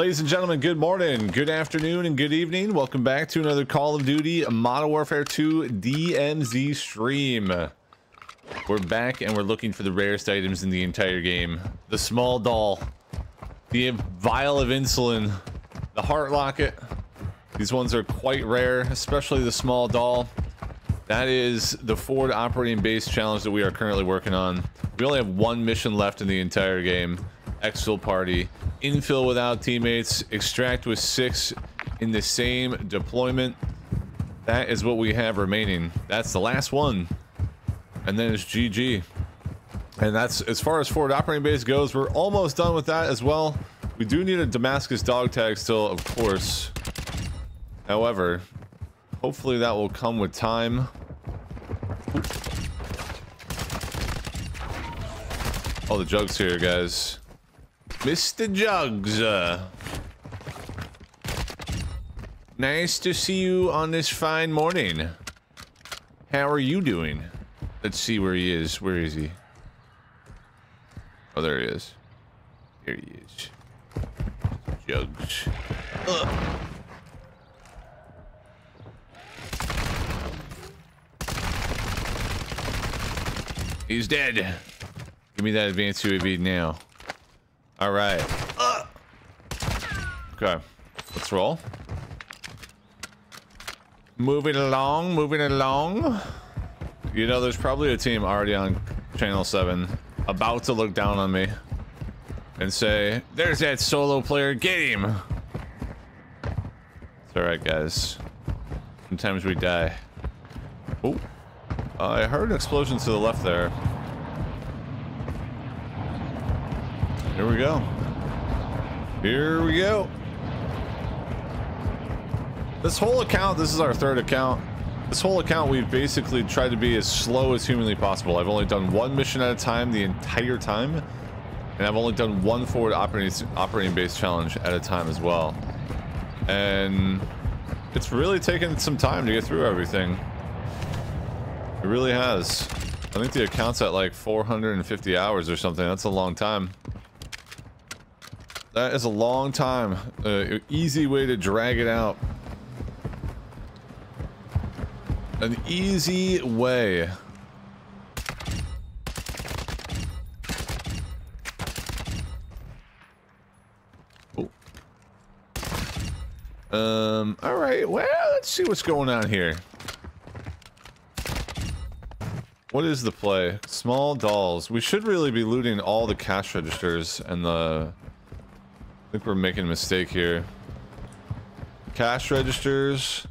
Ladies and gentlemen, good morning, good afternoon, and good evening. Welcome back to another Call of Duty Modern Warfare 2 DMZ stream. We're back and we're looking for the rarest items in the entire game. The small doll, the vial of insulin, the heart locket. These ones are quite rare, especially the small doll. That is the forward operating base challenge that we are currently working on. We only have one mission left in the entire game. Exfil party. Infill without teammates. Extract with six in the same deployment. That is what we have remaining. That's the last one. And then it's GG. And that's as far as forward operating base goes. We're almost done with that as well. We do need a Damascus dog tag still, of course. However, hopefully that will come with time. All the jugs here, guys. Mr. Jugs. Uh, nice to see you on this fine morning. How are you doing? Let's see where he is. Where is he? Oh, there he is. Here he is. Jugs. Ugh. He's dead. Give me that advanced UAV now. All right. Uh. Okay. Let's roll. Moving along, moving along. You know, there's probably a team already on Channel 7 about to look down on me and say, there's that solo player, game. It's alright, guys. Sometimes we die. Oh. I heard an explosion to the left there. Here we go. Here we go. This whole account, this is our third account. This whole account, we've basically tried to be as slow as humanly possible. I've only done one mission at a time the entire time. And I've only done one forward operating, operating base challenge at a time as well. And it's really taken some time to get through everything. It really has. I think the account's at like 450 hours or something. That's a long time. That is a long time. Uh, easy way to drag it out. An easy way. Um, all right, well, let's see what's going on here. What is the play? Small dolls. We should really be looting all the cash registers and the... I think we're making a mistake here. Cash registers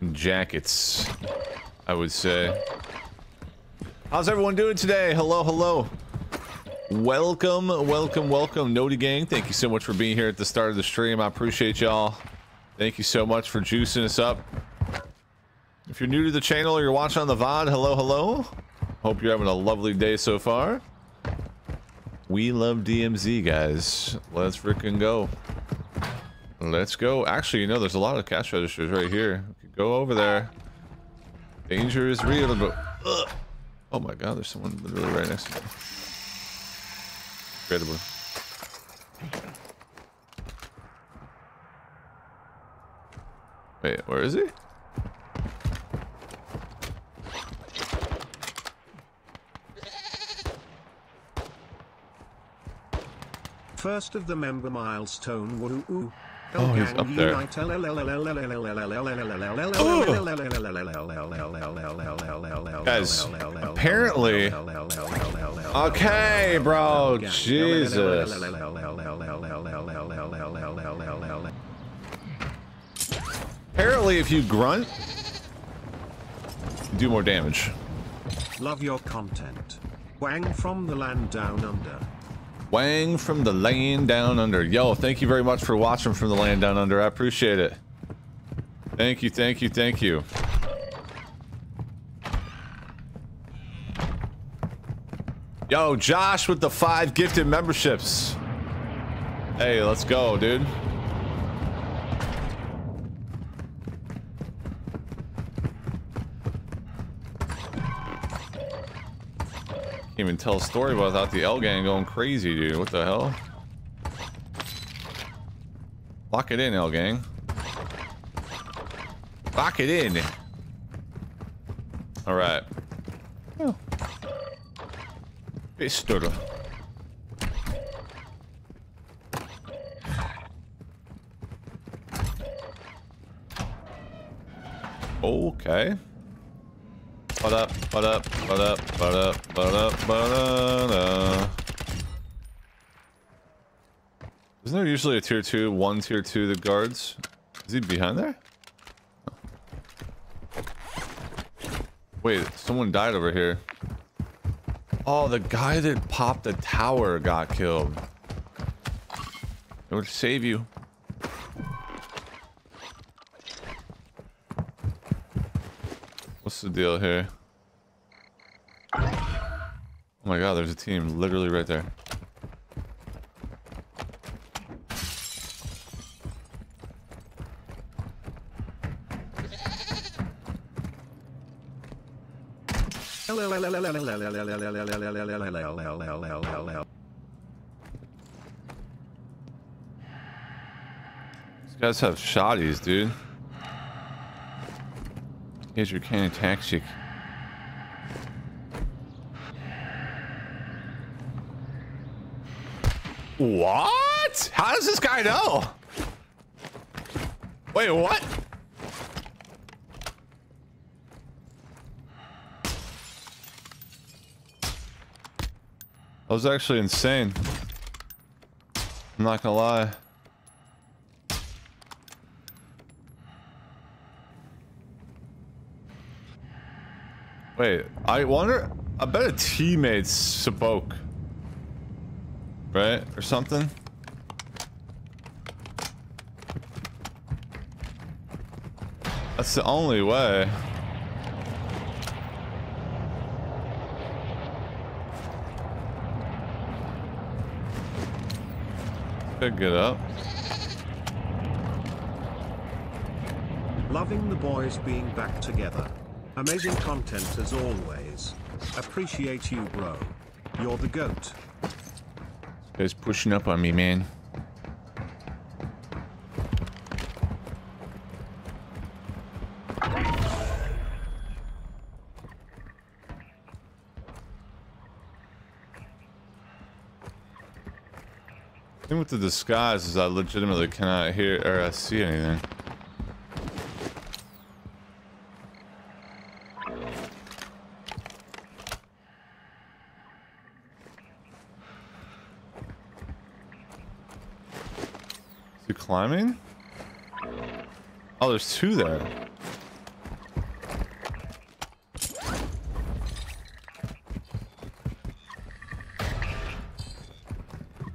and jackets, I would say. How's everyone doing today? Hello, hello. Welcome, welcome, welcome, Noti Gang. Thank you so much for being here at the start of the stream. I appreciate y'all. Thank you so much for juicing us up. If you're new to the channel or you're watching on the VOD, hello, hello. Hope you're having a lovely day so far. We love DMZ, guys. Let's freaking go. Let's go. Actually, you know, there's a lot of cash registers right here. We go over there. Danger is real, but... Ugh. Oh my god, there's someone literally right next to me. Incredible. Wait, where is he? First of the member milestone. Woo Oh, he's up there. Guys, apparently... Okay, bro. Jesus. Apparently, if you grunt, you do more damage. Love your content. Wang from the land down under. Wang from the land down under. Yo, thank you very much for watching from the land down under. I appreciate it. Thank you, thank you, thank you. Yo, Josh with the five gifted memberships. Hey, let's go, dude. Can't even tell a story without the L gang going crazy, dude. What the hell? Lock it in, L gang. Lock it in. All right. Oh. Pistol. Okay. What up? What up? What up? Isn't there usually a tier two, one tier two that guards? Is he behind there? Oh. Wait, someone died over here. Oh, the guy that popped the tower got killed. It would save you. What's the deal here? Oh my god, there's a team literally right there. These guys have shotties, dude. Here's your cannon tactic. What? How does this guy know? Wait, what? That was actually insane. I'm not gonna lie. Wait, I wonder. I bet a teammate spoke. Right? Or something? That's the only way. Could get up. Loving the boys being back together. Amazing content as always. Appreciate you, bro. You're the goat. Guy's pushing up on me, man. The thing with the disguise is I legitimately cannot hear or uh, see anything. Climbing? Oh, there's two there.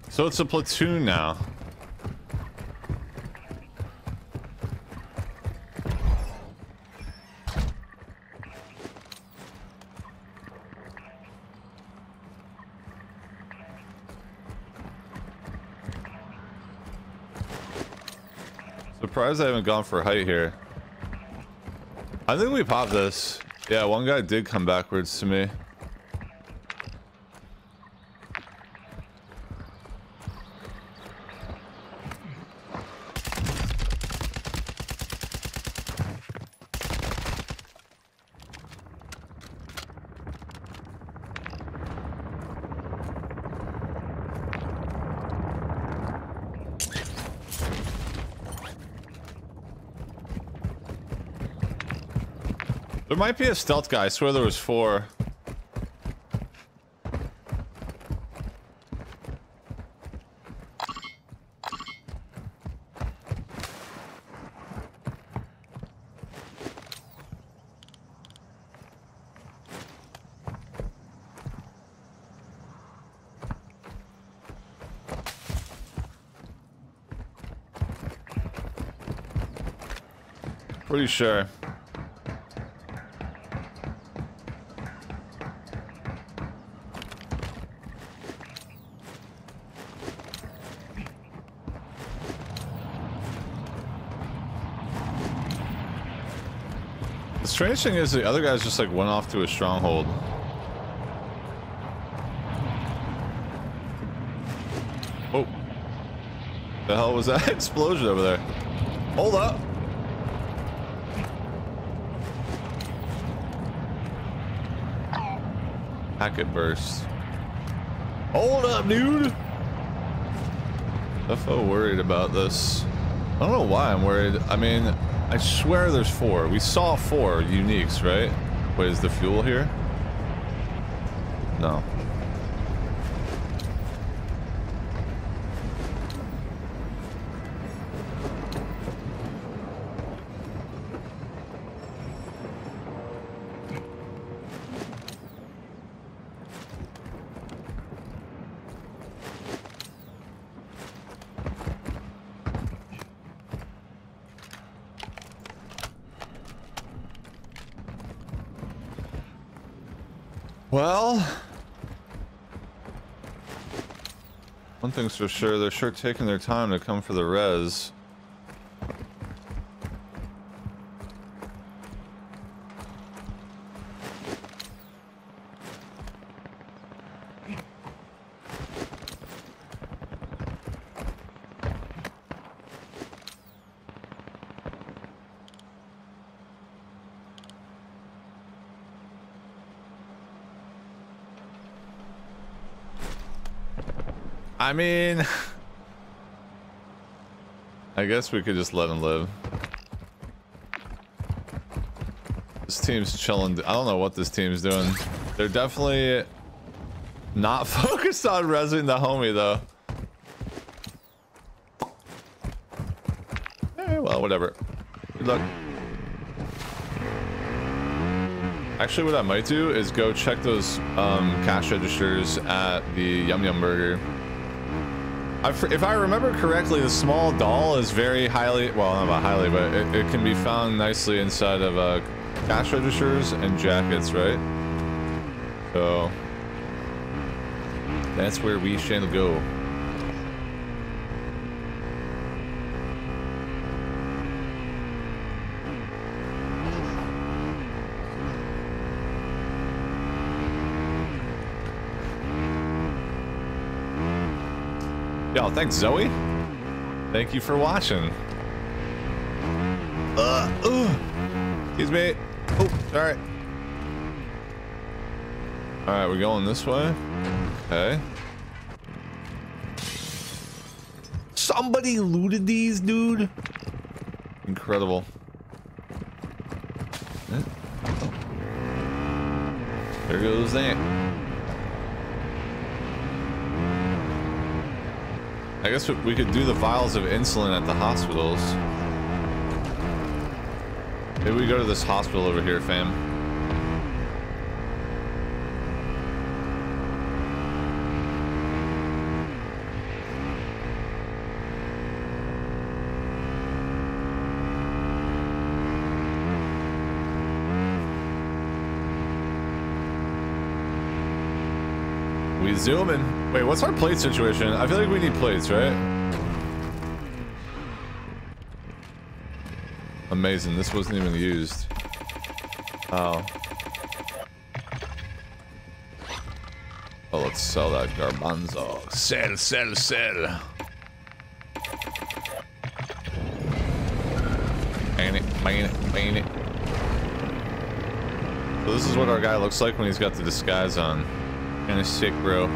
So it's a platoon now. I haven't gone for height here. I think we popped this. Yeah, one guy did come backwards to me. Might be a stealth guy. I swear there was four. Pretty sure. Strange thing is the other guys just like went off to a stronghold. Oh. The hell was that explosion over there? Hold up. Packet burst. Hold up, dude. Defo worried about this. I don't know why I'm worried. I mean, I swear there's four. We saw four uniques, right? Is the fuel here? No. Well, one thing's for sure, they're sure taking their time to come for the res. I mean, I guess we could just let him live. This team's chilling. I don't know what this team's doing. They're definitely not focused on resing the homie though. Eh, well, whatever. Good luck. Actually, what I might do is go check those um, cash registers at the Yum Yum Burger. If I remember correctly, the small doll is very highly, well, not highly, but it, it can be found nicely inside of uh, cash registers and jackets, right? So that's where we shall go. Thanks, Zoe. Thank you for watching. Uh. Excuse me. Oh, sorry. All right, we're going this way. Okay. Somebody looted these, dude. Incredible. There goes that. I guess we could do the vials of insulin at the hospitals. Maybe we go to this hospital over here, fam. We zooming. Wait, what's our plate situation? I feel like we need plates, right? Amazing, this wasn't even used. Oh. Oh, let's sell that garbanzo. Sell, sell, sell. Bang it, bang it, bang it. So this is what our guy looks like when he's got the disguise on. Kinda sick, bro.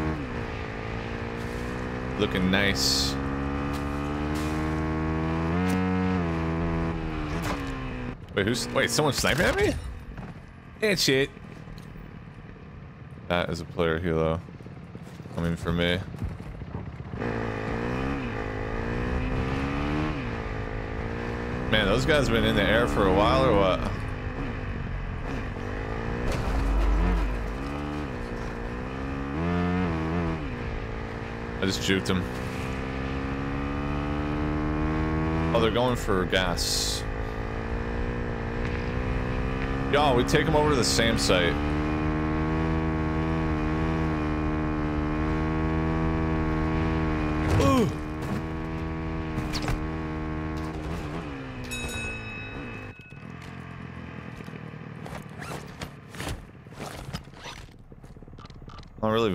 Looking nice. Wait, who's... Wait, someone sniping at me? And shit. That is a player helo. Coming for me. Man, those guys been in the air for a while or what? I just juked him. Oh, they're going for gas. Yo, we take them over to the SAM site.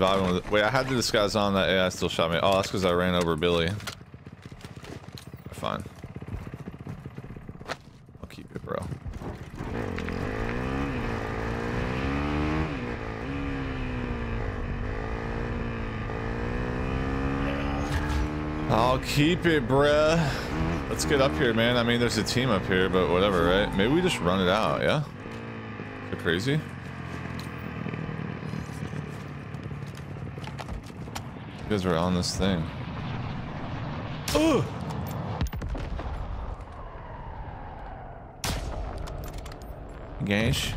Vibing with it. Wait, I had the disguise on that AI still shot me. Oh, that's because I ran over Billy. fine. I'll keep it, bro. I'll keep it, bruh. Let's get up here, man. I mean, there's a team up here, but whatever, right? Maybe we just run it out, yeah? Is crazy? Guys are on this thing. Ugh! Gash.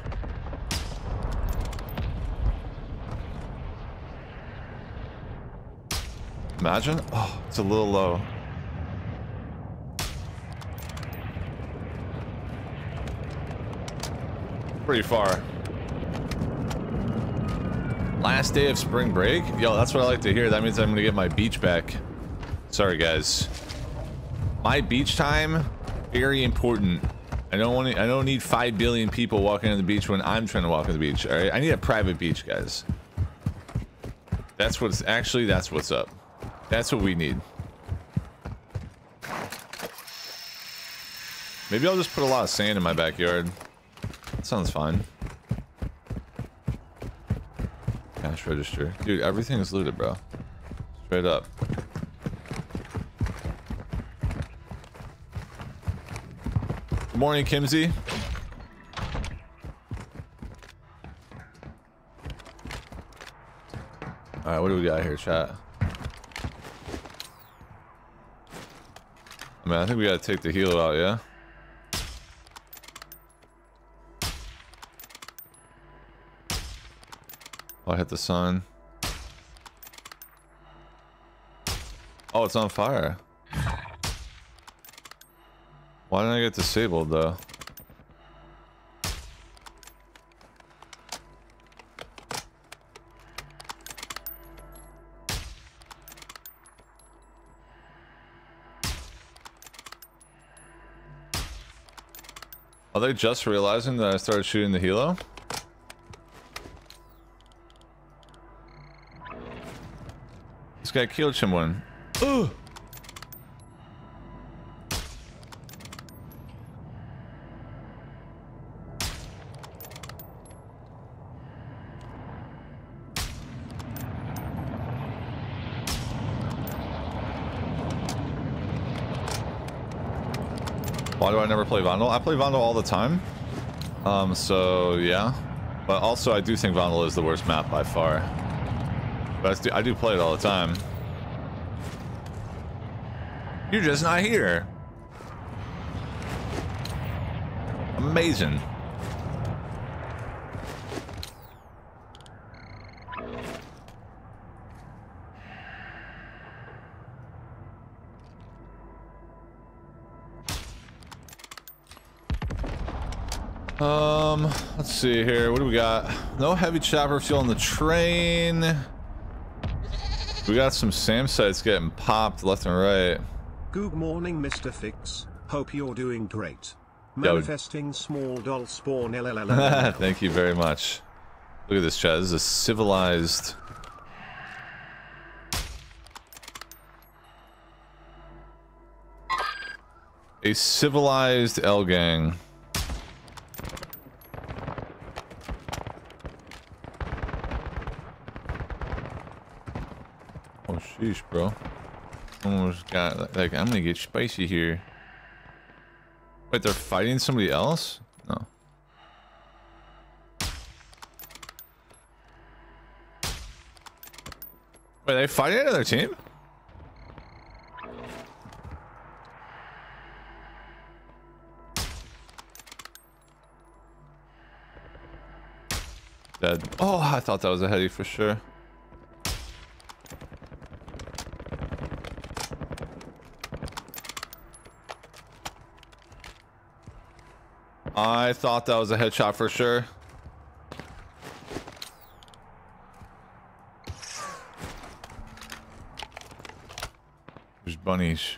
Imagine. Oh, it's a little low. Pretty far. Last day of spring break? Yo, that's what I like to hear. That means I'm gonna get my beach back. Sorry, guys. My beach time, very important. I don't want to, I don't need 5 billion people walking on the beach when I'm trying to walk on the beach, all right? I need a private beach, guys. That's what's, actually, that's what's up. That's what we need. Maybe I'll just put a lot of sand in my backyard. That sounds fine. Register. Dude, everything is looted, bro. Straight up. Good morning, Kimsey. Alright, what do we got here, chat? I mean, I think we gotta take the healer out, yeah? I hit the sun. Oh, it's on fire. Why didn't I get disabled, though? Are they just realizing that I started shooting the helo? Guy killed someone. Why do I never play Vondel? I play Vondel all the time. Um, so yeah. But also I do think Vondel is the worst map by far. But I do, I do play it all the time. You're just not here. Amazing. Um, let's see here. What do we got? No heavy chopper fuel on the train. We got some SAM sites getting popped left and right. Good morning, Mr. Fix. Hope you're doing great. Manifesting small doll spawn. Thank you very much. Look at this chat. This is a civilized. A civilized L gang. Oh sheesh, bro. Almost got like I'm gonna get spicy here. Wait, they're fighting somebody else? No. Wait, they fighting another team? Dead. Oh, I thought that was a heady for sure. I thought that was a headshot for sure. There's bunnies.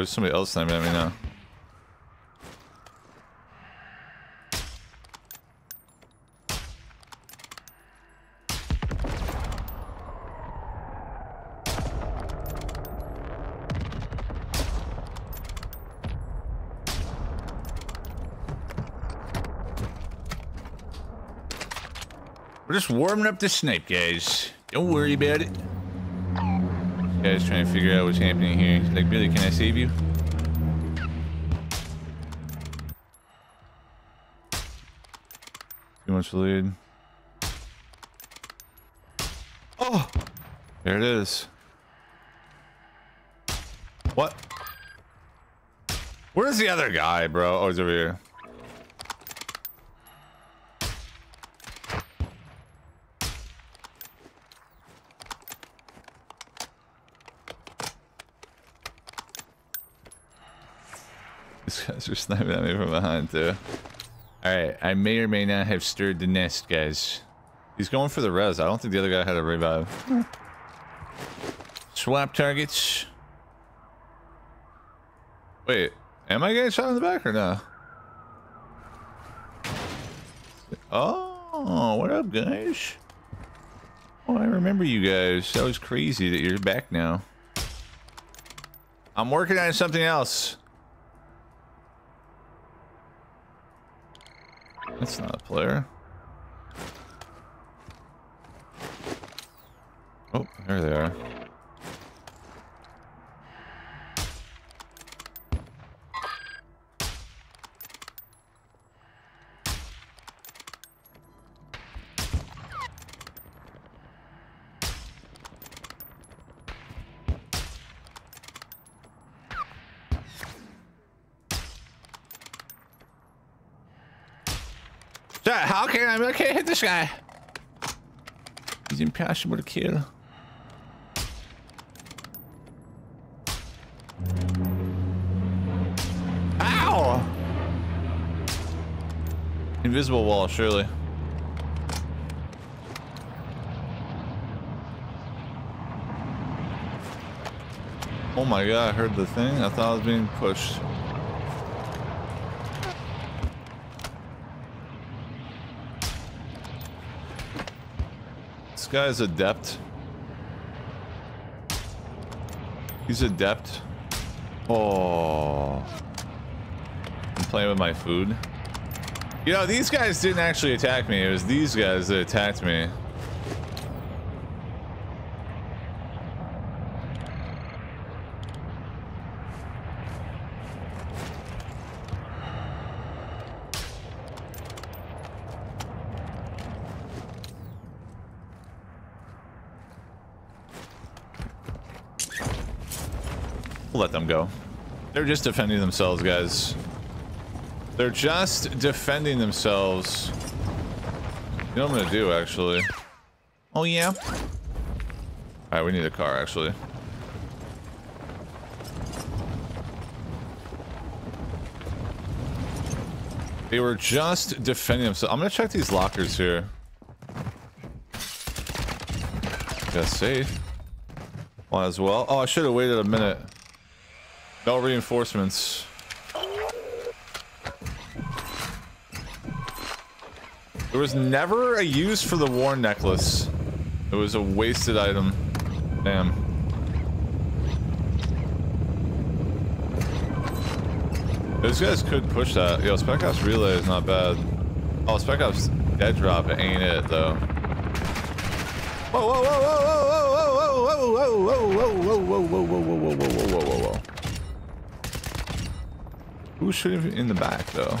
There's somebody else sniping at me now. We're just warming up the snipe, guys. Don't worry about it. Guys trying to figure out what's happening here. Like, Billy, can I save you? Too much lead. Oh! There it is. What? Where's the other guy, bro? Oh, he's over here. These guys are sniping at me from behind, too. Alright, I may or may not have stirred the nest, guys. He's going for the res. I don't think the other guy had a revive. Swap targets. Wait, am I getting shot in the back or no? Oh, what up, guys? Oh, I remember you guys. That was crazy that you're back now. I'm working on something else. That's not a player. Oh, there they are. Chat, how can I, I can't hit this guy? He's impossible to kill. Ow! Invisible wall, surely. Oh my god, I heard the thing. I thought I was being pushed. This guy's adept. He's adept. Oh. I'm playing with my food. You know, these guys didn't actually attack me. It was these guys that attacked me. Go. They're just defending themselves, guys. They're just defending themselves. You know what I'm gonna do, actually? Oh, yeah? Alright, we need a car, actually. They were just defending themselves. I'm gonna check these lockers here. Yeah, safe. Might as well. Oh, I should have waited a minute. No reinforcements. There was never a use for the war necklace. It was a wasted item. Damn. Those guys could push that. Yo, Spec Ops Relay is not bad. Oh, Spec Ops Dead Drop ain't it, though. Whoa, whoa, whoa, whoa, whoa, whoa, whoa, whoa, whoa, whoa, whoa, whoa, whoa, whoa, whoa, whoa, whoa, whoa, whoa. Who's shooting in the back, though?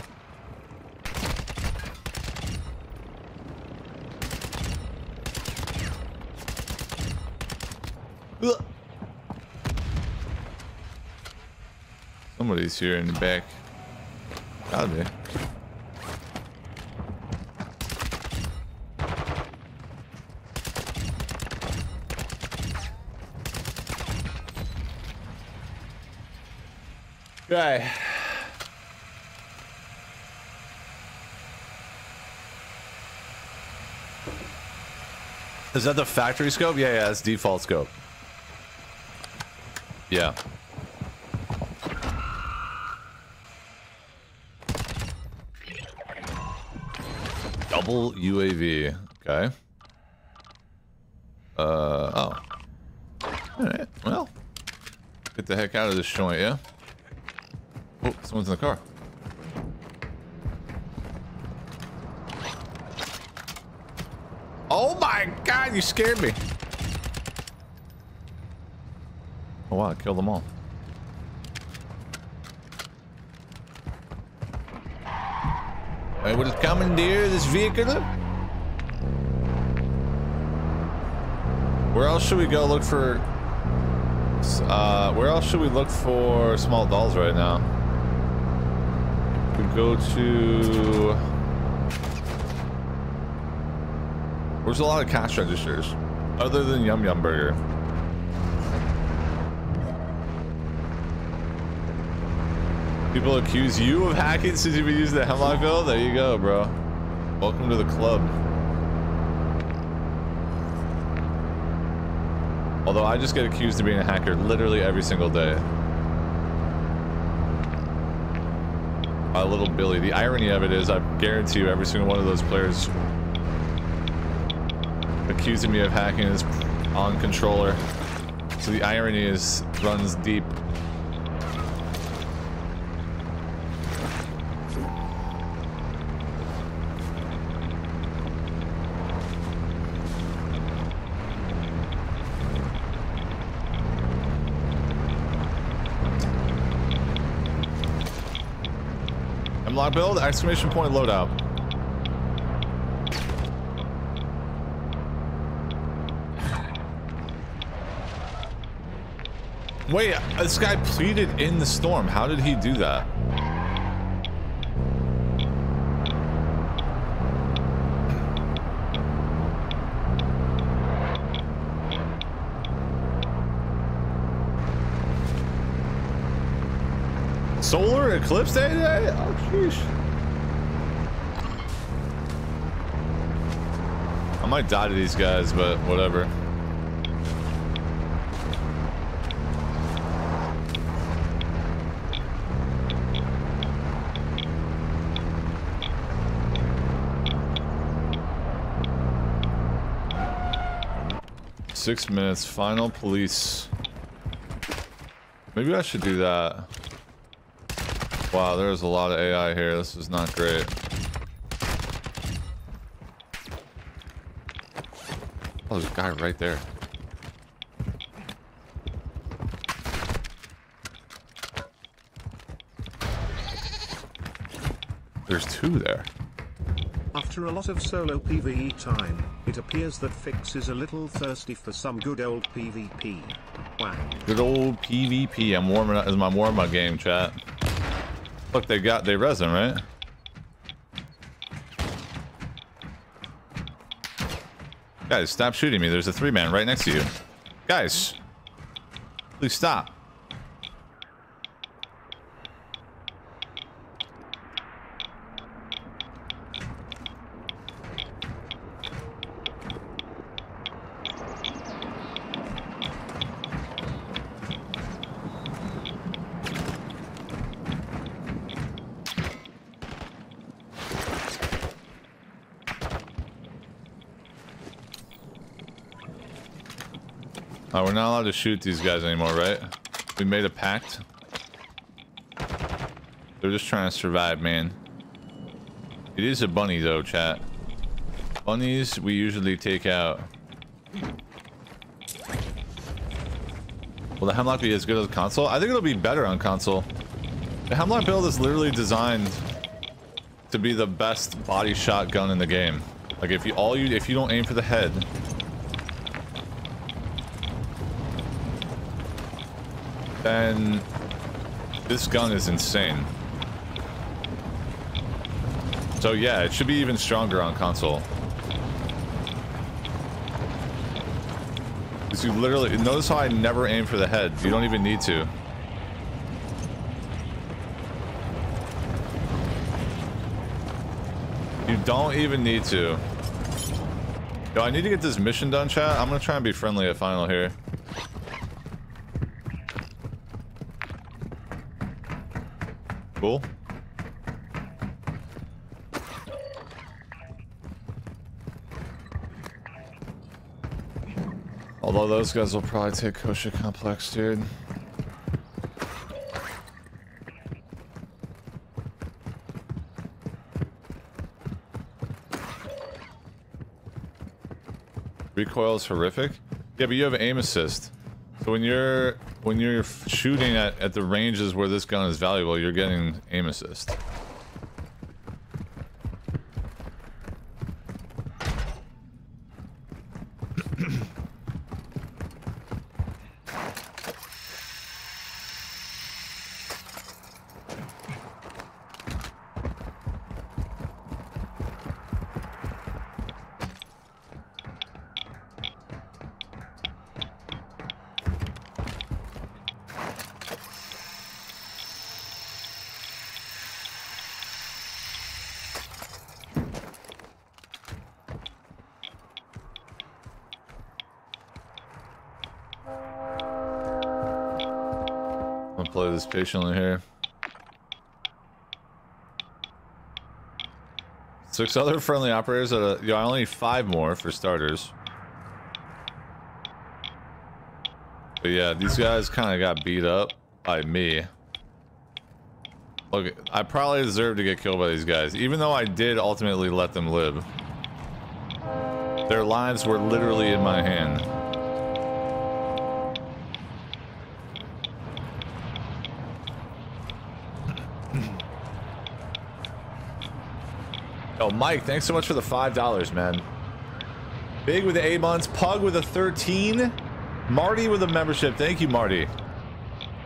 Ugh. Somebody's here in the back. Gotta be. Guy. Is that the factory scope? Yeah, yeah, it's default scope. Yeah. Double UAV. Okay. Uh, oh. Alright, well. Get the heck out of this joint, yeah? Oh, someone's in the car. Oh my you scared me. Oh wow, killed them all. I will commandeer this vehicle. Where else should we go look for... Uh, where else should we look for small dolls right now? We go to... There's a lot of cash registers, other than Yum Yum Burger. People accuse you of hacking since you've been using the Hemlock Bill? There you go, bro. Welcome to the club. Although I just get accused of being a hacker literally every single day. By little Billy. The irony of it is I guarantee you every single one of those players accusing me of hacking is on controller. So the irony is runs deep. Build, exclamation point loadout. Wait, this guy pleaded in the storm. How did he do that? Solar eclipse day today? Oh, sheesh. I might die to these guys, but whatever. Six minutes, final police. Maybe I should do that. Wow, there's a lot of AI here. This is not great. Oh, there's a guy right there. There's two there. After a lot of solo PvE time, it appears that Fix is a little thirsty for some good old PvP. Wow. Good old PvP. I'm warming up. Is my warm up game, chat. Look, they got their resin, right? Guys, stop shooting me. There's a three man right next to you. Guys, please stop. Allowed to shoot these guys anymore, right? We made a pact. They're just trying to survive, man. It is a bunny, though, chat. Bunnies, we usually take out. Will the Hemlock be as good as console? I think it'll be better on console. The Hemlock build is literally designed to be the best body shot gun in the game. Like if you all you if you don't aim for the head, this gun is insane. So yeah, it should be even stronger on console. Because you literally, notice how I never aim for the head. You don't even need to. You don't even need to. Yo, I need to get this mission done, chat. I'm gonna try and be friendly at final here. Cool. Although those guys will probably take Koschei Complex, dude. Recoil is horrific. Yeah, but you have aim assist. So when you're when you're shooting at, at the ranges where this gun is valuable, you're getting aim assist. Patiently here. Six other friendly operators. At a, you I only need five more for starters. But yeah, these guys kind of got beat up by me. Look, I probably deserve to get killed by these guys, even though I did ultimately let them live. Their lives were literally in my hand. Mike, thanks so much for the $5, man. Big with the 8 months. Pug with a 13. Marty with a membership. Thank you, Marty.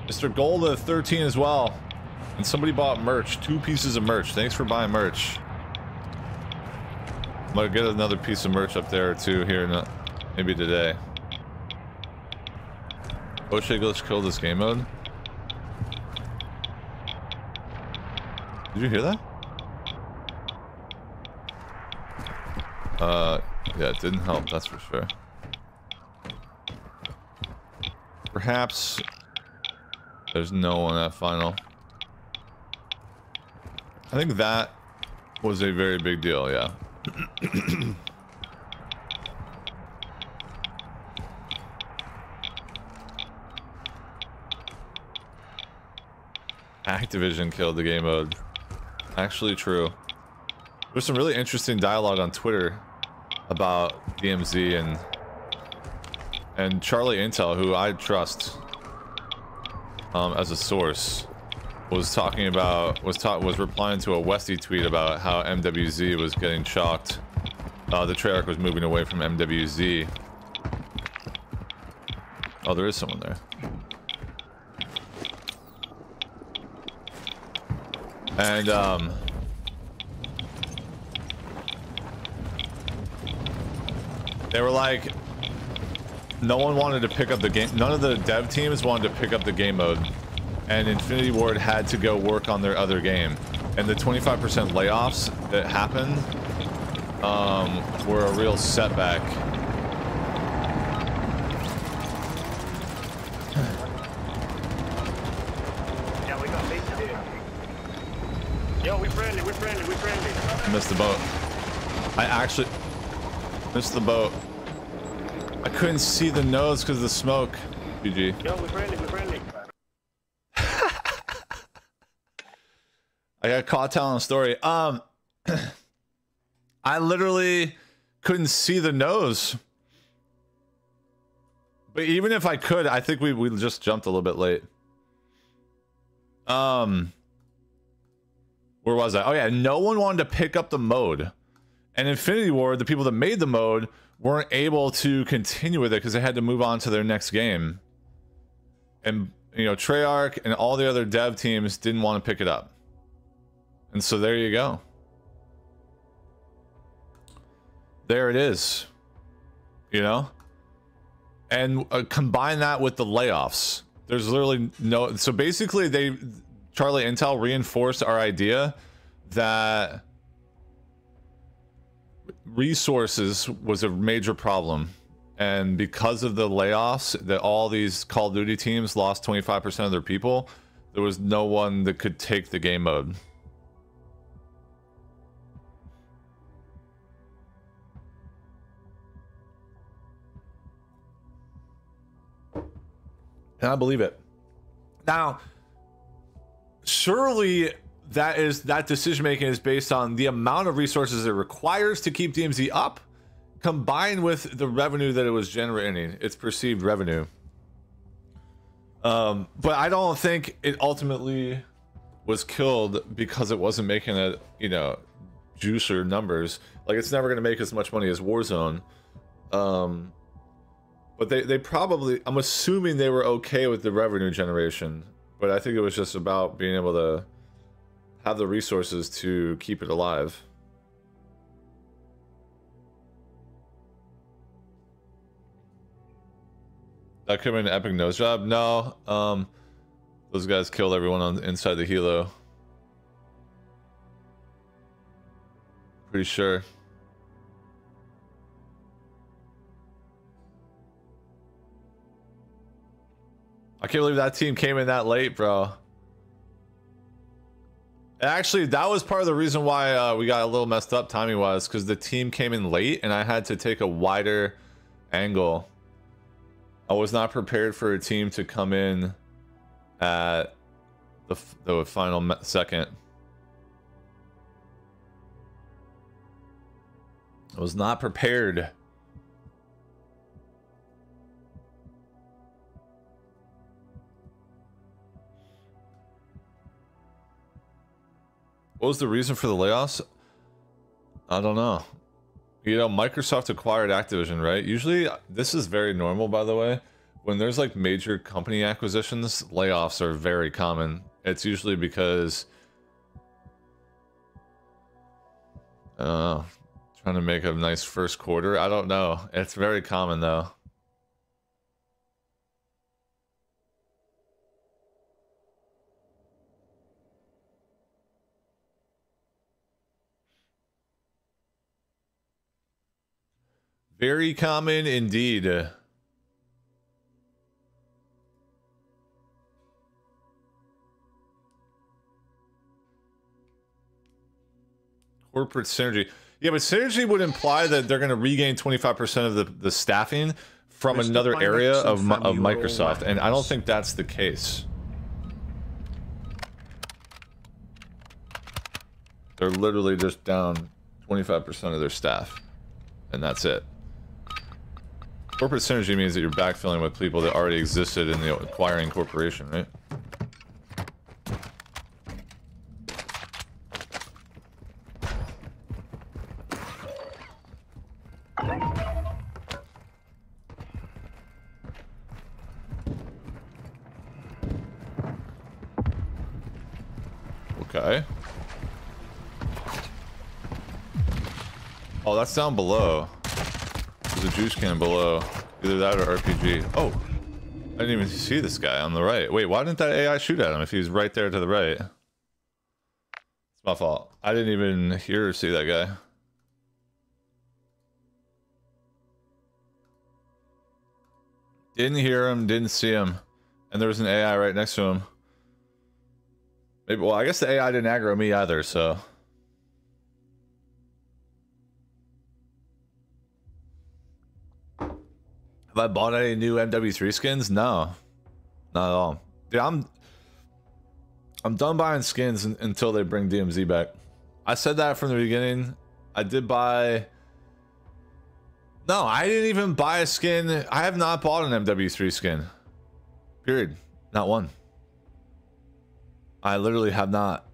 Mr. Gold with a 13 as well. And somebody bought merch. Two pieces of merch. Thanks for buying merch. I'm gonna get another piece of merch up there too here, in, maybe today. O'Shea Glitch killed this game mode. Did you hear that? Uh, yeah, it didn't help, that's for sure. Perhaps there's no one at final. I think that was a very big deal, yeah. Activision killed the game mode. Actually true. There's some really interesting dialogue on Twitter about DMZ and and Charlie Intel, who I trust um, as a source, was talking about was taught was replying to a Westy tweet about how MWZ was getting shocked. Uh, the Treyarch was moving away from MWZ. Oh, there is someone there. And um, They were like, no one wanted to pick up the game. None of the dev teams wanted to pick up the game mode. And Infinity Ward had to go work on their other game. And the 25% layoffs that happened um, were a real setback. Yeah, we got. Yo, we friendly, we friendly, we friendly. Missed the boat. I actually missed the boat. I couldn't see the nose because of the smoke. GG. Yo, we're friendly, we're friendly. I got caught telling a story. Um, I literally couldn't see the nose. But even if I could, I think we, we just jumped a little bit late. Um, where was I? Oh yeah, no one wanted to pick up the mode. And Infinity Ward, the people that made the mode, weren't able to continue with it because they had to move on to their next game. And, you know, Treyarch and all the other dev teams didn't want to pick it up. And so there you go. There it is. You know? And uh, combine that with the layoffs. There's literally no... So basically, they... Charlie Intel reinforced our idea that resources was a major problem. And because of the layoffs, that all these Call of Duty teams lost 25% of their people, there was no one that could take the game mode. And I believe it. Now, surely that is that decision making is based on the amount of resources it requires to keep DMZ up, combined with the revenue that it was generating, its perceived revenue. Um, but I don't think it ultimately was killed because it wasn't making a you know juicer numbers. Like it's never going to make as much money as Warzone. Um, but they they probably I'm assuming they were okay with the revenue generation. But I think it was just about being able to have the resources to keep it alive. That could be an epic nose job. No, um, those guys killed everyone on inside the helo. Pretty sure. I can't believe that team came in that late, bro. Actually, that was part of the reason why uh, we got a little messed up timing wise, because the team came in late and I had to take a wider angle. I was not prepared for a team to come in at the, the final second. I was not prepared. What was the reason for the layoffs? I don't know. You know, Microsoft acquired Activision, right? Usually, uh, this is very normal, by the way. When there's like major company acquisitions, layoffs are very common. It's usually because, know, trying to make a nice first quarter. I don't know. It's very common though. Very common indeed. Corporate synergy. Yeah, but synergy would imply that they're going to regain 25% of the, the staffing from another area of, of Microsoft, and I don't think that's the case. They're literally just down 25% of their staff, and that's it. Corporate synergy means that you're backfilling with people that already existed in the acquiring corporation, right? Okay. Oh, that's down below. A juice can below. Either that or RPG. Oh! I didn't even see this guy on the right. Wait, why didn't that AI shoot at him if he was right there to the right? It's my fault. I didn't even hear or see that guy. Didn't hear him, didn't see him. And there was an AI right next to him. Maybe, well, I guess the AI didn't aggro me either, so. Have I bought any new MW3 skins? No, not at all. Dude, I'm I'm done buying skins un- until they bring DMZ back. I said that from the beginning. I did buy. No, I didn't even buy a skin. I have not bought an MW3 skin. Period. Not one. I literally have not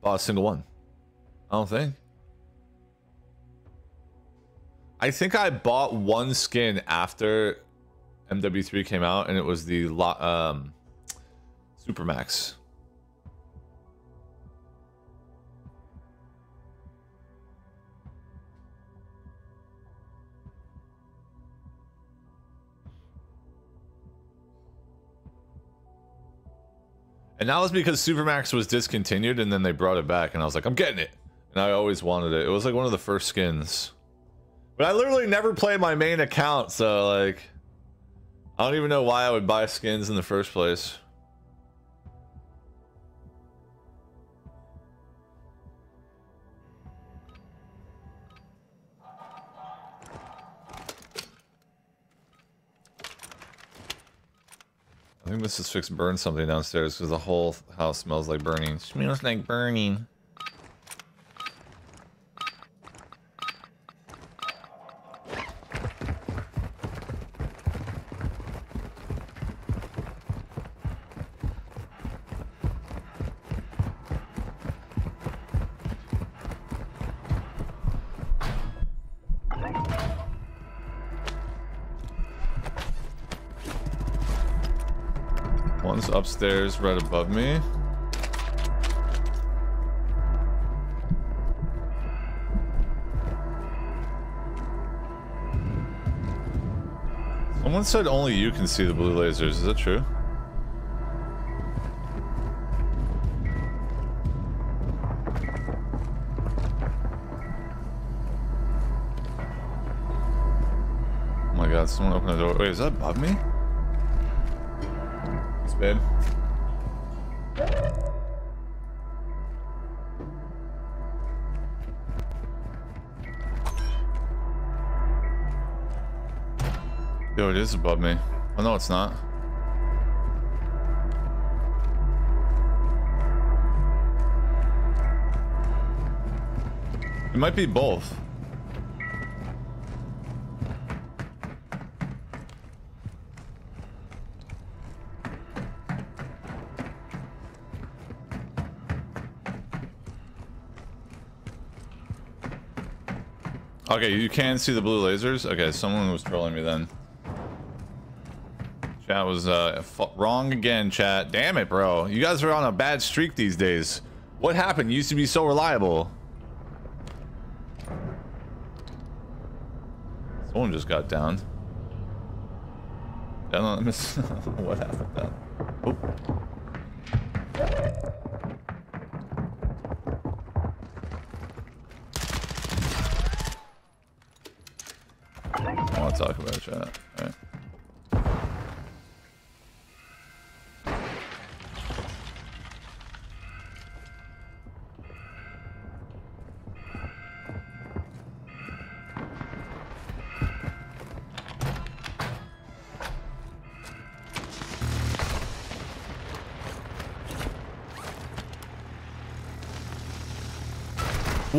bought a single one. I don't think. I think I bought one skin after MW3 came out, and it was the um, Supermax. And that was because Supermax was discontinued, and then they brought it back, and I was like, I'm getting it. And I always wanted it. It was like one of the first skins. But I literally never play my main account, so like, I don't even know why I would buy skins in the first place. I think Mrs. Fix burned something downstairs because the whole house smells like burning. Smells like burning. One's upstairs right above me. Someone said only you can see the blue lasers. Is that true? Oh my god, someone opened the door. Wait, is that above me? It's babe. It is above me. Oh, no, it's not. It might be both. Okay, you can see the blue lasers? Okay, someone was trolling me then. Chat was uh, wrong again, chat. Damn it, bro. You guys are on a bad streak these days. What happened? You used to be so reliable. Someone just got down. I don't know what happened then.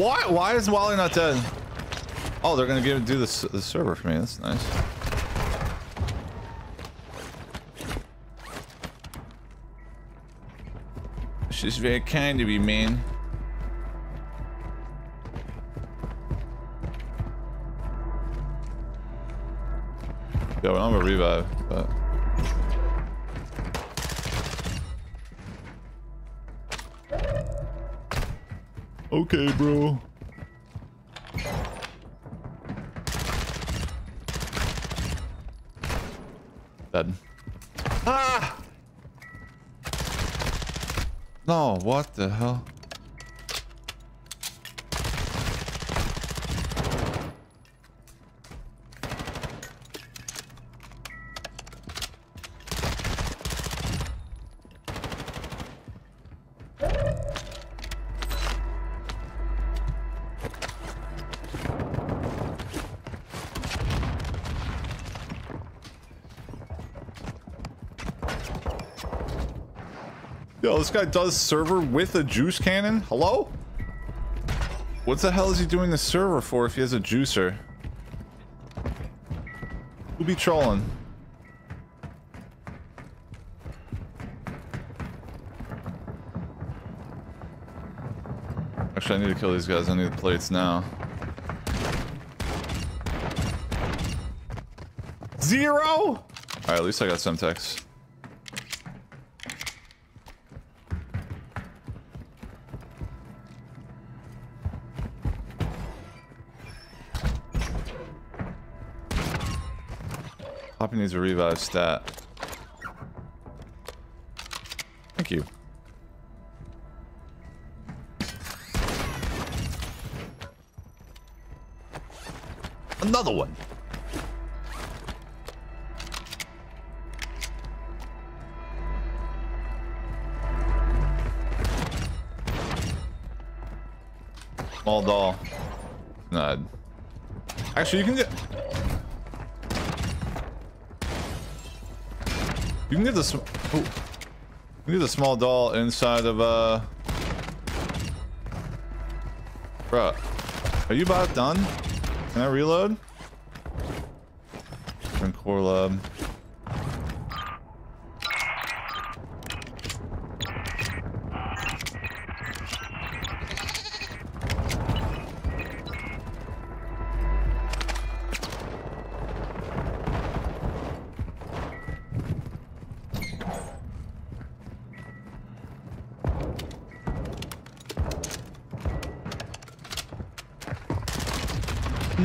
Why? Why is Wally not dead? Oh, they're gonna give do this the server for me. That's nice. She's very kind to me, man. Yeah, well, I'm gonna revive, Okay, bro. Dead. Ah! No, what the hell? Guy does server with a juice cannon? Hello? What the hell is he doing the server for if he has a juicer? Who be trolling? Actually, I need to kill these guys. I need the plates now. Zero? Alright, at least I got Semtex. Poppy needs a revive stat. Thank you. Another one. Small doll. Nod. Actually, you can get... You can get the sm. You get the small doll inside of uh. Bruh, are you about done? Can I reload? In core lab.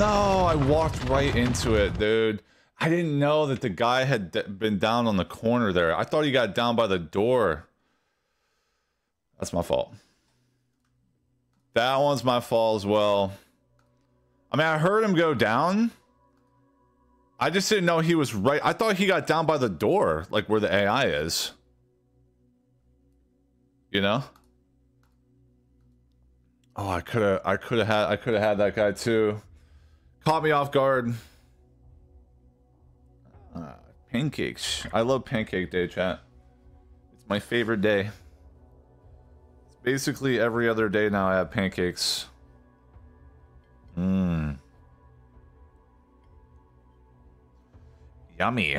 No, I walked right into it, dude. I didn't know that the guy had been down on the corner there. I thought he got down by the door. That's my fault. That one's my fault as well. I mean, I heard him go down. I just didn't know he was right. I thought he got down by the door, like where the AI is. You know? Oh, I could have I could have had I could have had that guy too. Caught me off guard. Uh, pancakes. I love pancake day, chat. It's my favorite day. It's basically every other day now I have pancakes. Mmm. Yummy.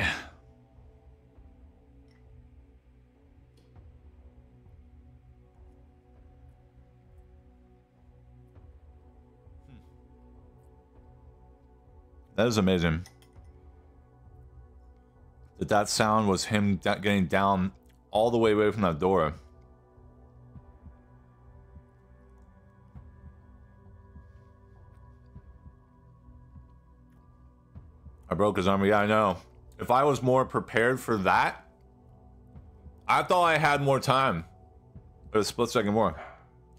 That is amazing. That that sound was him getting down all the way away from that door. I broke his arm. Yeah, I know. If I was more prepared for that, I thought I had more time. It was a split second more.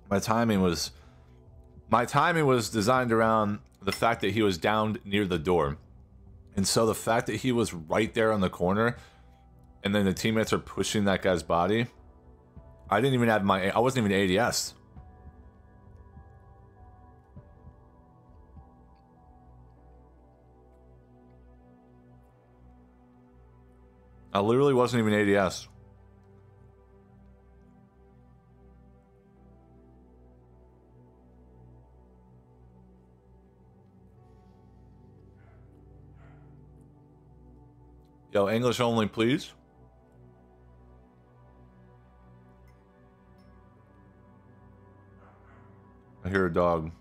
My timing was my timing was designed around the fact that he was down near the door. And so the fact that he was right there on the corner and then the teammates are pushing that guy's body, I didn't even have my, I wasn't even ADS. I literally wasn't even ADS. Yo, English only, please. I hear a dog.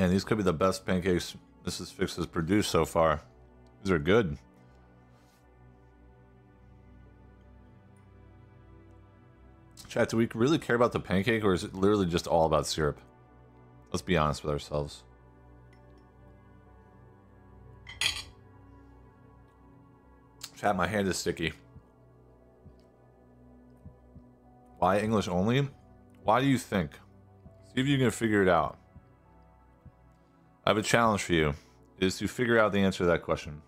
Man, these could be the best pancakes Mrs. Fix has produced so far. These are good. Chat, do we really care about the pancake or is it literally just all about syrup? Let's be honest with ourselves. Chat, my hand is sticky. Why English only? Why do you think? See if you can figure it out. I have a challenge for you. Is to figure out the answer to that question.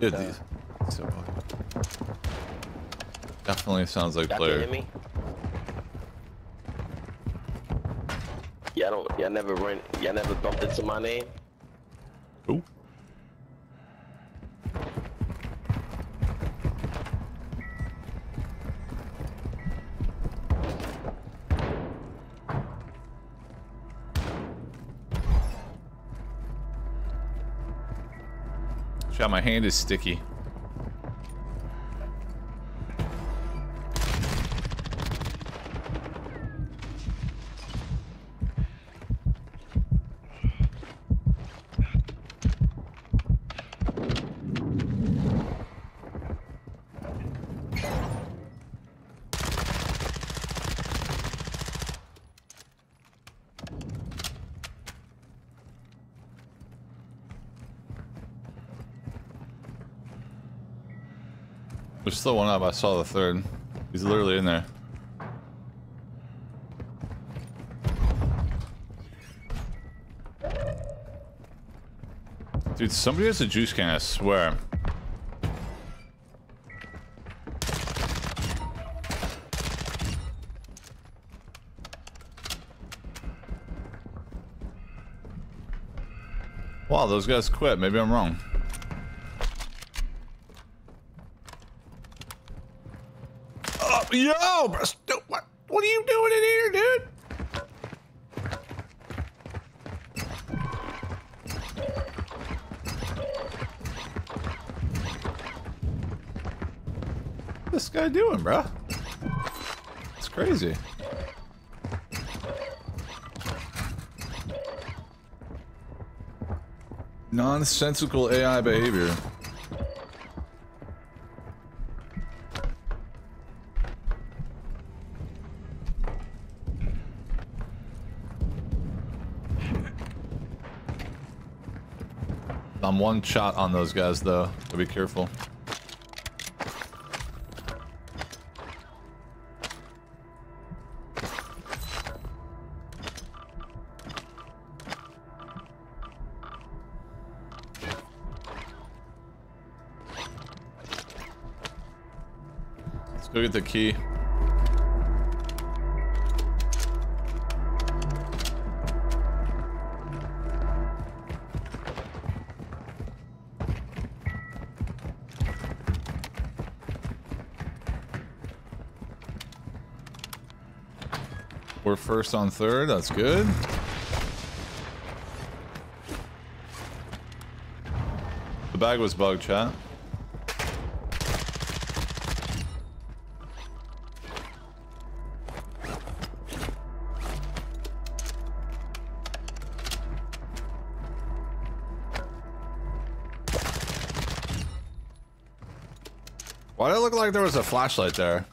Dude, uh, these so definitely sounds like player. me? Y'all don't. Y'all never run. Y'all never bumped into my name. My hand is sticky. Still one up. I saw the third. He's literally in there. Dude, somebody has a juice can, I swear. Wow, those guys quit. Maybe I'm wrong. Oh, yo, bro, stu- what, what are you doing in here, dude? What's this guy doing, bro? It's crazy. Nonsensical AI behavior. I'm one shot on those guys, though. So be careful. Go get the key. We're first on third. That's good. The bag was bugged, chat. Like there was a flashlight there?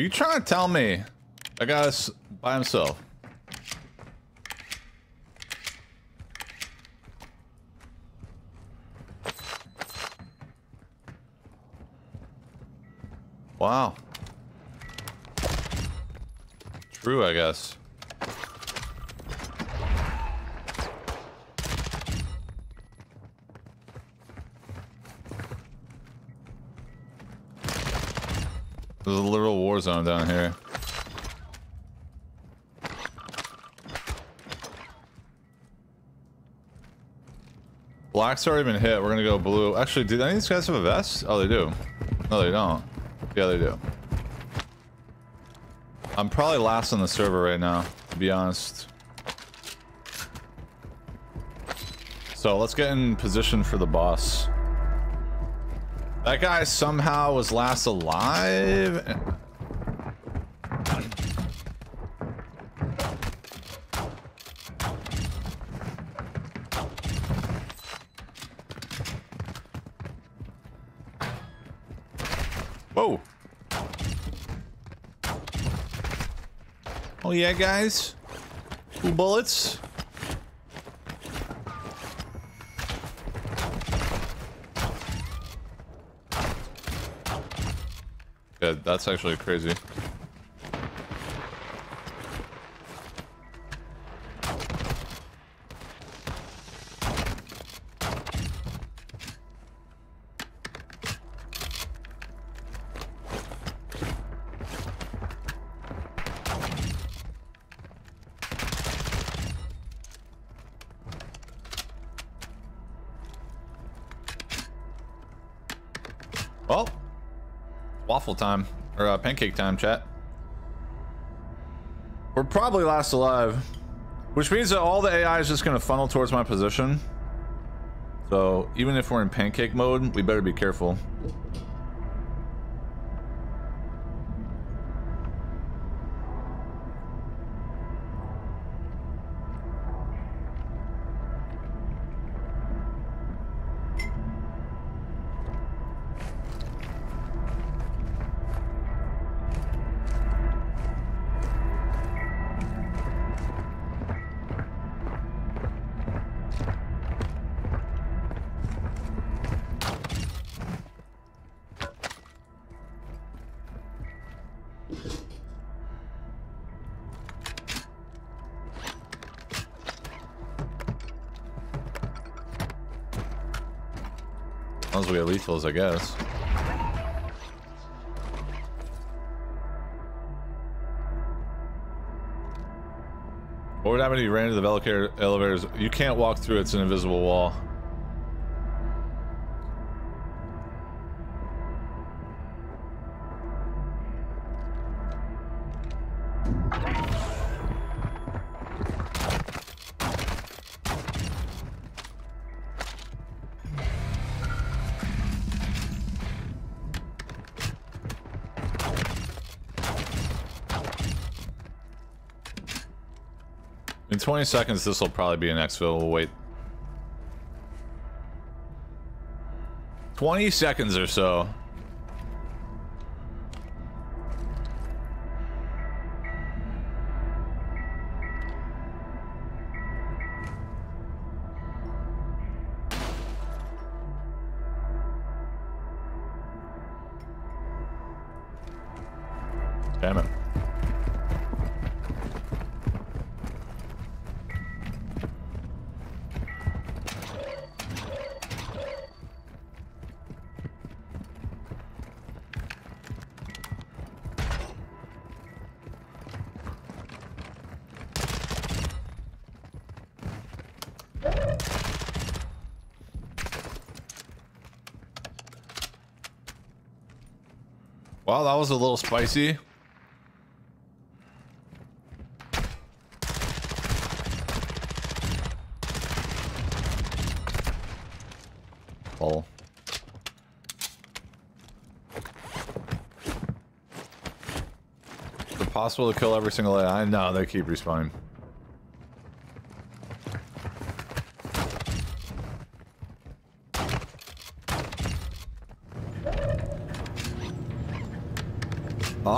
You trying to tell me that guy's by himself? Wow. True, I guess. There's a literal war zone down here. Black's already been hit. We're gonna go blue. Actually, do any of these guys have a vest? Oh, they do. No, they don't. Yeah, they do. I'm probably last on the server right now, to be honest. So let's get in position for the boss. That guy somehow was last alive. Oh yeah, guys. Cool bullets. Good, that's actually crazy. Time or uh, pancake time, chat. We're probably last alive, which means that all the AI is just going to funnel towards my position. So even if we're in pancake mode, we better be careful. As we get lethals, I guess. What would happen if you ran into the elevator- elevators? You can't walk through it, it's an invisible wall. 20 seconds, this will probably be an exfil. We'll wait. 20 seconds or so. Was a little spicy. Oh. Is it possible to kill every single AI? No, they keep respawning.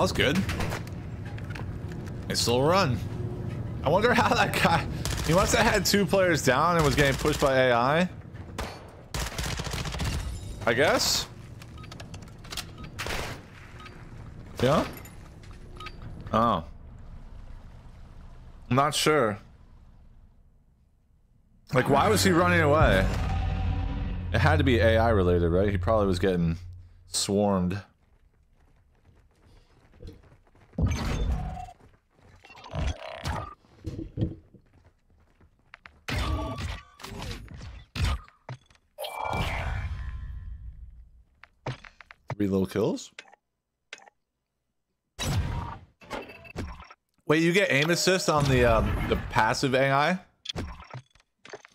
Oh, that's good. It's still run. I wonder how that guy... He must have had two players down and was getting pushed by AI. I guess? Yeah? Oh. I'm not sure. Like, why was he running away? It had to be AI related, right? He probably was getting swarmed. Kills. Wait, you get aim assist on the um, the passive AI?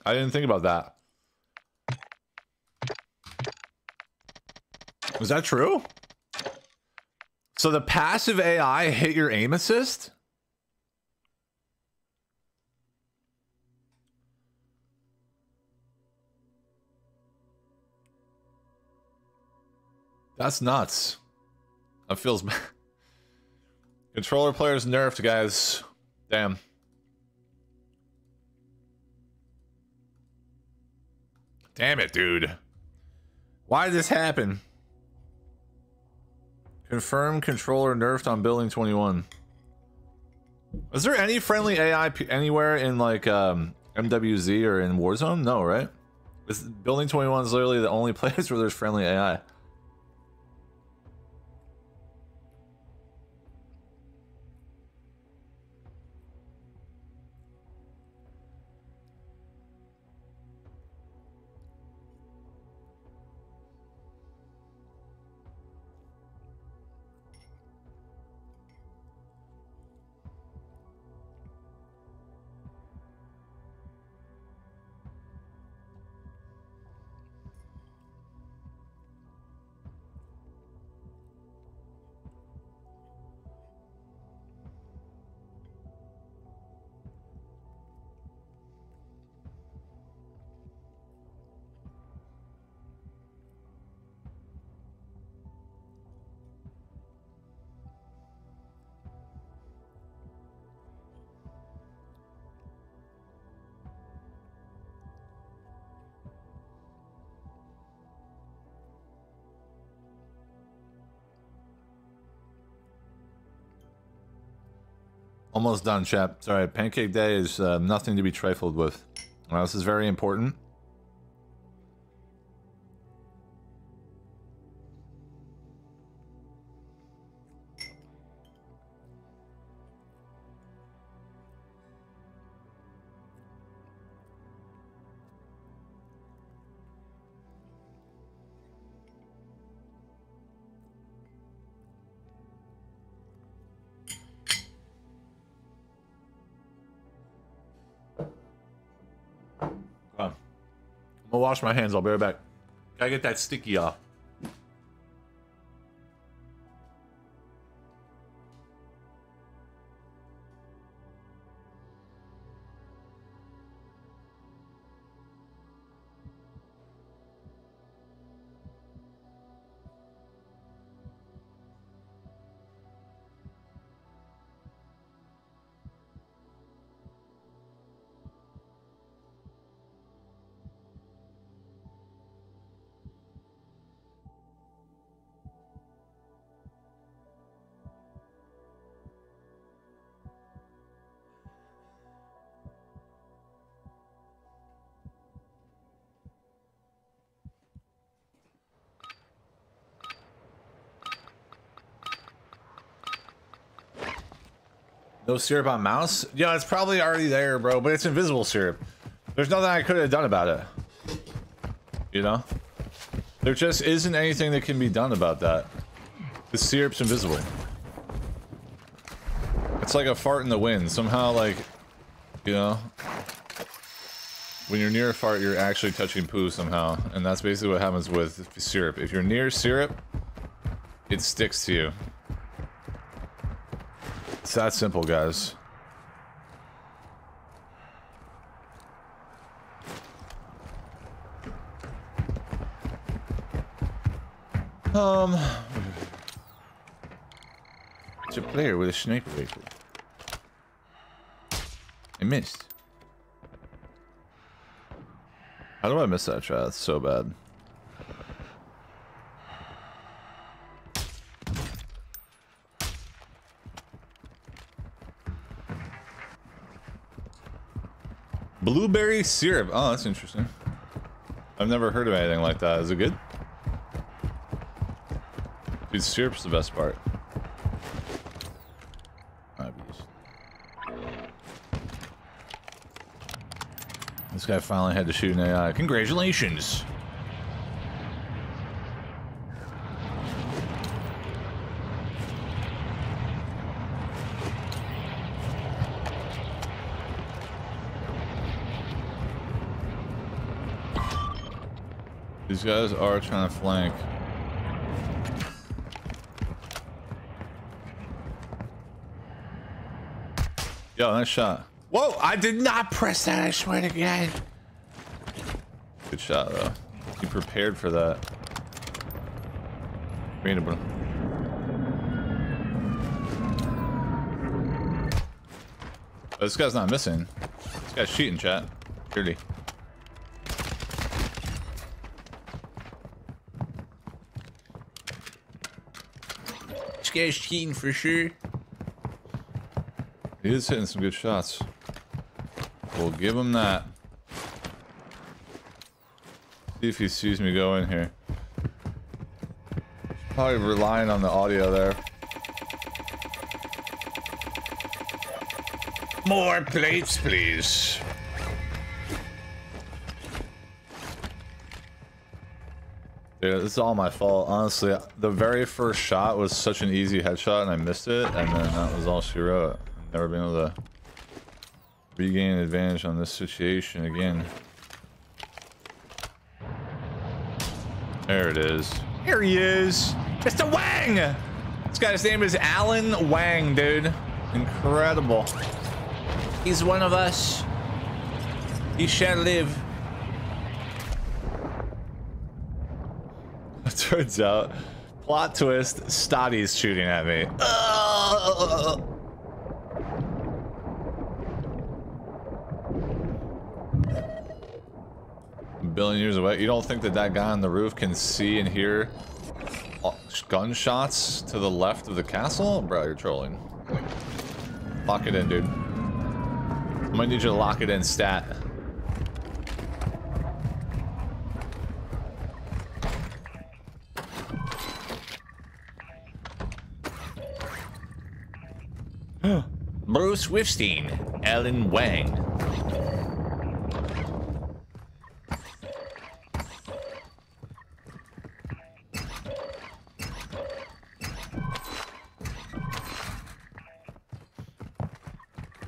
I didn't think about that. Is that true? So the passive AI hit your aim assist? That's nuts. That feels bad. Controller players nerfed, guys. Damn. Damn it, dude. Why did this happen? Confirm controller nerfed on building 21. Is there any friendly AI anywhere in like um, MWZ or in Warzone? No, right? Building 21 is literally the only place where there's friendly AI. Almost done, chap. Sorry, Pancake Day is uh, nothing to be trifled with. Well, this is very important. Wash my hands. I'll be right back. Gotta get that sticky off. No syrup on mouse? Yeah, it's probably already there, bro, but it's invisible syrup. There's nothing I could have done about it. You know? There just isn't anything that can be done about that. The syrup's invisible. It's like a fart in the wind. Somehow, like, you know? When you're near a fart, you're actually touching poo somehow. And that's basically what happens with syrup. If you're near syrup, it sticks to you. That simple, guys. Um, it's a player with a sniper rifle. I missed. How do I miss that shot? It's so bad. Blueberry syrup. Oh, that's interesting. I've never heard of anything like that. Is it good? Dude, syrup's the best part. This guy finally had to shoot an AI. Congratulations! Guys are trying to flank. Yo, nice shot. Whoa, I did not press that, I swear to God. Good shot, though. You prepared for that. Green, bro. Oh, this guy's not missing. This guy's cheating, chat. Clearly. Guy's cheating for sure. He is hitting some good shots. We'll give him that. See if he sees me go in here. Probably relying on the audio there. More plates, please. Yeah, this is all my fault. Honestly, the very first shot was such an easy headshot and I missed it, and then that was all she wrote. Never been able to regain an advantage on this situation again. There it is. Here he is. Mr. Wang! This guy's name is Alan Wang, dude. Incredible. He's one of us. He shall live. Turns out, plot twist, Stotty's shooting at me. Billion years away. You don't think that that guy on the roof can see and hear uh, gunshots to the left of the castle? Bro, you're trolling. Lock it in, dude. I might need you to lock it in, stat. Bruce Wifstein, Ellen Wang.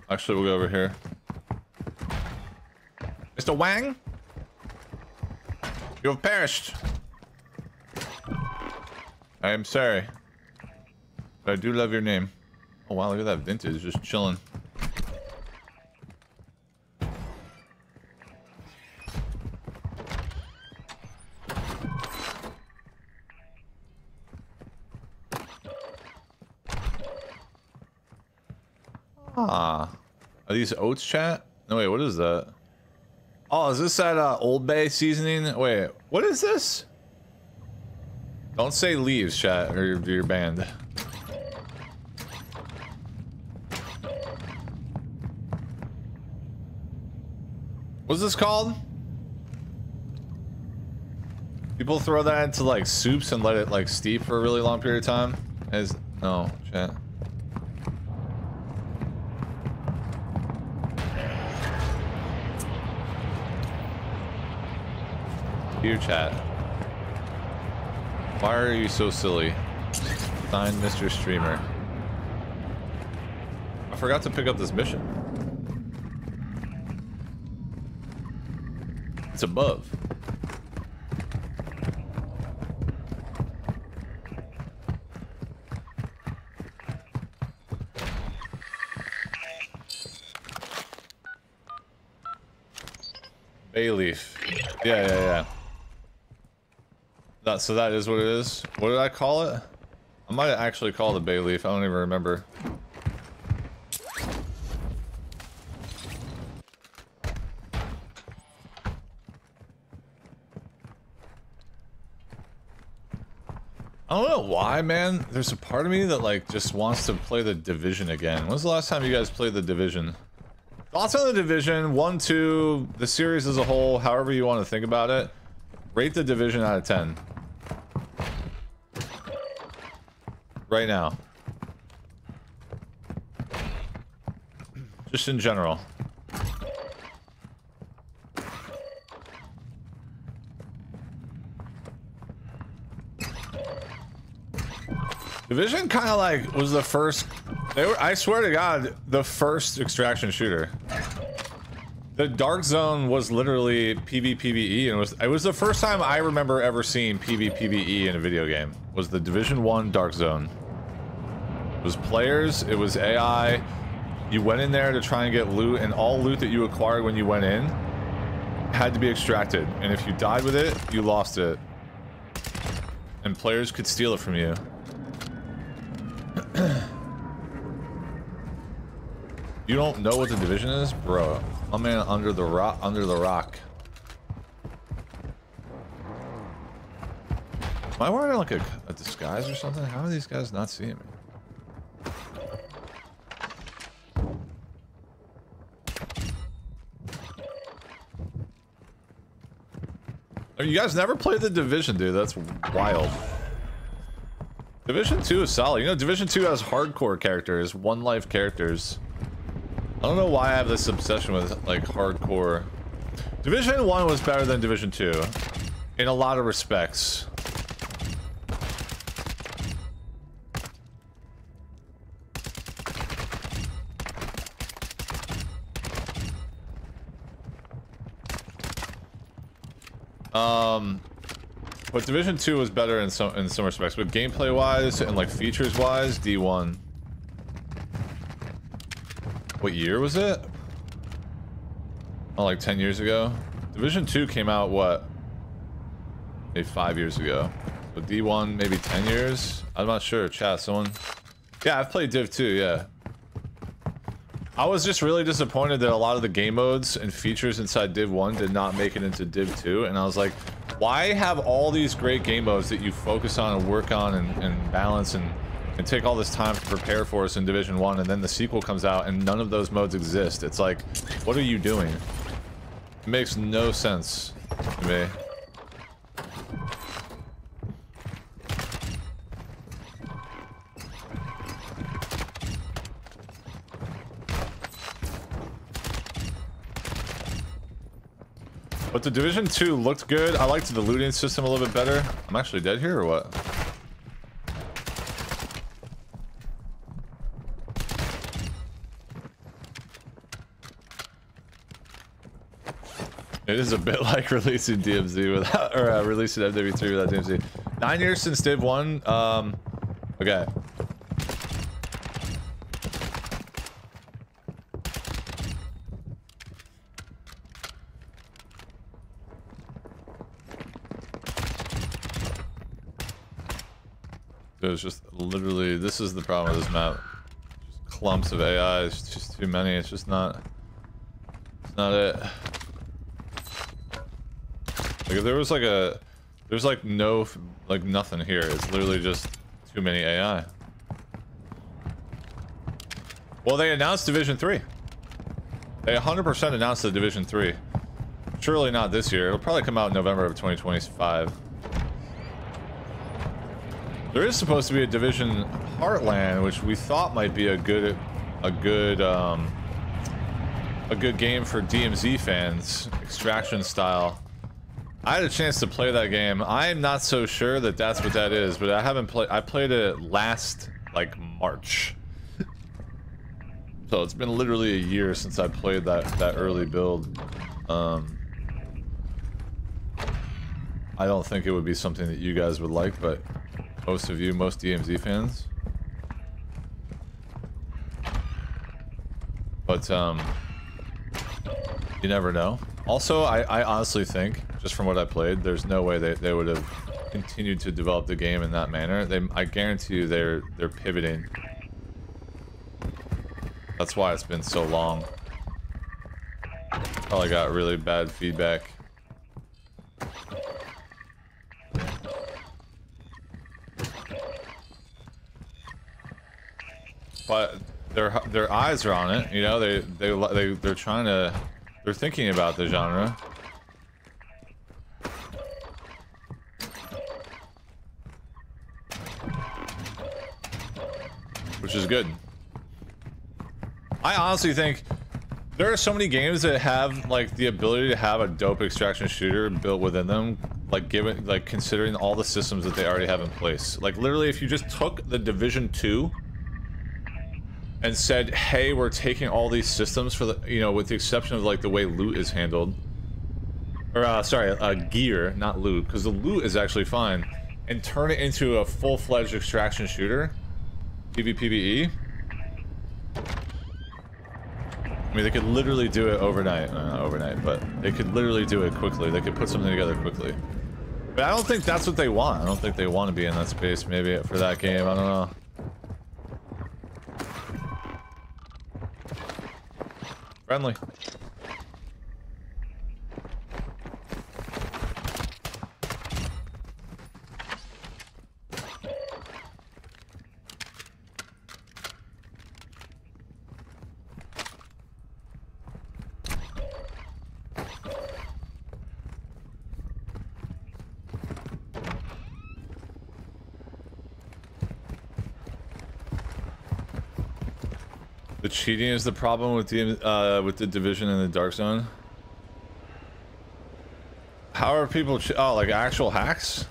Actually, we'll go over here. Mr. Wang? You have perished. I am sorry. But I do love your name. Oh wow, look at that vintage, just chilling. Ah. Are these oats chat? No, wait, what is that? Oh, is this that uh, Old Bay seasoning? Wait, what is this? Don't say leaves, chat, or you're, you're banned. What's this called? People throw that into like soups and let it like steep for a really long period of time. As no, chat. Dear chat. Why are you so silly? Signed Mr. Streamer. I forgot to pick up this mission. It's above. Bay leaf. Yeah, yeah, yeah. That, so that is what it is. What did I call it? I might actually call it bay leaf. I don't even remember. I why, man. There's a part of me that like just wants to play the division again. When's the last time you guys played the division? Thoughts on the division? One, two, the series as a whole, however you want to think about it. Rate the division out of 10. Right now. Just in general. Division kind of like was the first. They were, I swear to God, the first extraction shooter. The Dark Zone was literally PvPvE, and it was it was the first time I remember ever seeing PvPvE in a video game. Was the Division One Dark Zone? It was players. It was AI. You went in there to try and get loot, and all loot that you acquired when you went in had to be extracted. And if you died with it, you lost it. And players could steal it from you. You don't know what the division is, bro. I'm in under the rock. Under the rock. Am I wearing like a, a disguise or something? How are these guys not seeing me? Oh, you guys never played the Division, dude. That's wild. Division 2 is solid. You know, Division 2 has hardcore characters, one life characters. I don't know why I have this obsession with, like, hardcore. Division 1 was better than Division 2. In a lot of respects. Um, but Division 2 was better in some in some respects, but gameplay wise and like features wise, D1. What year was it? Oh, like 10 years ago. Division 2 came out what? Maybe five years ago. But D1 maybe 10 years. I'm not sure. Chat someone. Yeah, I've played Div 2. Yeah. I was just really disappointed that a lot of the game modes and features inside Div 1 did not make it into Div 2, and I was like, why have all these great game modes that you focus on and work on and, and balance and, and take all this time to prepare for us in Division 1, and then the sequel comes out and none of those modes exist? It's like, what are you doing? It makes no sense to me. But the Division 2 looked good. I liked the looting system a little bit better. I'm actually dead here or what? It is a bit like releasing DMZ without, or uh, releasing MW3 without DMZ. Nine years since Div 1. Um, okay. There's just literally, this is the problem with this map. Just clumps of AI, it's just too many, it's just not, it's not it. Like if there was like a, there's like no, like nothing here, it's literally just too many AI. Well, they announced Division 3. They 100% announced the Division 3. Surely not this year, it'll probably come out in November of 2025. There is supposed to be a Division Heartland, which we thought might be a good, a good, um, a good game for DMZ fans, extraction style. I had a chance to play that game. I'm not so sure that that's what that is, but I haven't played. I played it last like March, so it's been literally a year since I played that that early build. Um, I don't think it would be something that you guys would like, but most of you, most DMZ fans. But, um, you never know. Also, I, I honestly think, just from what I played, there's no way they, they would have continued to develop the game in that manner. They, I guarantee you they're, they're pivoting. That's why it's been so long. Probably got really bad feedback. but their their eyes are on it. You know, they they they they're trying to they're thinking about the genre. Which is good. I honestly think there are so many games that have like the ability to have a dope extraction shooter built within them like given like considering all the systems that they already have in place like literally if you just took the division 2 and said, hey, we're taking all these systems for the, you know, with the exception of like the way loot is handled. Or, uh, sorry, uh, gear, not loot, because the loot is actually fine. And turn it into a full-fledged extraction shooter. PvPvE. I mean, they could literally do it overnight. Uh, overnight, but they could literally do it quickly. They could put something together quickly. But I don't think that's what they want. I don't think they want to be in that space, maybe, for that game. I don't know. Friendly. Cheating is the problem with the uh, with the division in the dark zone. How are people? Oh, like actual hacks?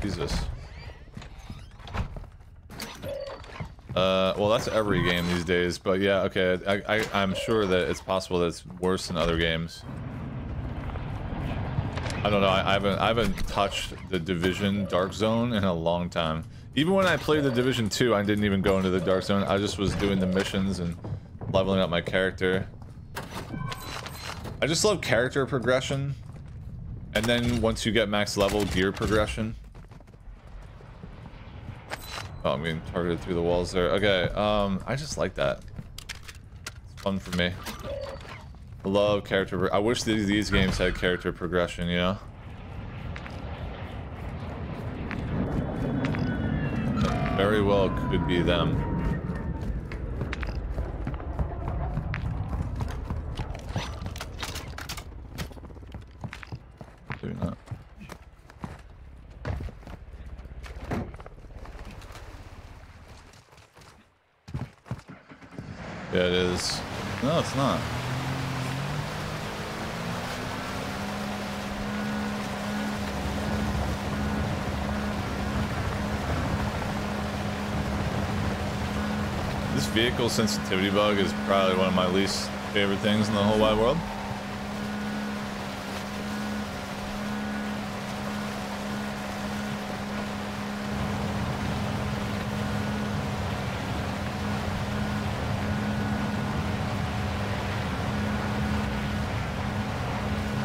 Jesus. Uh, well, that's every game these days, but yeah, okay. I, I I'm sure that it's possible that it's worse than other games. I don't know. I, I haven't I haven't touched the division dark zone in a long time. Even when I played the Division 2, I didn't even go into the Dark Zone. I just was doing the missions and leveling up my character. I just love character progression. And then once you get max level, gear progression. Oh, I'm getting targeted through the walls there. Okay, um, I just like that. It's fun for me. I love character. I wish these, these games had character progression, you know? Very well could be them. Maybe not. Yeah, it is. No, it's not. This vehicle sensitivity bug is probably one of my least favorite things in the whole wide world.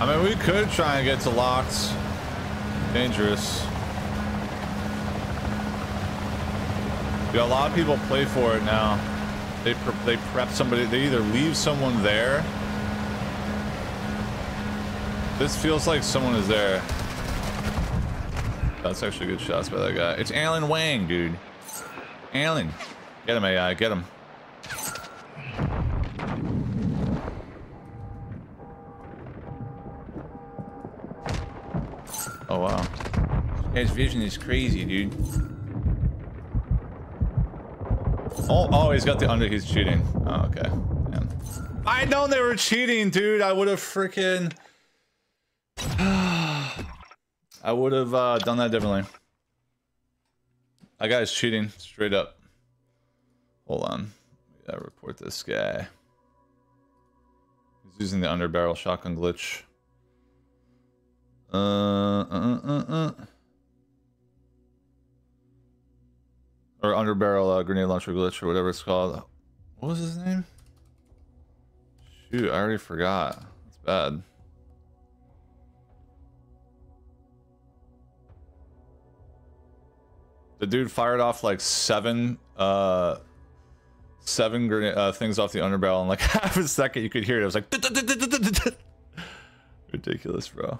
I mean, we could try and get to locks. Dangerous. A lot of people play for it now. They pre they prep somebody. They either leave someone there. This feels like someone is there. That's actually good shots by that guy. It's Alan Wang, dude. Alan. Get him, AI. Get him. Oh, wow. His vision is crazy, dude. Oh, oh, he's got the under. He's cheating. Oh, okay. Man. I know they were cheating, dude. I would have freaking. I would have uh, done that differently. That guy's cheating, straight up. Hold on. Yeah, report this guy. He's using the underbarrel shotgun glitch. Uh, uh, uh, uh. Or underbarrel uh, grenade launcher glitch or whatever it's called. What was his name? Shoot, I already forgot. It's bad. The dude fired off like seven, uh, seven grenade, uh, things off the underbarrel in like half a second. You could hear it. It was like ridiculous, bro.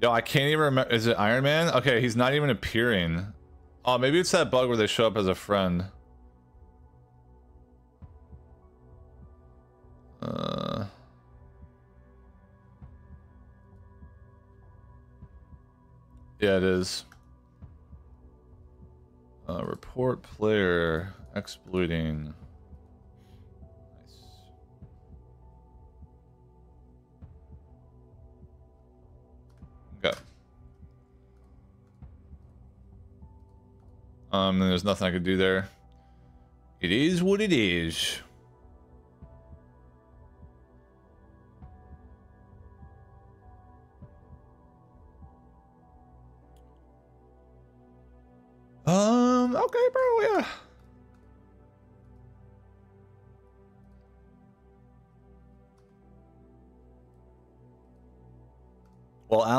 Yo, I can't even remember. Is it Iron Man? Okay, he's not even appearing. Oh, maybe it's that bug where they show up as a friend. Uh... Yeah, it is. Uh, report player exploiting. Um, there's nothing I could do there. It is what it is.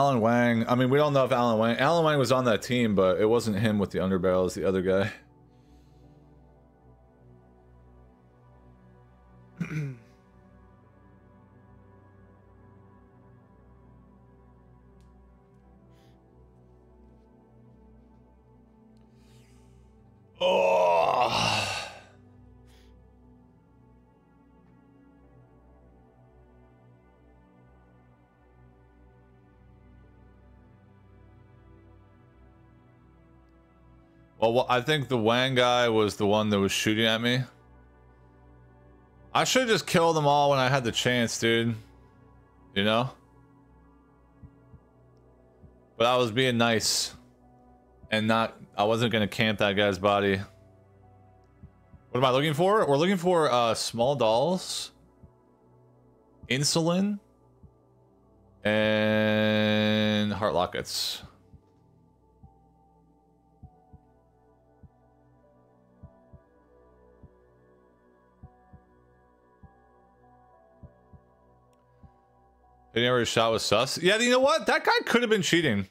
Alan Wang. I mean, we don't know if Alan Wang. Alan Wang was on that team, but it wasn't him with the underbarrel. It's the other guy. Well, I think the Wang guy was the one that was shooting at me. I should have just killed them all when I had the chance, dude. You know? But I was being nice. And not... I wasn't going to camp that guy's body. What am I looking for? We're looking for uh, small dolls. Insulin. And heart lockets. Hitting never shot with sus. Yeah, you know what? That guy could have been cheating.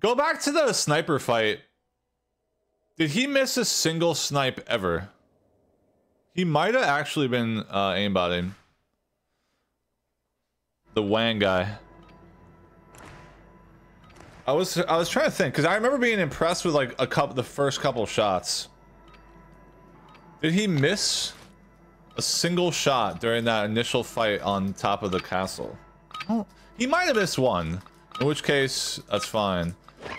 Go back to the sniper fight. Did he miss a single snipe ever? He might have actually been uh, aimbotting. The Wang guy. I was I was trying to think because I remember being impressed with like a couple the first couple shots. Did he miss a single shot during that initial fight on top of the castle? Oh, he might have missed one, in which case that's fine.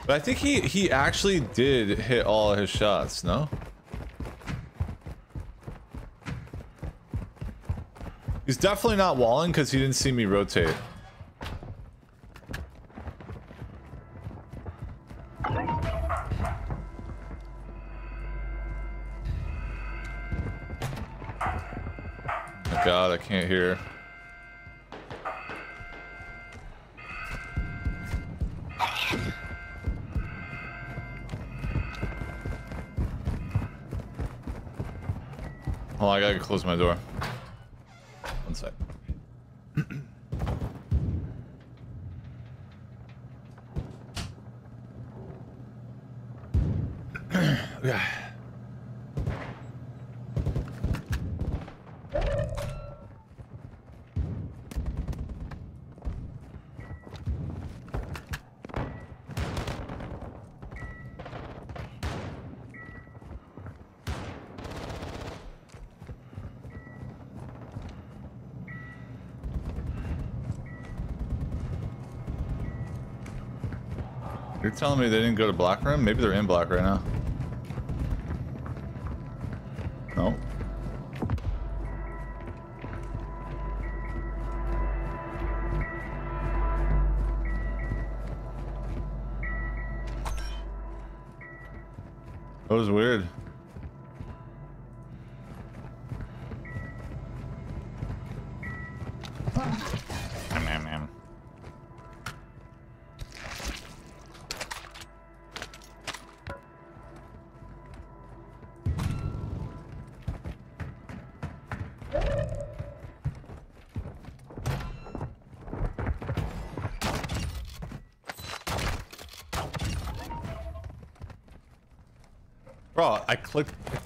But I think he he actually did hit all his shots. No. He's definitely not walling because he didn't see me rotate. Oh God, I can't hear. Oh, I gotta close my door. One sec. yeah. Telling me they didn't go to Black Room? Maybe they're in Black right now.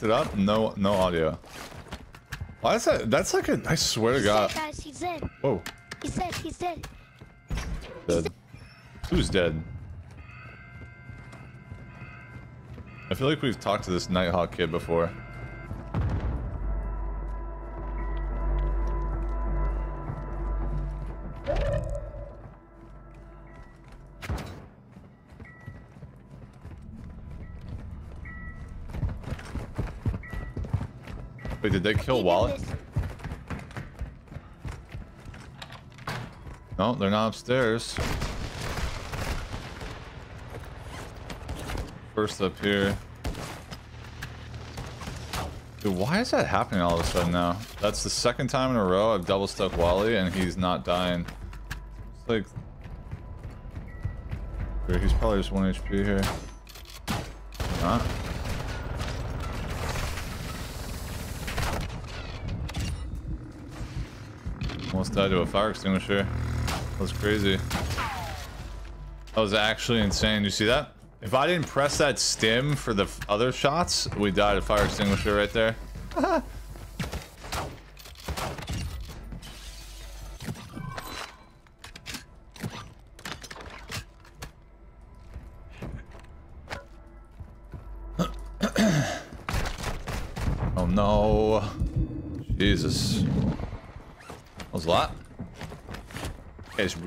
It up, no no audio. Why is that? That's like a I swear to God. dead, guys. He's dead. Whoa, He's dead. He's dead. dead. Who's dead? I feel like we've talked to this Nighthawk kid before. Did they kill Wallet? No, they're not upstairs. First up here. Dude, why is that happening all of a sudden now? That's the second time in a row I've double stuck Wally and he's not dying. It's like... He's probably just 1 HP here. Not. Almost died to a fire extinguisher. That was crazy. That was actually insane. You see that? If I didn't press that stim for the other shots, we died a fire extinguisher right there.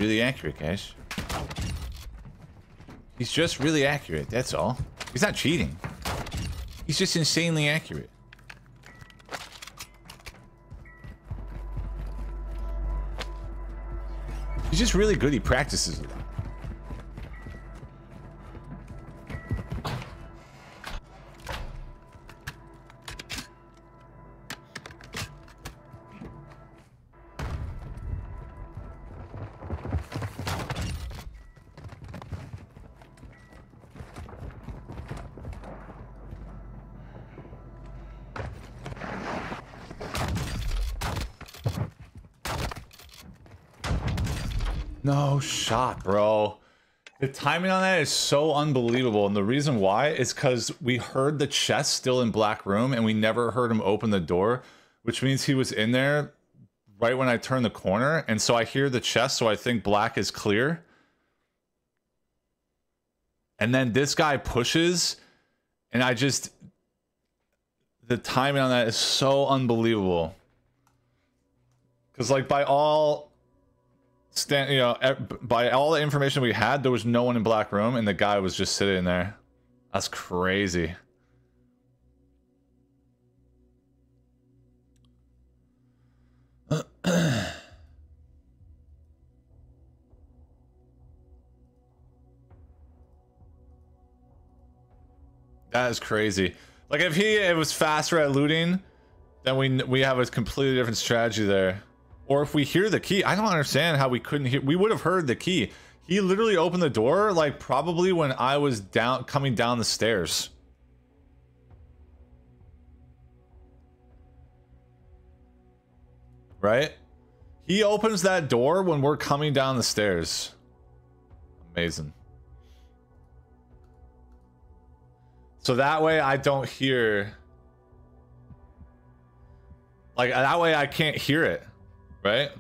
Really accurate, guys. He's just really accurate, that's all. He's not cheating. He's just insanely accurate. He's just really good. He practices a lot. Timing on that is so unbelievable. And the reason why is because we heard the chest still in Black Room and we never heard him open the door, which means he was in there right when I turned the corner. And so I hear the chest, so I think Black is clear. And then this guy pushes, and I just. The timing on that is so unbelievable. Because, like, by all stand you know by all the information we had there was no one in black room and the guy was just sitting there. That's crazy. That is crazy. Like if he it was faster at looting then we we have a completely different strategy there or if we hear the key i don't understand how we couldn't hear we would have heard the key. He literally opened the door like probably when i was down coming down the stairs. Right? He opens that door when we're coming down the stairs. Amazing. So that way i don't hear like that way i can't hear it right?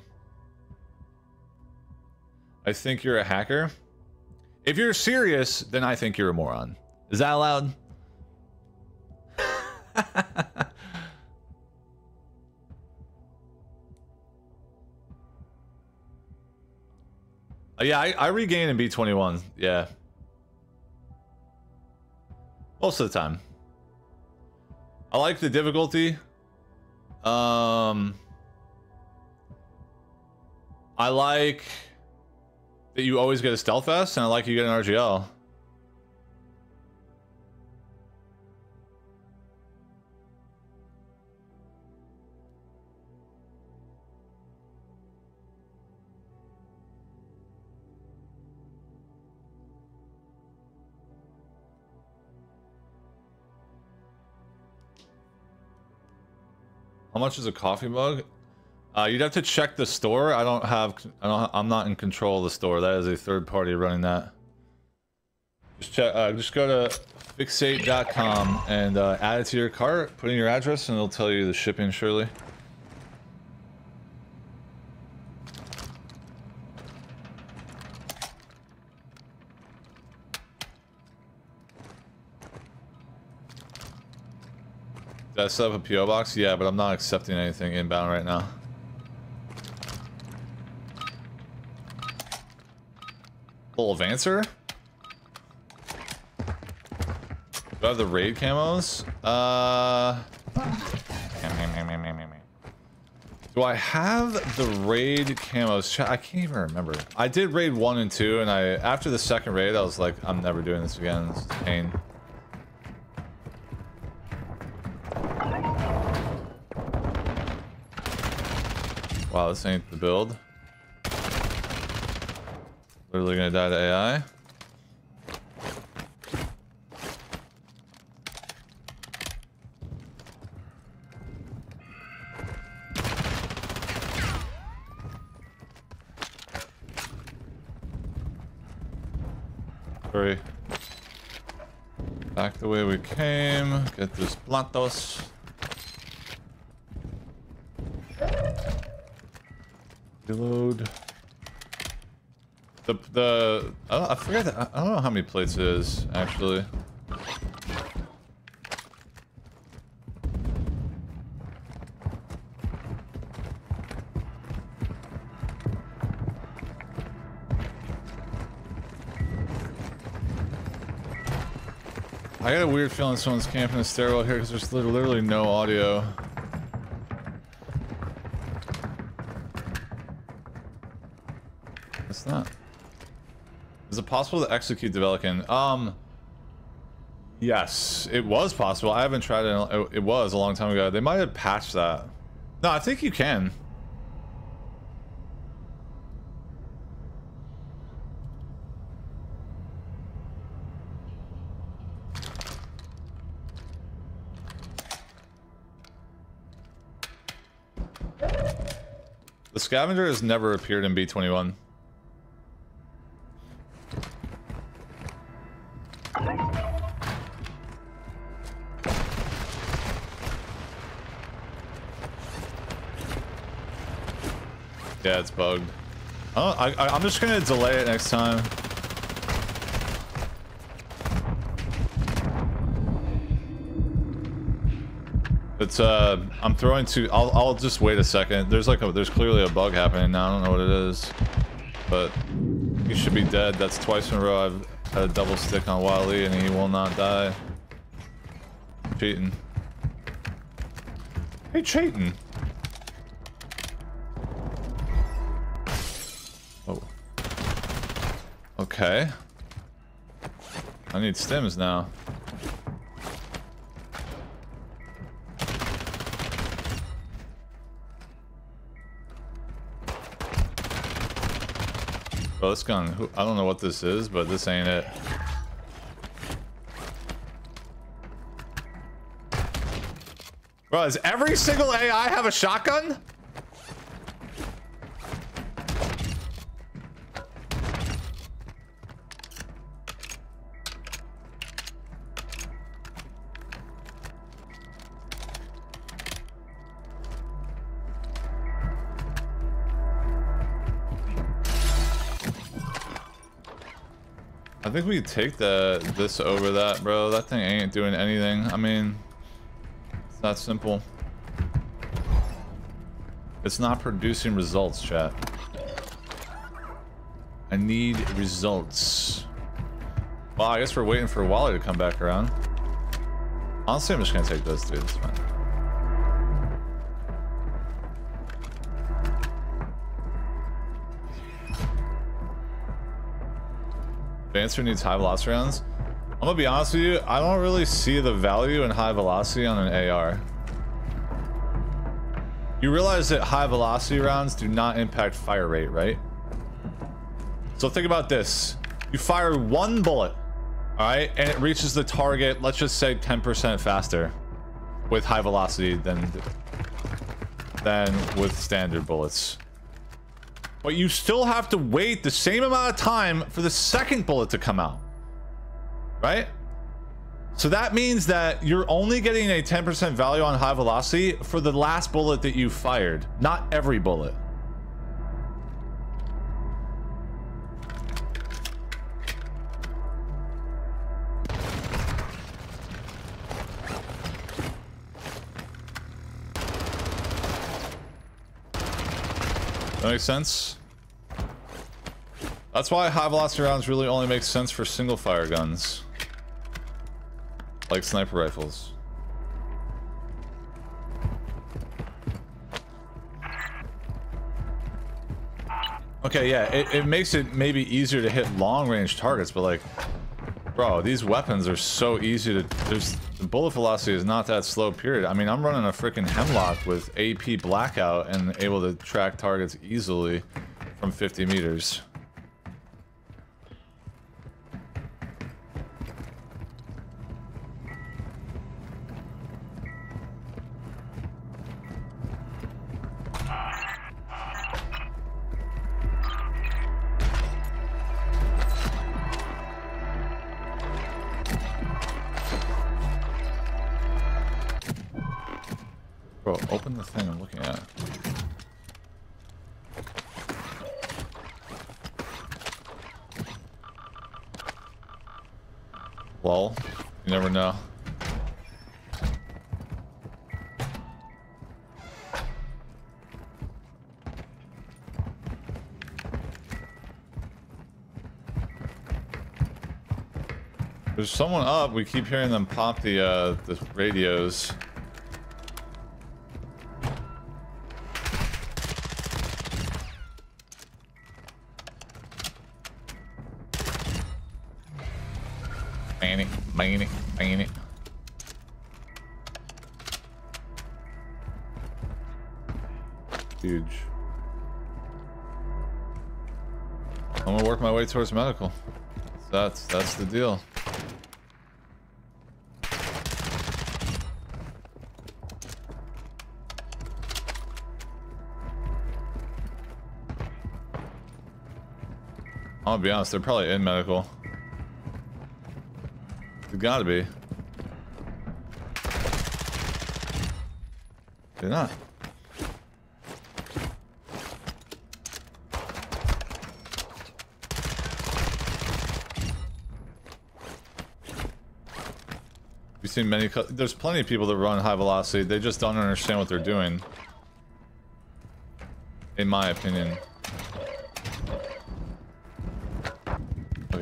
I think you're a hacker. If you're serious, then I think you're a moron. Is that allowed? Uh, yeah, I, I regain in B21. Yeah. Most of the time. I like the difficulty. Um... I like that you always get a stealth vest, and I like you get an RGL. How much is a coffee mug? Uh, you'd have to check the store. I don't have. I don't. I'm not in control of the store. That is a third party running that. Just check. Uh, just go to Phixate.com and uh, add it to your cart. Put in your address, and it'll tell you the shipping. Surely. Did I set up a PO box? Yeah, but I'm not accepting anything inbound right now. Full Avancer? Do I have the raid camos? Uh... Do I have the raid camos? I can't even remember. I did raid 1 and 2, and I after the second raid, I was like, I'm never doing this again. Is pain. Wow, this ain't the build. Literally gonna die to AI. Sorry. Back the way we came. Get this platos. Reload. The the oh, I, I forget I don't know how many plates it is actually. I got a weird feeling someone's camping a stairwell here because there's literally no audio. It's not. Is it possible to execute the Velikan? Um. Yes, it was possible. I haven't tried it. It was a long time ago. They might have patched that. No, I think you can. The scavenger has never appeared in B21. It's bugged. Oh, I, I, I'm just gonna delay it next time. It's uh, I'm throwing two. I'll I'll just wait a second. There's like a there's clearly a bug happening now. I don't know what it is, but he should be dead. That's twice in a row I've had a double stick on Wily and he will not die. Cheating. Hey, cheating. Okay. I need stems now. Bro, this gun, I don't know what this is, but this ain't it. Bro, does every single AI have a shotgun? Think we take the this over that, bro. That thing ain't doing anything. I mean, it's that simple. It's not producing results, chat. I need results. Well, I guess we're waiting for Wally to come back around. Honestly, I'm just gonna take those dude. It's fine. Dancer needs high velocity rounds. I'm gonna be honest with you, I don't really see the value in high velocity on an AR. You realize that high velocity rounds do not impact fire rate, right? So think about this. You fire one bullet, alright, and it reaches the target, let's just say 10% faster with high velocity than, than with standard bullets. But you still have to wait the same amount of time for the second bullet to come out. Right? So that means that you're only getting a 10% value on high velocity for the last bullet that you fired, not every bullet. Makes sense. That's why high velocity rounds really only make sense for single fire guns. Like sniper rifles. Okay, yeah, it, it makes it maybe easier to hit long range targets, but like, bro, these weapons are so easy to, there's, the bullet velocity is not that slow, period. I mean, I'm running a freaking Hemlock with AP Blackout and able to track targets easily from 50 meters. There's someone up. We keep hearing them pop the uh, the radios. It, bang it. Huge. I'm gonna work my way towards medical. That's that's the deal. I'll be honest, they're probably in medical. They gotta be. They're not. We've seen many. There's plenty of people that run high velocity. They just don't understand what they're doing. In my opinion.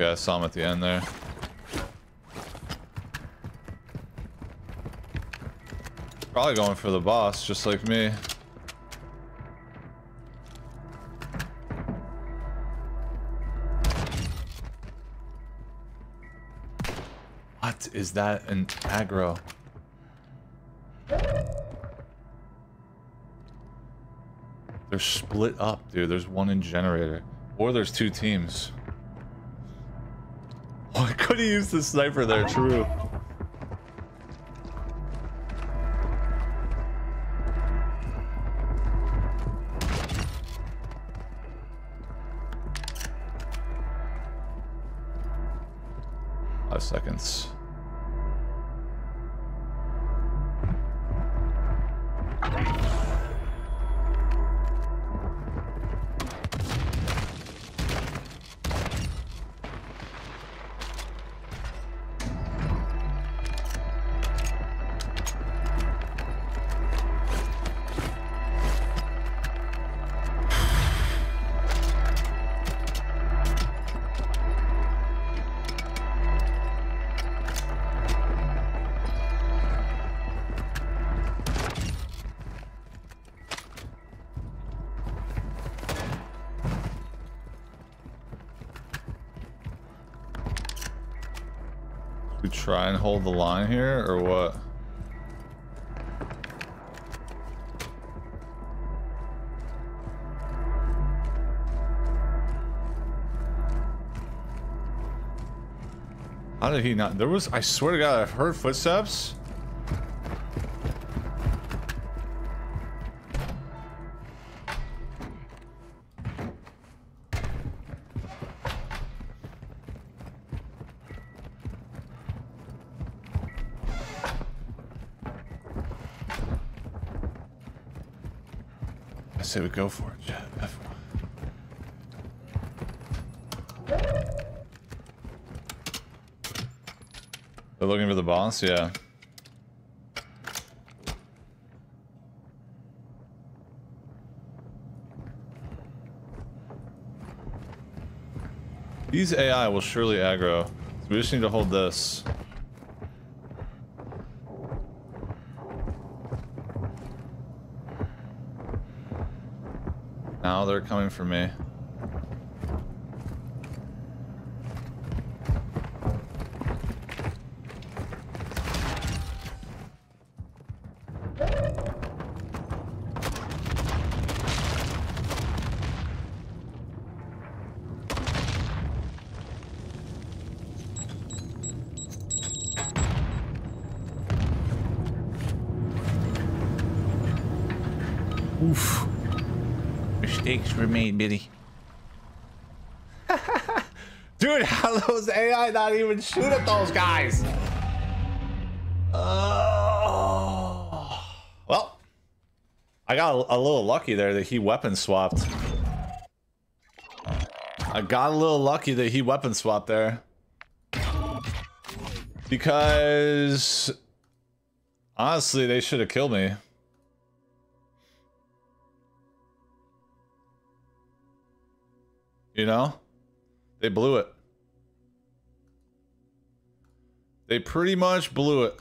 Okay, I saw him at the end there. Probably going for the boss, just like me. What is that an aggro? They're split up, dude. There's one in generator. Or there's two teams. Could have used the sniper there, true. Hold the line here, or what? How did he not? There was, I swear to God, I've heard footsteps. Say we go for it. Yeah, They're looking for the boss? Yeah. These AI will surely aggro. So we just need to hold this. Now they're coming for me. Not even shoot at those guys? Oh. Well, I got a little lucky there that he weapon swapped. I got a little lucky that he weapon swapped there. Because honestly, they should have killed me. You know? They blew it. Pretty much blew it.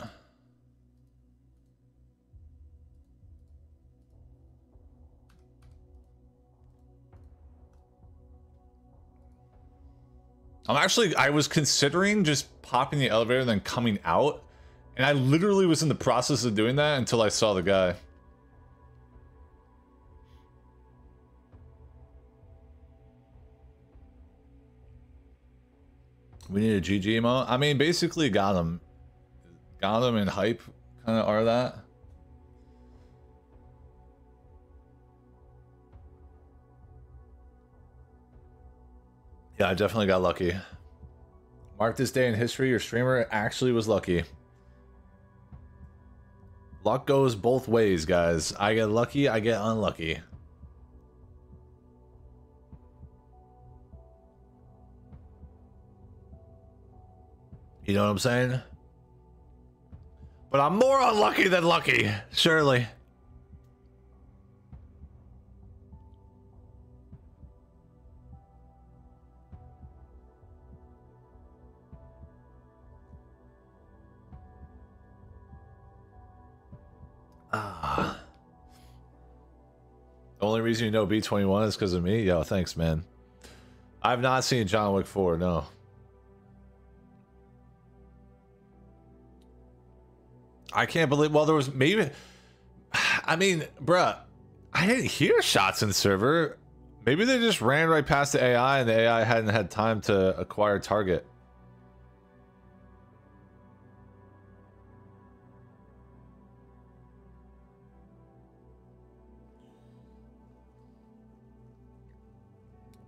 I'm actually, I was considering just popping the elevator and then coming out. And I literally was in the process of doing that until I saw the guy. We need a GG emo. I mean, basically got him. Got him and hype kind of are that. Yeah, I definitely got lucky. Mark this day in history, your streamer actually was lucky. Luck goes both ways, guys. I get lucky, I get unlucky. You know what I'm saying? But I'm more unlucky than lucky, surely. Ah. The only reason you know B21 is because of me? Yo, thanks, man. I've not seen John Wick 4, no. I can't believe. Well, there was maybe. I mean, bruh, I didn't hear shots in server. Maybe they just ran right past the AI and the AI hadn't had time to acquire target.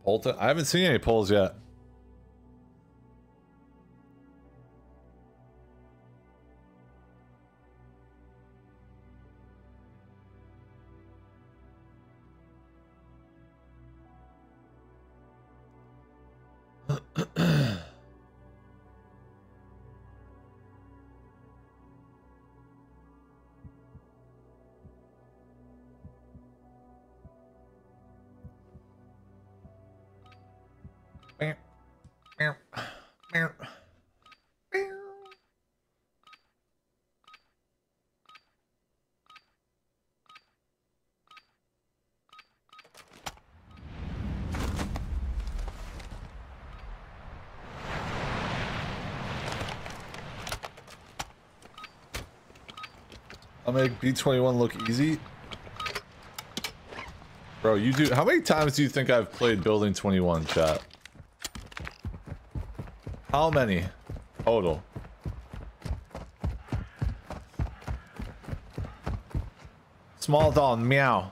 Polta? I haven't seen any polls yet. Make B21 look easy. Bro, you do- how many times do you think I've played Building 21, chat? How many? Total. Small doll, meow.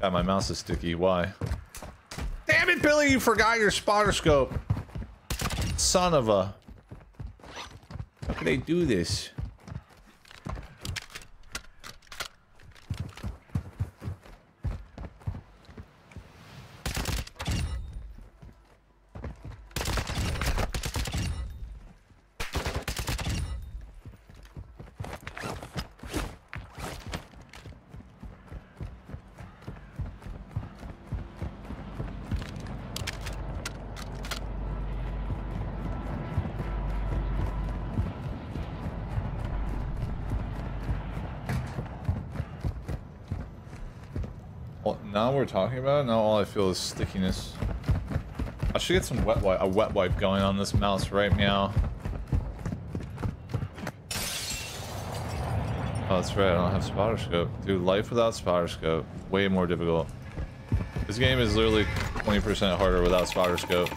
God, my mouse is sticky. Why? Damn it, Billy, you forgot your spotter scope. Son of a... They do this? Well, now we're talking about now all I feel is stickiness. I should get some wet wipe, a wet wipe going on this mouse right now. Oh, that's right, I don't have spotter scope. Dude, life without spotter scope, way more difficult. This game is literally 20% harder without spotter scope.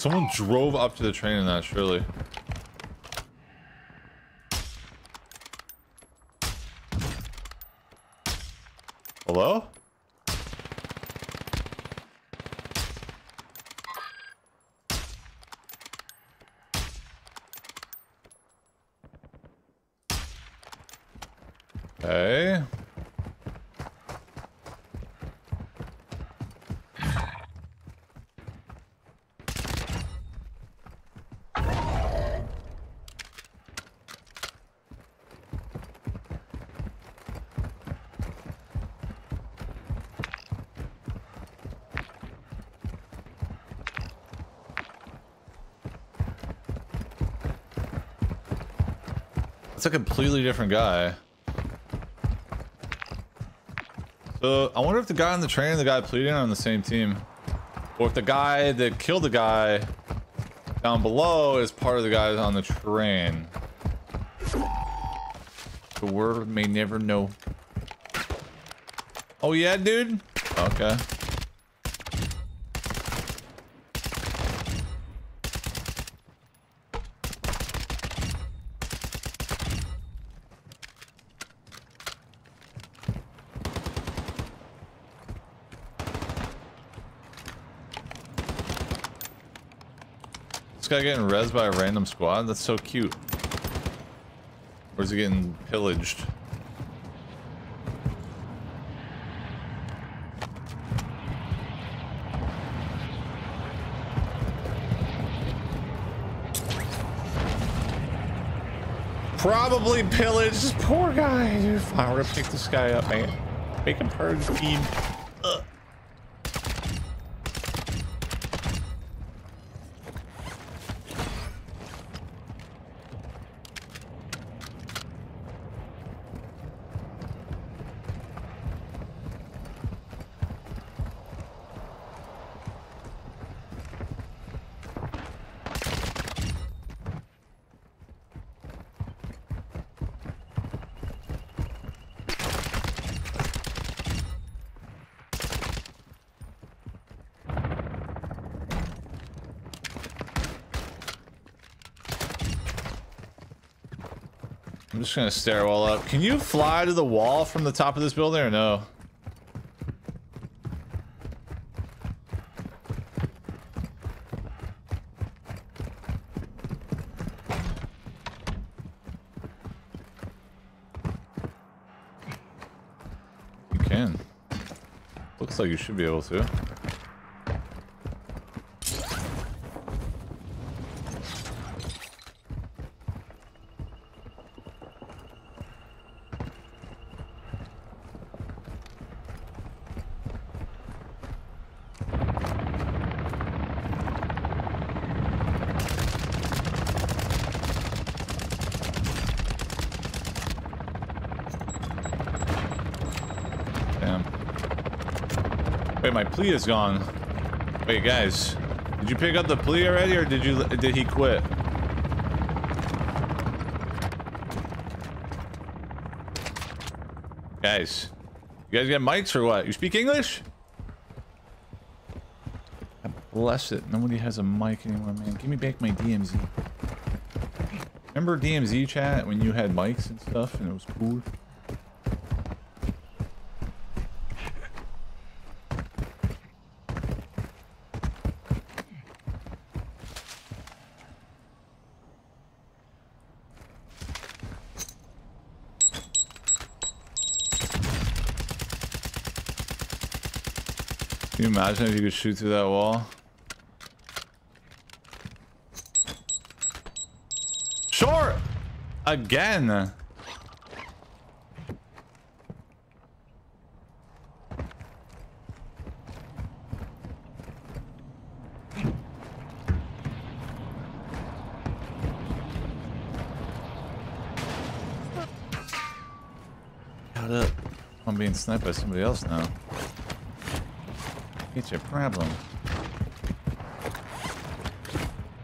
Someone drove up to the train in that, surely. Hello? Okay. It's a completely different guy. So I wonder if the guy on the train and the guy pleading are on the same team. Or if the guy that killed the guy down below is part of the guys on the train. The world may never know. Oh yeah, dude? Okay. Guy getting res by a random squad? That's so cute. Or is he getting pillaged? Probably pillaged. Poor guy. Dude, fine, we're gonna pick this guy up, man. Make him purge team. Ugh. I'm just gonna stairwell up. Can you fly to the wall from the top of this building or no? You can. Looks like you should be able to. Plea is gone. Wait, guys. Did you pick up the plea already, or did you? Did he quit? Guys, you guys get mics or what? You speak English? Bless it. Nobody has a mic anymore, man. Give me back my DMZ. Remember DMZ chat when you had mics and stuff and it was cool? Imagine if you could shoot through that wall? Short! Again! I'm being sniped by somebody else now. It's your problem.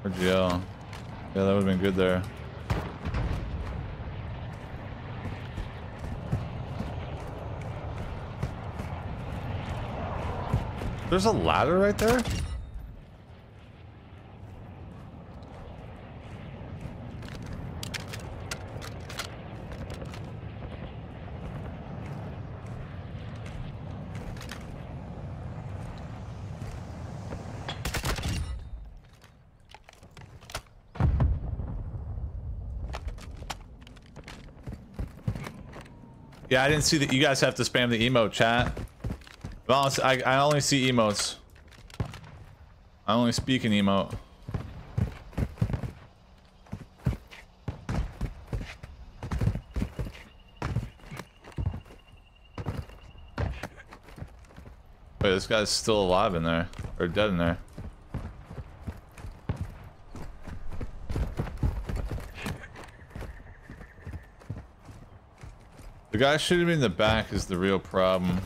Or jail. Yeah, that would have been good there. There's a ladder right there? I didn't see that. You guys have to spam the emote chat. Well, I, I only see emotes. I only speak in emote. Wait, this guy's still alive in there. Or dead in there. The guy shooting me in the back is the real problem.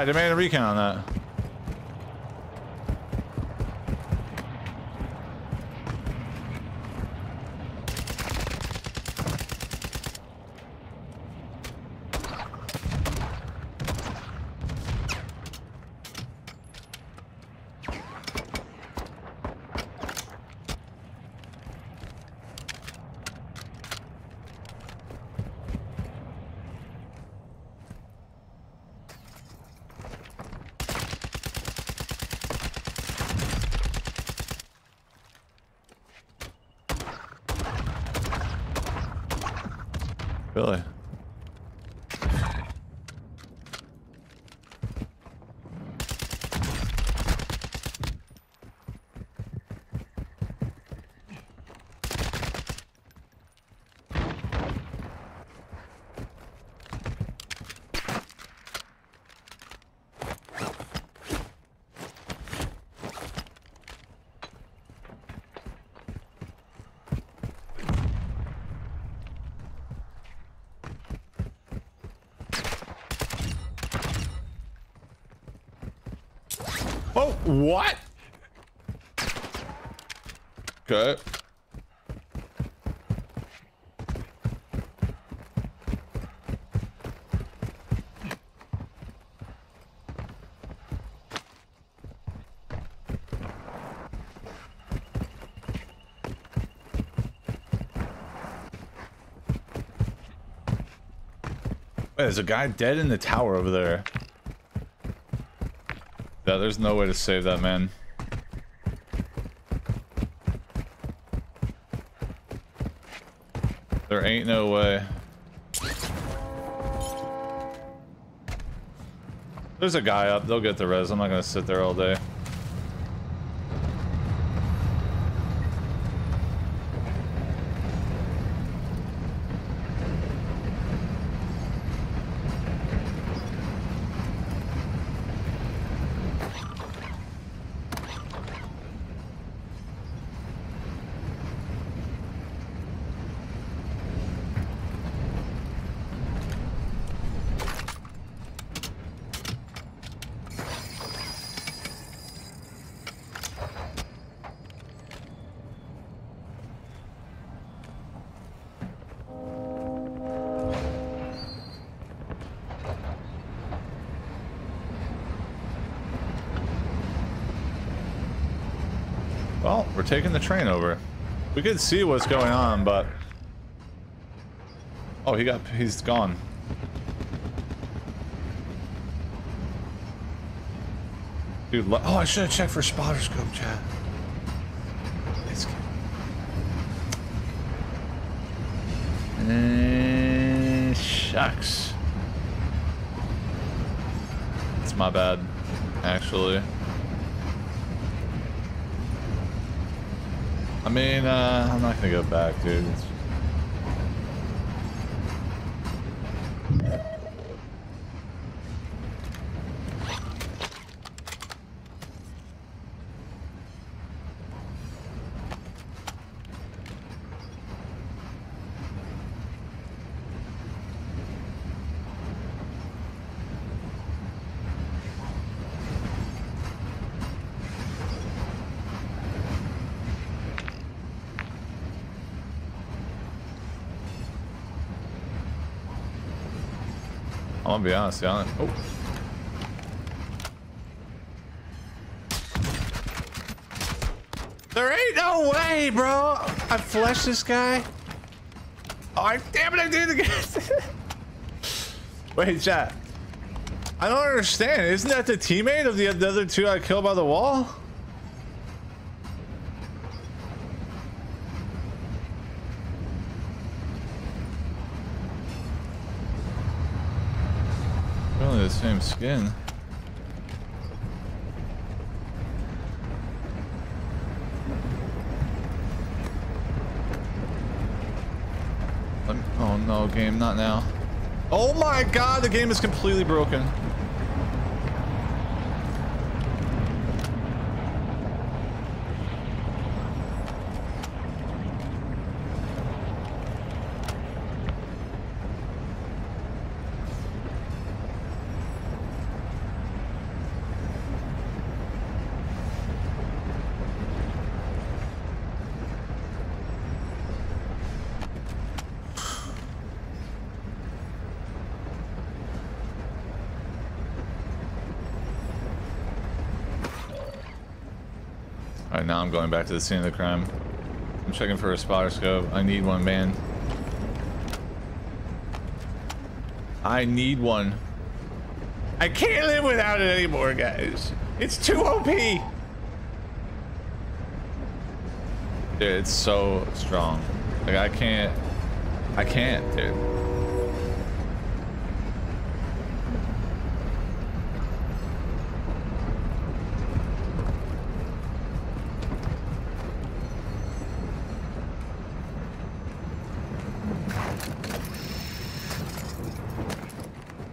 I demand a recount on that. Really? Oh, what? Okay. There's a guy dead in the tower over there. Yeah, there's no way to save that man. There ain't no way. There's a guy up. They'll get the res. I'm not gonna sit there all day. taking the train over. We could see what's going on, but... Oh, he got... he's gone. Dude, oh, I should have checked for spotter scope, chat. It's... Uh, eh, shucks. It's my bad, actually. I mean, uh, I'm not gonna go back, dude. Honest, yeah. Oh. There ain't no way, bro. I flushed this guy. Oh, I, damn it, I did it again. Wait, chat. I don't understand. Isn't that the teammate of the, the other two I killed by the wall? They're only Oh no, game, not now. Oh my god, the game is completely broken. I'm going back to the scene of the crime. I'm checking for a spotter scope. I need one, man. I need one. I can't live without it anymore, guys. It's too OP. Dude, it's so strong. Like, I can't. I can't, dude.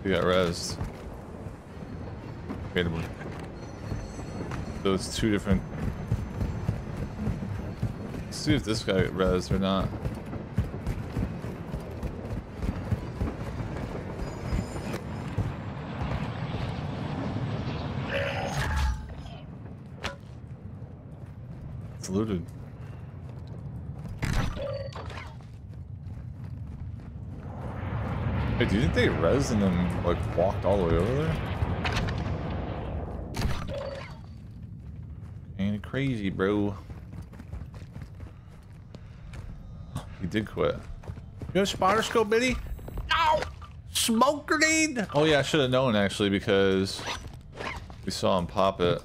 We got res. Those two different. Let's see if this guy got res or not. It's looted. Hey, do you think they res and then like walked all the way over there? Ain't crazy, bro. He did quit. You have a spotter scope, Biddy? No! Smoke grenade! Oh yeah, I should have known actually because we saw him pop it.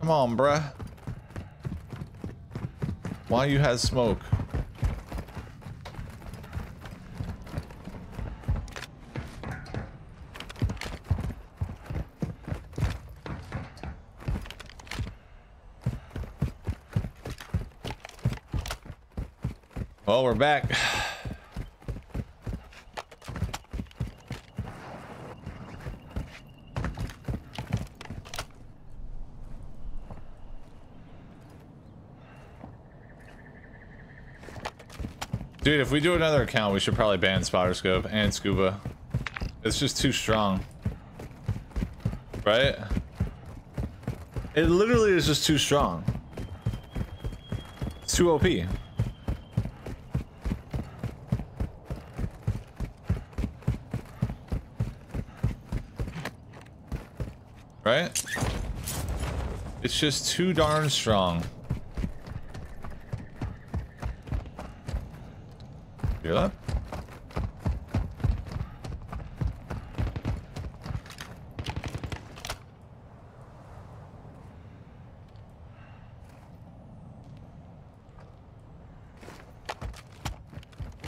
Come on, bruh. Why you had smoke? Well, we're back. Dude, if we do another account, we should probably ban Spotter Scope and Scuba. It's just too strong. Right? It literally is just too strong. It's too OP. Right? It's just too darn strong. Hear that?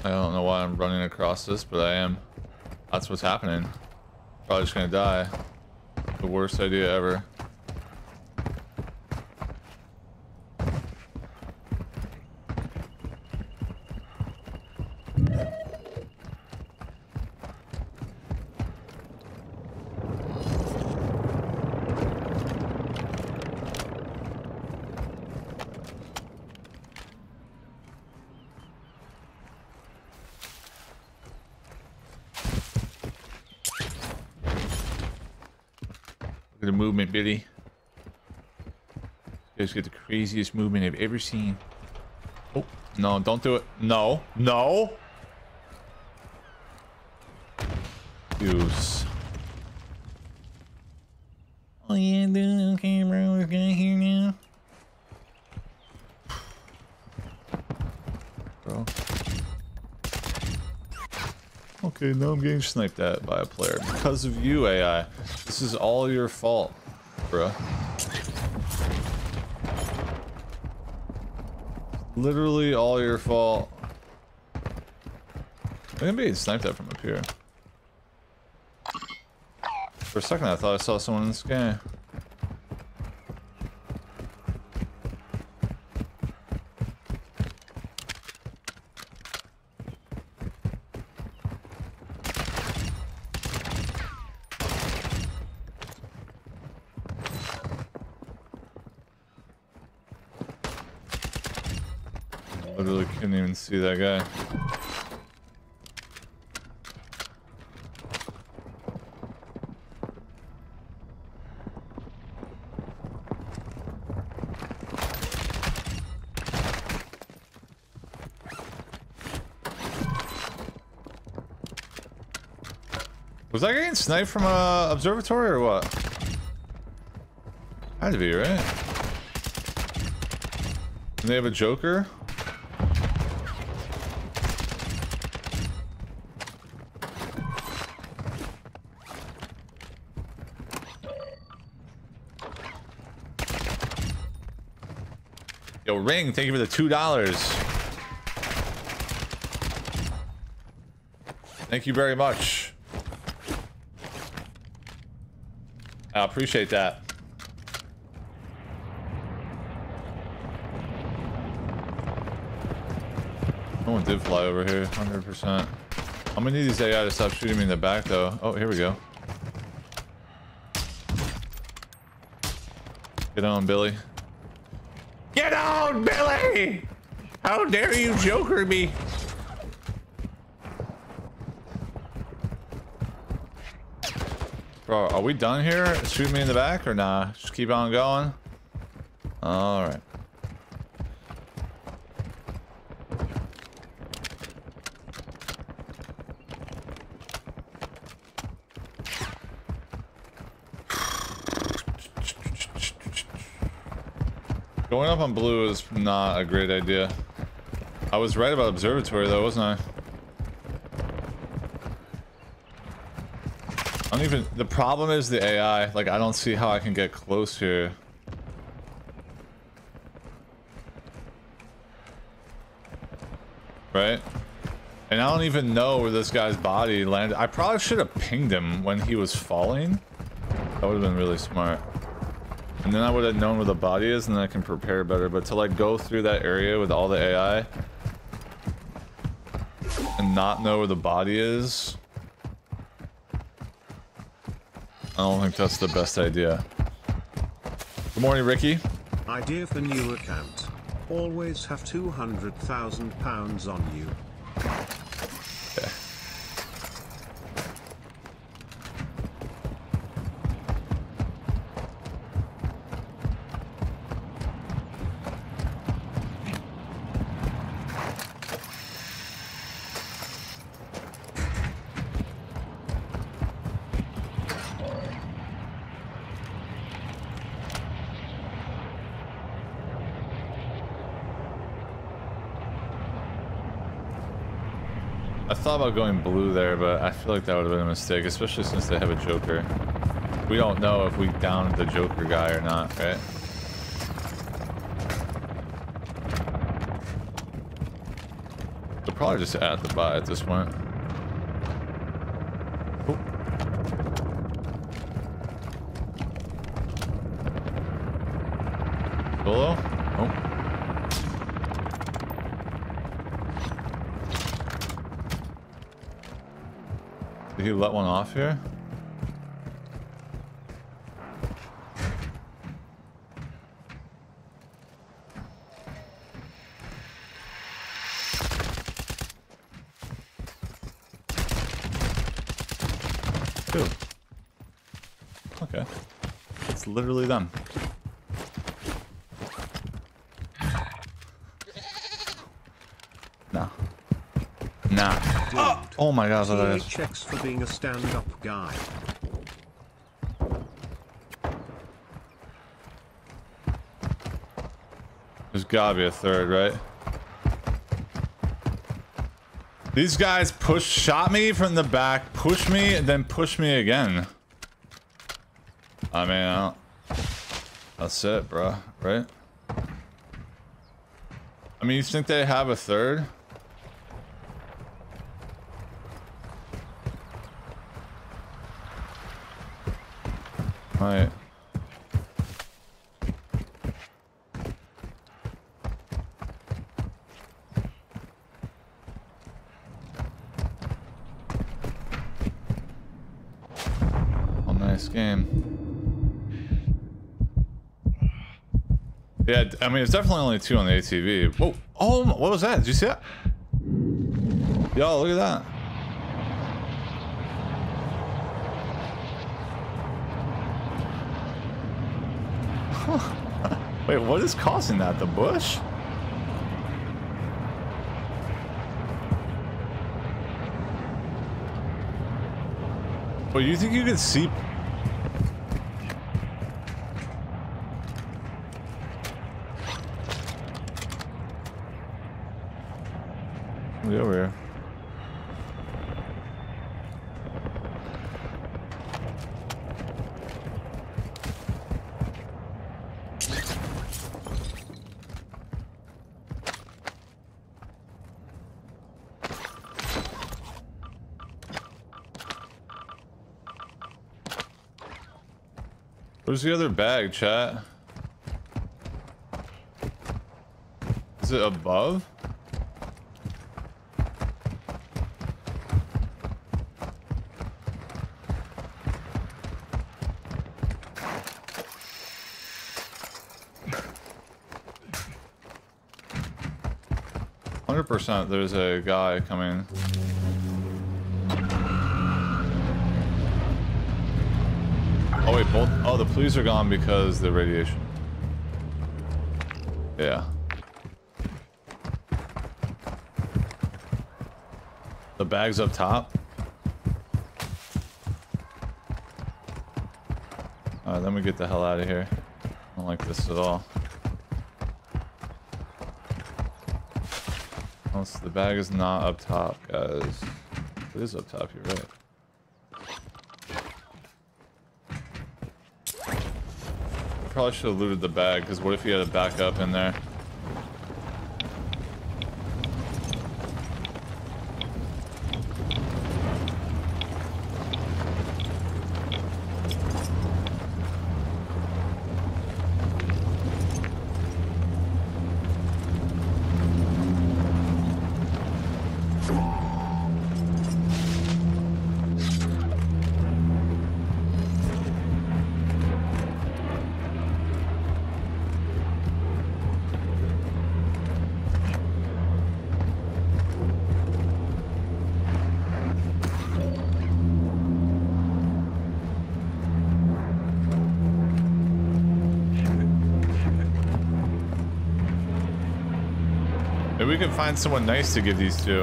I don't know why I'm running across this, but I am. That's what's happening. Probably just gonna die. The worst idea ever. Look at the movement, Billy. You guys get the craziest movement I've ever seen. Oh, no, don't do it. No, no. Use. Oh yeah, dude, okay, bro, we're gonna here now. Bro. Okay, now I'm getting sniped at by a player because of you, AI. This is all your fault, bruh. Literally all your fault. I'm being sniped at from up here. For a second, I thought I saw someone in the sky. Literally couldn't even see that guy. Was I getting sniped from a observatory or what? Had to be, right? And they have a JOKR? Yo, Ring, thank you for the two dollars. Thank you very much. I appreciate that. No one did fly over here, 100%. I'm gonna need these AI to stop shooting me in the back, though. Oh, here we go. Get on, Billy. Get on, Billy! How dare you joker me? Bro, are we done here? Shoot me in the back or nah? Just keep on going? Alright. Going up on blue is not a great idea. I was right about observatory though, wasn't I? I don't even, the problem is the AI. Like, I don't see how I can get close here. Right? And I don't even know where this guy's body landed. I probably should have pinged him when he was falling. That would have been really smart. And then I would have known where the body is and then I can prepare better. But to like go through that area with all the AI and not know where the body is, I don't think that's the best idea. Good morning, Ricky. Idea for new account. Always have 200,000 pounds on you. I thought about going blue there, but I feel like that would have been a mistake, especially since they have a JOKR. We don't know if we downed the JOKR guy or not, right? The probably just at the buy at this point. One off here? Two. Okay. It's literally them. No. Nah. Dude. Oh my god, I thought that was- for being a stand-up guy. There's gotta be a third, right? These guys push shot me from the back, push me, and then push me again. I mean, I don't, that's it, bro. Right? I mean, you think they have a third? Right. Oh, nice game. Yeah, I mean, it's definitely only two on the ATV. Whoa. Oh, what was that? Did you see that? Yo, look at that. Wait, what is causing that? The bush? But you think you could see? Look over here. Where's the other bag, chat? Is it above? Hundred percent. There's a guy coming. Oh wait, both. Oh, the police are gone because the radiation. Yeah. The bag's up top. Alright, let me get the hell out of here. I don't like this at all. Oh, Unless the bag is not up top, guys. It is up top, you're right. Probably should have looted the bag, because what if he had a backup in there? Find someone nice to give these to.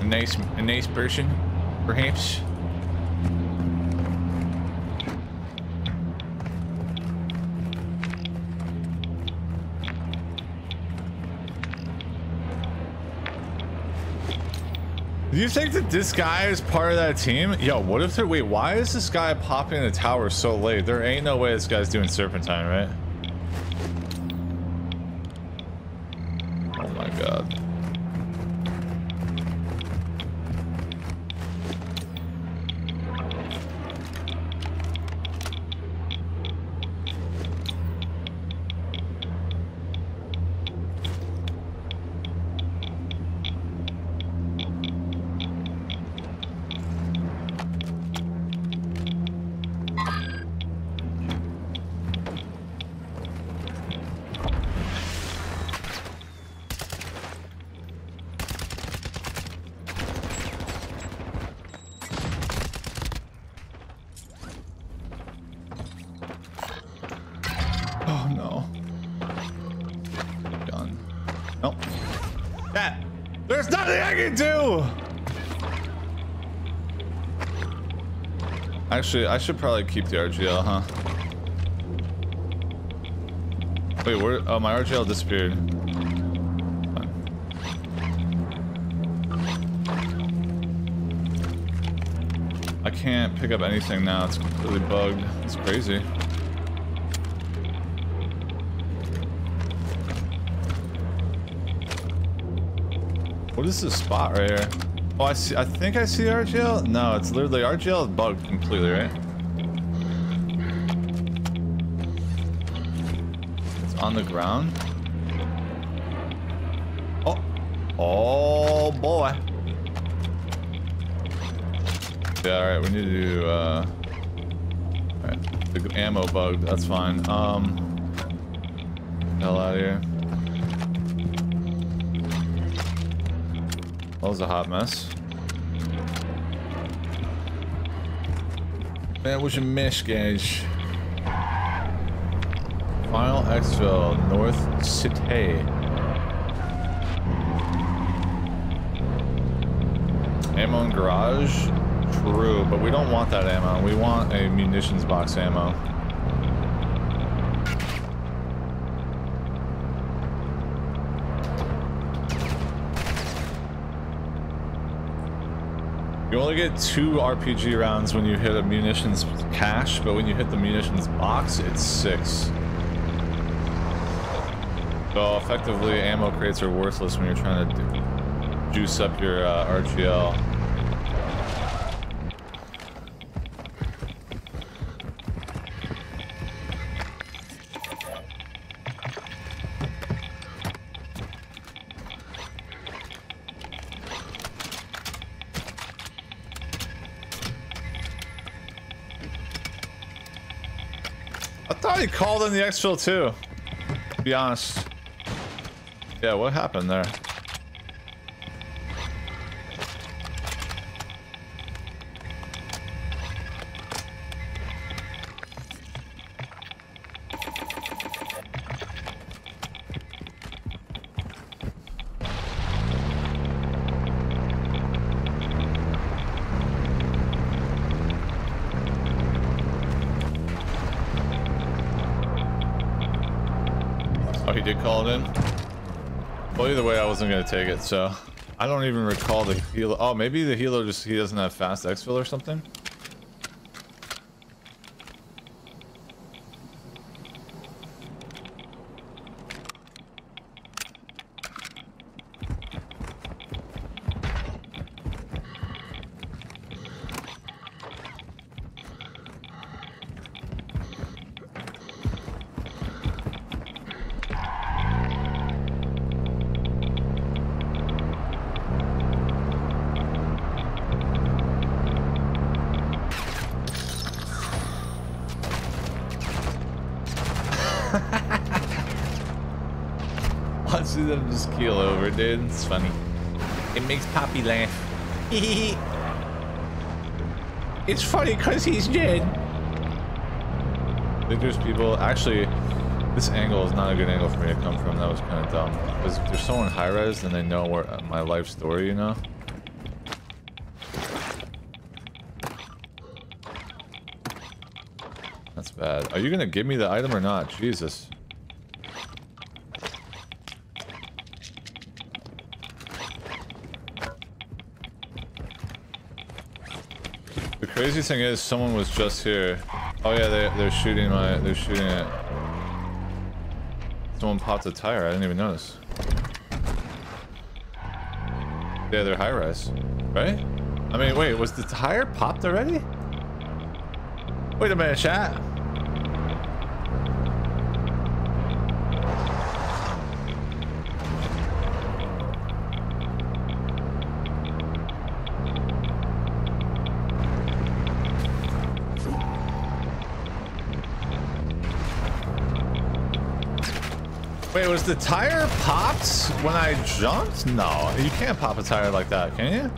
A nice, a nice person, perhaps. Do you think that this guy is part of that team? Yo, what if they're- wait, why is this guy popping the tower so late? There ain't no way this guy's doing serpentine, right? Actually, I should probably keep the RGL, huh? Wait, where? Oh, my RGL disappeared. I can't pick up anything now. It's completely bugged. It's crazy. What is this spot right here? Oh, I see. I think I see RGL. No, it's literally RGL is bugged completely, right? It's on the ground. Oh, oh boy. Yeah, all right. We need to do. Uh, all right, the ammo bugged. That's fine. Um, That was a hot mess. That was a mess, guys. Final exfil, North City. Ammo in garage? True, but we don't want that ammo. We want a munitions box ammo. Only get two RPG rounds when you hit a munitions cache, but when you hit the munitions box, it's six. So effectively, ammo crates are worthless when you're trying to juice up your uh, RGL. Called in the exfil too. To be honest. Yeah, what happened there? Wasn't to take it, so... I don't even recall the healer. Oh, maybe the healer just, he doesn't have fast exfil or something? Dude. It's funny. It makes Poppy laugh. it's funny because he's dead. I think there's people. Actually, this angle is not a good angle for me to come from. That was kind of dumb. Because if there's someone high res, then they know where uh, my life story, you know? That's bad. Are you gonna give me the item or not? Jesus. crazy thing is, someone was just here. Oh yeah, they, they're shooting my, they're shooting it. Someone popped a tire, I didn't even notice. Yeah, they're high rise, right? I mean, wait, was the tire popped already? Wait a minute, chat. The tire popped when I jumped? No, you can't pop a tire like that, can you?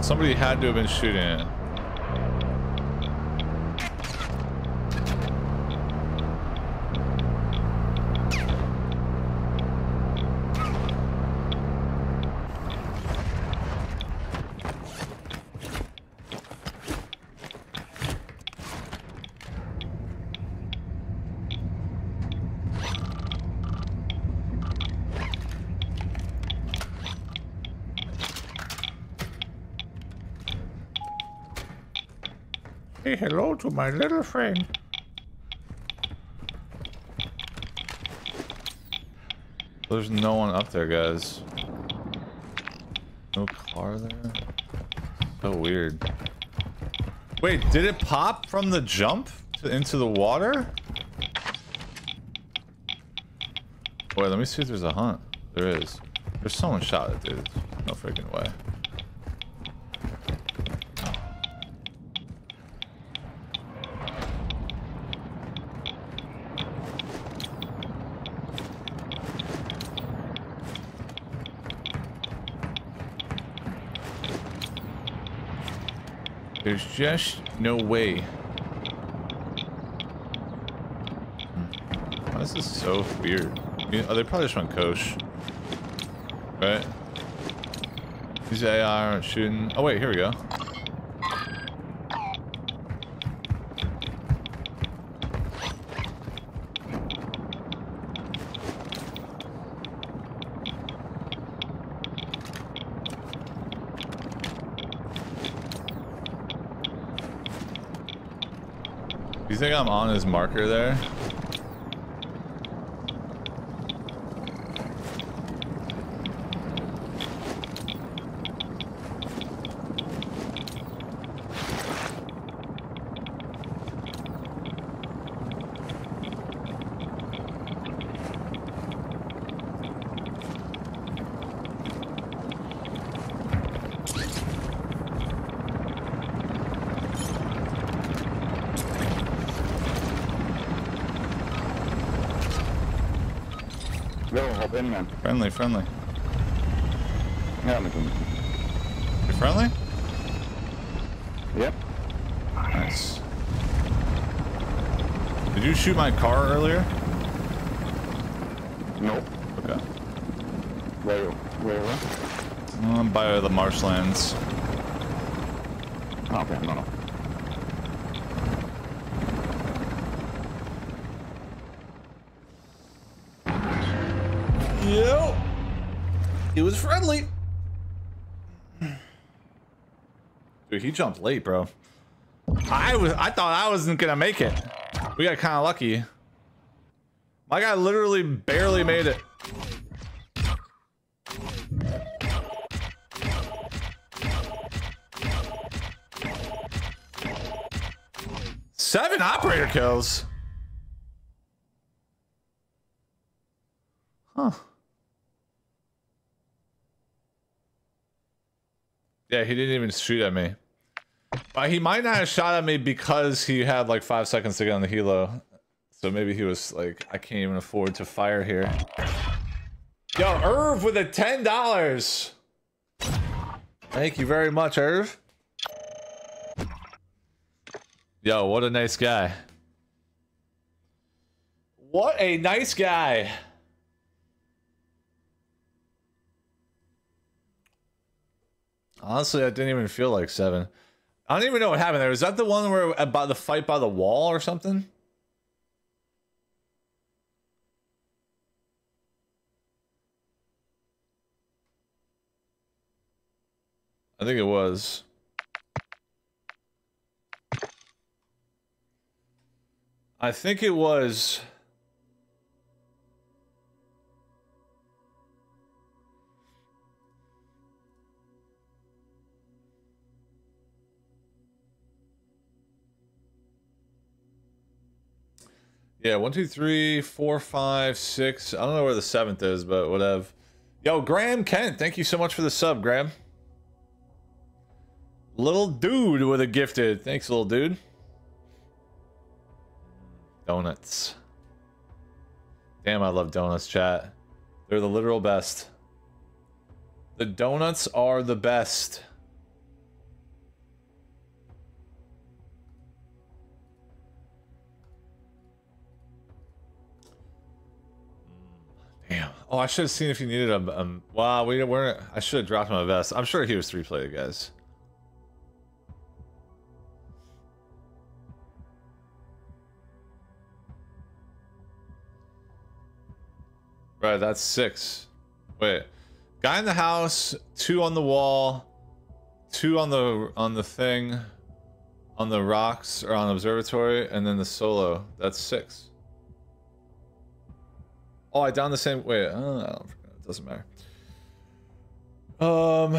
Somebody had to have been shooting it. Say hello to my little friend. There's no one up there, guys. No car there. So weird. Wait, did it pop from the jump to, into the water? Wait, let me see if there's a hunt. There is. There's someone shot it, dude. No freaking way. There's just no way. Hmm. Oh, this is so weird. Yeah, Oh, they probably just went Kosh. Right? These AI aren't shooting. Oh, wait, here we go. Think I'm on his marker there? Jo, hop in man. Friendly, friendly. Met hem. You friendly? Yep. Nice. Did you shoot my car earlier? Nope. Okay. Where, where, where? Um, by the marshlands. Ah, okay, no, no. He jumped late, bro. I was I thought I wasn't gonna make it. We got kind of lucky. My guy literally barely made it. Seven operator kills. Huh. Yeah, he didn't even shoot at me. Uh, he might not have shot at me because he had like five seconds to get on the helo. So maybe he was like, I can't even afford to fire here. Yo, Irv with a $10. Thank you very much, Irv. Yo, what a nice guy. What a nice guy. Honestly, I didn't even feel like seven. I don't even know what happened there. Was that the one where uh, about the fight by the wall or something? I think it was. I think it was. Yeah, one, two, three, four, five, six. I don't know where the seventh is, but whatever. Yo, Graham Kent, thank you so much for the sub, Graham. Little dude with a gifted. Thanks, little dude. Donuts. Damn, I love donuts, chat. They're the literal best. The donuts are the best. Oh, I should have seen if he needed a. Um, wow, we weren't. I should have dropped my vest. I'm sure he was three plated, guys. Right, that's six. Wait, guy in the house, two on the wall, two on the on the thing, on the rocks or on observatory, and then the solo. That's six. Oh, I down the same. Wait, uh, It doesn't matter. Um.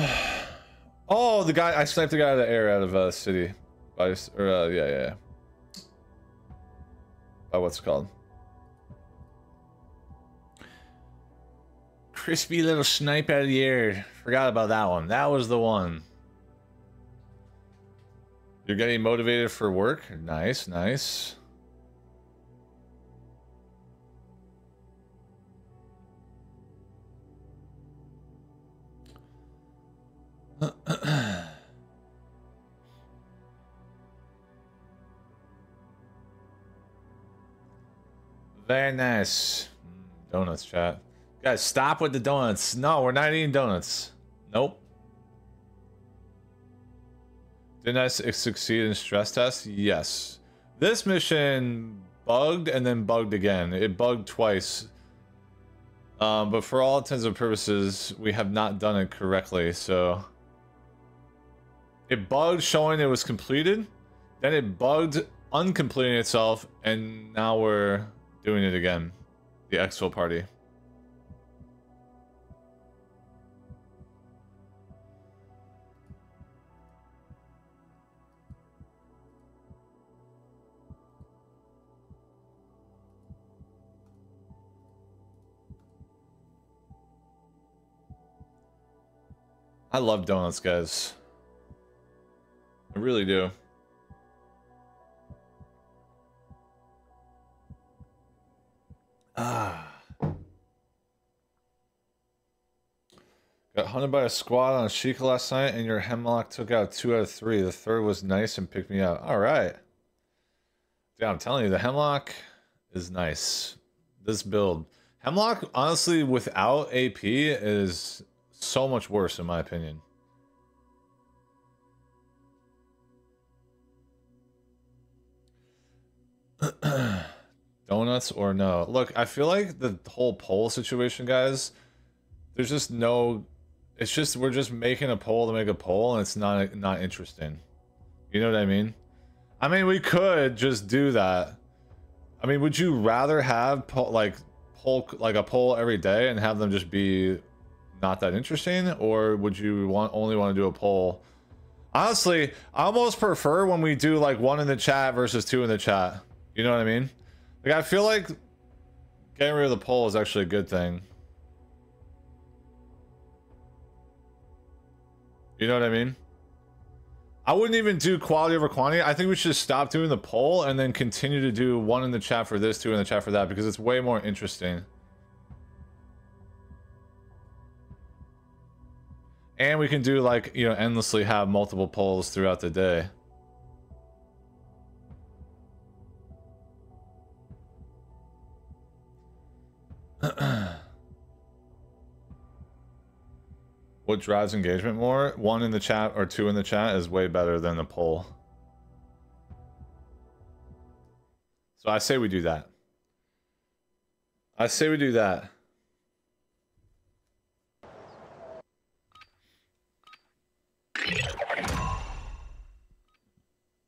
Oh, the guy. I sniped the guy out of the air out of uh, city. By, or uh, yeah, yeah. By what's it called? Crispy little snipe out of the air. Forgot about that one. That was the one. You're getting motivated for work? Nice, nice. Very nice. Mm, Donuts, chat. Guys, stop with the donuts. No, we're not eating donuts. Nope. Didn't I succeed in stress test? Yes. This mission bugged and then bugged again. It bugged twice. Um, but for all intents and purposes, we have not done it correctly, so... It bugged showing it was completed, then it bugged uncompleting itself, and now we're doing it again. The exfil party. I love donuts, guys. I really do. Ah. Got hunted by a squad on a Sheikah last night, and your hemlock took out two out of three. The third was nice and picked me up. All right. Yeah, I'm telling you, the hemlock is nice. This build. Hemlock, honestly, without AP is so much worse, in my opinion. Donuts or no? Look, I feel like the whole poll situation, guys, there's just no it's just we're just making a poll to make a poll and it's not not interesting. You know what I mean? I mean, we could just do that. I mean, would you rather have po like poll like a poll every day and have them just be not that interesting or would you want only want to do a poll? Honestly, I almost prefer when we do like one in the chat versus two in the chat. You know what I mean? Like I feel like getting rid of the poll is actually a good thing. You know what I mean? I wouldn't even do quality over quantity. I think we should stop doing the poll and then continue to do one in the chat for this, two in the chat for that, because it's way more interesting. And we can do like, you know, endlessly have multiple polls throughout the day. what drives engagement more? One in the chat or two in the chat is way better than the poll. So I say we do that. I say we do that.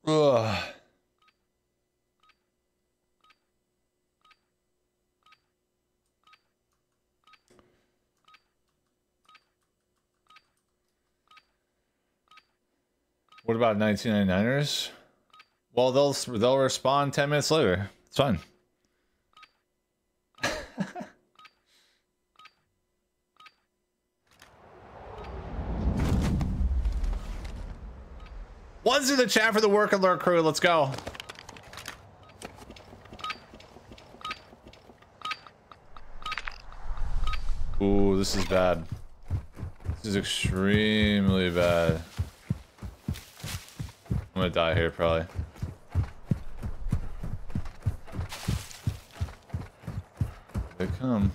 Ugh. What about 1999ers? Well, they'll they'll respond 10 minutes later. It's fine. One's in the chat for the work alert crew. Let's go. Ooh, this is bad. This is extremely bad. I'm gonna die here probably. They come.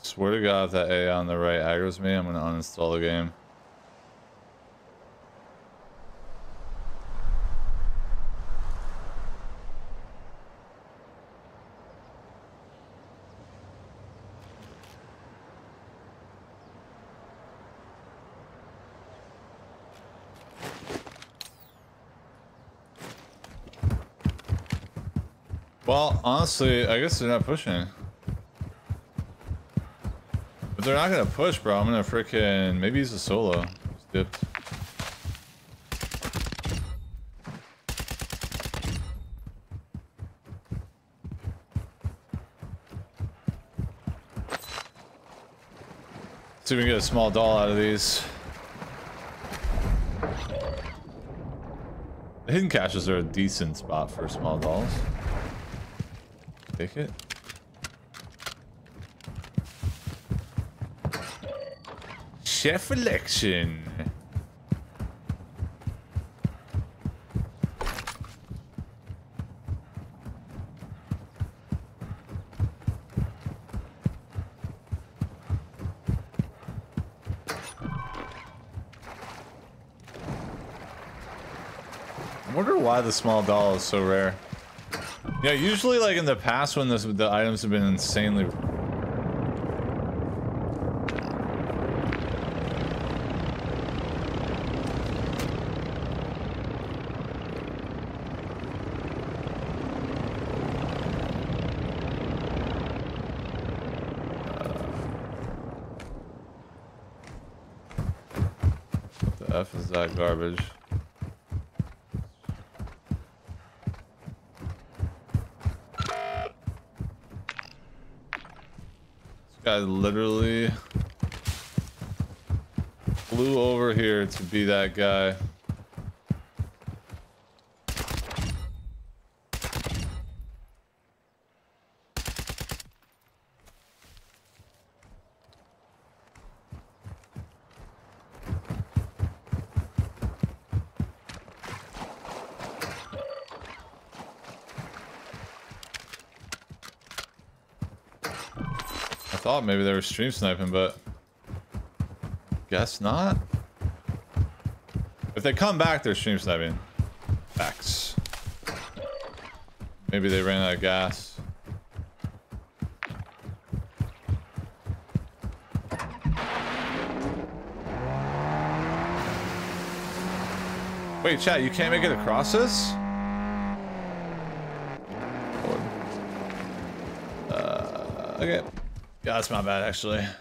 Swear to God, if that AI on the right aggro's me, I'm gonna uninstall the game. Well, honestly, I guess they're not pushing. If they're not gonna push, bro, I'm gonna frickin' maybe he's a solo. Just dipped. See if we can get a small doll out of these. The hidden caches are a decent spot for small dolls. Take it. Chef election. I wonder why the small doll is so rare. Yeah, usually like in the past when this, the items have been insanely the F is that garbage? Guy literally flew over here to be that guy. I thought maybe they were stream sniping, but guess not. If they come back, they're stream sniping. Facts. Maybe they ran out of gas. Wait, chat, you can't make it across this? Uh, okay. Yeah, that's my bad, actually.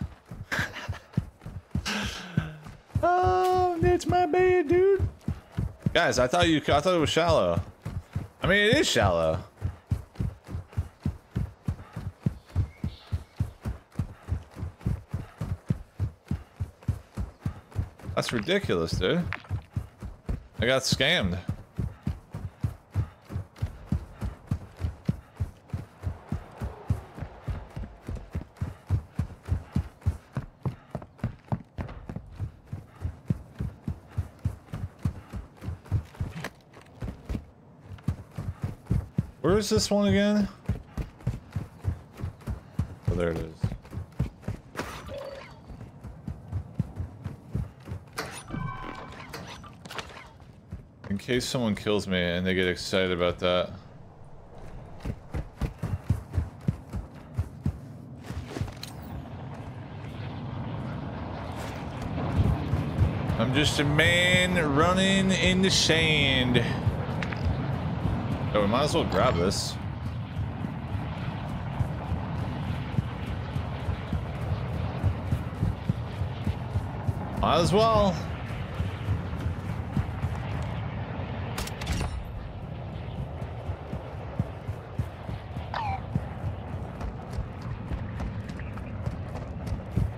Um, oh, that's my bad, dude. Guys, I thought you, I thought it was shallow. I mean, it is shallow. That's ridiculous, dude. I got scammed. Where is this one again? Oh, there it is. In case someone kills me and they get excited about that. I'm just a man running in the sand. Oh, we might as well grab this. Might as well.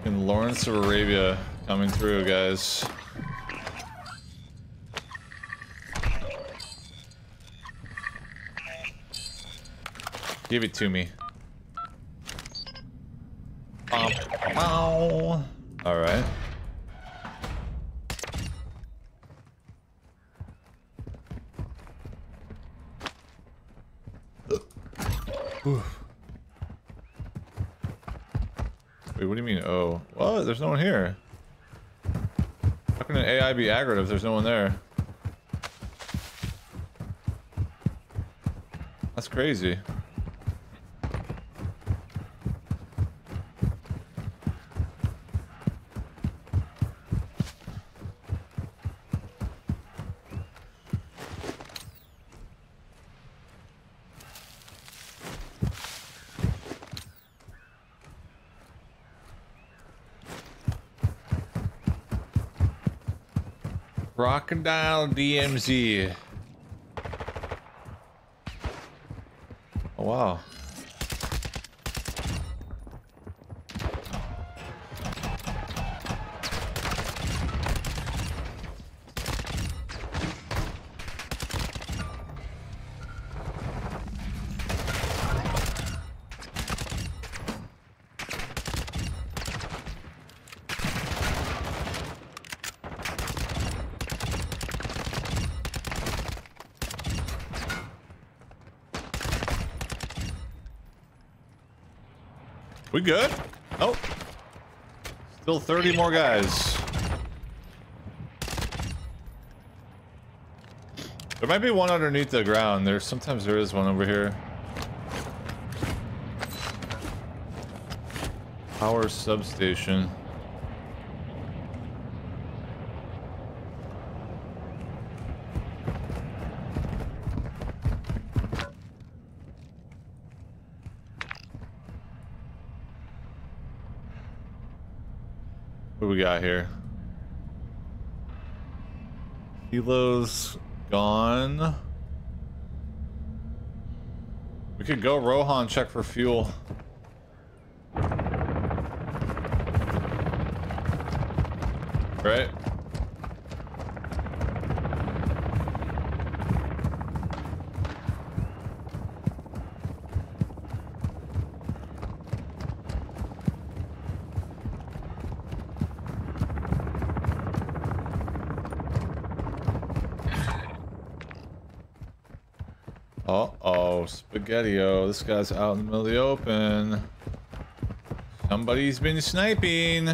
In Lawrence of Arabia coming through, guys. Give it to me. Um. All right. Oof. Wait, what do you mean? Oh, what? There's no one here. How can an AI be aggro if there's no one there? That's crazy. Crocodile DMZ. Oh, wow. We good? Oh. Still 30 more guys. There might be one underneath the ground. There's sometimes there is one over here. Power substation. Got here? Kilo's gone. We could go Rohan check for fuel. Right? Spaghetti-O. This guy's out in the middle of the open. Somebody's been sniping.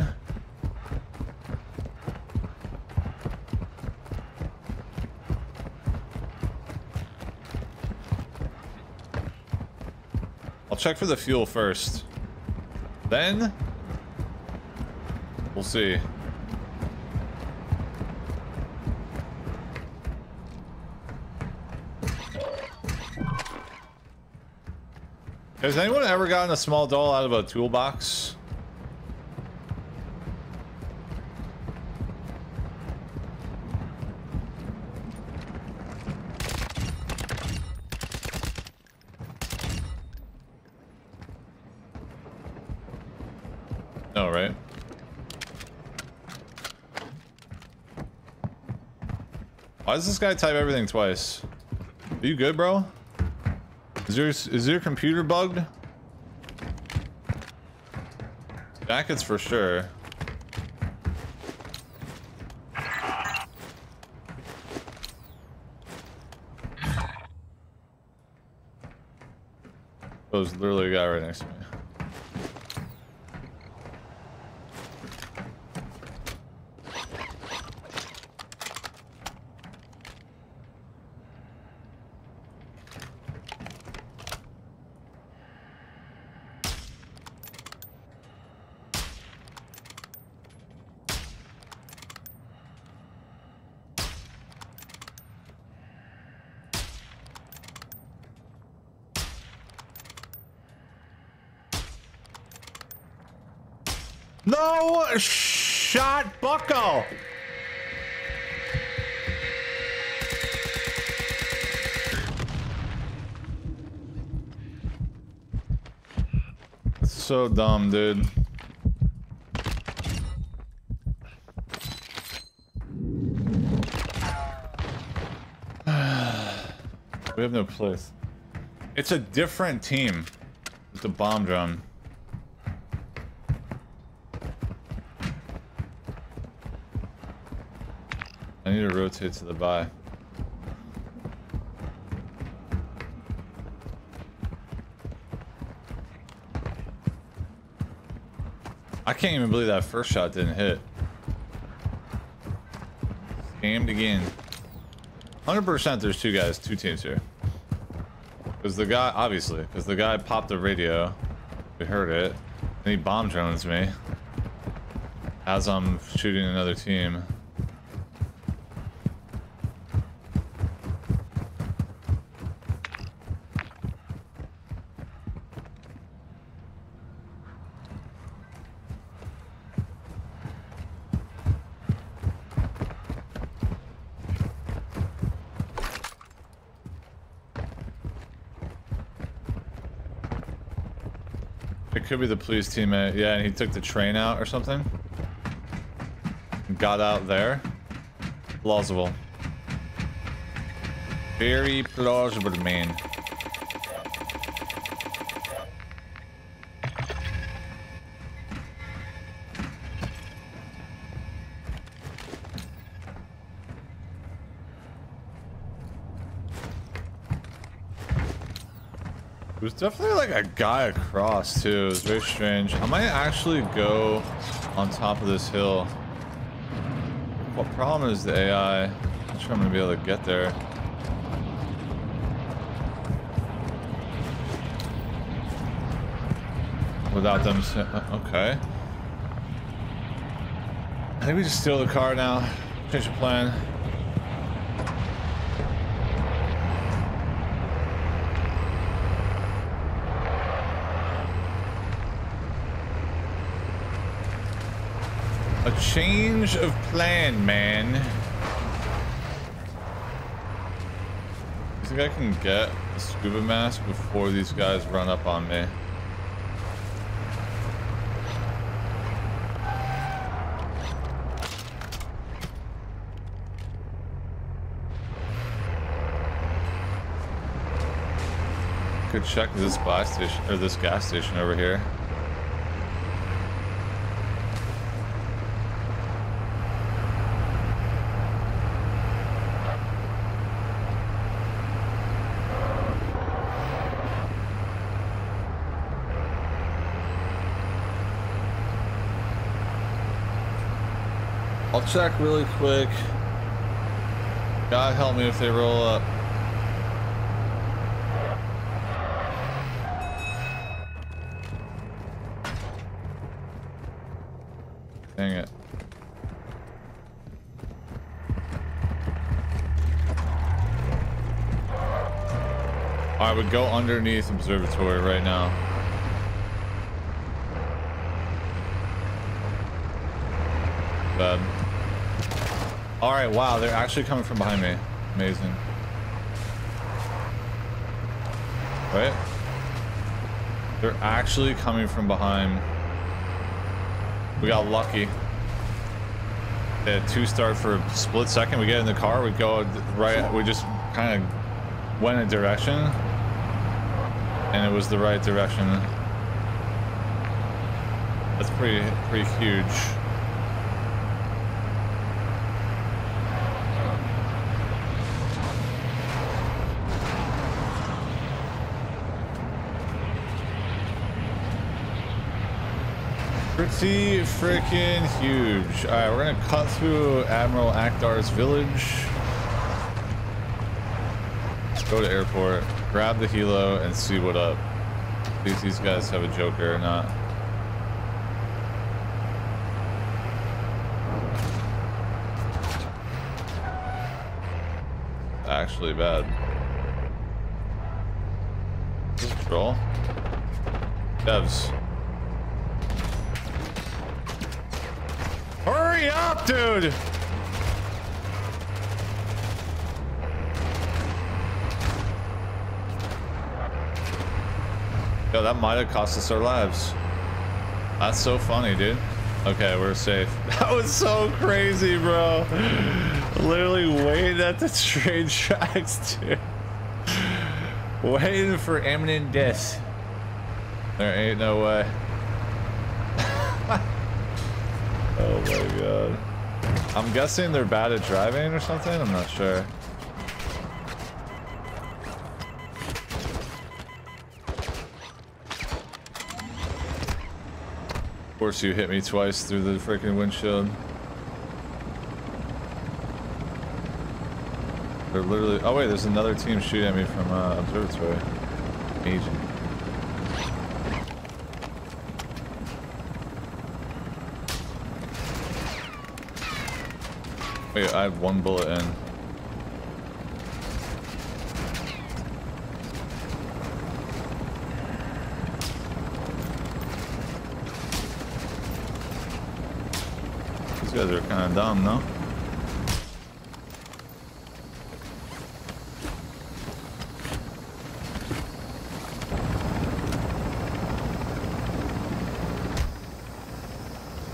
I'll check for the fuel first. Then, we'll see. Has anyone ever gotten a small doll out of a toolbox? No, right? Why does this guy type everything twice? Are you good, bro? Is your is your computer bugged? Jackets for sure. There's literally a guy right next to me. So dumb, dude. we have no place. It's a different team with the bomb drone. I need to rotate to the buy. I can't even believe that first shot didn't hit. Scammed again. 100% there's two guys, two teams here. Because the guy, obviously, because the guy popped the radio. We heard it. And he bomb drones me. As I'm shooting another team. It could be the police teammate. Yeah, and he took the train out or something. Got out there. Plausible. Very plausible, man. Definitely like a guy across too. It was very strange. I might actually go on top of this hill. What problem is the AI? I'm not sure I'm gonna be able to get there. Without them, uh, okay. I think we just steal the car now. Change the plan. A change of plan, man. You think I can get a scuba mask before these guys run up on me? Could check this station or this gas station over here. I'll check really quick. God help me if they roll up. Dang it. I would go underneath observatory right now. Bad. Alright, wow, they're actually coming from behind me. Amazing. Right? They're actually coming from behind. We got lucky. They had two start for a split second. We get in the car, we go right, we just kind of went a direction. And it was the right direction. That's pretty, pretty huge. Pretty freaking huge. Alright, we're gonna cut through Admiral Akhtar's village. Go to airport, grab the helo, and see what up. See if these guys have a JOKR or not. Actually bad. Control. Devs. Hurry up, dude! Yo, that might have cost us our lives. That's so funny, dude. Okay, we're safe. That was so crazy, bro. Literally waiting at the train tracks, dude. Waiting for imminent death. There ain't no way. oh my god. I'm guessing they're bad at driving or something? I'm not sure. Course you hit me twice through the freaking windshield. They're literally... Oh wait, there's another team shooting at me from uh, observatory. Agent. Wait, I have one bullet in. These guys are kind of dumb, no?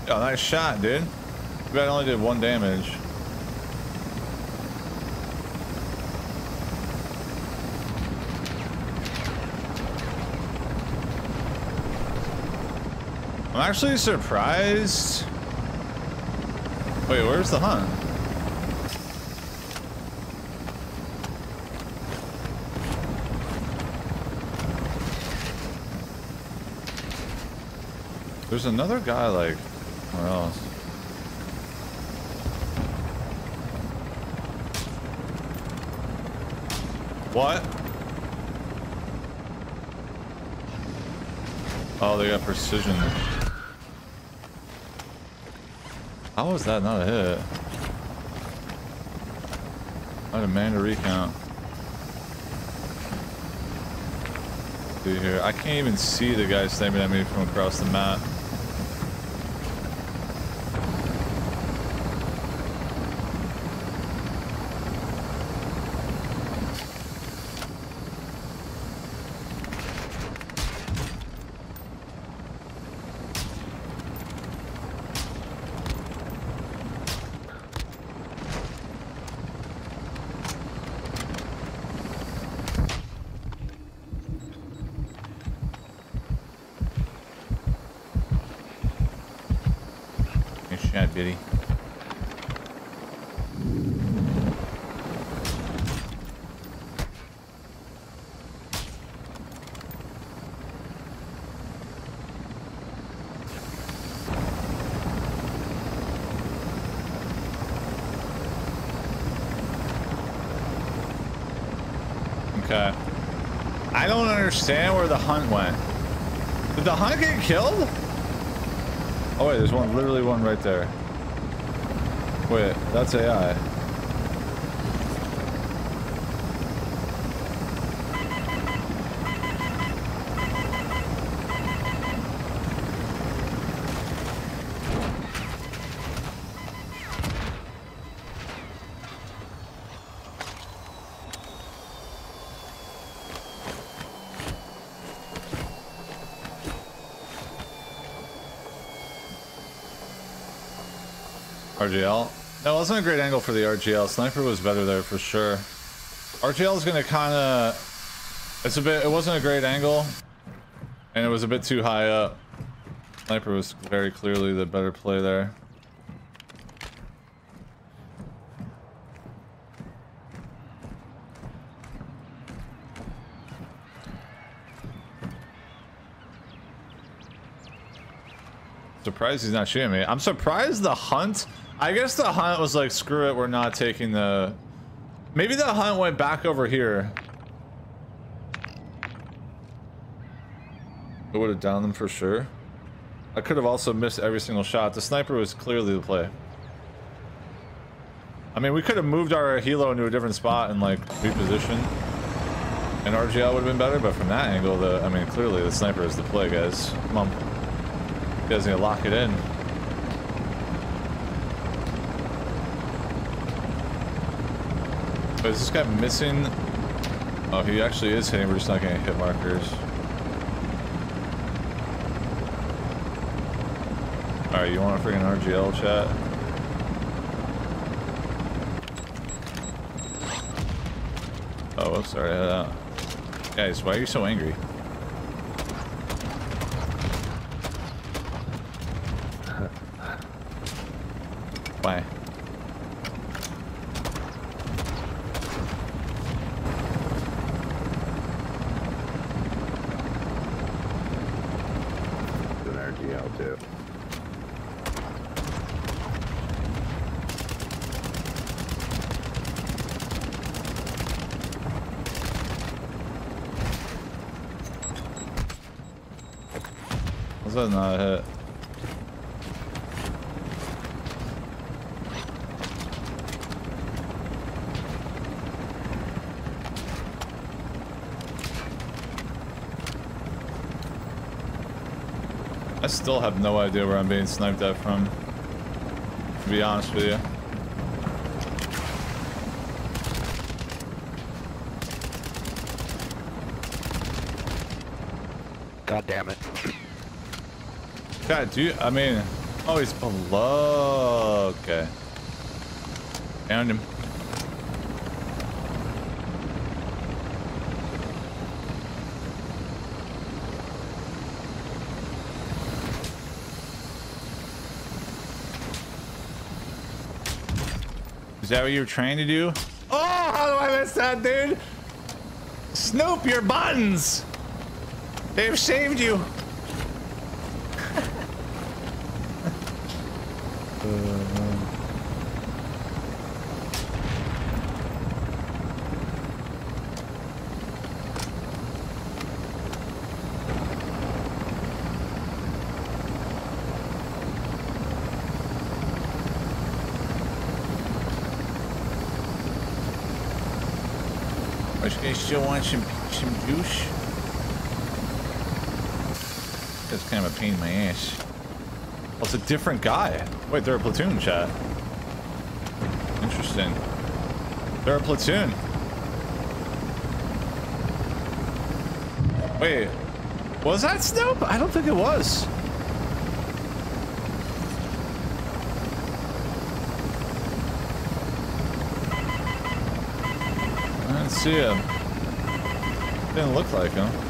Nice shot, dude. Too I only did one damage. I'm actually surprised. Wait, where's the hunt? There's another guy like where else? What? Oh, they got precision. How was that not a hit? I demand a recount. See here. I can't even see the guy sniping at me from across the map. Nice shot, Biddy. Okay. I don't understand where the hunt went. Did the hunt get killed? Oh wait, there's one, literally one right there. Wait, that's AI. RGL. That wasn't a great angle for the RGL. Sniper was better there for sure. RGL is gonna kind of. It's a bit. It wasn't a great angle, and it was a bit too high up. Sniper was very clearly the better play there. Surprised he's not shooting me. I'm surprised the hunt. I guess the hunt was like, screw it, we're not taking the. Maybe the hunt went back over here. It would have downed them for sure. I could have also missed every single shot. The sniper was clearly the play. I mean, we could have moved our helo into a different spot and like reposition. And RGL would have been better, but from that angle, the I mean, clearly the sniper is the play, guys. Come on. You guys need to lock it in. But is this guy missing? Oh, he actually is hitting. We're just not getting hit markers. Alright, you want a freaking RGL chat? Oh, sorry, out. Guys, why are you so angry? Why? An RGL too. How's that not a hit? I still have no idea where I'm being sniped at from. To be honest with you. God damn it. God, do you, I mean, oh, he's below. Okay. Found him. That what you were trying to do? Oh, how do I miss that, dude? Snoop, your buttons! They've saved you. Which guys still want some some juice? That's kind of a pain in my ass. Oh, it's a different guy. Wait, they're a platoon chat. Interesting. They're a platoon. Wait, was that Snoop? I don't think it was. Didn't see him. Didn't look like him.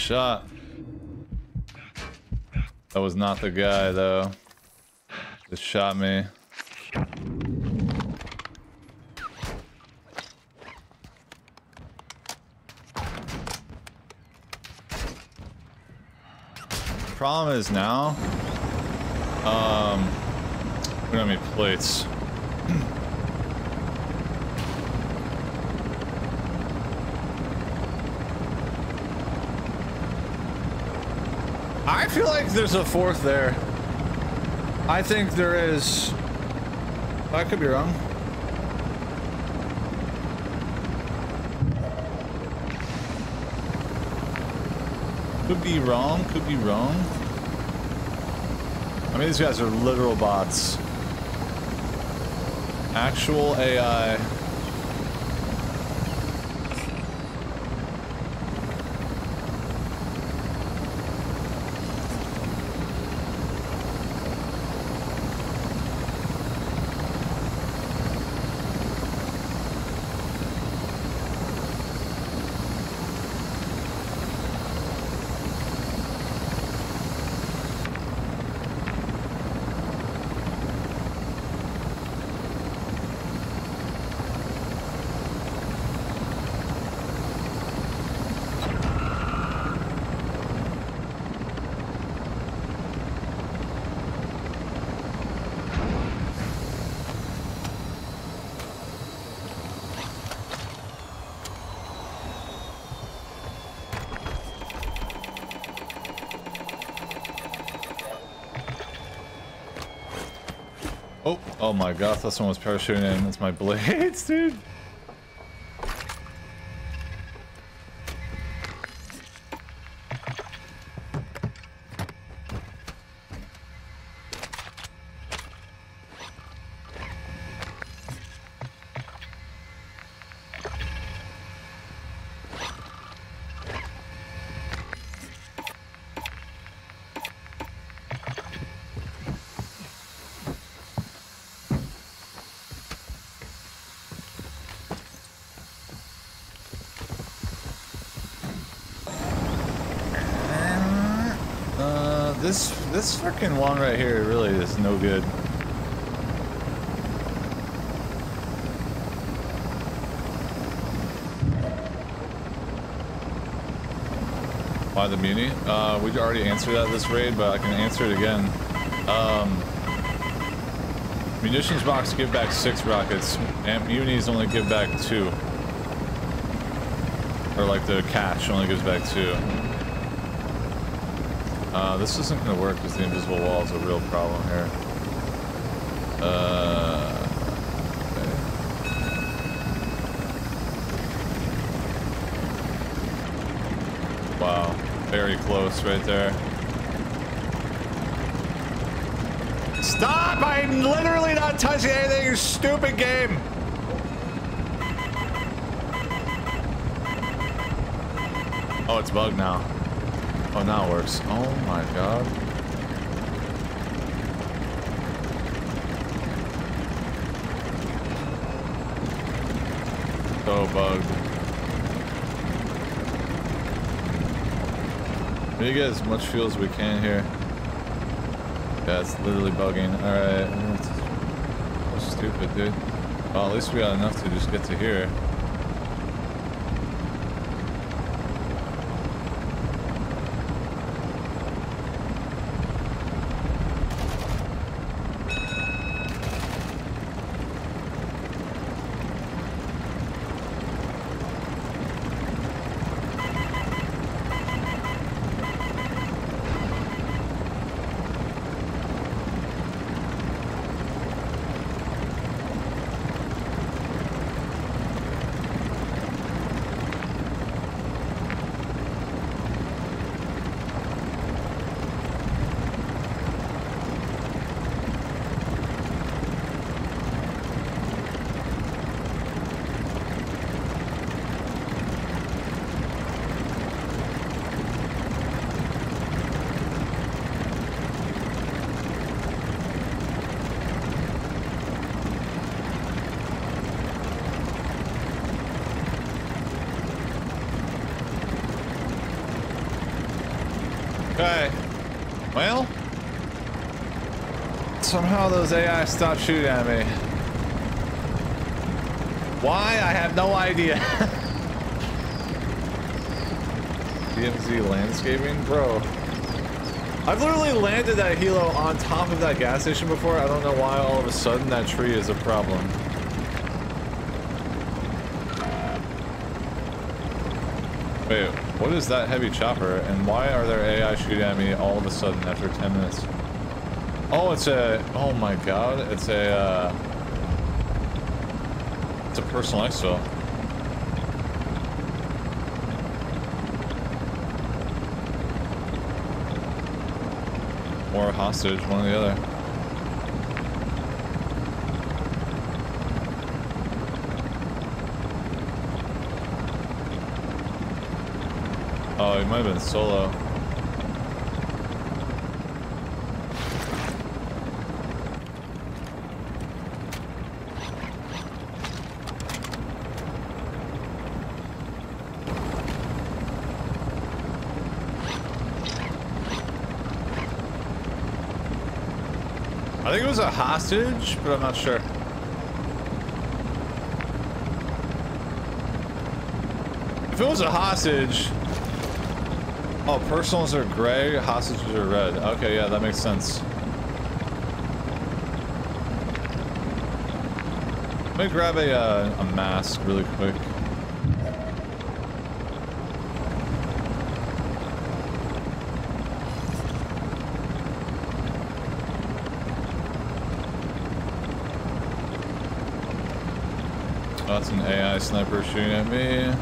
Shot. That was not the guy though. Just shot me. Problem is now, um, we don't have any plates. I feel like there's a fourth there. I think there is. I could be wrong. Could be wrong, could be wrong. I mean, these guys are literal bots. Actual AI. Oh, my god, thought someone was parachuting in. That's my blades, dude. This fucking one right here really is no good. Why the muni? Uh, we already answered that this raid, but I can answer it again. Um, munitions box give back six rockets, and munis only give back two. Or like the cache only gives back two. Uh, this isn't gonna work because the invisible wall is a real problem here. Uh, okay. Wow, very close right there. Stop! I'm literally not touching anything, you stupid game! Oh, it's bugged now. Oh, now it works. Oh my god. So bugged. We get as much fuel as we can here. Yeah, it's literally bugging. Alright. So stupid, dude. Well, at least we got enough to just get to here. Okay. Well, somehow those AI stopped shooting at me. Why? I have no idea. DMZ landscaping? Bro. I've literally landed that helo on top of that gas station before. I don't know why all of a sudden that tree is a problem. Wait, what is that heavy chopper? And why are there AI shooting at me all of a sudden after 10 minutes? Oh, it's a... Oh my god. It's a... Uh, it's a personal exfil. Or a hostage, one or the other. Oh, he might have been solo. A hostage, but I'm not sure. If it was a hostage, Oh, personals are gray, hostages are red. Okay, yeah, that makes sense. Let me grab a, uh, a mask really quick. That's an AI sniper shooting at me.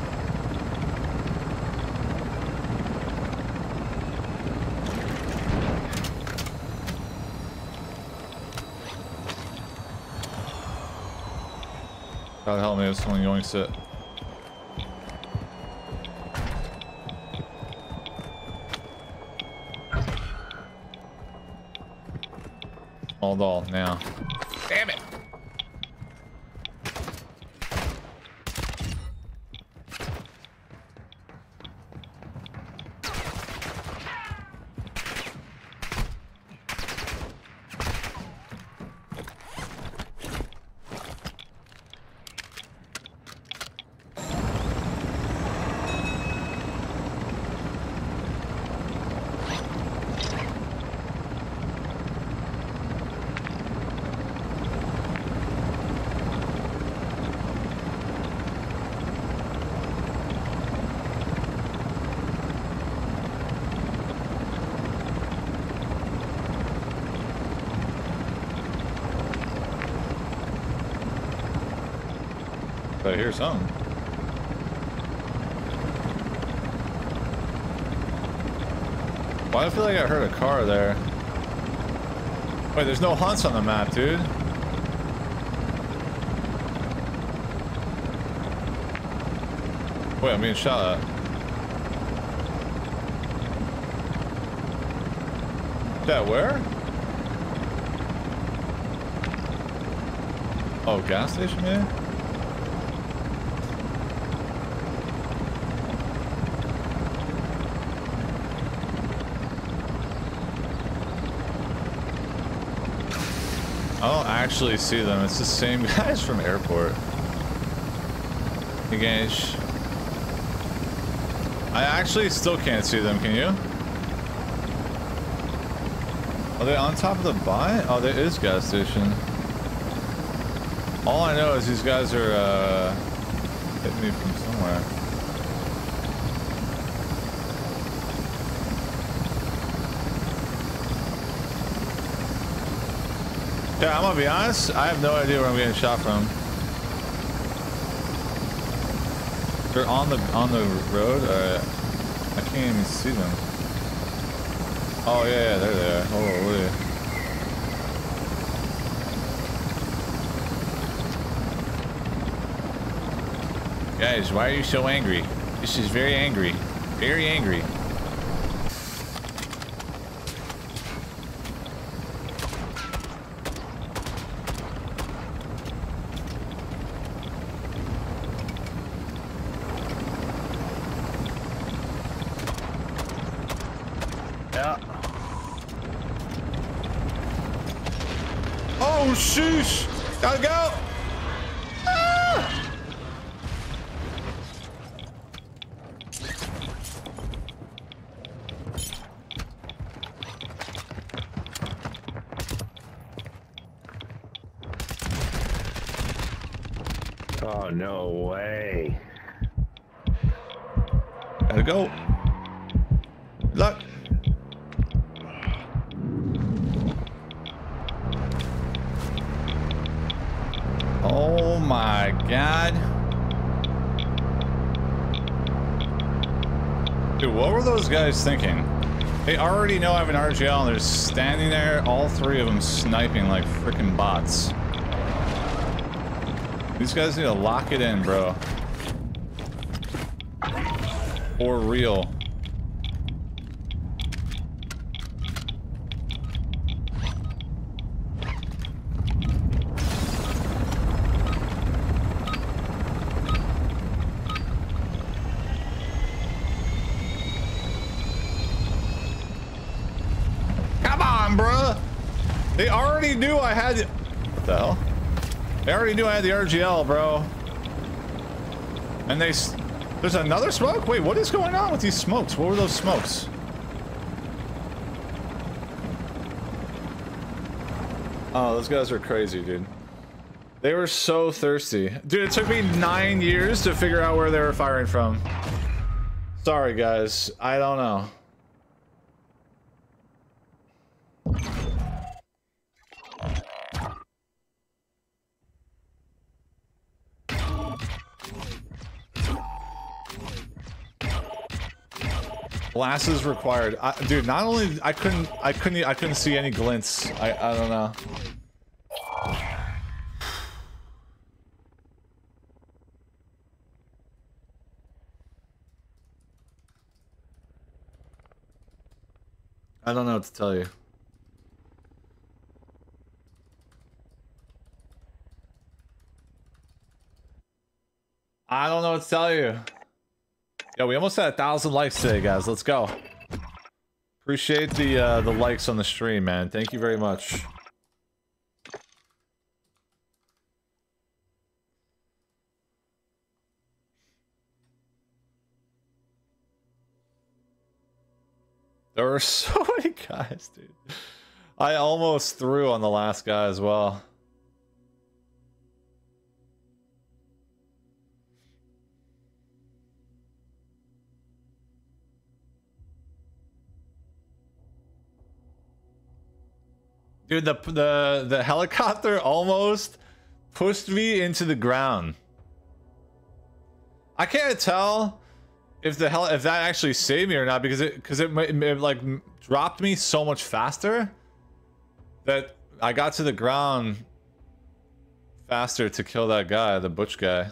God help me if someone yoinks it. All now. Hear something. Why do I feel like I heard a car there? Wait, there's no hunts on the map, dude. Wait, I'm being shot at. That where? Oh, gas station, man? I don't actually see them. It's the same guys from airport. Engage. I actually still can't see them, can you? Are they on top of the buy? Oh, there is gas station. All I know is these guys are uh, hitting me from somewhere. Yeah, I'm gonna be honest. I have no idea where I'm getting shot from. They're on the on the road. Uh, I can't even see them. Oh yeah, yeah, they're there. Holy. Guys, why are you so angry? This is very angry. Very angry. Yeah. Oh, sheesh! Gotta go! Ah! Oh, no way. Gotta go. Good luck. Oh my god. Dude, what thinking? They already know I have an RGL and they're standing there, all three of them sniping like freaking bots. These guys need to lock it in, bro. For real. Come on, bruh. They already knew I had. What the hell? The RGL, bro. And they. There's another smoke? Wait, what is going on with these smokes? What were those smokes? Oh, those guys are crazy, dude. They were so thirsty. Dude, it took me nine years to figure out where they were firing from. Sorry, guys. I don't know. Glasses required. I, dude, not only I couldn't I couldn't I couldn't see any glints. I I don't know. I don't know what to tell you. I don't know what to tell you. Yeah, we almost had a thousand likes today, guys. Let's go. Appreciate the uh, the likes on the stream, man. Thank you very much. There are so many guys, dude. I almost threw on the last guy as well. Dude, the the the helicopter almost pushed me into the ground. I can't tell if the hell if that actually saved me or not because it because it, it, it like dropped me so much faster that I got to the ground faster to kill that guy, the butch guy.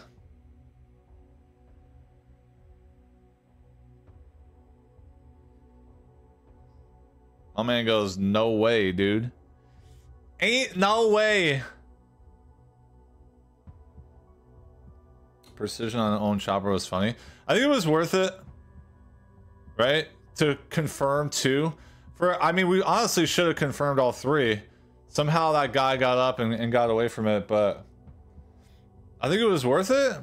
My man goes, no way, dude. Ain't no way. Precision on own chopper was funny. I think it was worth it. Right? To confirm two. For I mean we honestly should have confirmed all three. Somehow that guy got up and, and got away from it, but I think it was worth it.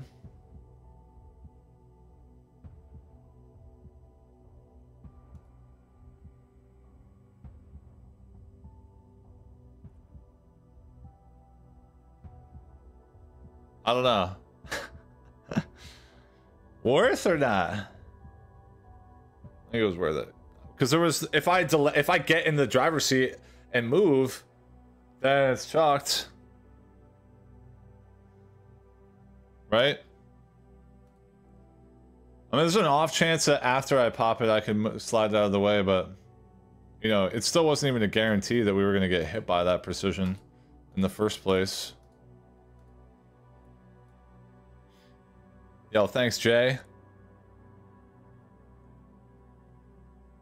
I don't know. worth or not? I think it was worth it. Because there was, if I delay, if I get in the driver's seat and move, then it's chalked. Right? I mean, there's an off chance that after I pop it, I can slide out of the way, but you know, it still wasn't even a guarantee that we were going to get hit by that precision in the first place. Yo, thanks, Jay.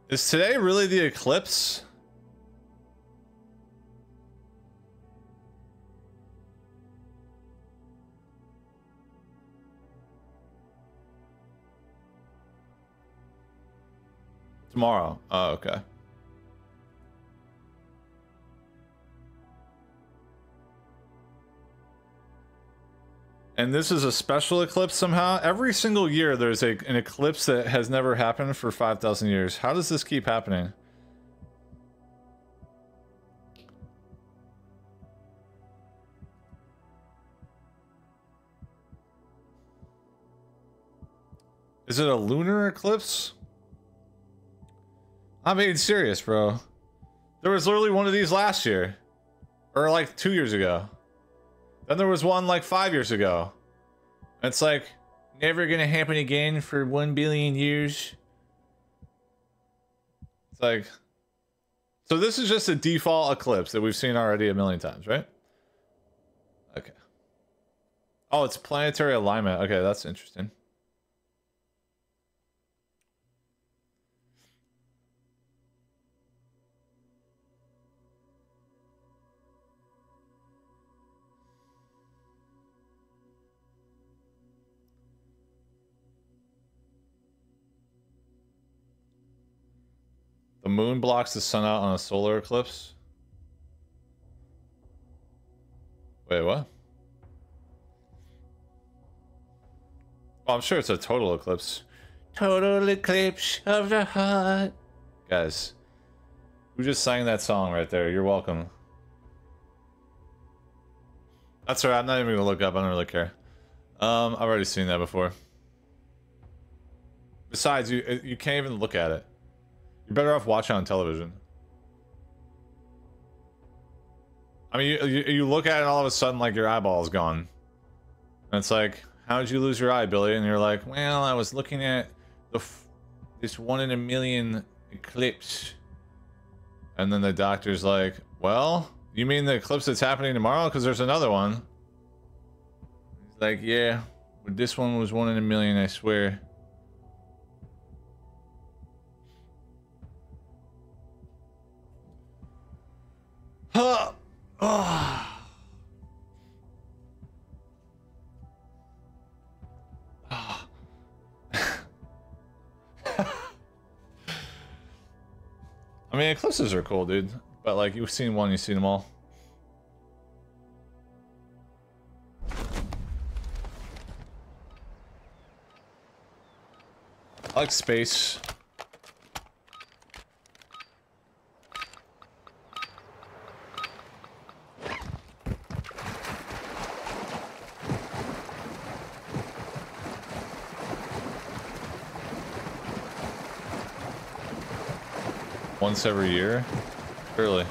Is today really the eclipse? Tomorrow. Oh, okay. And this is a special eclipse somehow. Every single year there's a, an eclipse that has never happened for 5,000 years. How does this keep happening? Is it a lunar eclipse? I'm being serious, bro. There was literally one of these last year. Or like two years ago. Then there was one like five years ago. It's like never gonna happen again for one billion years. It's like so this is just a default eclipse that we've seen already a million times, right? Okay. Oh, it's planetary alignment. Okay, that's interesting. The moon blocks the sun out on a solar eclipse. Wait, what? Oh, I'm sure it's a total eclipse. Total eclipse of the heart. Guys, who just sang that song right there? You're welcome. That's right. I'm not even gonna look up, I don't really care. Um, I've already seen that before. Besides, you you can't even look at it. You're better off watching on television. I mean, you, you, you look at it and all of a sudden, like, your eyeball is gone. And it's like, how did you lose your eye, Billy? And you're like, well, I was looking at the this one in a million eclipse. And then the doctor's like, well, you mean the eclipse that's happening tomorrow? Because there's another one. He's like, yeah, but this one was one in a million, I swear. Huh. Ah. I mean, eclipses are cool, dude. But like, you've seen one, you've seen them all. I like space. Once every year? Surely.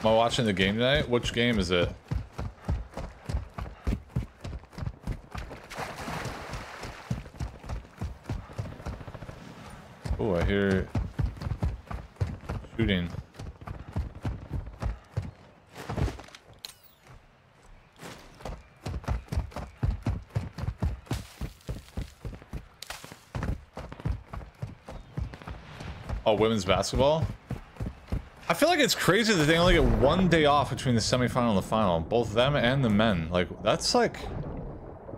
Am I watching the game tonight? Which game is it? Oh, I hear shooting. Oh, women's basketball? I feel like it's crazy that they only get one day off between the semifinal and the final. Both them and the men. Like, that's like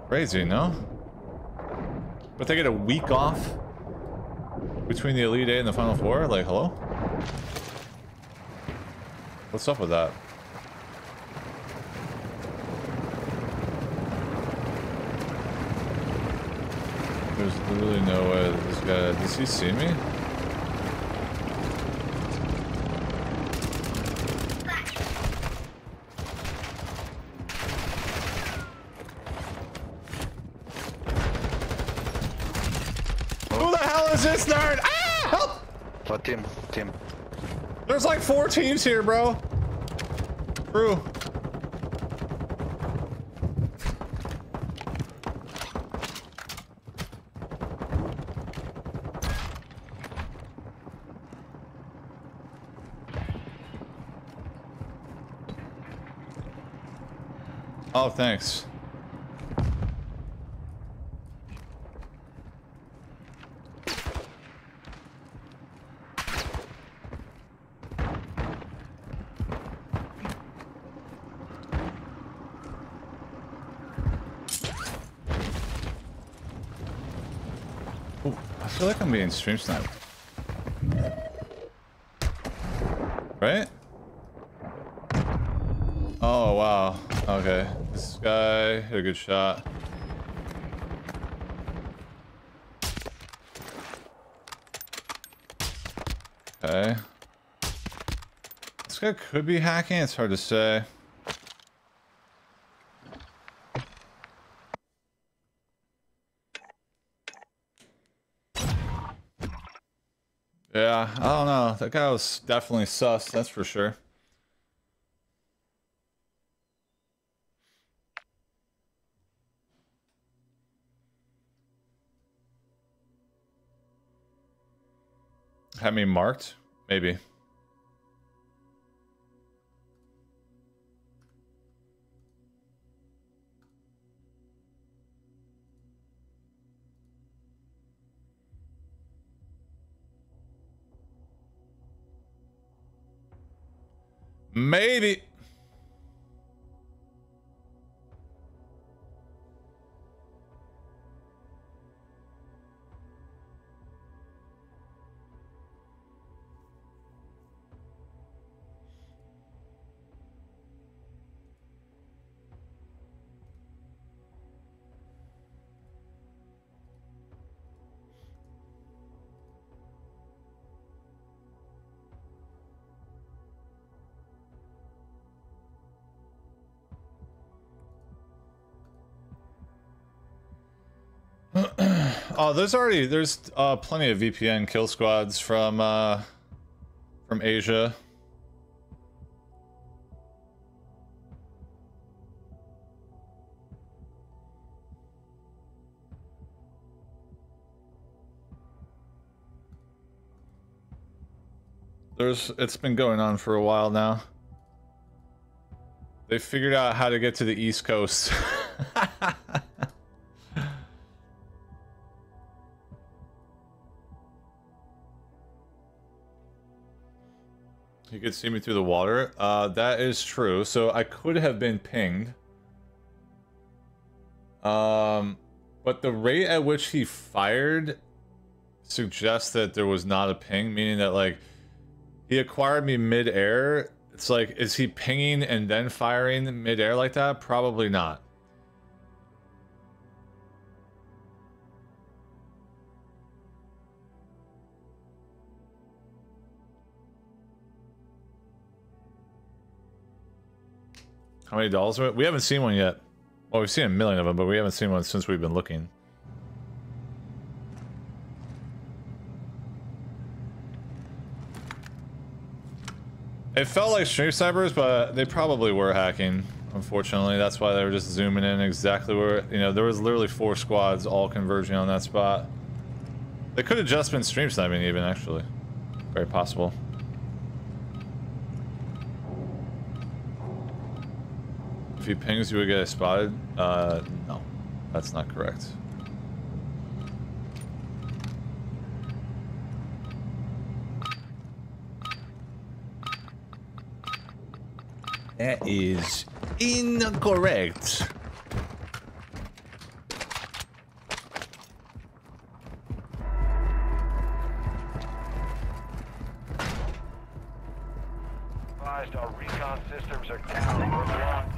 crazy, no? But they get a week off between the Elite Eight and the Final Four? Like, hello? What's up with that? There's literally no way this guy... Does he see me? Who the hell is this nerd? Ah! Help! Team. There's like four teams here, bro. True. Oh, thanks. Ooh, I feel like I'm being stream sniped. Right? Oh, wow. Okay. This guy hit a good shot. Okay. This guy could be hacking, it's hard to say. Yeah, I don't know. That guy was definitely sus, that's for sure. Had me marked? Maybe. Oh, there's already there's uh, plenty of VPN kill squads from uh, from Asia. There's, it's been going on for a while now. They figured out how to get to the East Coast. You could see me through the water. Uh, that is true. So I could have been pinged. Um, but the rate at which he fired suggests that there was not a ping, meaning that like he acquired me mid-air. It's like, is he pinging and then firing mid-air like that? Probably not. How many dolls? are- We We haven't seen one yet. Well, we've seen a million of them, but we haven't seen one since we've been looking. It felt like Stream Snipers, but they probably were hacking. Unfortunately, that's why they were just zooming in exactly where, you know, there was literally four squads all converging on that spot. They could have just been stream sniping even, actually. Very possible. If he pings, you would get spotted? Uh, no. That's not correct. That is incorrect. Our recon systems are down.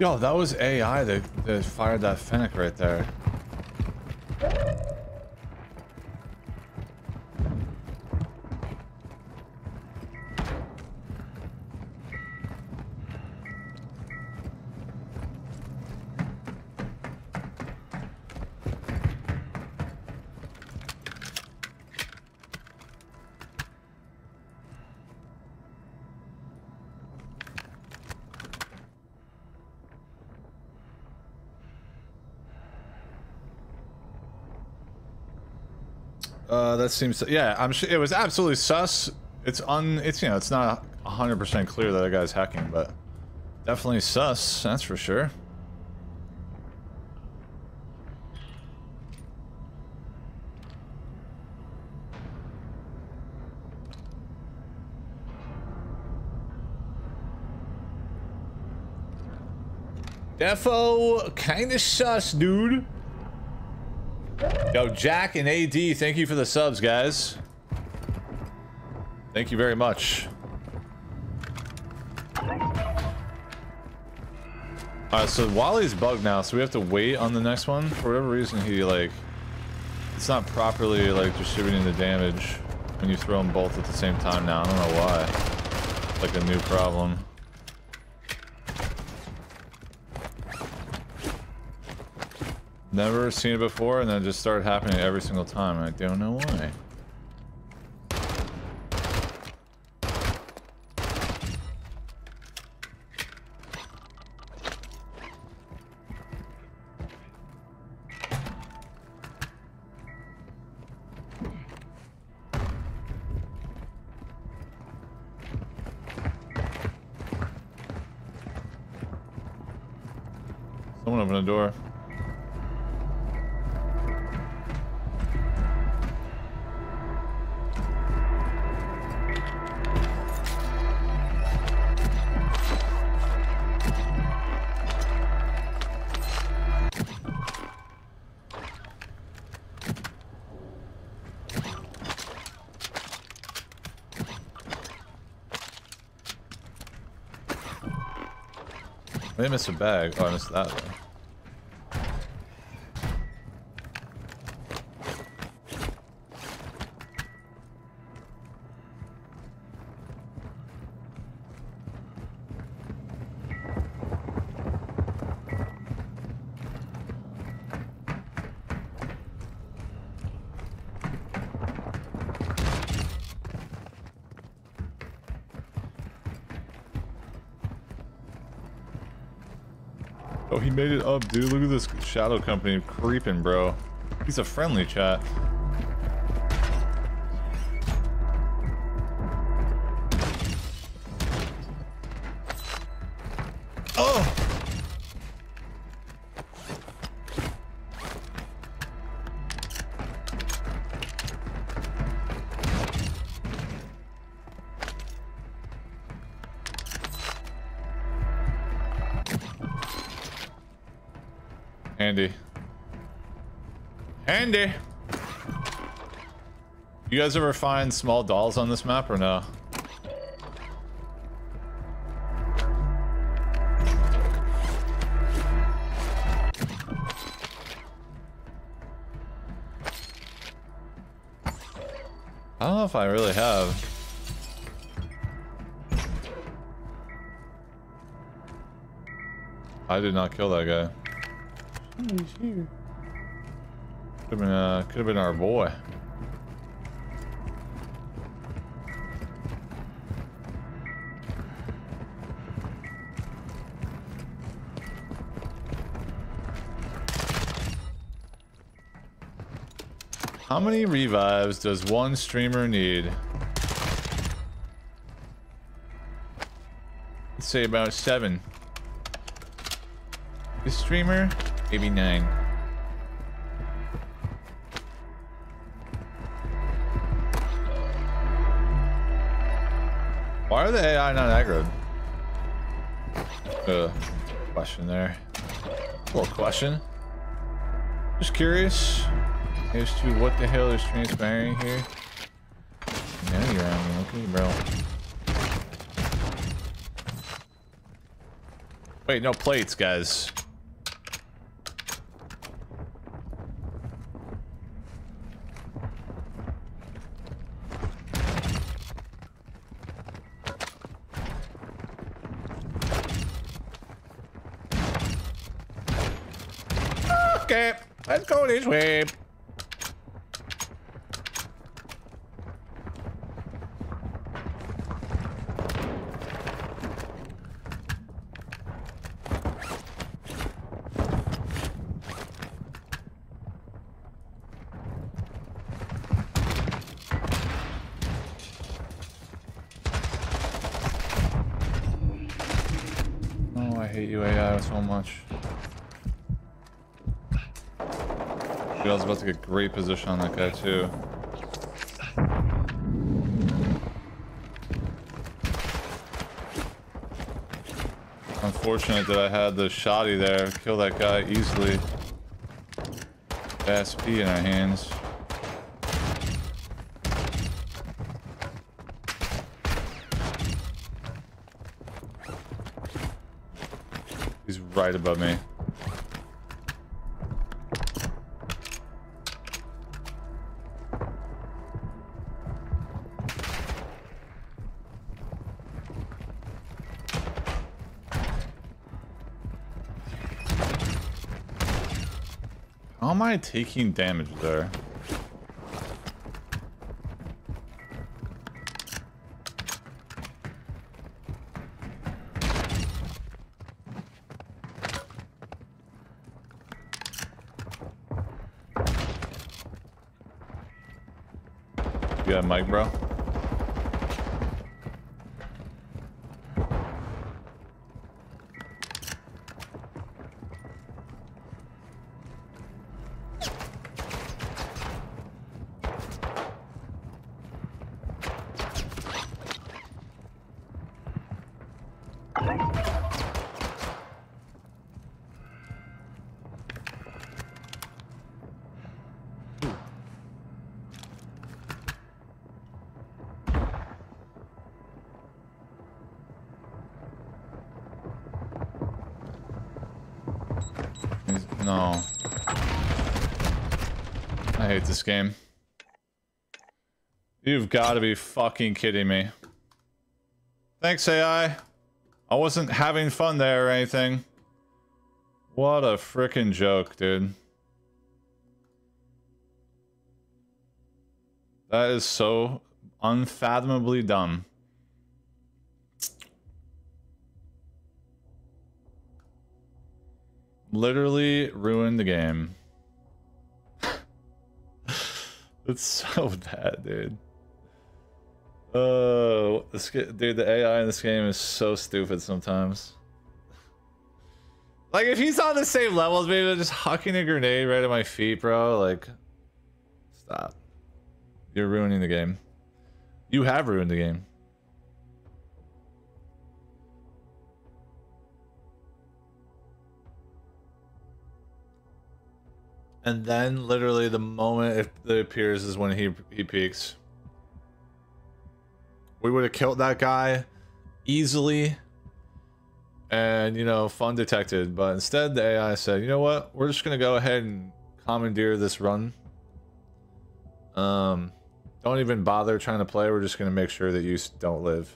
Yo, that was AI that, that fired that Fennec right there. That seems yeah. I'm sure it was absolutely sus. It's un. It's you know. It's not hundred percent clear that the guy's hacking, but definitely sus. That's for sure. Defo, kinda sus, dude. Yo, Jack and AD, thank you for the subs, guys. Thank you very much. Alright, so Wally's bugged now, so we have to wait on the next one. For whatever reason, he, like... It's not properly, like, distributing the damage when you throw them both at the same time now. I don't know why. Like a new problem. Never seen it before, and then it just started happening every single time. I don't know why. I didn't miss a bag. Oh, I missed that. This shadow company creeping, bro. He's a friendly chat. Guys ever find small dolls on this map or no? I don't know if I really have. I did not kill that guy. He's here. Could have been, uh, could have been our boy. How many revives does one streamer need? Let's say about seven. This streamer, maybe nine. Why are the AI not aggroed? Uh, question there. little question. Just curious as to what the hell is transpiring here. Now you're on me, okay, bro. Wait, no plates, guys. Okay, let's go this way. Oh, I hate you AI so much. Get great position on that guy too. Unfortunate that I had the shoddy there. Kill that guy easily. Fast P in our hands. He's right above me. I taking damage there? You got a mic, bro? This game. You've got to be fucking kidding me. Thanks, AI. I wasn't having fun there or anything. What a freaking joke, dude. That is so unfathomably dumb. Literally ruined the game. It's so bad, dude. Oh, this dude, the AI in this game is so stupid sometimes. Like if he's on the same level as me, just hucking a grenade right at my feet, bro. Like, stop. You're ruining the game. You have ruined the game. And then literally the moment it, appears is when he he peaks. We would have killed that guy easily and you know fun detected. But instead the ai said you know what? We're just gonna go ahead and commandeer this run. Um don't even bother trying to play. We're just gonna make sure that you don't live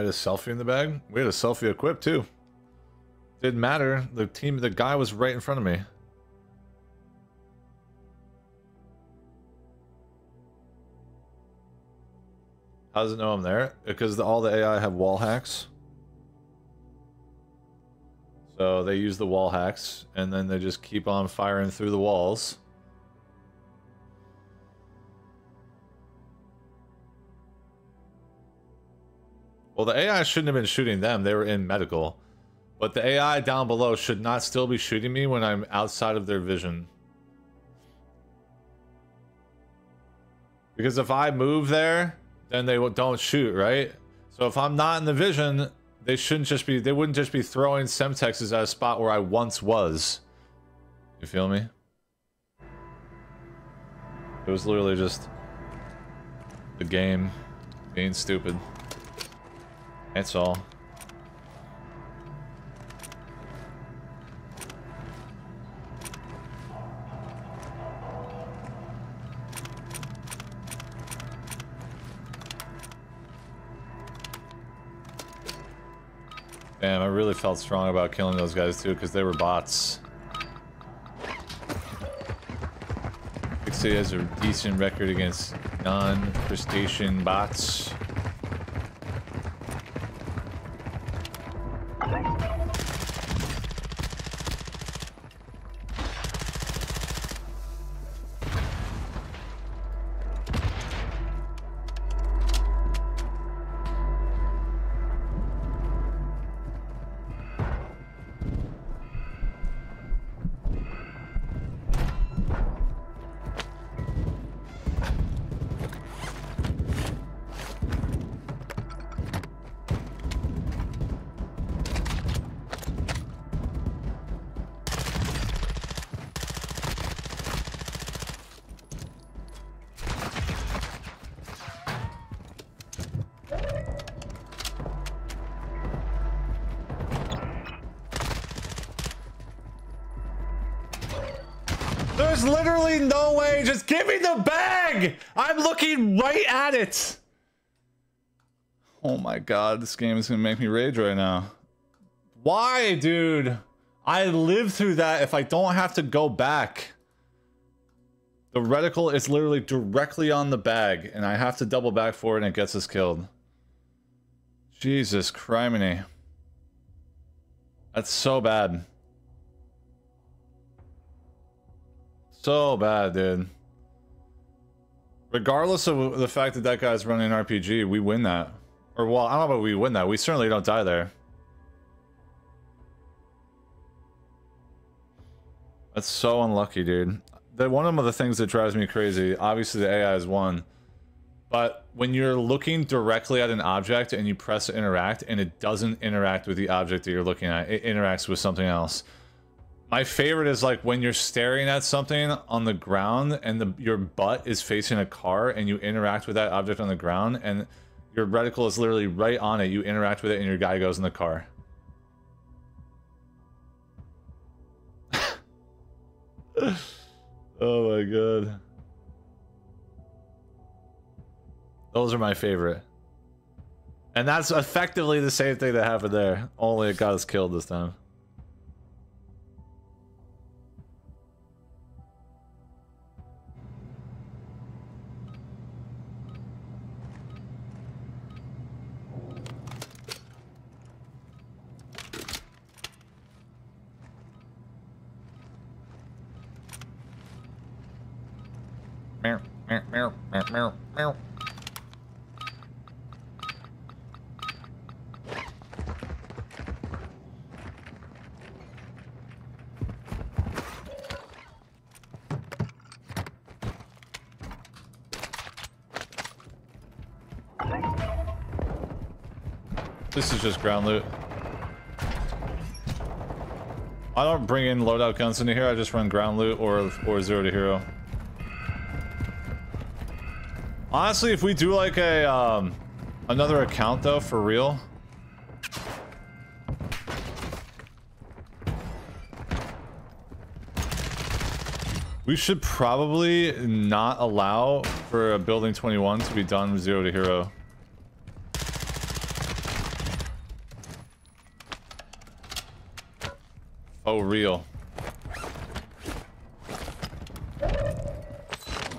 had a selfie in the bag. We had a selfie equipped too. Didn't matter. The team, the guy was right in front of me. How does it know I'm there? Because the, all the AI have wall hacks. So they use the wall hacks, and then they just keep on firing through the walls. Well, the AI shouldn't have been shooting them. They were in medical. But the AI down below should not still be shooting me when I'm outside of their vision. Because if I move there, then they don't shoot, right? So if I'm not in the vision, they shouldn't just be, they wouldn't just be throwing Semtexes at a spot where I once was. You feel me? It was literally just the game being stupid. That's all. Damn, I really felt strong about killing those guys too, because they were bots. Pixie has a decent record against non-crustacean bots. There's literally no way. Just give me the bag. I'm looking right at it. Oh my god, this game is gonna make me rage right now. Why, dude? I lived through that if I don't have to go back. The reticle is literally directly on the bag, and I have to double back for it and it gets us killed. Jesus criminy. That's so bad. So bad, dude. Regardless of the fact that that guy's running RPG, we win that. Or, well, I don't know about we win that. We certainly don't die there. That's so unlucky, dude. The, one of the things that drives me crazy, obviously the AI is one, but when you're looking directly at an object and you press interact and it doesn't interact with the object that you're looking at, it interacts with something else. My favorite is like when you're staring at something on the ground and the your butt is facing a car and you interact with that object on the ground and your reticle is literally right on it. You interact with it and your guy goes in the car. oh my god. Those are my favorite. And that's effectively the same thing that happened there. Only it got us killed this time. Meow, meow, meow, meow. This is just ground loot. I don't bring in loadout guns into here, I just run ground loot or or zero to hero. Honestly, if we do like a um another account though, for real. We should probably not allow for a building 21 to be done with zero to hero. Oh, real.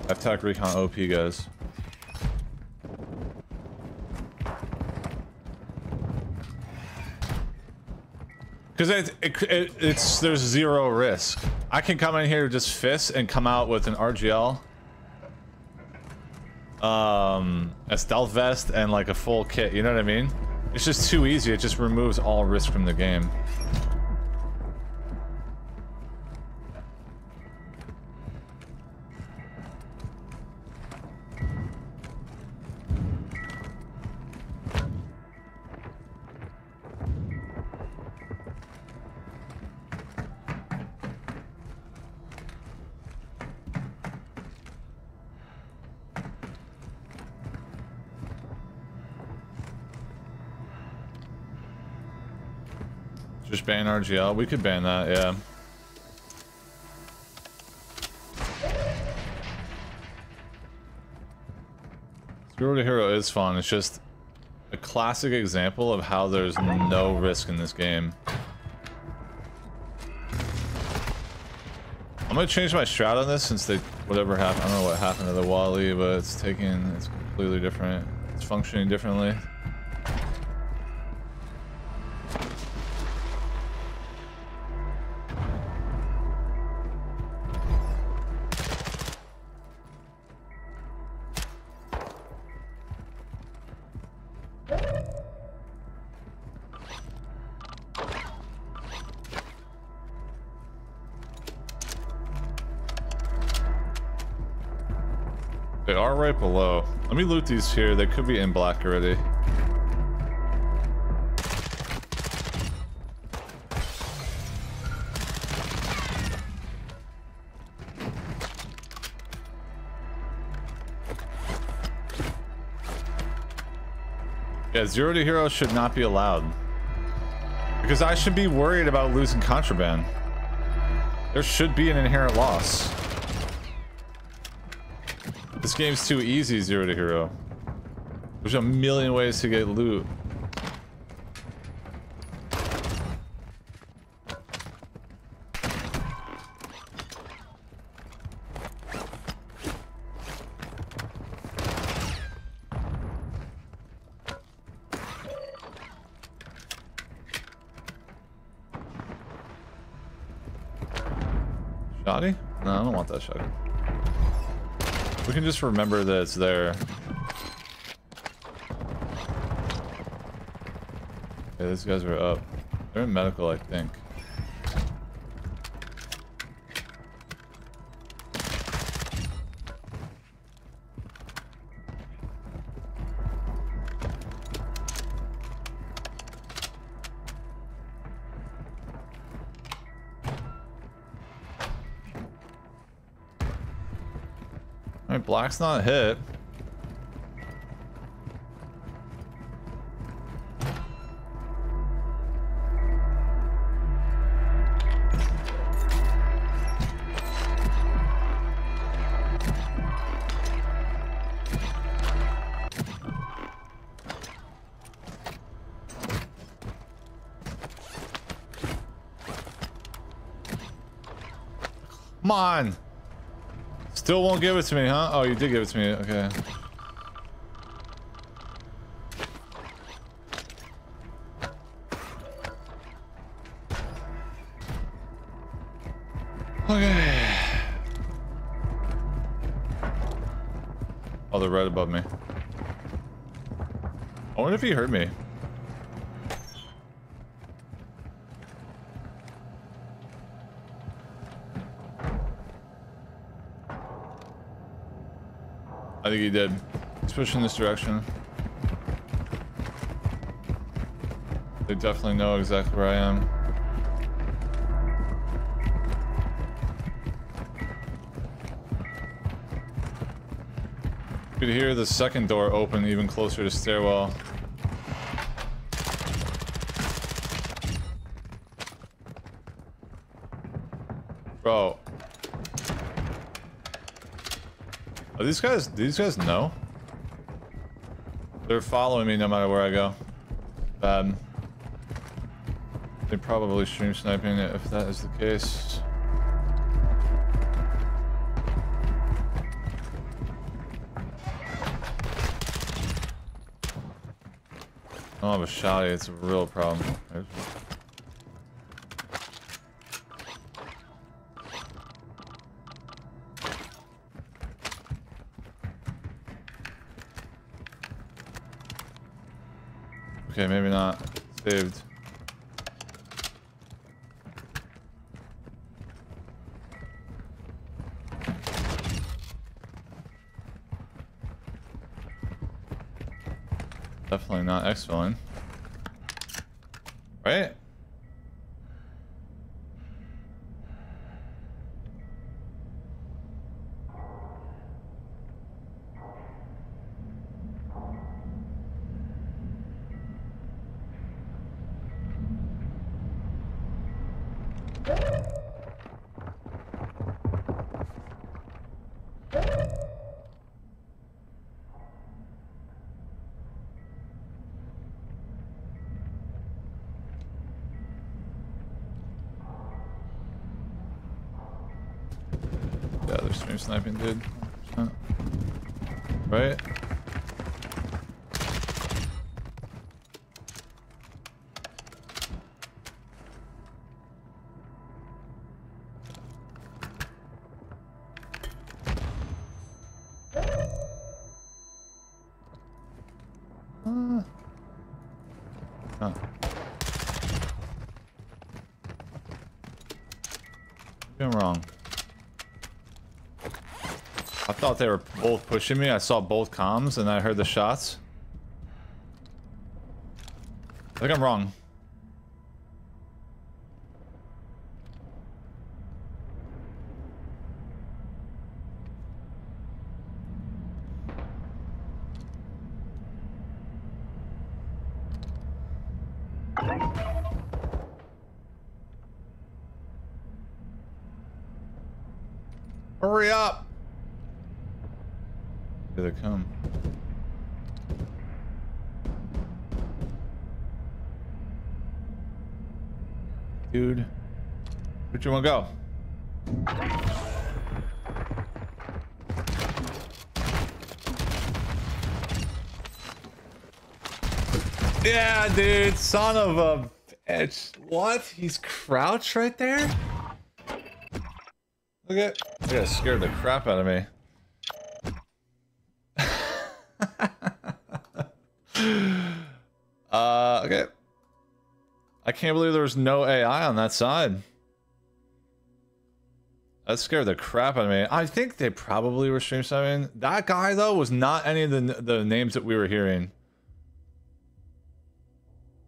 Attack recon OP, guys. Because it, it, it, it's there's zero risk. I can come in here just fist and come out with an RGL, um, a stealth vest, and like a full kit. You know what I mean? It's just too easy. It just removes all risk from the game. Ban RGL. We could ban that, yeah. Zero Hero is fun. It's just a classic example of how there's no risk in this game. I'm gonna change my strat on this since they whatever happened. I don't know what happened to the Wally, but it's taking it's completely different. It's functioning differently. Loot these here. They could be in black already. Yeah, zero to hero should not be allowed. Because I should be worried about losing contraband. There should be an inherent loss. This game's too easy, zero to hero. There's a million ways to get loot. Can just remember that it's there. Yeah, these guys are up. They're in medical, I think. Black's not hit. Give it to me, huh? Oh, you did give it to me. Okay. Okay. Oh, they're right above me. I wonder if he heard me. Think he did. He's pushing this direction. They definitely know exactly where I am. You could hear the second door open even closer to stairwell. These guys, these guys know? They're following me no matter where I go. Um, Bad. They're probably stream sniping it if that is the case. I don't have a shotty, it's a real problem. There's- Definitely not X-Villain. Right? Yeah, they're stream sniping, dude. 100%. Right? They were both pushing me. I saw both comms and I heard the shots. I think I'm wrong. Where'd you want to go? Yeah, dude. Son of a bitch. What? He's crouched right there? Look at... That scared the crap out of me. uh, okay. I can't believe there was no AI on that side. That scared the crap out of me. I think they probably were stream sniping. That guy though was not any of the the names that we were hearing.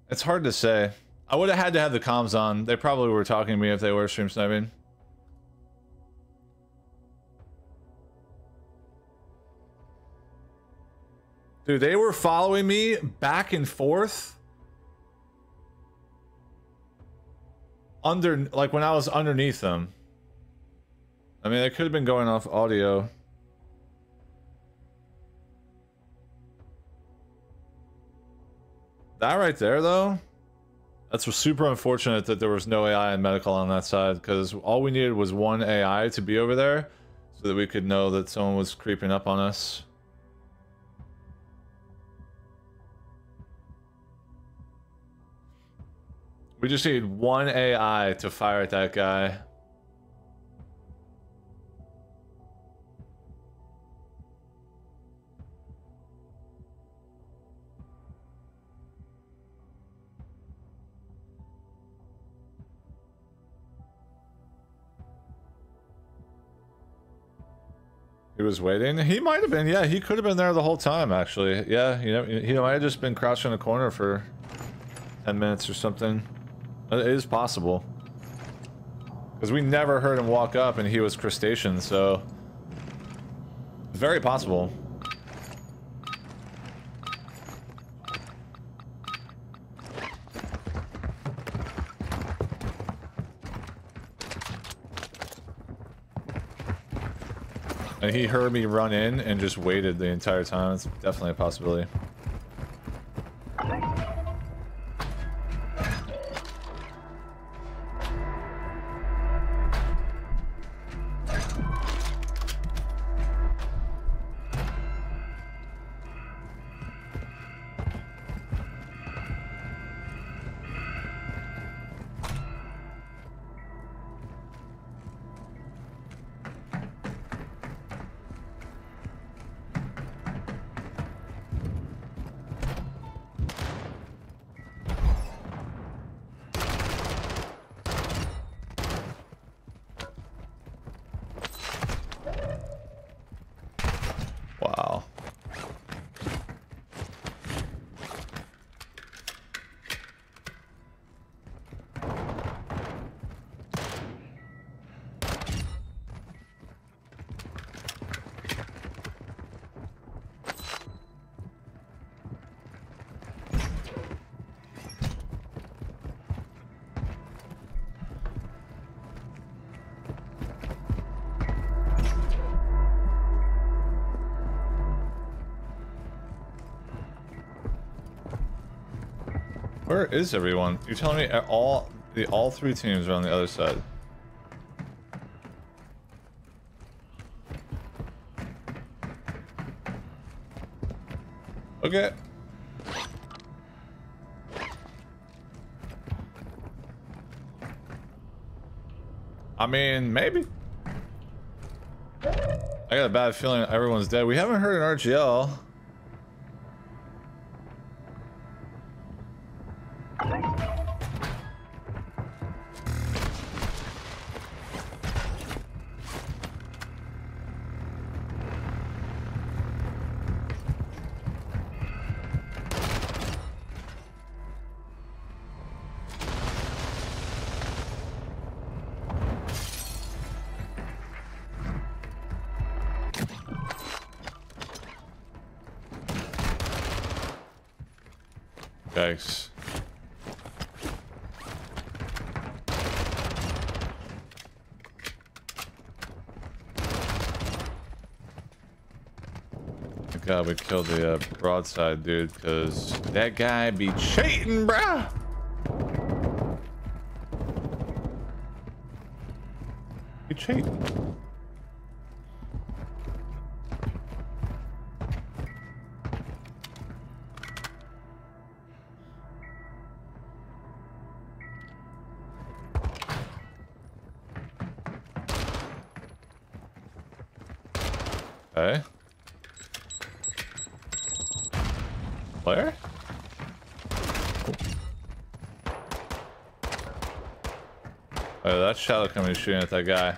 It's hard to say. I would have had to have the comms on. They probably were talking to me if they were stream sniping. Dude, they were following me back and forth. Under, like when I was underneath them. I mean, they could have been going off audio. That right there, though, That's super unfortunate that there was no AI and medical on that side, because all we needed was one AI to be over there, so that we could know that someone was creeping up on us. We just need one AI to fire at that guy. Was waiting. He might have been. Yeah, he could have been there the whole time. Actually, yeah. You know, he might have just been crouching in a corner for ten minutes or something. Uh, it is possible. Because we never heard him walk up, and he was crustacean. So, very possible. And he heard me run in and just waited the entire time. It's definitely a possibility. Is everyone? You're telling me all the all three teams are on the other side. Okay. I mean, maybe. I got a bad feeling everyone's dead. We haven't heard an RGL. Killed the uh, broadside dude, because that guy be cheating, bruh! He cheating. Shadow coming shooting at that guy.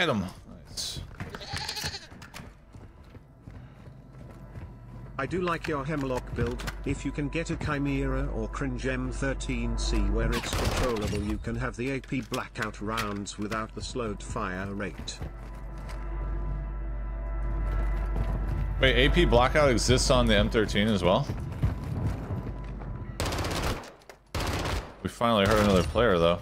Get him. Nice. I do like your Hemlock build. If you can get a Chimera or Cringe M13C where it's controllable you can have the AP blackout rounds without the slowed fire rate. Wait, AP blackout exists on the M13 as well? We finally heard another player though.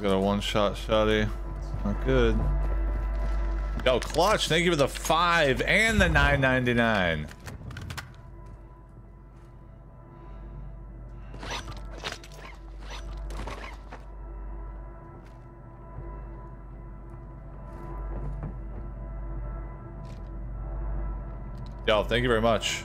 Got a one-shot shotty. Not good. Yo, Clutch, thank you for the five and the 9.99. Yo, thank you very much.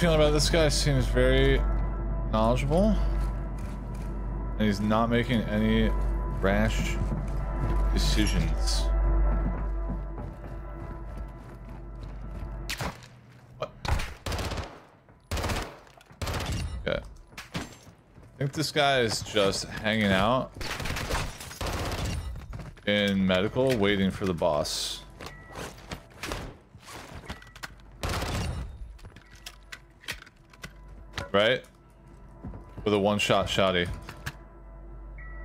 Feeling about this guy. Seems very knowledgeable. And he's not making any rash decisions. What? Okay. I think this guy is just hanging out in medical, waiting for the boss. Right? With a one-shot shotty.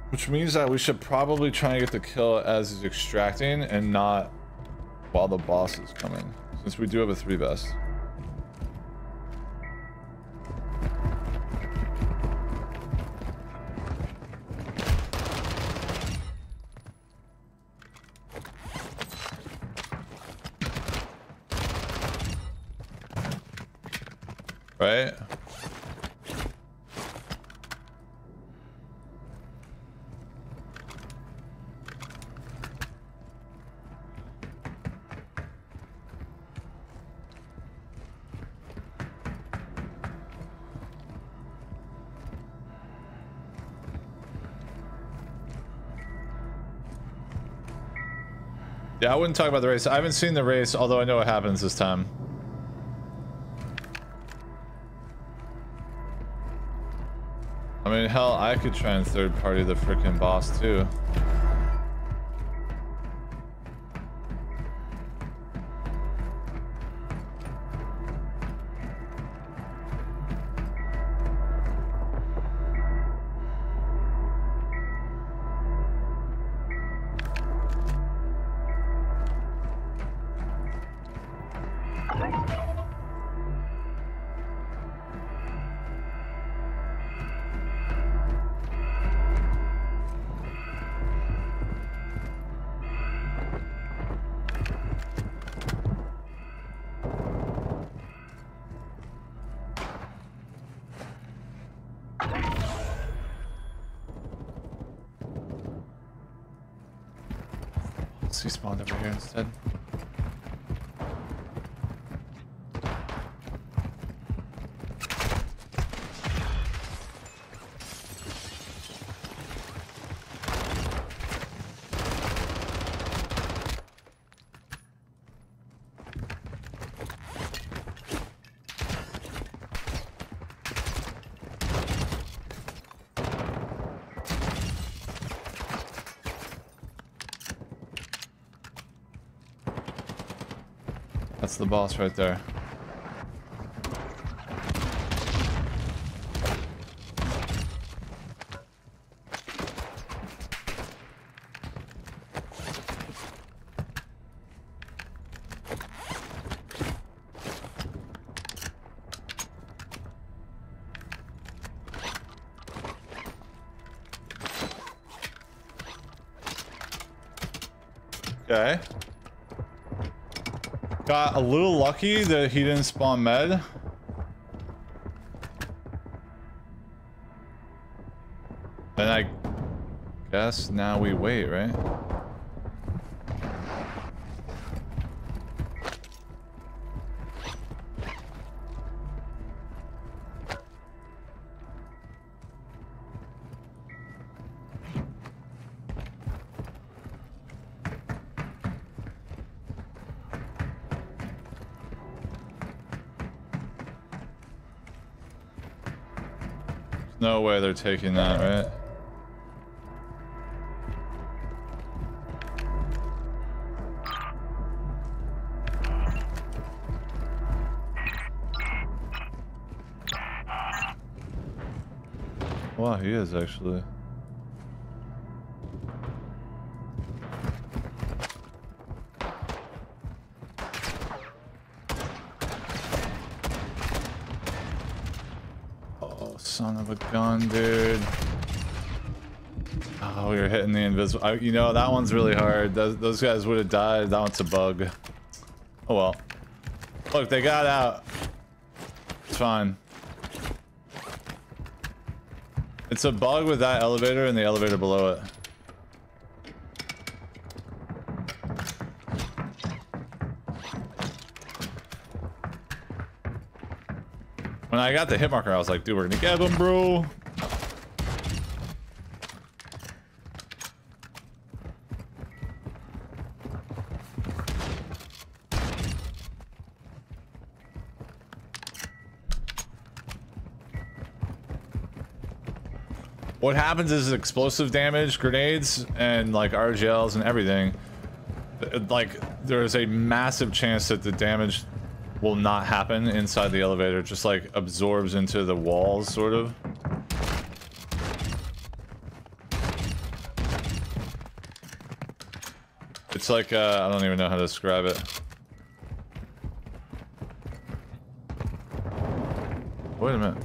Which means that we should probably try and get the kill as he's extracting and not while the boss is coming. Since we do have a three best. I wouldn't talk about the race. I haven't seen the race, although I know what happens this time. I mean, hell, I could try and third party the freaking boss too. The boss right there. A little lucky that he didn't spawn med. And I guess now we wait, right? They're taking that, right? Wow, he is actually. Gun, dude. Oh, we were hitting the invisible. I, you know, that one's really hard. Those, those guys would have died. That one's a bug. Oh well. Look, they got out. It's fine. It's a bug with that elevator and the elevator below it. When I got the hit marker, I was like, dude, we're gonna get him, bro. What happens is explosive damage, grenades, and like RGLs and everything. Like, there's a massive chance that the damage will not happen inside the elevator. It just like absorbs into the walls, sort of. It's like, uh, I don't even know how to describe it. Wait a minute.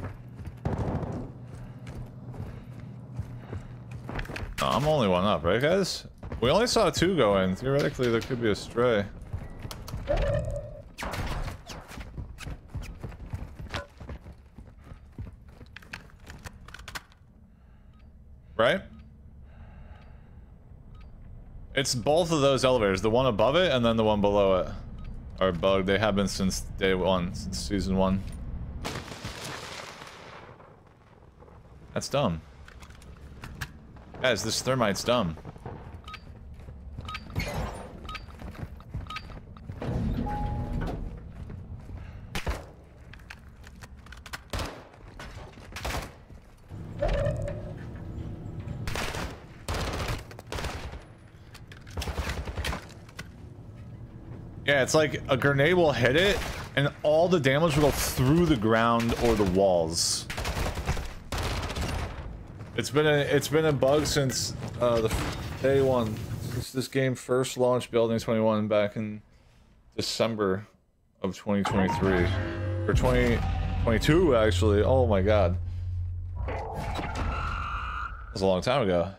No, I'm only one up, right guys? We only saw two go in. Theoretically, there could be a stray. Right? It's both of those elevators, the one above it and then the one below it are bugged. They have been since day one, since season one. That's dumb. Guys, this thermite's dumb. Yeah, it's like a grenade will hit it, and all the damage will go through the ground or the walls. It's been a it's been a bug since uh, the day one. Since this game first launched, Building 21 back in December of 2023 or 2022 actually. Oh my god, that was a long time ago.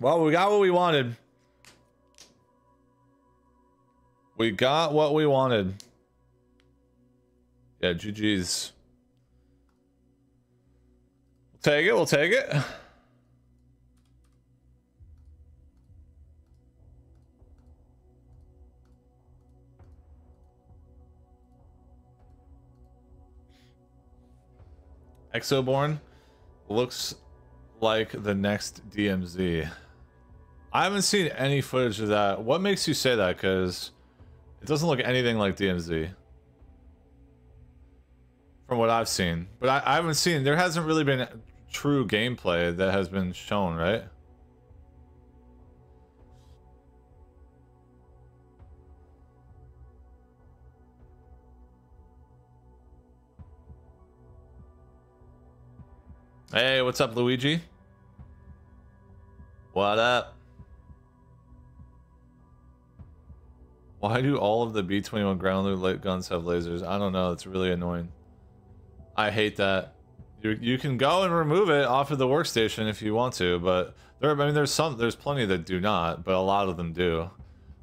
Well, we got what we wanted. We got what we wanted. Yeah, GG's. Take it, we'll take it. Exoborn looks like the next DMZ. I haven't seen any footage of that. What makes you say that? Because it doesn't look anything like DMZ. From what I've seen. But I, I haven't seen, there hasn't really been true gameplay that has been shown, right? Hey, what's up, Luigi? What up? Why do all of the B-21 ground loot guns have lasers? I don't know. It's really annoying. I hate that. You you can go and remove it off of the workstation if you want to, but there I mean there's some there's plenty that do not, but a lot of them do.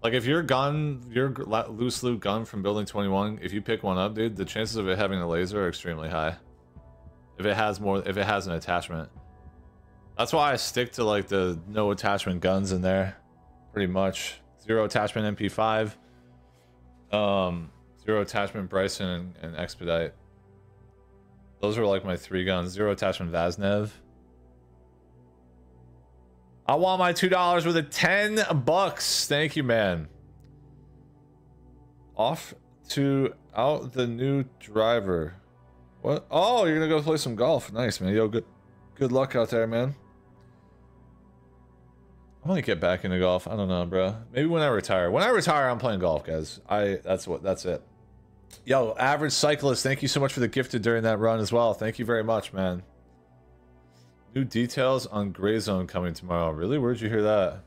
Like if your gun, your loose loot gun from Building 21, if you pick one up, dude, the chances of it having a laser are extremely high. If it has more, if it has an attachment. That's why I stick to like the no attachment guns in there, pretty much. Zero attachment MP5, um, zero attachment Bryson and, and Expedite. Those are like my three guns. Zero attachment Vaznev. I want my two dollars with a ten bucks. Thank you, man. Off to out the new driver. What? Oh, you're gonna go play some golf. Nice, man. Yo, good, good luck out there, man. I might get back into golf. I don't know, bro. Maybe when I retire. When I retire, I'm playing golf, guys. I that's what that's it. Yo, average cyclist, thank you so much for the gifted during that run as well. Thank you very much, man. New details on Gray Zone coming tomorrow. Really? Where'd you hear that?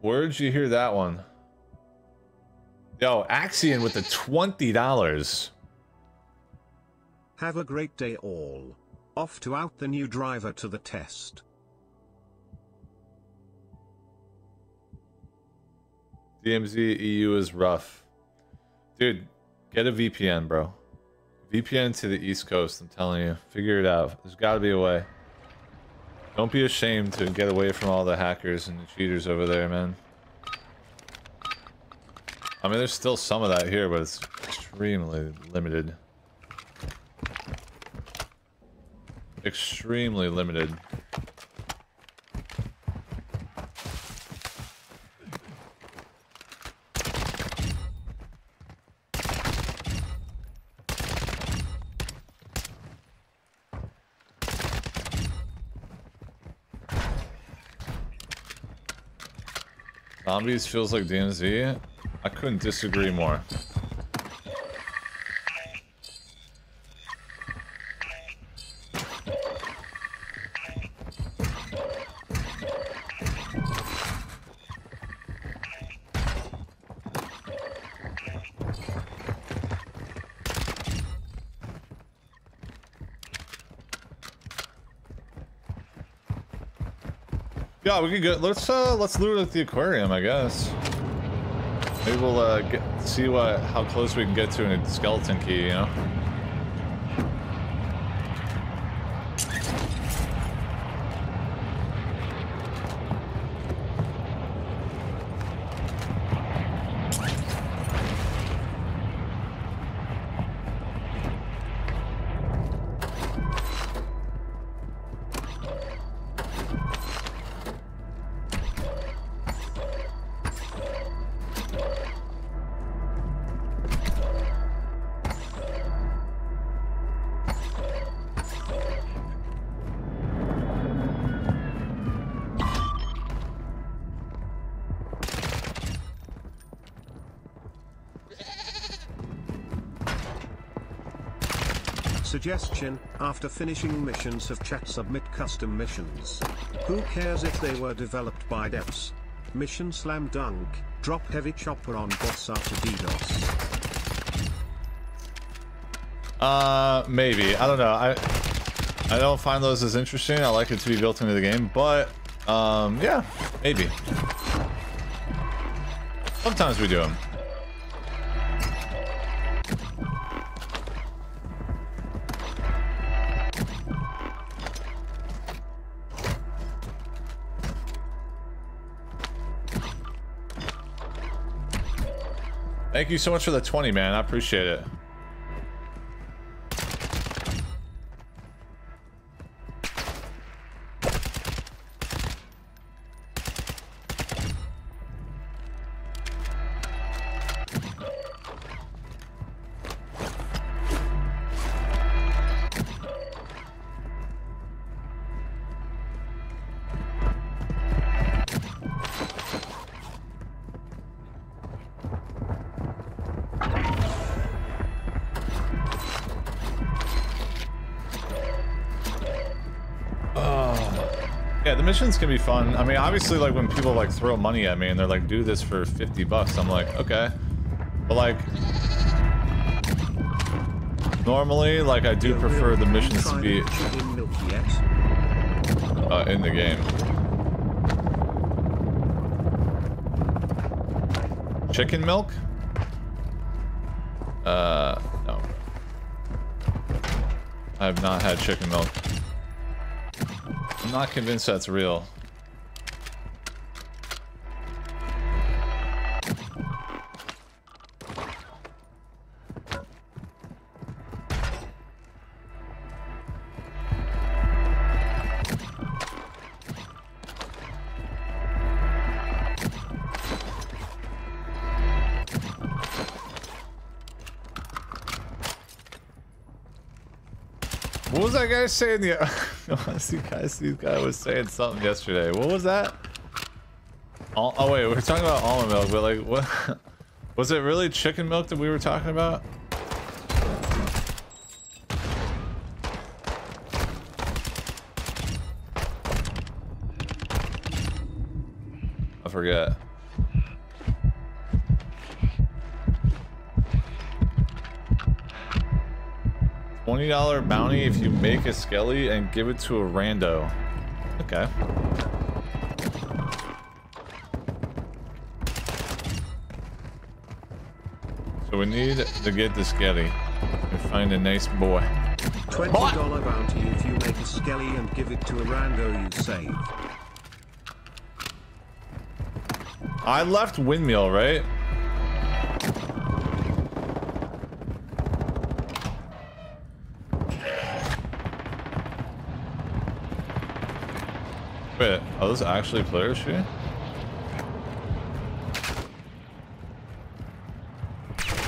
Where'd you hear that one? Yo, Axion with the $20. Have a great day all. Off to out the new driver to the test. DMZ EU is rough. Dude, get a VPN, bro. VPN to the East Coast, I'm telling you. Figure it out. There's got to be a way. Don't be ashamed to get away from all the hackers and the cheaters over there, man. I mean, there's still some of that here, but it's extremely limited. Extremely limited. Zombies feels like DMZ. I couldn't disagree more. Yeah, we could go. Let's uh, let's loot at the aquarium, I guess. Maybe we'll uh, get see what how close we can get to a skeleton key. You know. Suggestion, after finishing missions have chat submit custom missions. Who cares if they were developed by devs? Mission slam dunk, drop heavy chopper on boss after DDoS. Uh, maybe. I don't know. I I don't find those as interesting. I like it to be built into the game, but um, yeah, maybe. Sometimes we do them. Thank you so much for the 20, man. I appreciate it. Missions can be fun. I mean, obviously, like when people like throw money at me and they're like, "Do this for 50 bucks," I'm like, okay, but like normally, like I do prefer the missions to be Chicken milk yet? uh, in the game. Chicken milk? Uh, no. I have not had chicken milk. I'm not convinced that's real. What was that guy saying? The honestly, guys, this guy was saying something yesterday. What was that? Oh wait, we are talking about almond milk, but like, what? Was it really chicken milk that we were talking about? $20 bounty if you make a skelly and give it to a rando. Okay. So we need to get the skelly and find a nice boy. $20 bounty if you make a skelly and give it to a rando you save. I left windmill, right? Wait, are those actually players here?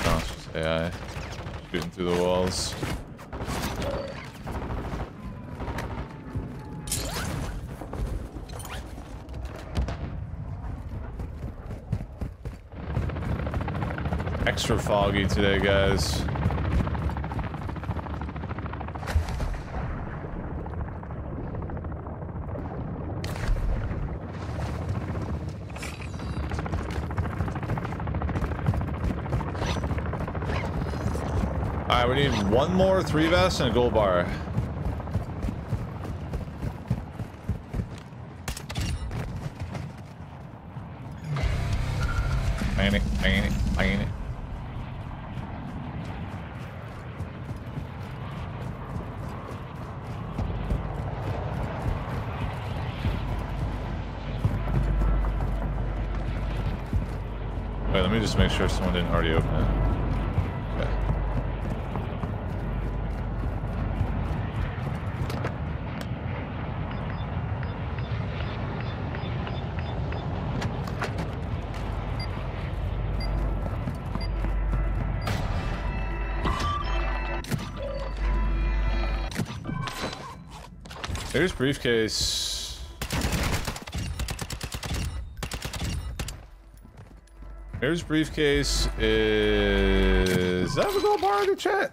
No, it's just AI shooting through the walls. Extra foggy today, guys. We need one more three vest and a gold bar. It, it, it. Wait, let me just make sure someone didn't already open it. Here's briefcase. Here's briefcase. Is that a gold bar in the chat?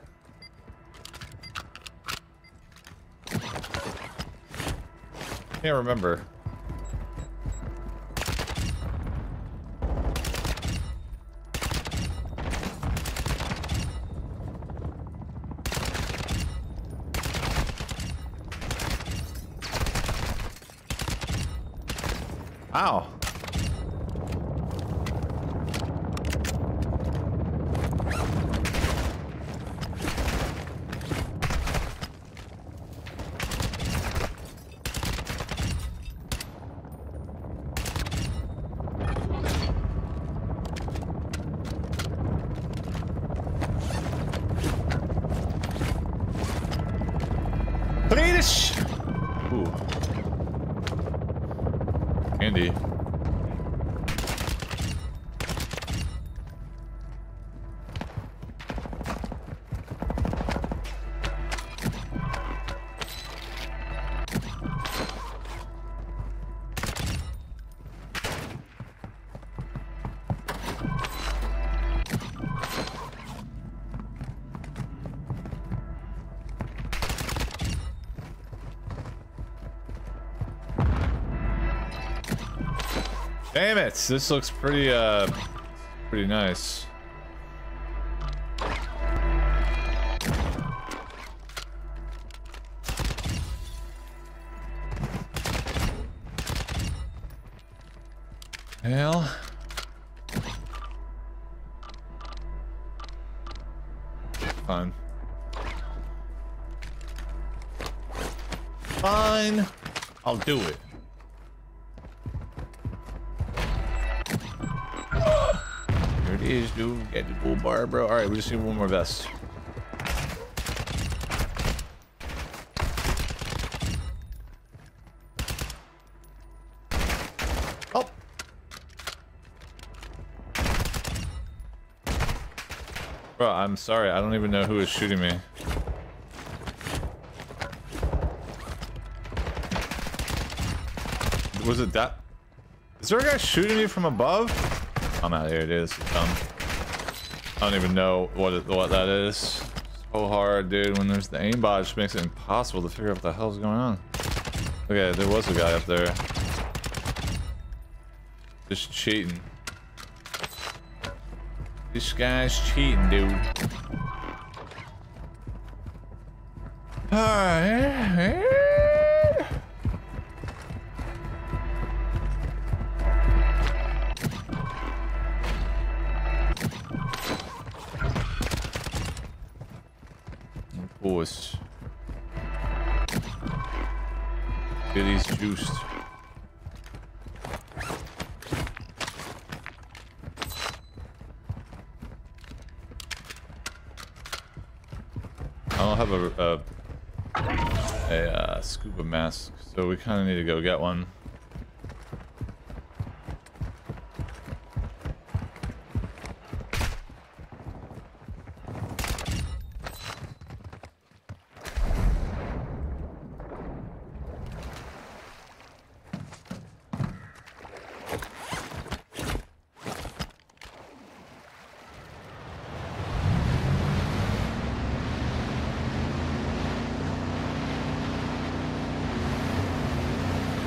Can't remember. This looks pretty, uh, pretty nice. Just need one more vest. Oh. Bro, I'm sorry. I don't even know who is shooting me. Was it that? Is there a guy shooting me from above? I'm out here. It is. Dumb. I don't even know what it, what that is. So hard, dude. When there's the aimbot, it just makes it impossible to figure out what the hell's going on. Okay, there was a guy up there. Just cheating. This guy's cheating, dude. Kind of need to go get one.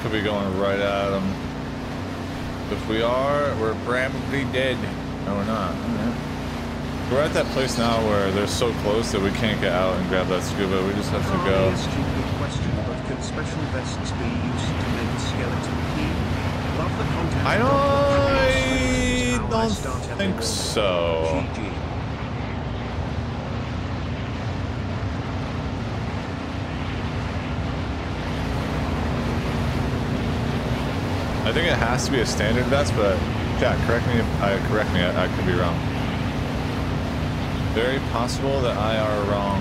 Could be going right at them. If we are, we're probably dead. No, we're not. Alright. We're at that place now where they're so we can't get out and grab that scuba. We just have to go. a stupid question, but can special vests be used to make skeleton key? Love the content. I don't, I don't think so. I think it has to be a standard vest, but Jack, correct me if I correct me. I, I could be wrong. Very possible that I are wrong.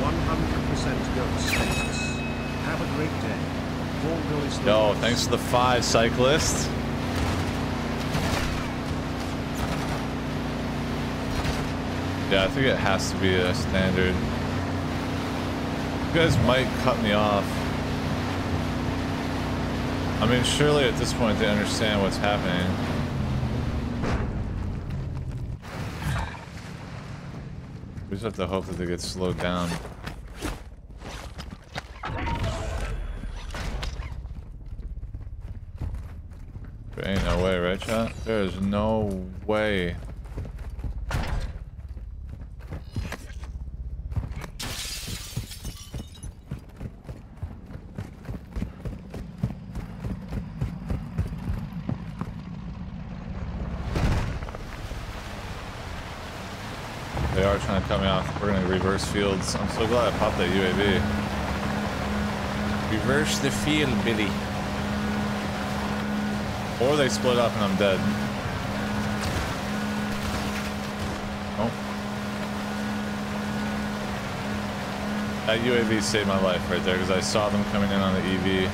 One hundred percent ghost status. Have a great day. Volgo is the Yo, thanks to the five, cyclist. Yeah, I think it has to be a standard. You guys might cut me off. I mean, surely at this point they understand what's happening. We just have to hope that they get slowed down. There ain't no way, right, chat? There is no way. They are trying to cut me off. We're gonna reverse fields. I'm so glad I popped that UAV. Reverse the field, Billy. Or they split up and I'm dead. Oh. That UAV saved my life right there because I saw them coming in on the EV.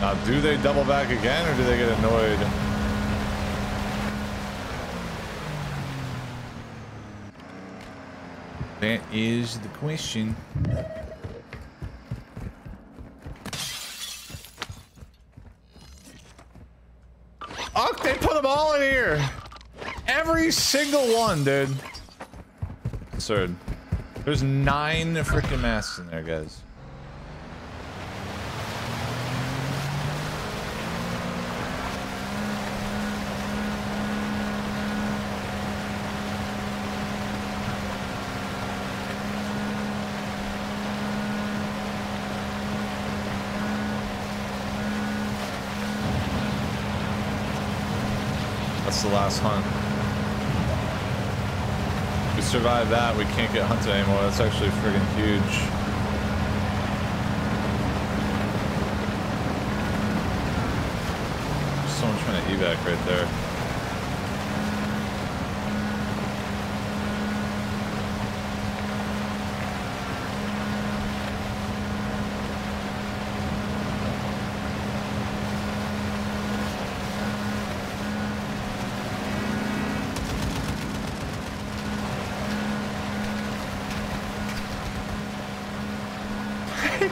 Now, do they double back again or do they get annoyed? That is the question. Oh, they put them all in here. Every single one, dude. Absurd. There's nine freaking masks in there, guys. That's the last hunt. If we survive that, we can't get hunted anymore. That's actually friggin' huge. Someone trying to evac right there.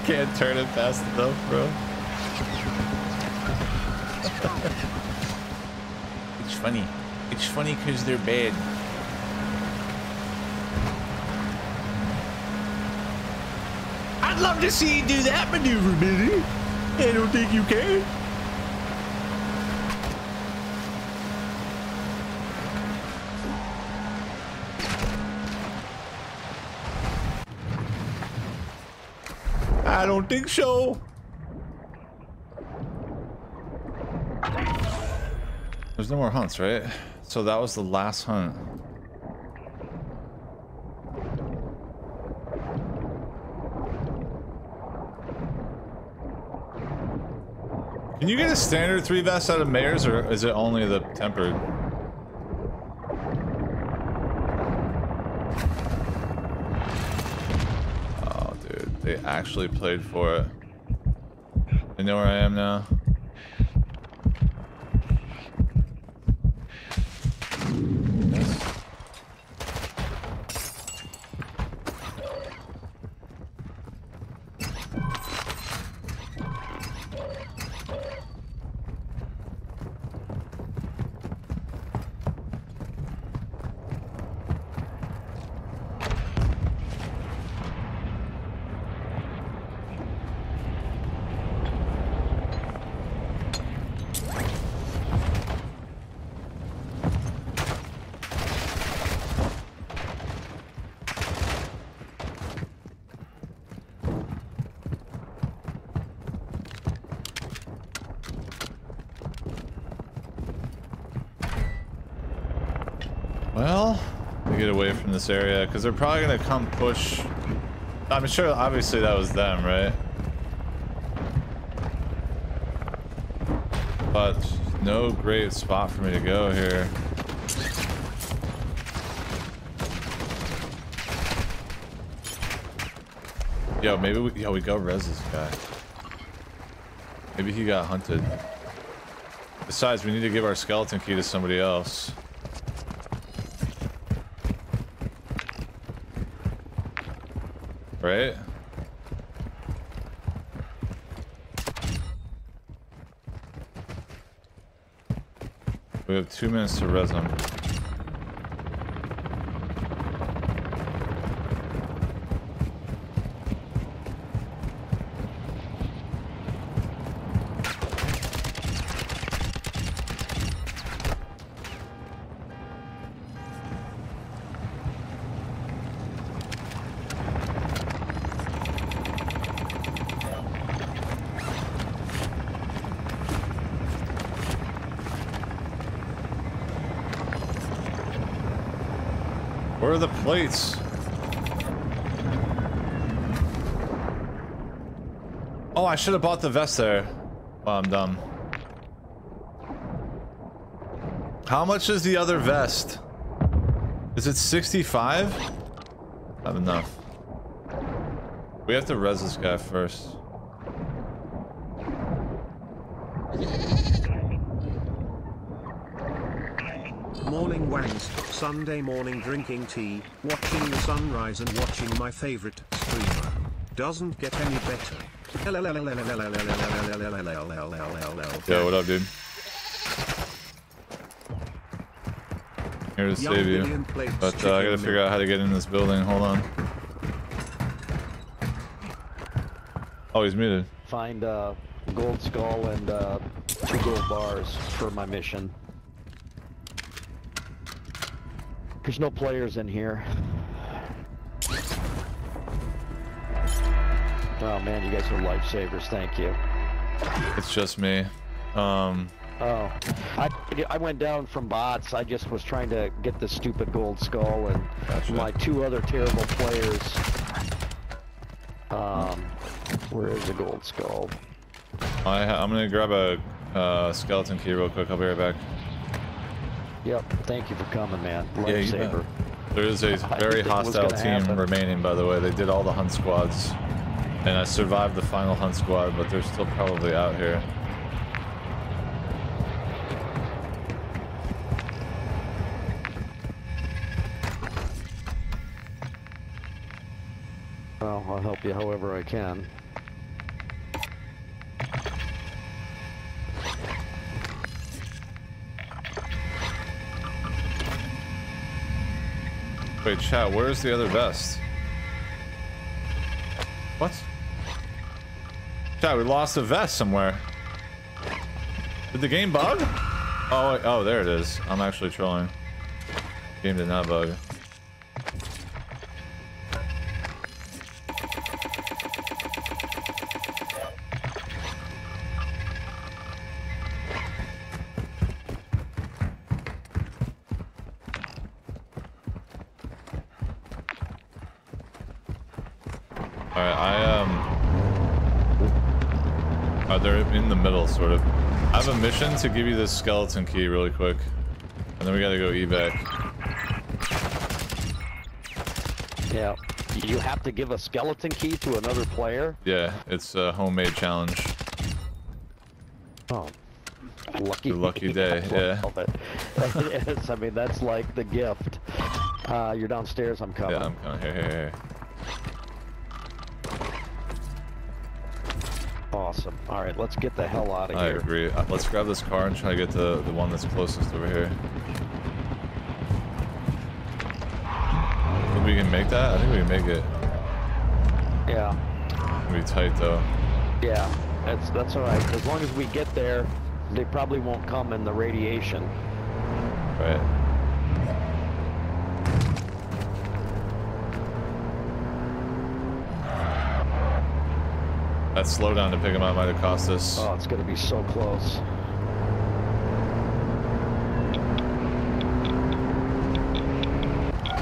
Can't turn it fast enough, bro. it's funny. It's funny because they're bad. I'd love to see you do that maneuver, Billy. I don't think you can. I don't think so. There's no more hunts, right? So that was the last hunt. Can you get a standard three vest out of Mayor's, or is it only the tempered? Oh, dude, they actually played for it. They know where I am now. Yes. Well, we get away from this area because they're probably gonna come push. I'm sure, obviously, that was them, right? But no great spot for me to go here. Yo, maybe we, yo, we go res this guy. Maybe he got hunted. Besides, we need to give our skeleton key to somebody else. Right? We have two minutes to res. Plates? Oh, I should have bought the vest there. Well, I'm dumb. How much is the other vest? Is it 65? Not enough. We have to res this guy first. Morning wangs, Sunday morning drinking tea, watching the sunrise and watching my favorite streamer. Doesn't get any better. Yo, what up, dude? Here to save you. Billion But uh, I gotta figure out how to get in this building. Hold on. Oh, he's muted. Find uh, gold skull and uh, two gold bars for my mission. There's no players in here. Oh man, you guys are lifesavers. Thank you. It's just me. Um, Oh, I I went down from bots. I just was trying to get the stupid gold skull and Gotcha. my two other terrible players. Um, where is the gold skull? I I'm gonna grab a uh, skeleton key real quick. I'll be right back. Yep. Thank you for coming, man. Yeah. Lifesaver. There is a very didn't think it was hostile team happen. remaining, by the way. They did all the hunt squads. And I survived the final hunt squad, but they're still probably out here. Well, I'll help you however I can. Wait, chat, where's the other vest? What? Chat, we lost a vest somewhere. Did the game bug? Oh, oh, there it is. I'm actually trolling. Game did not bug. To give you this skeleton key really quick. And then we gotta go evac. Yeah. You have to give a skeleton key to another player. Yeah, it's a homemade challenge. Oh. Lucky. Your lucky day, yeah. Love it. it is. I mean, that's like the gift. Uh, you're downstairs. I'm coming. Yeah, I'm coming. Here, here, here. All right, let's get the hell out of I here. I agree. Uh, Let's grab this car and try to get the, the one that's closest over here. Think we can make that? I think we can make it. Yeah. It'll be tight though. Yeah. That's that's all right. As long as we get there, they probably won't come in the radiation. Right. That slowdown to pick him up might have cost us. Oh, it's gonna be so close.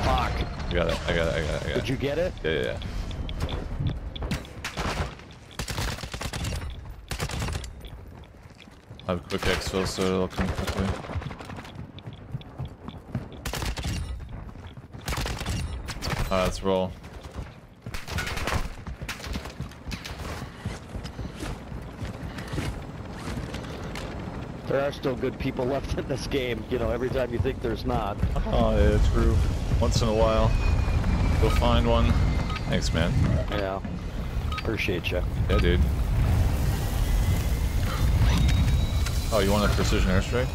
Fuck. I got it. I got it. I got it. I got Did it. you get it? Yeah, yeah, yeah. I have a quick exfil, so it'll come quickly. Alright, let's roll. There are still good people left in this game. You know, every time you think there's not. Oh, yeah, true. Once in a while, we'll find one. Thanks, man. Yeah. Appreciate you. Yeah, dude. Oh, you want a precision airstrike?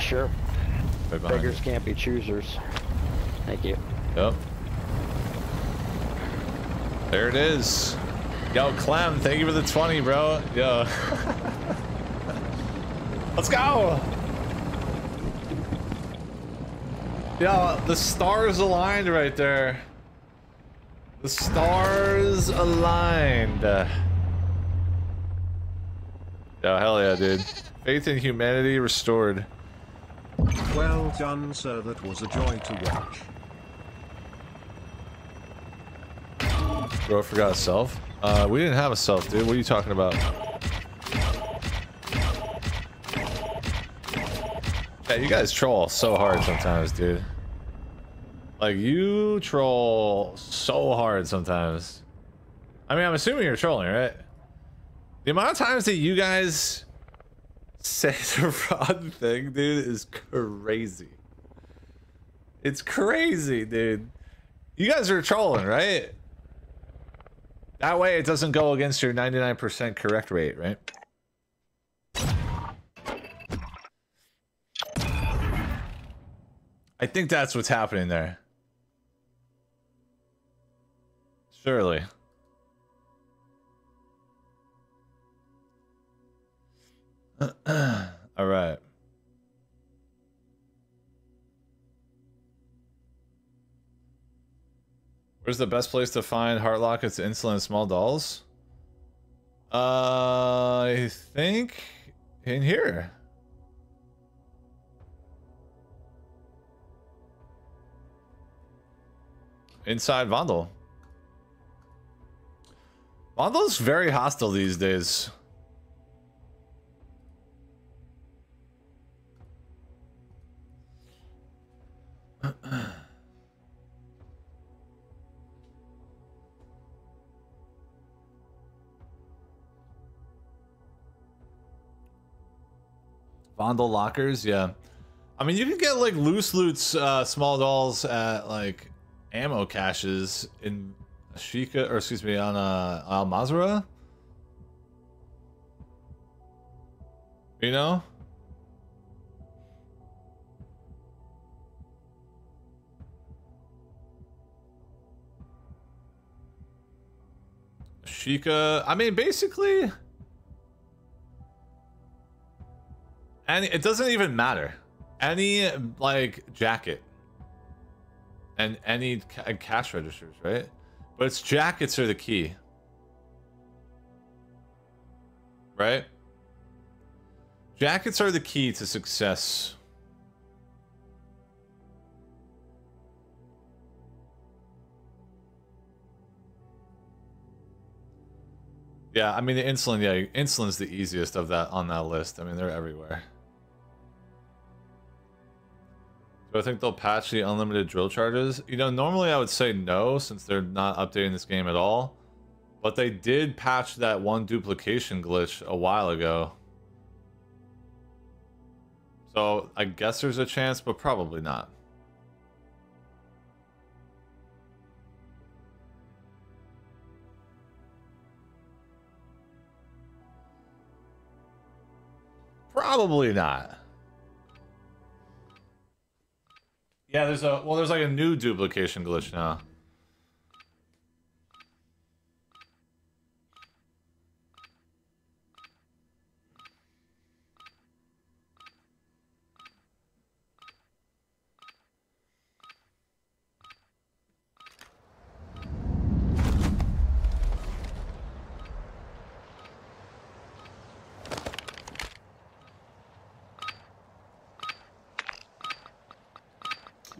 Sure. Right Beggars can't be choosers. Thank you. you. Yep. There it is. Yo, Clem, thank you for the 20, bro. Yo. Let's go! Yeah, the stars aligned right there. The stars aligned. Yo, hell yeah, dude. Faith in humanity restored. Well done, sir. That was a joy to watch. Bro, I forgot a self. Uh, we didn't have a self, dude. What are you talking about? Yeah, you guys troll so hard sometimes, dude. Like, you troll so hard sometimes. I mean, I'm assuming you're trolling, right? The amount of times that you guys Say the wrong thing, dude, is crazy. It's crazy, dude. You guys are trolling, right? That way it doesn't go against your 99% correct rate, right? I think that's what's happening there. Surely. All right. Where's the best place to find heart lockets, insulin, and small dolls? Uh, I think in here. Inside Vondel. Vondel's very hostile these days. Vondel lockers, yeah. I mean, you can get like loose loots, uh, small dolls at like ammo caches in Ashika, or excuse me, on uh, Al Mazra. You know? Ashika, I mean, basically, any, it doesn't even matter. Any, like, jacket and any ca cash registers, right? But it's jackets are the key. Right? Jackets are the key to success. Yeah, I mean the insulin, yeah, insulin's the easiest of that on that list. I mean, they're everywhere. Do I think they'll patch the unlimited drill charges? You know, normally I would say no, since they're not updating this game at all. But they did patch that one duplication glitch a while ago. So I guess there's a chance, but probably not. Probably not. Yeah, there's a well, there's like a new duplication glitch now.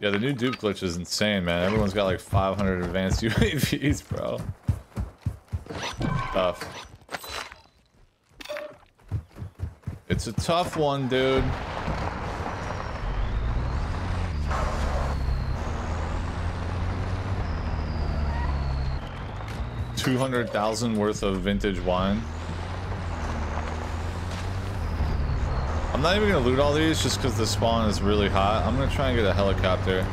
Yeah, the new dupe glitch is insane, man. Everyone's got like 500 advanced UAVs, bro. Tough. It's a tough one, dude. Two hundred thousand worth of vintage wine. Not even gonna loot all these just because the spawn is really hot. I'm gonna try and get a helicopter.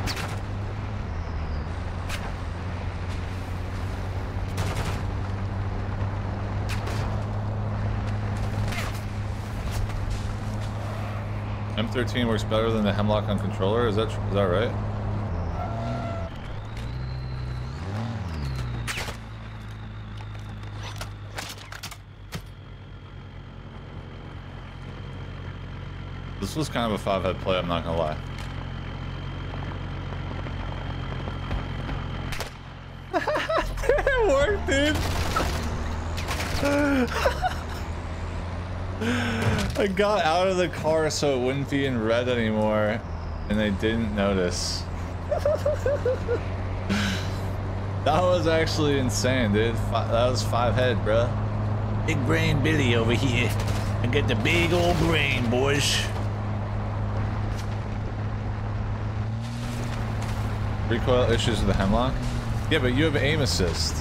M13 works better than the Hemlock on controller. Is that is that right? This was kind of a five-head play, I'm not gonna lie. it worked, dude! I got out of the car so it wouldn't be in red anymore, and they didn't notice. that was actually insane, dude. that was five head, bro. Big brain Billy over here. I get the big old brain, boys. Recoil issues with the Hemlock? Yeah, but you have aim assist.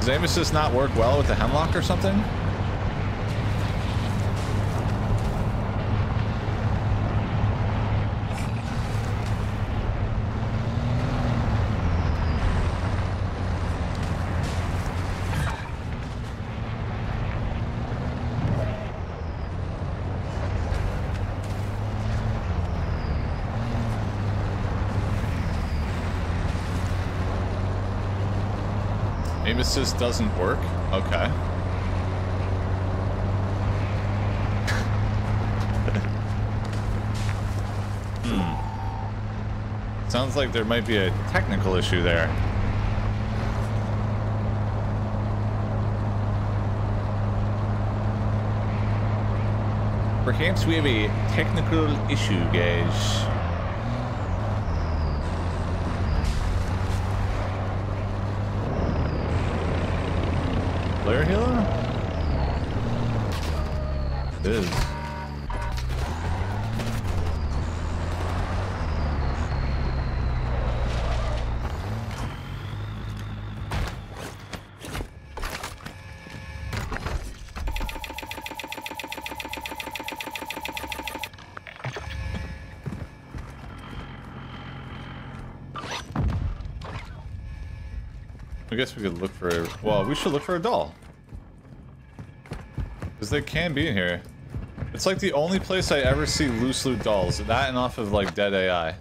Does aim assist not work well with the hemlock or something? Assist doesn't work? Okay. hmm. Sounds like there might be a technical issue there. Perhaps we have a technical issue, guys. Player healer? It is. I guess we could look for. Well, we should look for a doll. Because they can be in here. It's like the only place I ever see loose loot dolls. That and off of like Dead AI.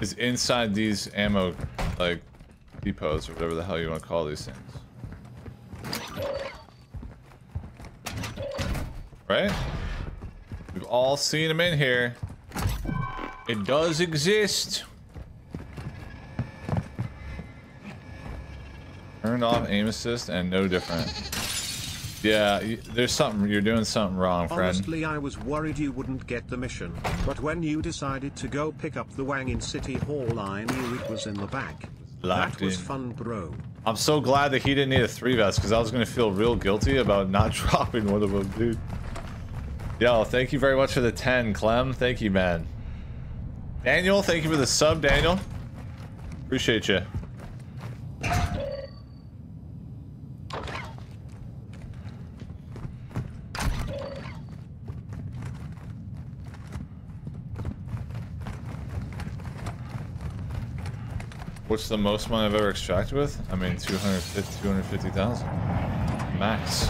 Is inside these ammo, like, depots or whatever the hell you want to call these things. Right? We've all seen them in here. It does exist. Turned off aim assist and no different. Yeah, there's something, you're doing something wrong, friend. Honestly, I was worried you wouldn't get the mission, but when you decided to go pick up the Wang in City Hall, I knew it was in the back. Locked that was in. fun, bro. I'm so glad that he didn't need a three vest because I was gonna feel real guilty about not dropping one of them, dude. Yo, thank you very much for the 10, Clem. Thank you, man. Daniel, thank you for the sub, Daniel. Appreciate you. What's the most money I've ever extracted with? I mean, 250 250,000. Max.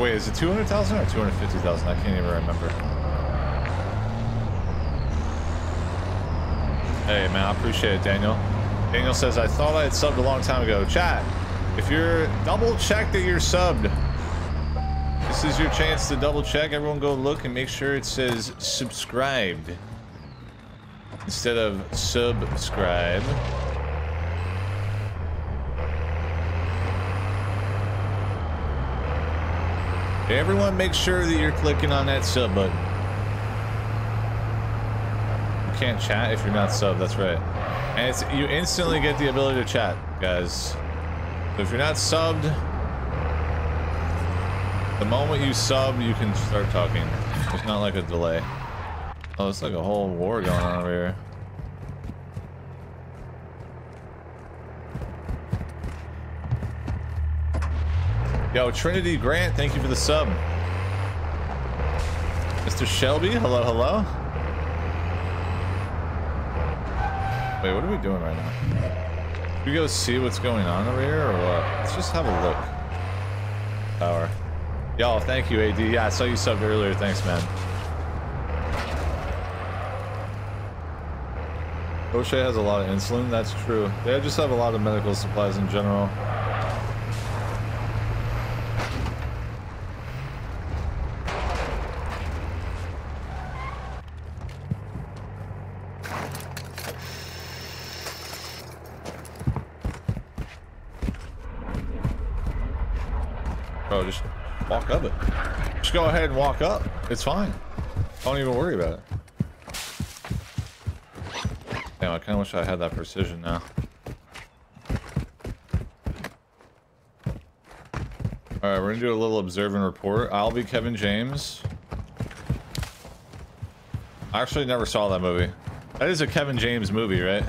Wait, is it 200,000 or 250,000? I can't even remember. Hey, man, I appreciate it, Daniel. Daniel says, I thought I had subbed a long time ago. Chat, if you're double check that you're subbed, this is your chance to double check. Everyone go look and make sure it says subscribed instead of subscribe. Everyone make sure that you're clicking on that sub button. You can't chat if you're not sub, that's right. And it's you instantly get the ability to chat, guys. So if you're not subbed, the moment you sub, you can start talking. It's not like a delay. Oh, it's like a whole war going on over here. Yo, Trinity Grant, thank you for the sub. Mr. Shelby, hello, hello. Wait, what are we doing right now? Should we go see what's going on over here, or what? Let's just have a look. Power. Yo, thank you, AD. Yeah, I saw you subbed earlier. Thanks, man. O'Shea has a lot of insulin, that's true. They just have a lot of medical supplies in general. Bro, just walk up it. Just go ahead and walk up. It's fine. Don't even worry about it. Damn, I kind of wish I had that precision now. Alright, we're gonna do a little observe and report. I'll be Kevin James. I actually never saw that movie. That is a Kevin James movie, right?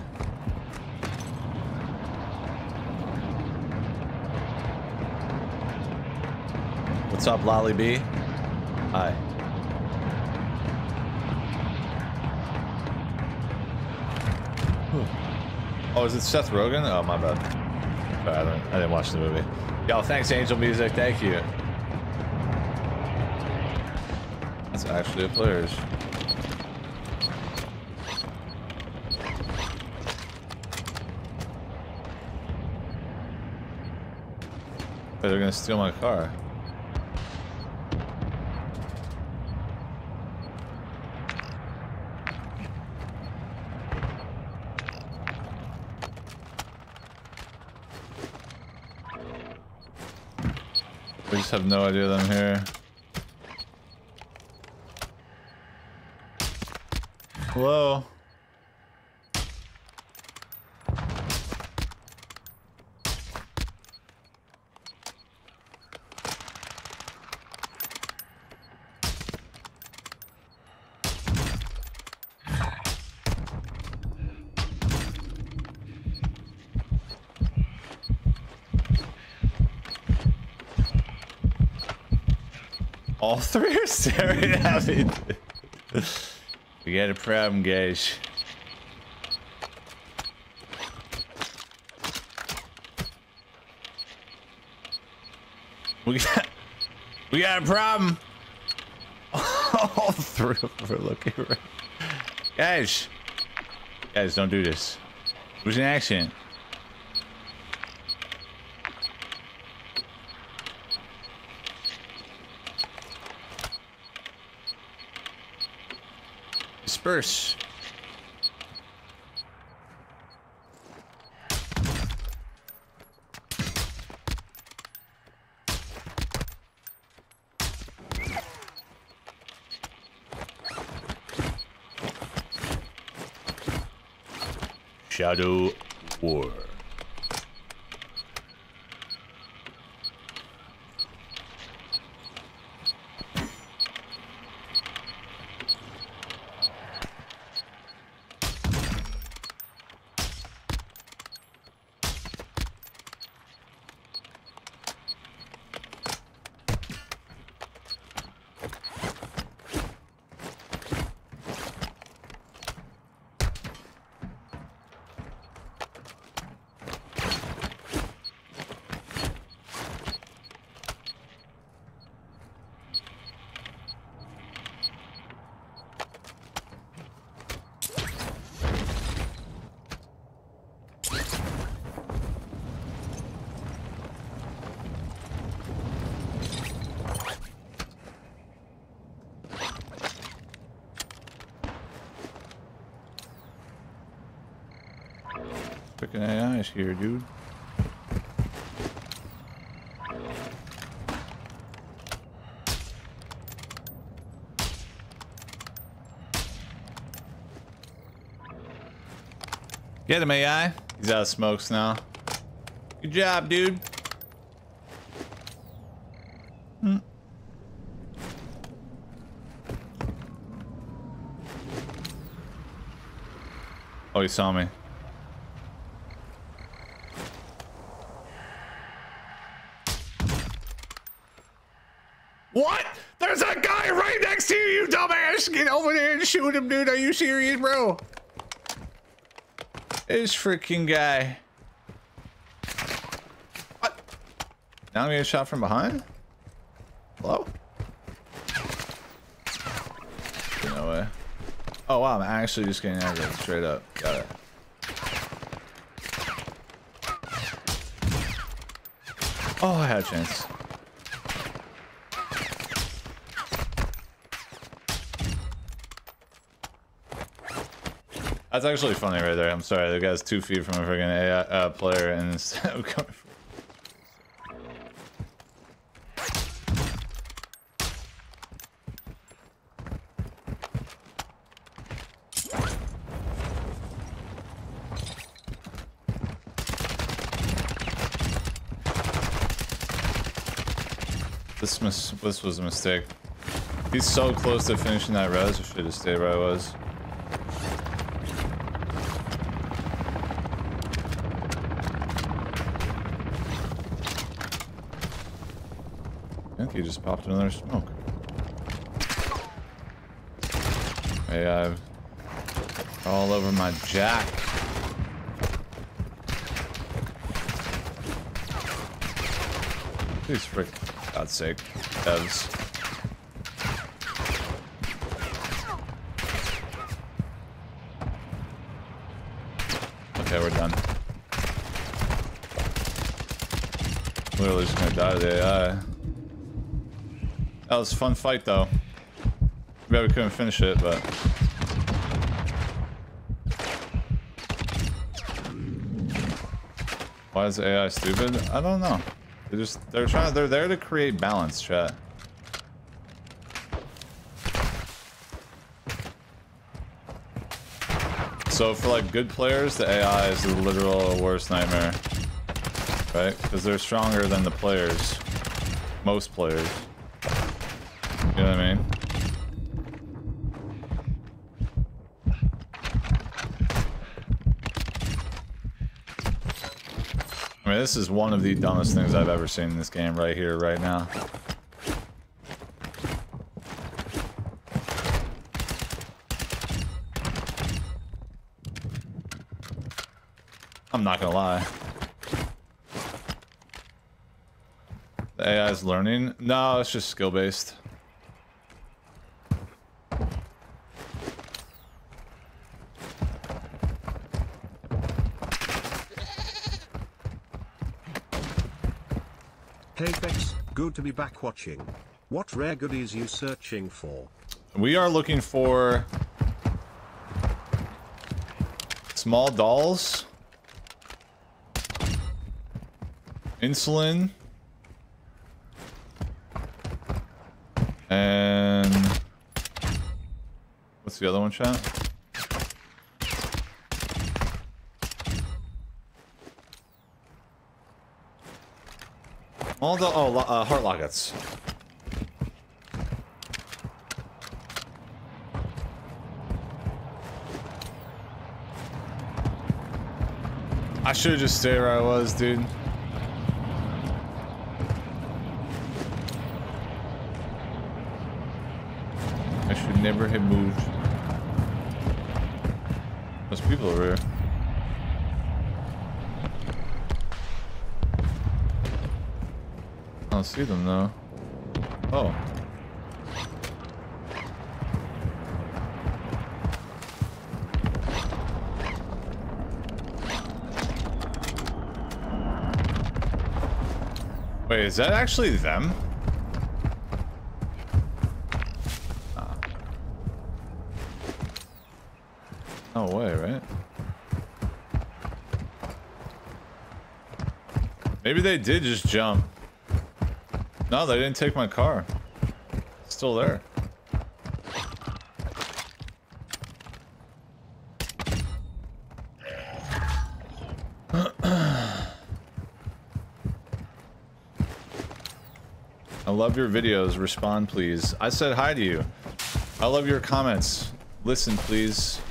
What's up, Lolly B? Hi. Oh, is it Seth Rogen? Oh, my bad. Sorry, I, didn't, I didn't watch the movie. Yo, thanks, Angel Music. Thank you. That's actually a player's. They're gonna steal my car. Have no idea that I'm here. Hello? All three are staring at me. we got a problem, guys. We got, we got a problem. All three of them are looking right. Guys, guys, don't do this. It was an accident. Disperse. Shadow War. Freaking AI is here, dude. Get him, AI. He's out of smokes now. Good job, dude. Hmm. Oh, he saw me. What? There's a guy right next to you, you dumbass! Get over there and shoot him, dude. Are you serious, bro? This freaking guy. What? Now I'm getting shot from behind? Hello? No way. Oh wow, I'm actually just getting out of it straight up. Got it. Oh, I had a chance. That's actually funny right there. I'm sorry, the guy's two feet from a freaking AI uh, player and instead of coming from This this was a mistake. He's so close to finishing that res. I should have stayed where I was. He just popped another smoke. Hey, uh, I've all over my jack. Please, frick, God's sake, devs. Okay, we're done. Literally just gonna die to the AI. That was a fun fight though. Maybe we couldn't finish it, but why is AI stupid? I don't know. They just they're trying they're there to create balance, chat. So for like good players, the AI is the literal worst nightmare. Right? Because they're stronger than the players. Most players. You know what I mean? I mean, this is one of the dumbest things I've ever seen in this game right here, right now. I'm not gonna lie. The AI is learning? No, it's just skill based. Apex, good to be back watching. What rare goodies you searching for? We are looking for small dolls, insulin, and what's the other one, chat? All the oh, uh, heart lockets. I should have just stayed where I was, dude. I should never have moved. There's people over here. Don't see them though. Oh. Wait, is that actually them? Ah. No way, right? Maybe they did just jump. No, they didn't take my car. It's still there. I love your videos. Respond, please. I said hi to you. I love your comments. Listen, please.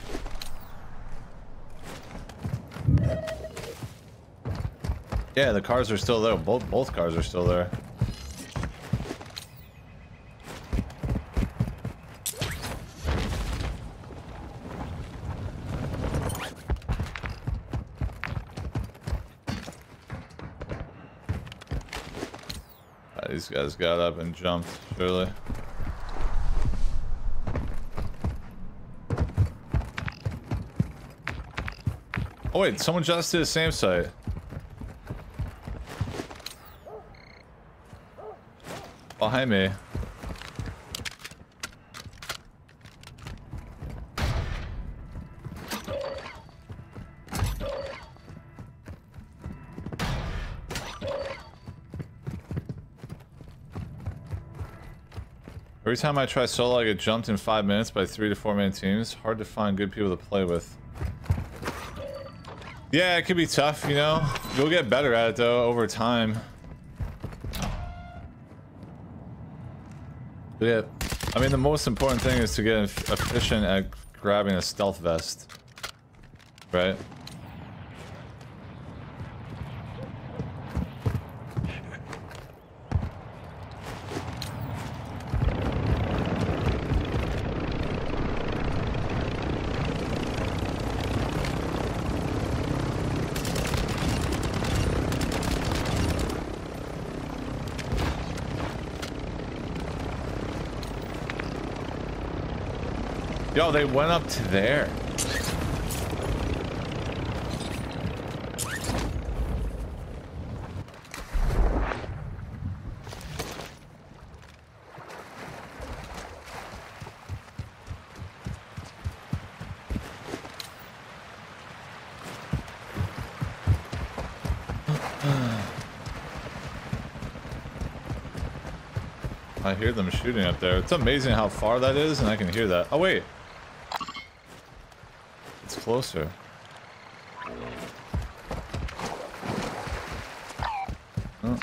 Yeah, the cars are still there. Both both cars are still there. Ah, These got up and jumped, surely. Oh wait, someone just did the same site. Behind me. Every time I try solo, I get jumped in five minutes by three to four man teams. Hard to find good people to play with. Yeah, it could be tough, you know? You'll get better at it, though, over time. But yeah, I mean, the most important thing is to get efficient at grabbing a stealth vest. Right? Yo, they went up to there. I hear them shooting up there. It's amazing how far that is, and I can hear that. Oh, wait. Closer. Oh.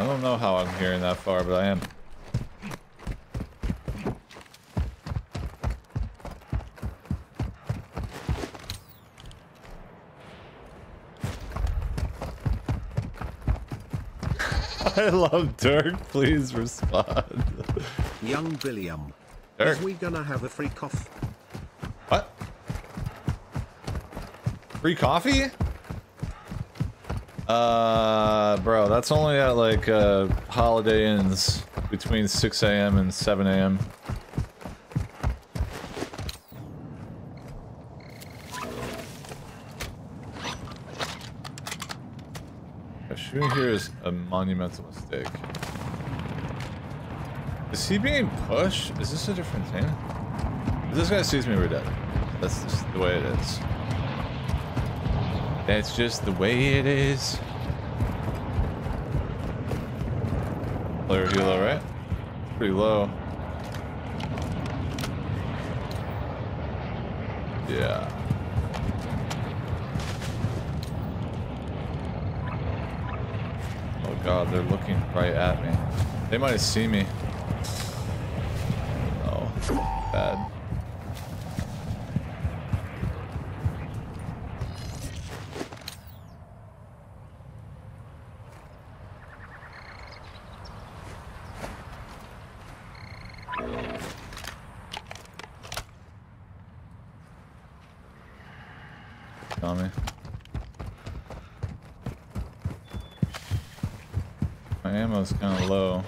I don't know how I'm hearing that far, but I am. I love Dirk. Please respond. Young Billiam. Dirk. Is we gonna have a free cough? Free coffee? Uh, bro, that's only at like uh, Holiday Inns between 6 a.m. and 7 a.m. Shooting here is a monumental mistake. Is he being pushed? Is this a different thing? If this guy sees me, we're dead. That's just the way it is. That's just the way it is. Player helo, right? Pretty low. Yeah. Oh god, they're looking right at me. They might have seen me. Oh, bad. Tommy. My ammo's kind of low.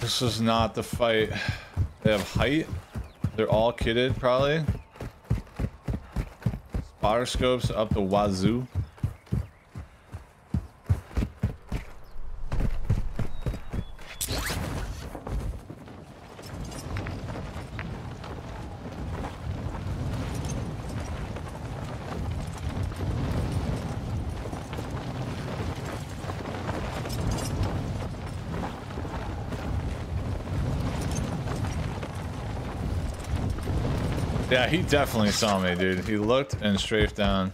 This is not the fight. They have height. They're all kitted, probably. Spotter scopes up the wazoo. Yeah, he definitely saw me, dude. He looked and strafed down.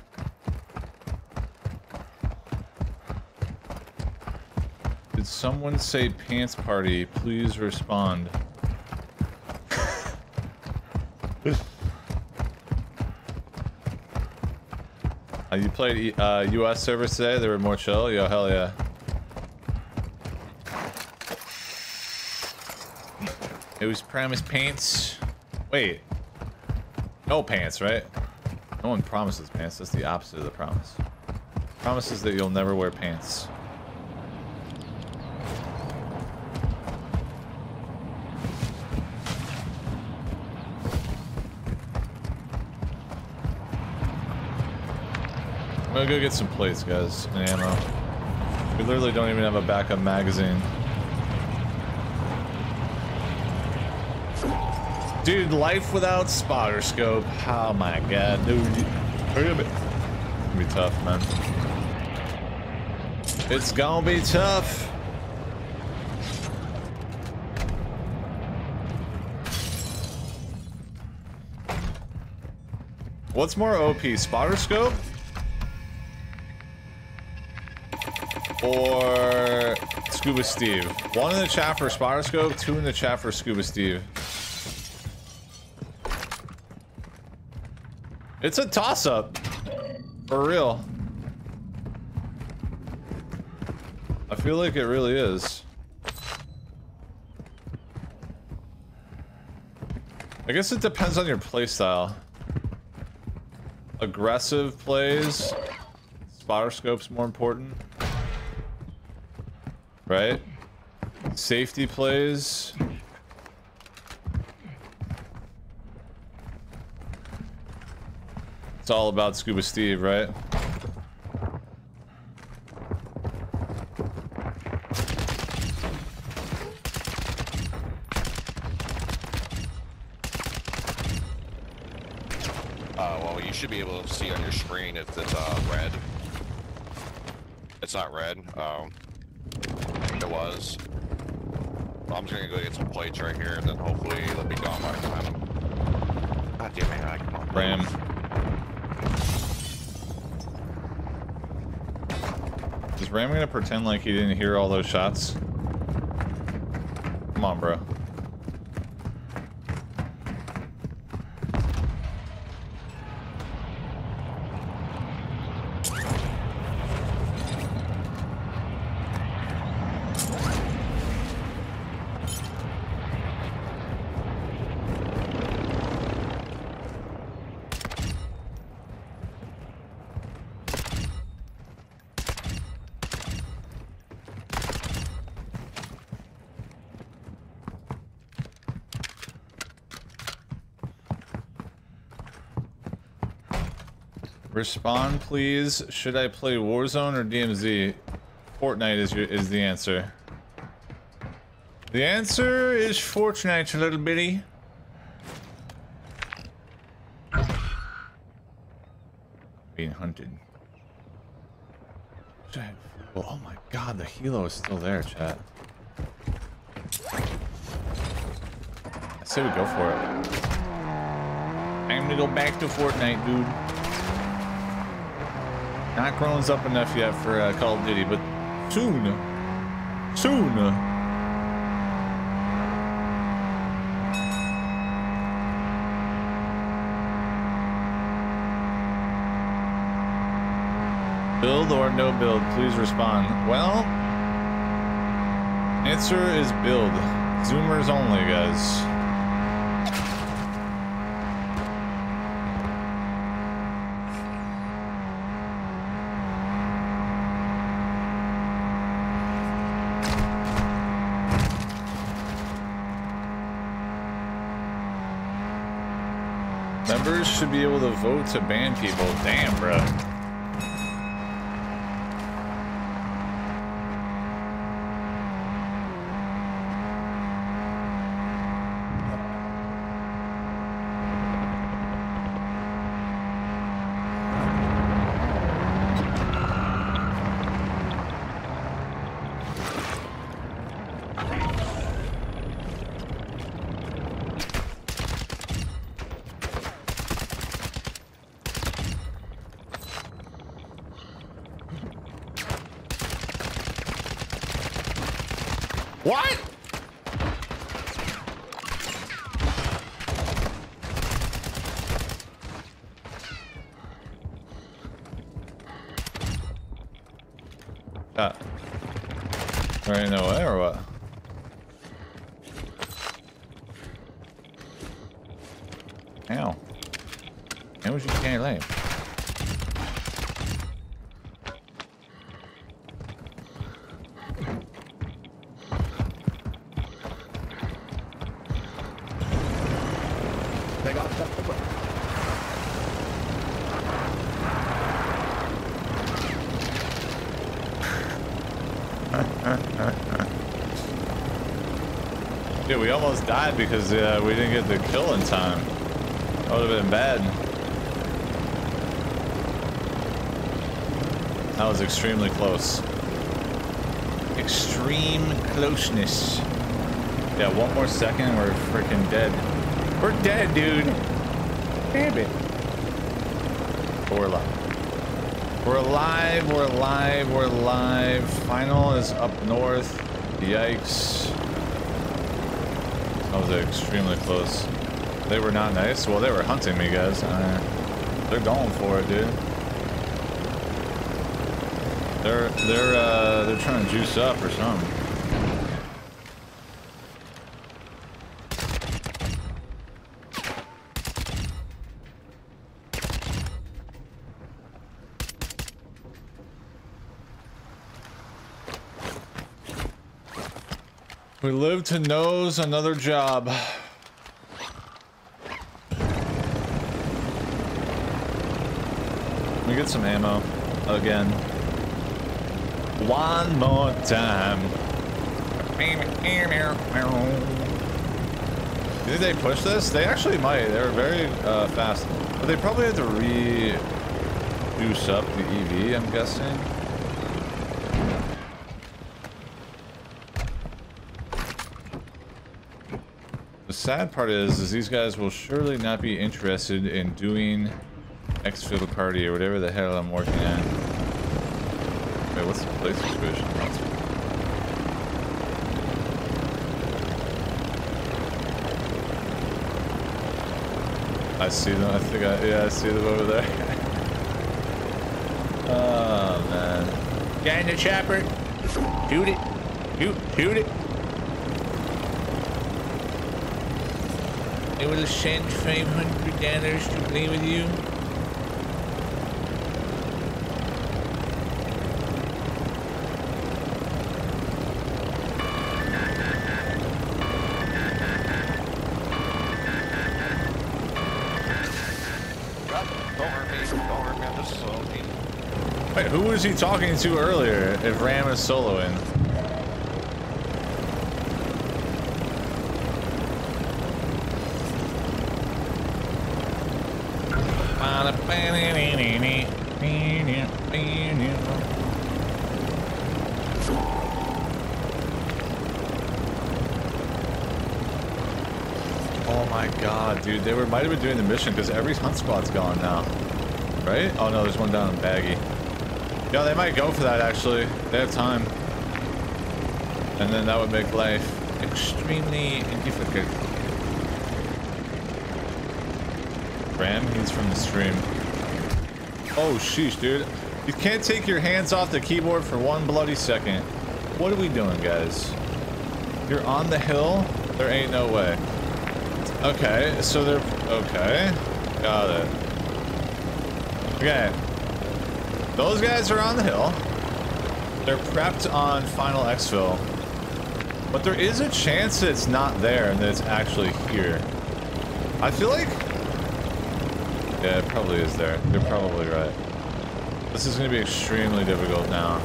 Did someone say pants party? Please respond. Uh, you played uh, US servers today? They were more chill? Yo, hell yeah. It was Primus pants. Wait. No pants, right? No one promises pants. That's the opposite of the promise. Promises that you'll never wear pants. I'm gonna go get some plates, guys, and ammo. We literally don't even have a backup magazine. Dude, life without spotter scope. Oh my god, dude. Hurry up. It's gonna be tough, man. It's gonna be tough. What's more OP, spotter scope? Or Scuba Steve? One in the chat for spotter scope, two in the chat for Scuba Steve. It's a toss-up. For real. I feel like it really is. I guess it depends on your playstyle. aggressive plays, spotter scope's more important. Right? Safety plays. It's all about Scuba Steve, right? Uh, well, you should be able to see on your screen if it's uh, red. It's not red. Um, it was. I'm just gonna go get some plates right here, and then hopefully they'll be gone by the time. God damn it! I come on. Ram. Is Ram gonna pretend like he didn't hear all those shots? Come on, bro. Respond, please. Should I play Warzone or DMZ? Fortnite is your, is the answer. The answer is Fortnite, little bitty. Being hunted. Oh my god, the helo is still there, chat. I say we go for it. I'm gonna go back to Fortnite, dude. Not grown up enough yet for uh, Call of Duty, but soon. Soon. Build or no build, please respond. Well, answer is build. Zoomers only, guys. Members should be able to vote to ban people. Damn, bro. What? Uh, right in the way or what? Ow. How was you can't lame? They got stuff to put. We almost died because uh, we didn't get the kill in time. That would have been bad. That was extremely close. Extreme closeness. Yeah, one more second, we're freaking dead. We're dead, dude. Damn it. But we're alive. We're alive, we're alive, we're alive. Final is up north. Yikes. Was extremely close. They were not nice. Well, they were hunting me, guys. Uh, they're going for it, dude. They're they're uh, they're trying to juice up or something. To nose another job. Let me get some ammo again. One more time. Did they push this? They actually might. They were very uh, fast. But they probably had to re-juice up the EV, I'm guessing. Sad part is, is these guys will surely not be interested in doing exfil party or whatever the hell I'm working on. Wait, what's the place situation? I see them. I think I yeah, I see them over there. oh man. Get in the chopper. Shoot it. Shoot shoot it. They will send five hundred dollars to play with you. Wait, who was he talking to earlier if Ram is soloing? Oh my god, dude. They were might have been doing the mission because every hunt spot's gone now. Right? Oh no, there's one down in Baggy. Yeah, they might go for that actually. They have time. And then that would make life extremely difficult. Ram, he's from the stream. Oh, sheesh, dude. You can't take your hands off the keyboard for one bloody second. What are we doing, guys? You're on the hill? There ain't no way. Okay, so they're... Okay. Got it. Okay. Those guys are on the hill. They're prepped on final exfil. But there is a chance that it's not there and that it's actually here. I feel like... Yeah, it probably is there. You're probably right. This is going to be extremely difficult now.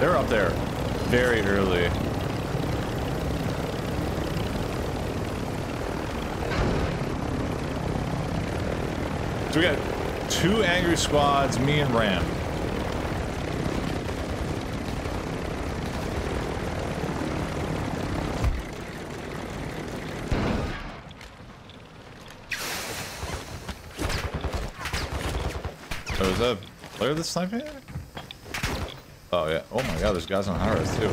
They're up there very early. So we got two angry squads, me and Ram. Oh, that a player that's sniping? Oh yeah. Oh my god, there's guys on Harris too.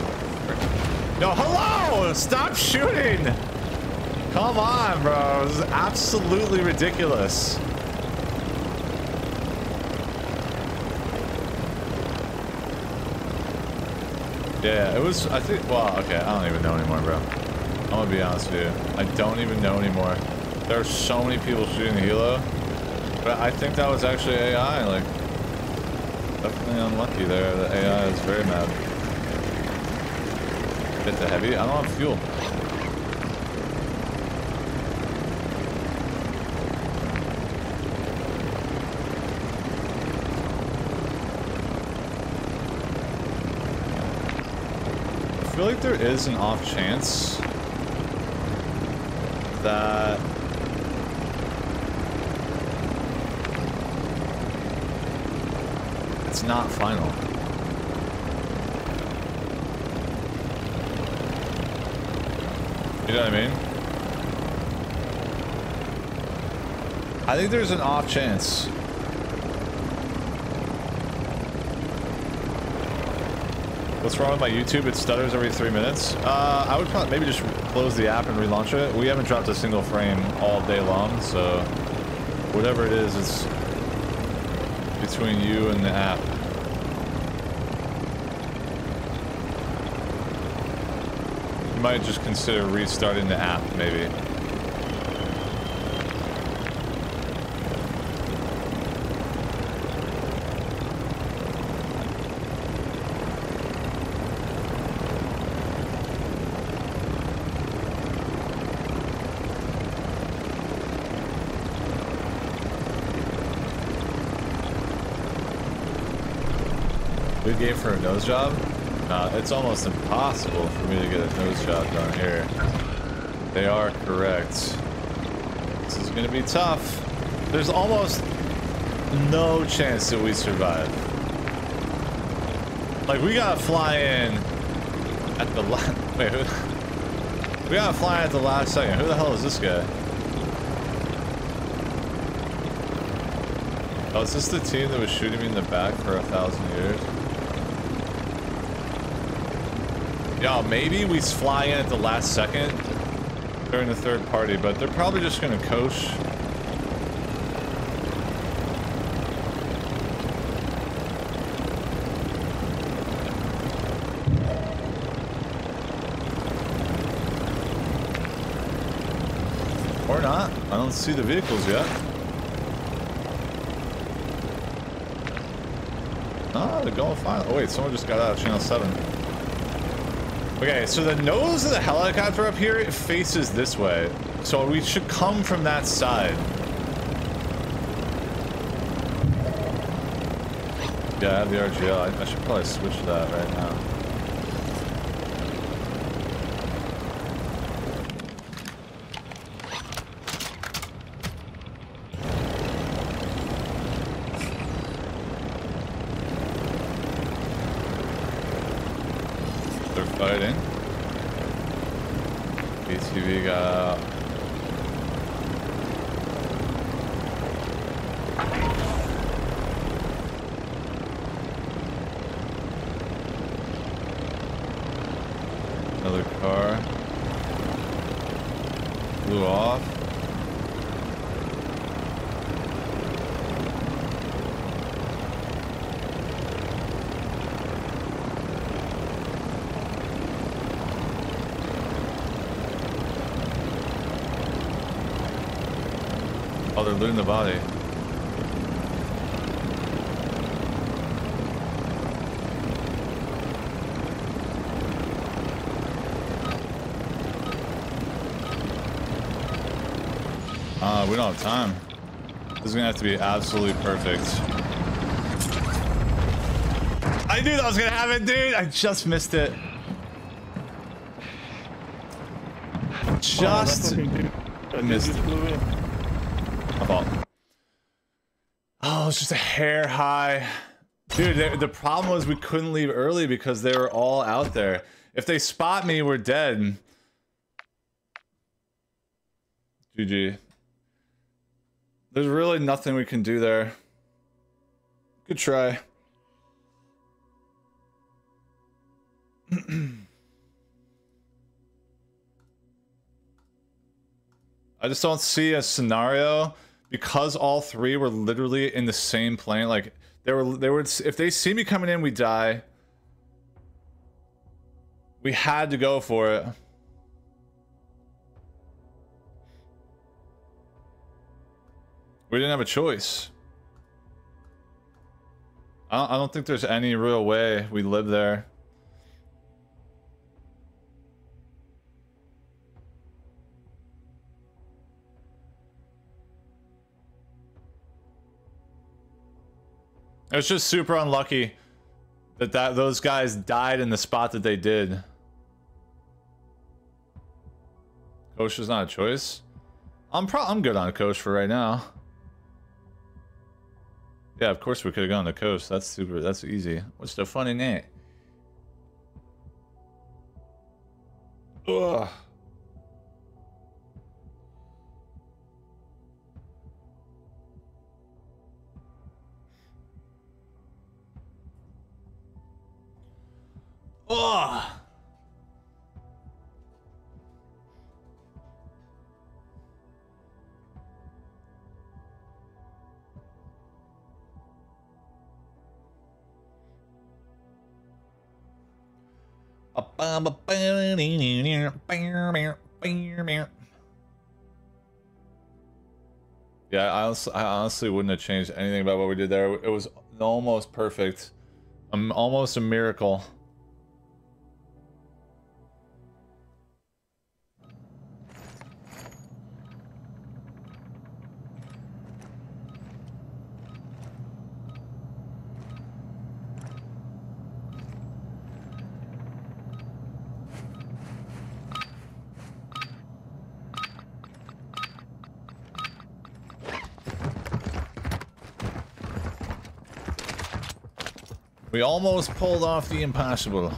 No, hello! Stop shooting! Come on, bro. This is absolutely ridiculous. Yeah, it was, I think, well, okay, I don't even know anymore, bro. I'm gonna be honest with you. I don't even know anymore. There are so many people shooting the helo. But I think that was actually AI, like, definitely unlucky there. The AI is very mad. Hit the heavy? I don't have fuel. I feel like there is an off chance that it's not final. You know what I mean? I think there's an off chance. What's wrong with my YouTube? It stutters every three minutes. Uh, I would probably maybe just close the app and relaunch it. We haven't dropped a single frame all day long, so whatever it is, it's between you and the app. You might just consider restarting the app, maybe. For a nose job? Uh, it's almost impossible for me to get a nose job down here. They are correct. This is gonna be tough. There's almost no chance that we survive. Like, we gotta fly in at the last... Wait, who... We gotta fly at the last second. Who the hell is this guy? Oh, is this the team that was shooting me in the back for a thousand years? Yo, maybe we fly in at the last second during the third party, but they're probably just gonna coach. Or not. I don't see the vehicles yet. Ah, they're going fine. Oh wait, someone just got out of channel 7. Okay, so the nose of the helicopter up here faces this way. So we should come from that side. Yeah, I have the RGL. I, I should probably switch that right now. They're fighting. BTV got out. Another car. Blew off. Oh, looting the body. Uh, we don't have time. This is gonna have to be absolutely perfect. I knew that was gonna happen, dude! I just missed it. Just missed it. My fault. Oh, it's just a hair high. Dude, the, the problem was we couldn't leave early because they were all out there. If they spot me, we're dead. GG. There's really nothing we can do there. Good try. I just don't see a scenario because all three were literally in the same plane. Like they were, they were. If they see me coming in, we die. We had to go for it. We didn't have a choice. I don't, I don't think there's any real way we live there. It was just super unlucky that, that those guys died in the spot that they did. Coach is not a choice. I'm pro I'm good on coach for right now. Yeah, of course we could have gone to coast. That's super. That's easy. What's the fun in that? Ugh. Ugh. Yeah, I honestly, I honestly wouldn't have changed anything about what we did there. It was almost perfect. Um, almost a miracle. We almost pulled off the impossible.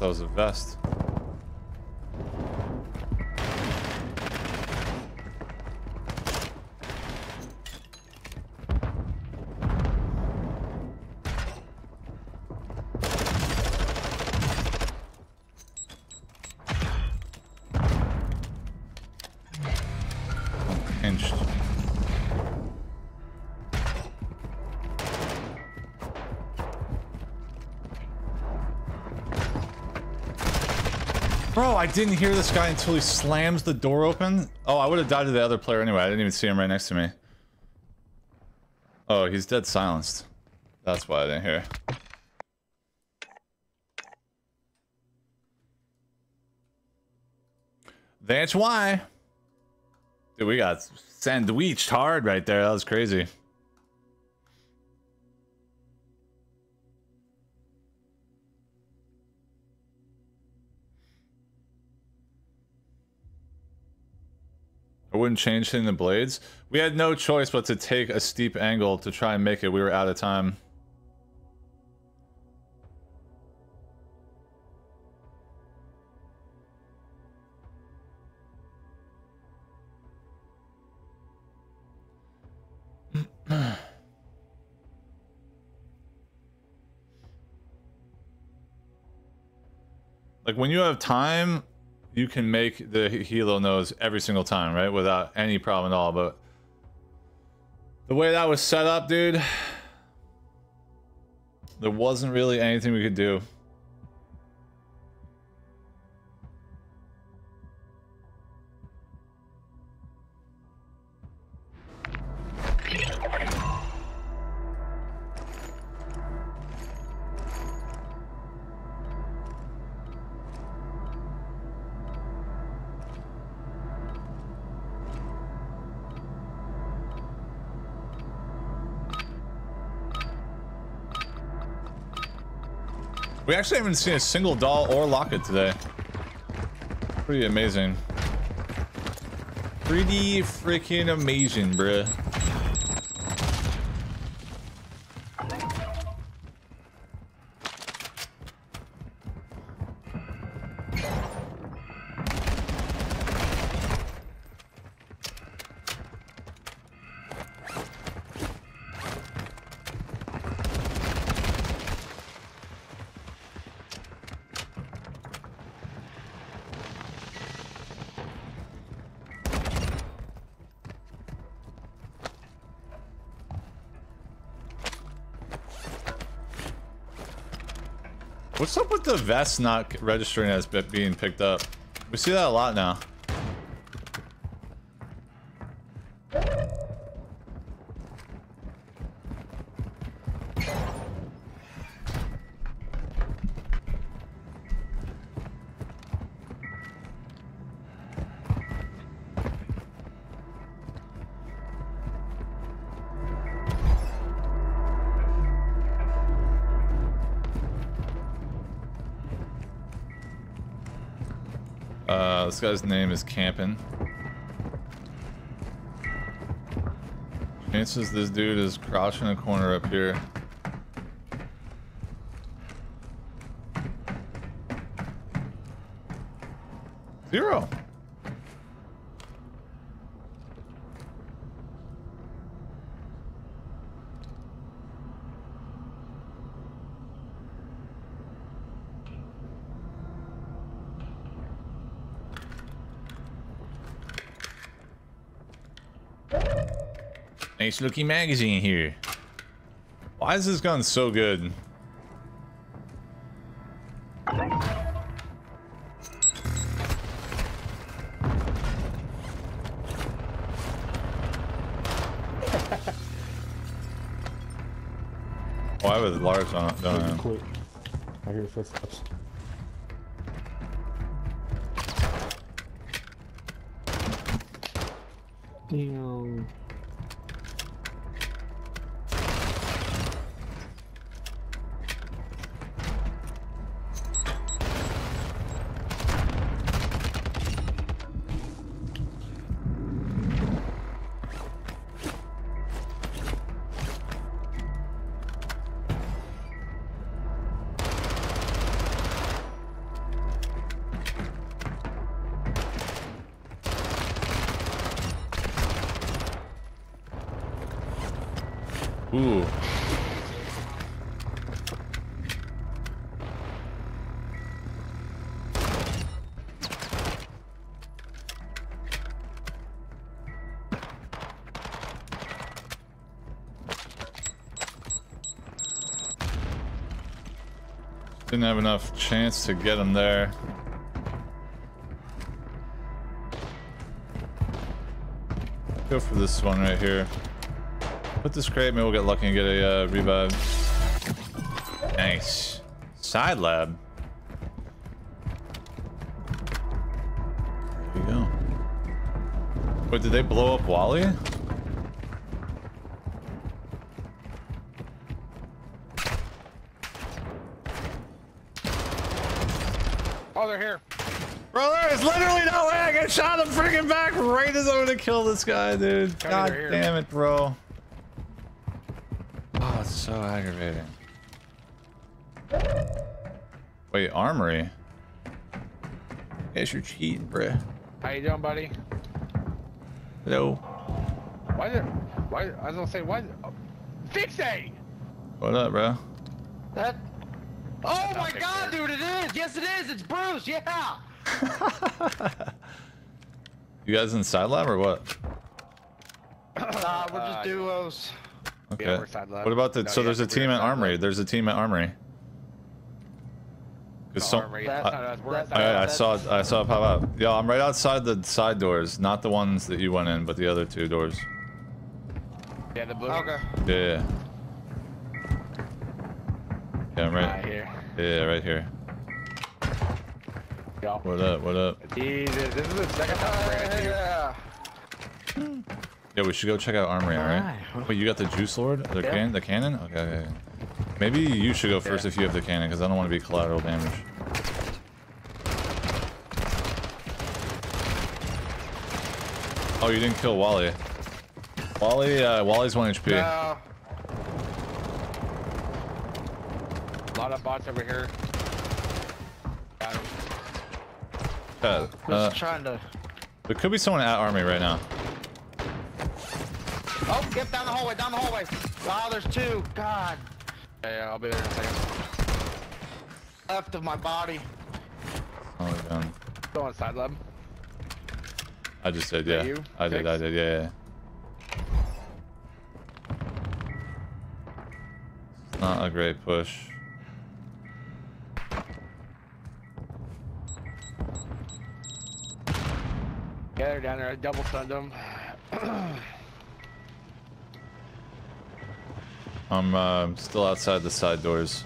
Was a vest. I didn't hear this guy until he slams the door open. Oh, I would have died to the other player anyway. I didn't even see him right next to me. Oh, he's dead silenced. That's why I didn't hear. That's why. Dude, we got sandwiched hard right there. That was crazy. Wouldn't change hitting the blades. We had no choice but to take a steep angle to try and make it. We were out of time. like when you have time, you can make the helo nose every single time, right? Without any problem at all. But the way that was set up, dude, there wasn't really anything we could do. Actually haven't seen a single doll or locket today. Pretty amazing. Pretty freaking amazing, bruh. What's up with the vest not registering as being picked up? We see that a lot now. This guy's name is Campin. Chances this dude is crouching in a corner up here. Nice looking magazine here. Why is this gun so good? I have a on. Quick. I hear footsteps. Damn. Didn't have enough chance to get him there. Go for this one right here. Put this crate, maybe we'll get lucky and get a uh, revive. Nice. Side lab. There you go. Wait, did they blow up Wally? Oh, they're here. Bro, there is literally no way I can shot him freaking back right as I'm gonna kill this guy, dude. Tony, God they're damn it, bro. Oh, it's so aggravating. Wait, armory? Guess you're cheating, bruh. How you doing, buddy? Hello. Why did? Why? I was gonna say why? Oh, Phixate. What up, bro? That. Oh my Phixate. god, dude, it is! Yes, it is! It's Bruce, yeah! You guys in side lab or what? We're just duos. Okay. we're side lab. what about the? No, so yeah, there's a team at armory. lab. There's a team at armory. Oh, Cause some, Armory. That- That's not us. We're that- outside. I, I saw it. I saw it pop up. Yo, I'm right outside the side doors, not the ones that you went in, but the other two doors. Yeah, the blue. Okay. Yeah. Yeah, I'm Right right. here. Yeah, right here. Yo. What up? What up? Jesus, this is the second time we're at. Yeah. Yeah, we should go check out armory, alright? Wait, you got the juice lord? The Yeah. can? The cannon? Okay, okay. Maybe you should go first Yeah. if you have the cannon, because I don't want to be collateral damage. Oh, you didn't kill Wally. Wally, uh, Wally's 1 HP. No. A lot of bots over here. Got him. Uh, Just trying to. there could be someone at army right now. Oh, down the hallway, down the hallway. Oh, there's two. God. Yeah, yeah, I'll be there in a second. Left of my body. Oh, my God. Go on side lab. I just said, yeah. you? I did, I did, yeah, yeah. Not a great push. Yeah, they're down there. I double stunned them. I'm uh, still outside the side doors.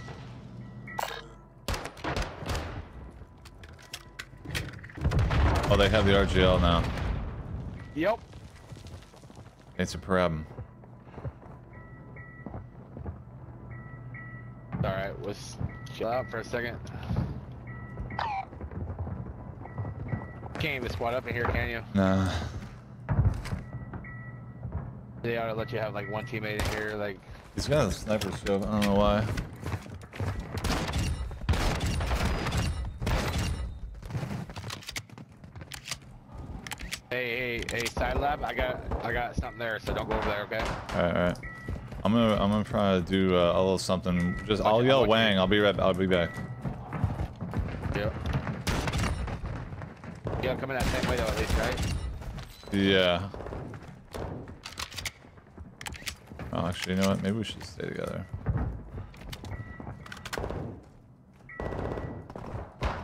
Oh, they have the RGL now. Yep. It's a problem. Alright, let's chill out for a second. Can't even squat up in here, can you? Nah. They ought to let you have like one teammate in here, like He's got a sniper scope. I don't know why. Hey, hey, hey, side lab. I got, I got something there, so don't go over there, okay? Alright, alright. I'm gonna, I'm gonna try to do uh, a little something. Just, I'll it, yell. Wang. I'll be right, I'll be back. Yep. Yeah, coming that same way though, at least, right? Yeah. Oh, actually, you know what? Maybe we should stay together.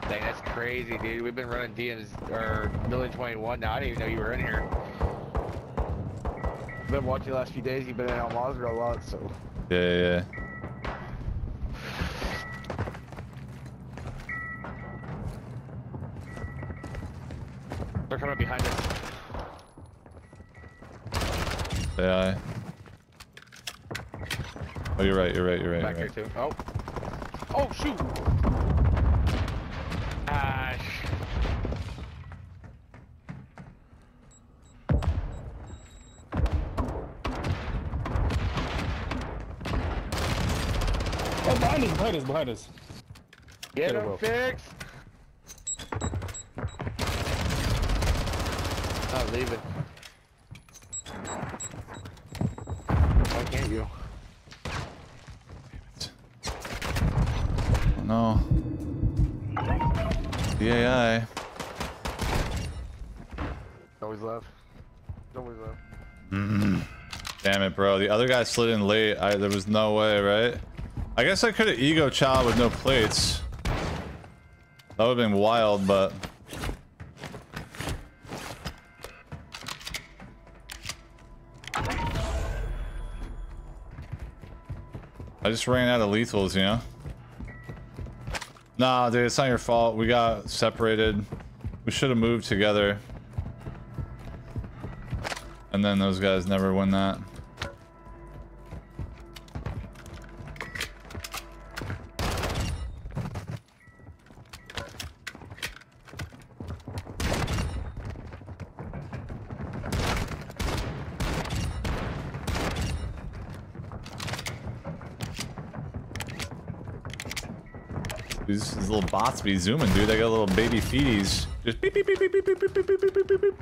Dang, that's crazy, dude. We've been running DMs or Million 21 now. I didn't even know you were in here. I've been watching the last few days. You've been in Al Mazrah a lot, so. Yeah, yeah, yeah. They're coming up behind us. Yeah. Oh, you're right. You're right. You're right. Back You're here right. too. Oh. Oh shoot. Ah. Oh, behind us, behind us, behind us. Get Get him him, fixed. Not leaving. It, bro. The other guy slid in late. I, there was no way, right? I guess I could have ego chow with no plates. That would have been wild, but... I just ran out of lethals, you know? Nah, dude, it's not your fault. We got separated. We should have moved together. And then those guys never win that. Bots be zooming, dude. They got little baby feeties. Just beep beep beep beep beep beep beep beep beep beep beep beep.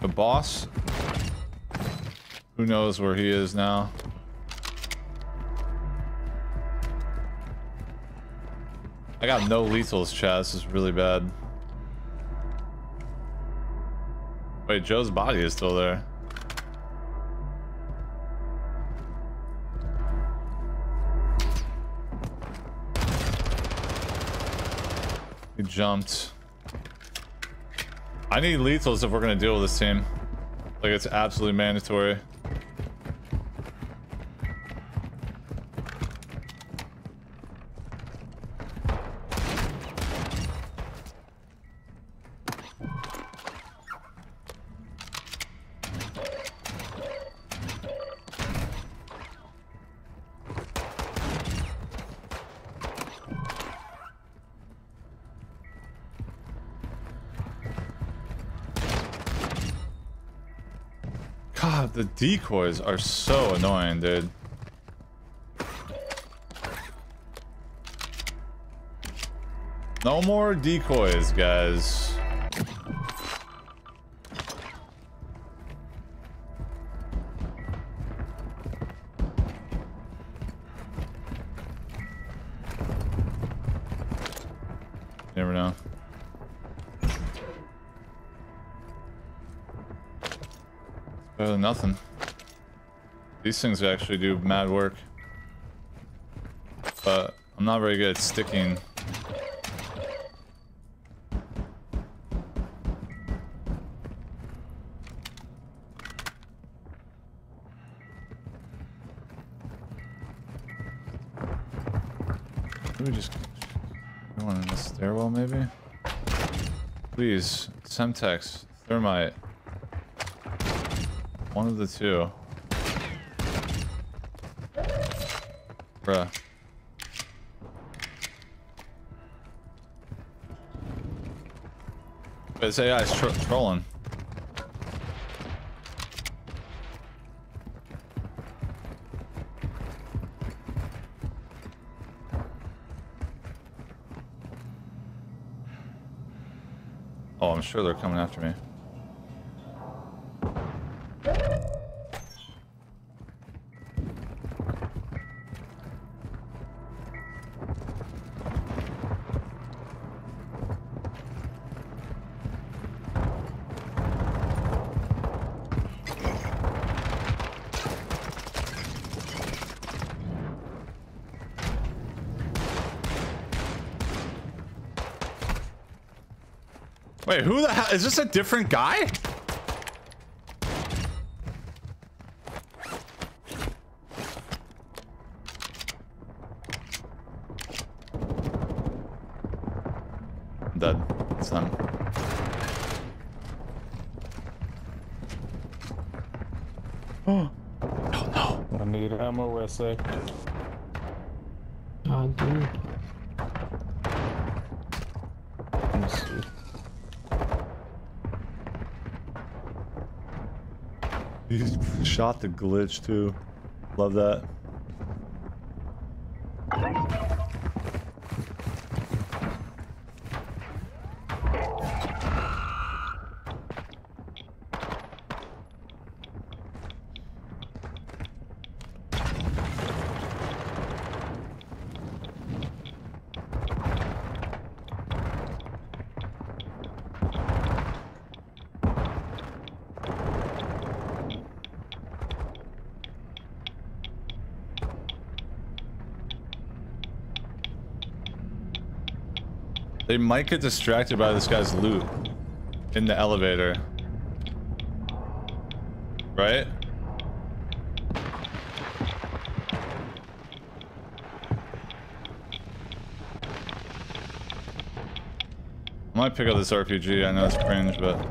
The boss? Who knows where he is now? I got no lethals, chat. This is really bad. Wait, Joe's body is still there. He jumped. I need lethals if we're gonna deal with this team. Like it's absolutely mandatory. Decoys are so annoying, dude. No more decoys, guys. Never know. Better than nothing. These things actually do mad work. But I'm not very good at sticking. Maybe just go in the stairwell, maybe? Please, Semtex, Thermite. One of the two. Bruh. But This AI is tro trolling. Oh, I'm sure they're coming after me. Wait, who the hell? Is this a different guy? I'm dead. It's them. Oh no. I need ammo, SA. Oh, dude. Let me see. He shot the glitch too. Love that. They might get distracted by this guy's loot in the elevator. Right? I might pick up this RPG. I know it's cringe, but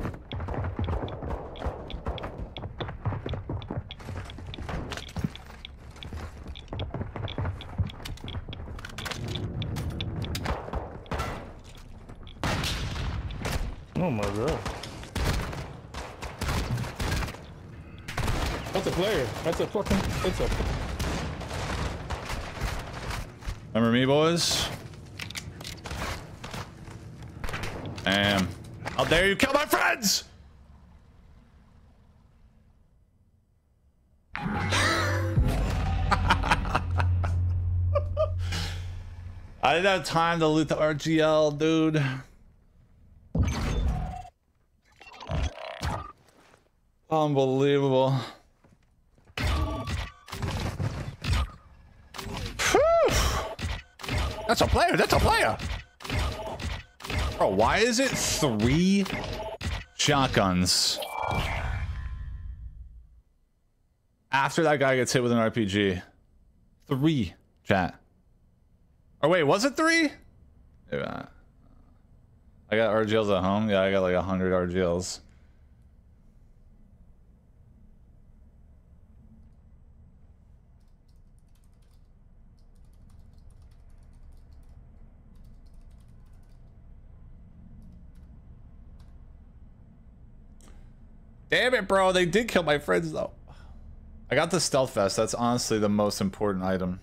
Oh my god. That's a It's a. remember me, boys? Damn. How dare you kill my friends! I didn't have time to loot the RGL, dude. Unbelievable. That's a player. That's a player. Bro, why is it three shotguns after that guy gets hit with an RPG? Three, chat. Or wait, was it three? I got RGLs at home. Yeah, I got like a hundred RGLs. Damn it, bro. They did kill my friends, though. I got the stealth vest. That's honestly the most important item.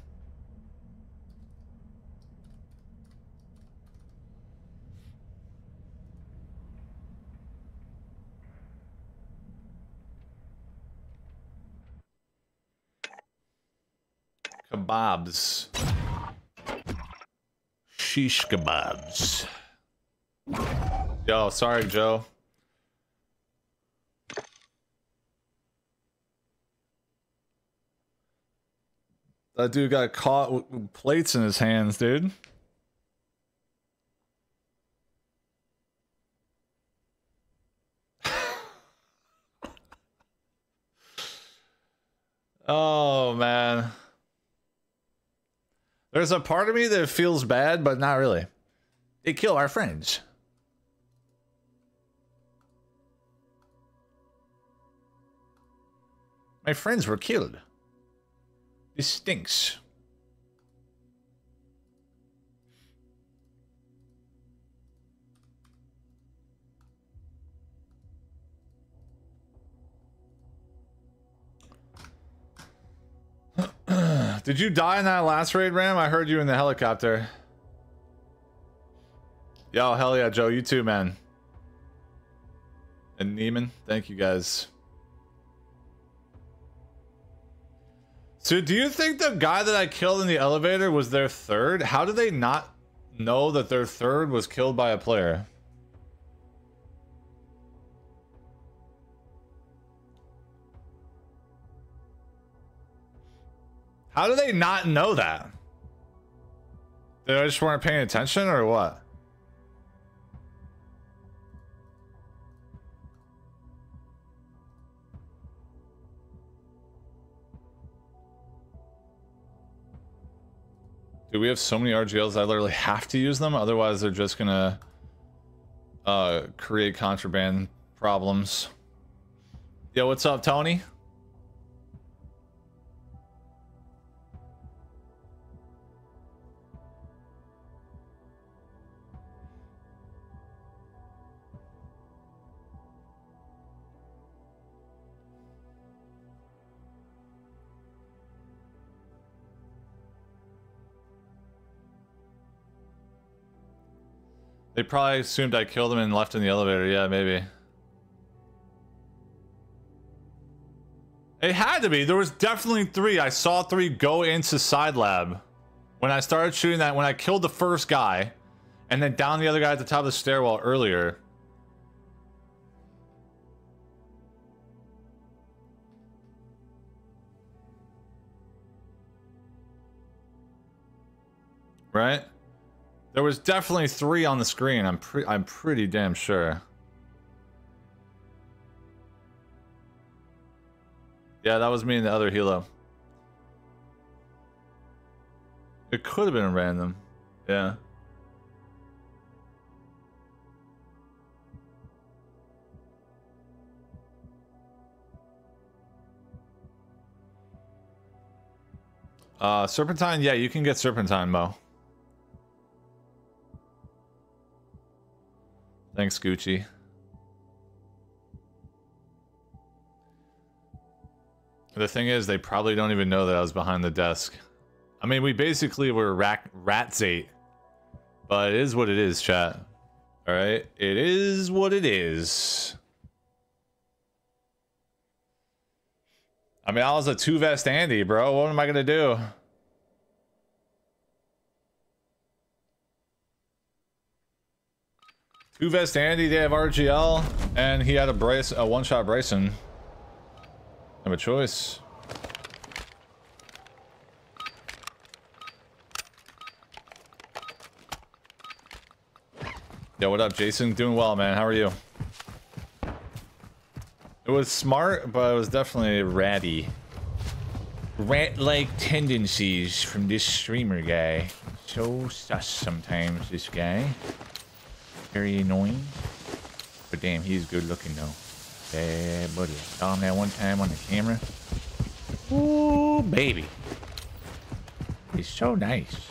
Kebabs. Shish kebabs. Yo, sorry, Joe. That dude got caught with- plates in his hands, dude. oh man. There's a part of me that feels bad, but not really. They kill our friends. My friends were killed. This stinks. Did you die in that last raid, Ram? I heard you in the helicopter. Yo, hell yeah, Joe. You too, man. And Neiman, thank you guys. So do you think the guy that I killed in the elevator was their third? How do they not know that their third was killed by a player? How do they not know that? They just weren't paying attention or what? Do we have so many RGLs I literally have to use them? Otherwise, they're just gonna uh, create contraband problems. Yo, what's up, Tony? They probably assumed I killed him and left in the elevator. Yeah, maybe. It had to be. There was definitely three. I saw three go into side lab. When I started shooting that, when I killed the first guy, and then down the other guy at the top of the stairwell earlier. Right? There was definitely three on the screen. I'm pre I'm pretty damn sure. Yeah, that was me and the other helo. It could have been random. Yeah. Uh, Serpentine, yeah, you can get Serpentine, Mo. Thanks, Gucci. The thing is, they probably don't even know that I was behind the desk. I mean, we basically were rat ratzate. But it is what it is, chat. Alright? It is what it is. I mean, I was a two-vest Andy, bro. What am I gonna do? Two vest Andy, they have RGL, and he had a brace, a one-shot Bryson. Have a choice. Yo, what up, Jason? Doing well, man. How are you? It was smart, but it was definitely ratty. Rat-like tendencies from this streamer guy. So sus sometimes, this guy. Very annoying. But damn, he's good looking though. Yeah, buddy. Saw him that one time on the camera. Ooh, baby. He's so nice.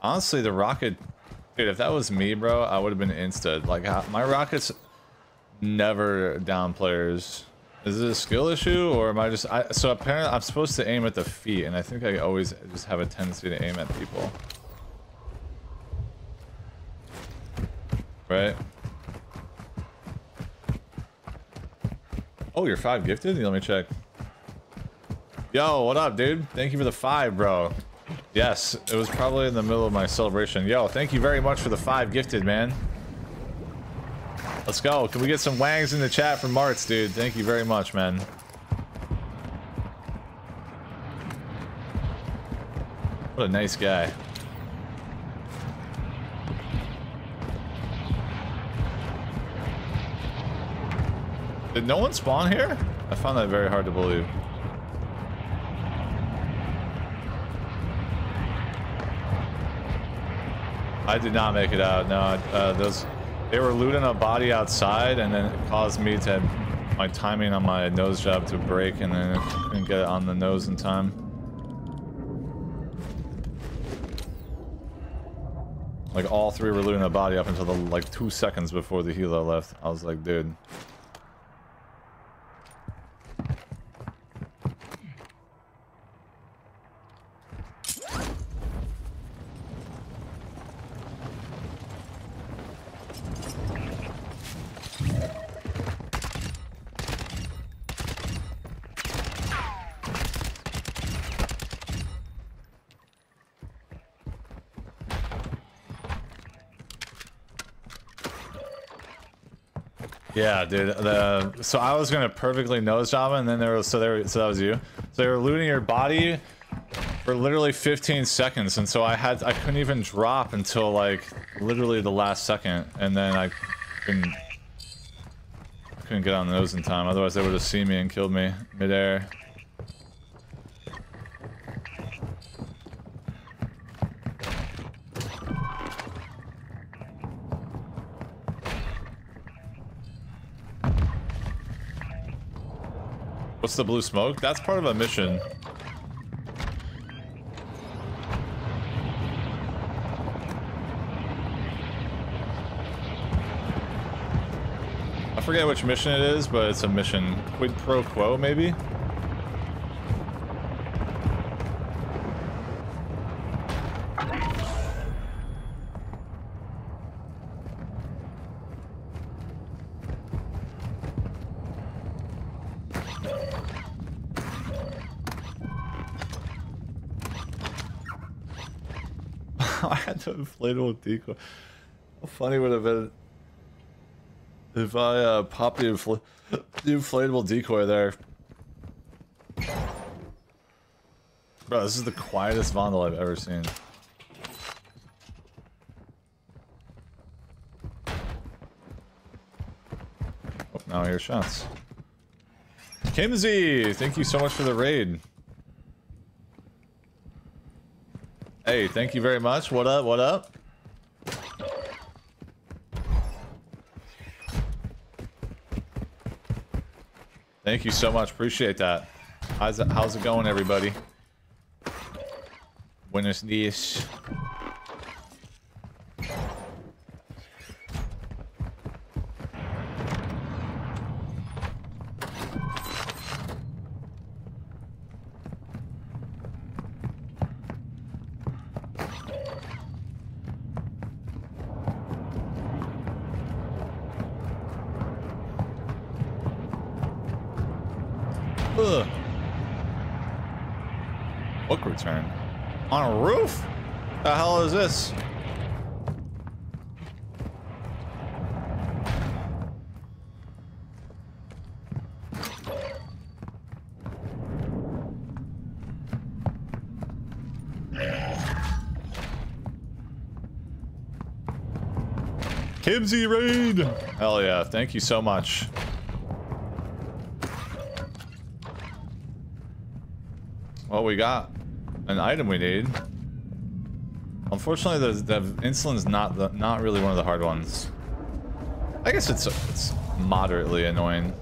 Honestly, the rocket, dude. If that was me, bro, I would have been insta. Like my rockets never down players. Is it a skill issue or am I just I so apparently I'm supposed to aim at the feet and I think I always just have a tendency to aim at people. Right? Oh, you're five gifted? Let me check. Yo, what up, dude? Thank you for the five, bro. Yes, it was probably in the middle of my celebration. Yo, thank you very much for the five gifted, man. Let's go. Can we get some wangs in the chat from Marts, dude? Thank you very much, man. What a nice guy. Did no one spawn here? I found that very hard to believe. I did not make it out. No, uh, those they were looting a body outside, and then it caused me to my timing on my nose job to break, and then I couldn't get it on the nose in time. Like all three were looting a body up until the like two seconds before the helo left. I was like, dude. Yeah, dude. The so I was gonna perfectly nose job, and then there was so there so that was you. So they were looting your body for literally 15 seconds, and so I had I couldn't even drop until like literally the last second, and then I couldn't couldn't get on the nose in time. Otherwise, they would have seen me and killed me midair. What's the blue smoke? That's part of a mission. I forget which mission it is, but it's a mission. Quid pro quo, maybe? I inflatable decoy. How funny would have been if I uh, popped the, infl the inflatable decoy there. Bro, this is the quietest Vondel I've ever seen. Oh, now I hear shots. Kimsey, thank you so much for the raid. Hey, thank you very much. What up? What up? Thank you so much. Appreciate that. How's it, how's it going, everybody? Buenos dias. Ugh. Book return. On a roof? The hell is this? Kimsey raid! Hell yeah, thank you so much. Well, we got an item we need. Unfortunately, the, the insulin's not the not really one of the hard ones. I guess it's it's moderately annoying.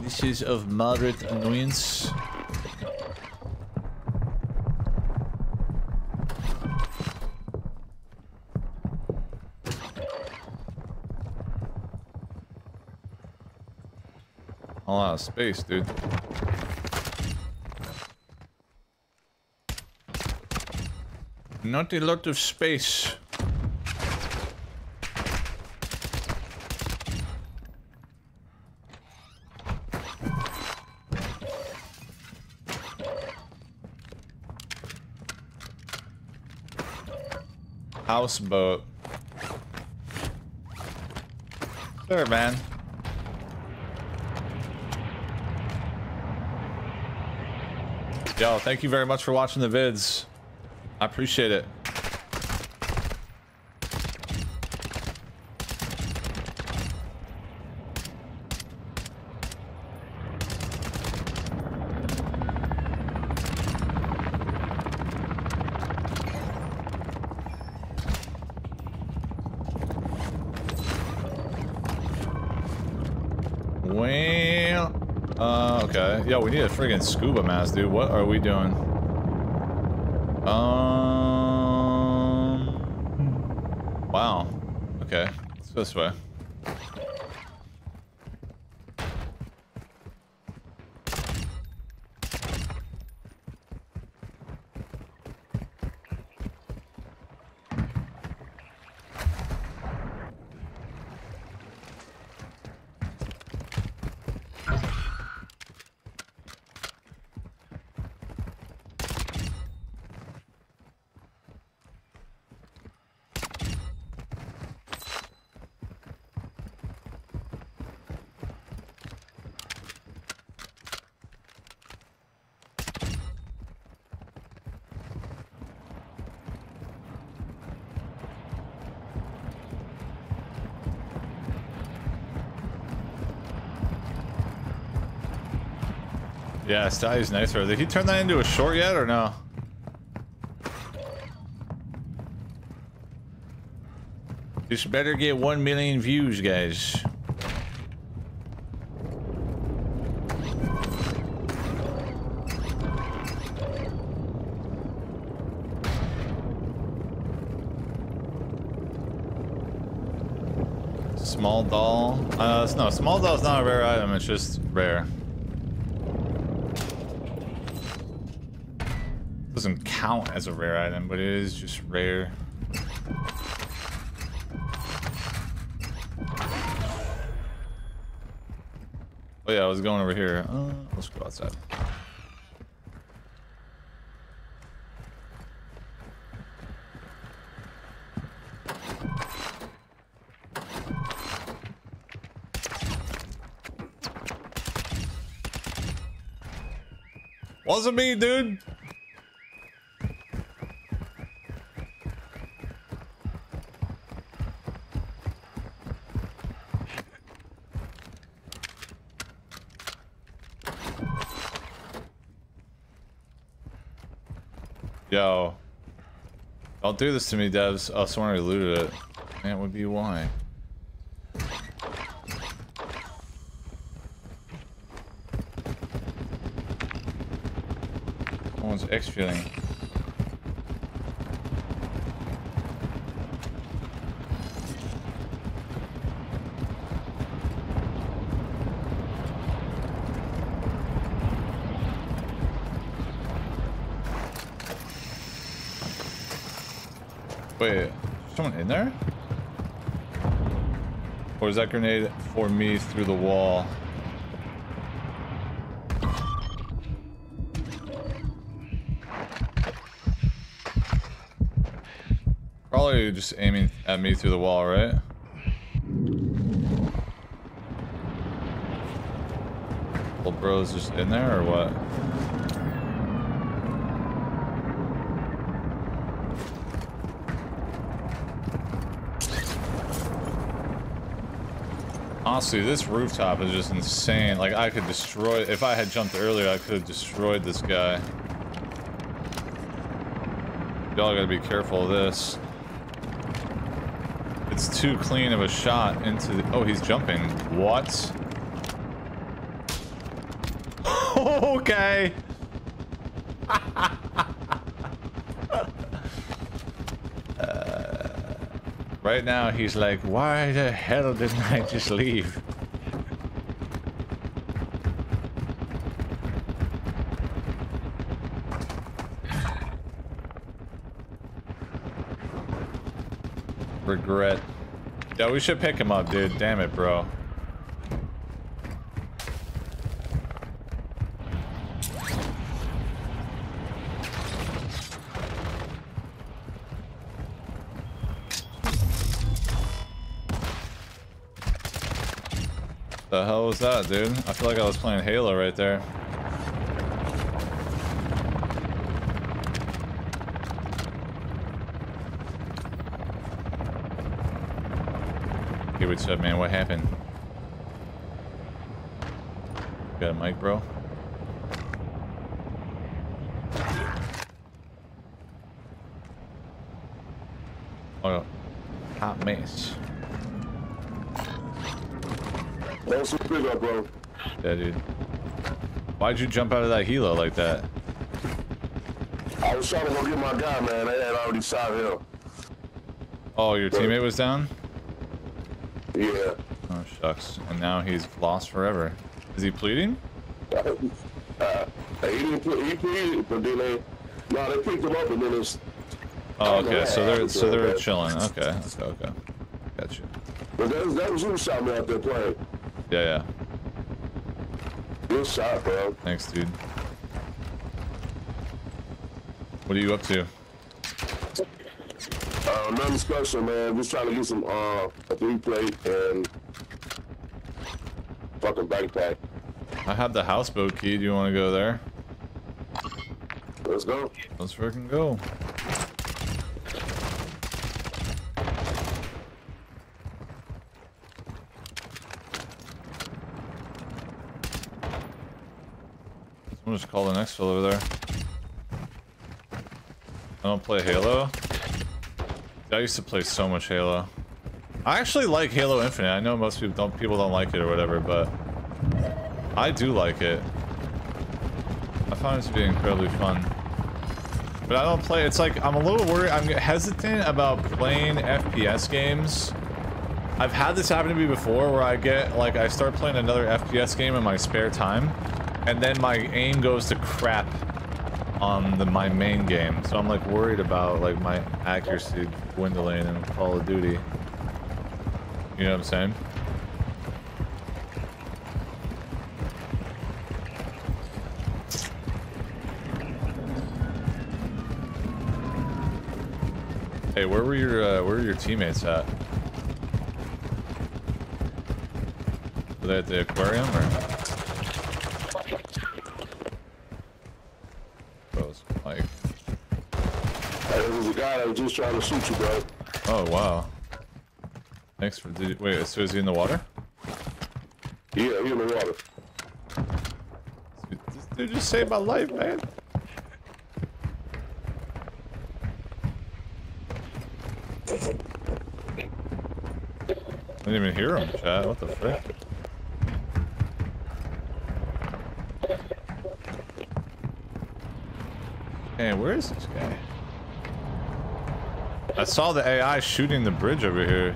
This is of moderate annoyance. Of space, dude. Not a lot of space. Houseboat. Sure, man. Yo, thank you very much for watching the vids. I appreciate it. Well, uh, okay. Yo, we need a friggin' scuba mask, dude. What are we doing? Um. Wow. Okay. Let's go this way. Yeah, Stuy's nice. Did he turn that into a short yet or no? Just better get 1 million views, guys. Small doll. Uh, no, small doll is not a rare item. It's just rare. Doesn't count as a rare item, but it is just rare. Oh yeah, I was going over here. Uh, let's go outside. Wasn't me, dude. Yo. Don't do this to me, devs. Oh, someone already looted it. That would be why. Someone's exfilling. Wait, someone in there? Or is that grenade for me through the wall? Probably just aiming at me through the wall, right? Old bro's just in there or what? Honestly, this rooftop is just insane. Like, I could destroy... If I had jumped earlier, I could have destroyed this guy. Y'all gotta be careful of this. It's too clean of a shot into the... Oh, he's jumping. What? okay. Right now, he's like, why the hell didn't I just leave? Regret. Yeah, we should pick him up, dude. Damn it, bro. The hell was that, dude? I feel like I was playing Halo right there. Hey, what's up, man? What happened? Got a mic, bro? Oh, hot mace. That's a big up, bro. Yeah, dude. Why'd you jump out of that helo like that? I was trying to go get my guy, man. I had already shot him. Oh, your teammate was down? Yeah. Oh, shucks. And now he's lost forever. Is he pleading? Uh, he didn't put, he pleaded, but then they, no, they picked him up and then it's, Oh, okay. So they're so they're Okay. chilling. Okay, okay, okay. Gotcha. but that was, that was who shot me out there playing. Yeah, yeah. Good shot, bro. Thanks, dude. What are you up to? Uh, nothing special, man. Just trying to get some, uh, a three plate and fucking backpack. I have the houseboat key. Do you want to go there? Let's go. Let's freaking go. Called the exfil over there. I don't play Halo. I used to play so much Halo. I actually like Halo Infinite. I know most people don't people don't like it or whatever, but I do like it. I find it to be incredibly fun. But I don't play. It's like I'm a little worried. I'm hesitant about playing FPS games. I've had this happen to me before, where I get like I start playing another FPS game in my spare time, and then my aim goes to crap on the my main game. So I'm like worried about like my accuracy dwindling in Call of Duty. You know what I'm saying? Hey, where were your uh, where were your teammates at? Were they at the aquarium or? Bros, like, Hey, there was a guy that was just trying to shoot you, bro. oh wow. Thanks for. Did wait, so is he in the water? Yeah, he in the water. This dude just saved my life, man. I didn't even hear him, chat. What the frick? Hey, where is this guy? I saw the AI shooting the bridge over here.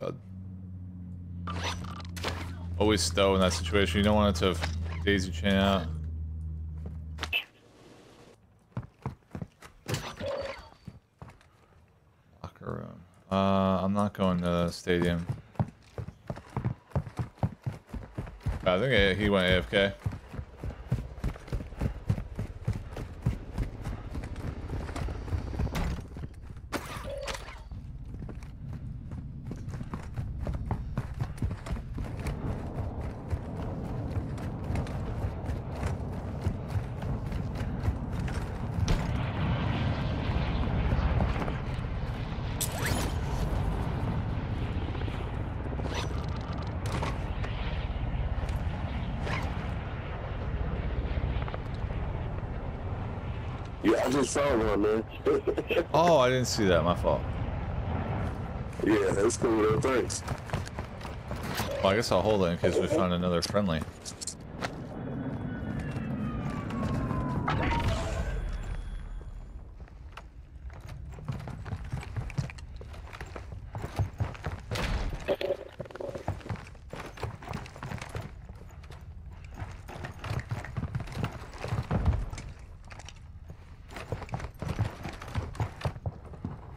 God. Always stow in that situation. You don't want it to daisy chain out. Locker room. Uh, I'm not going to the stadium. I think he went AFK. Just man. Oh, I didn't see that. My fault. yeah, that's cool, though. Thanks. Well, I guess I'll hold it in case we find another friendly.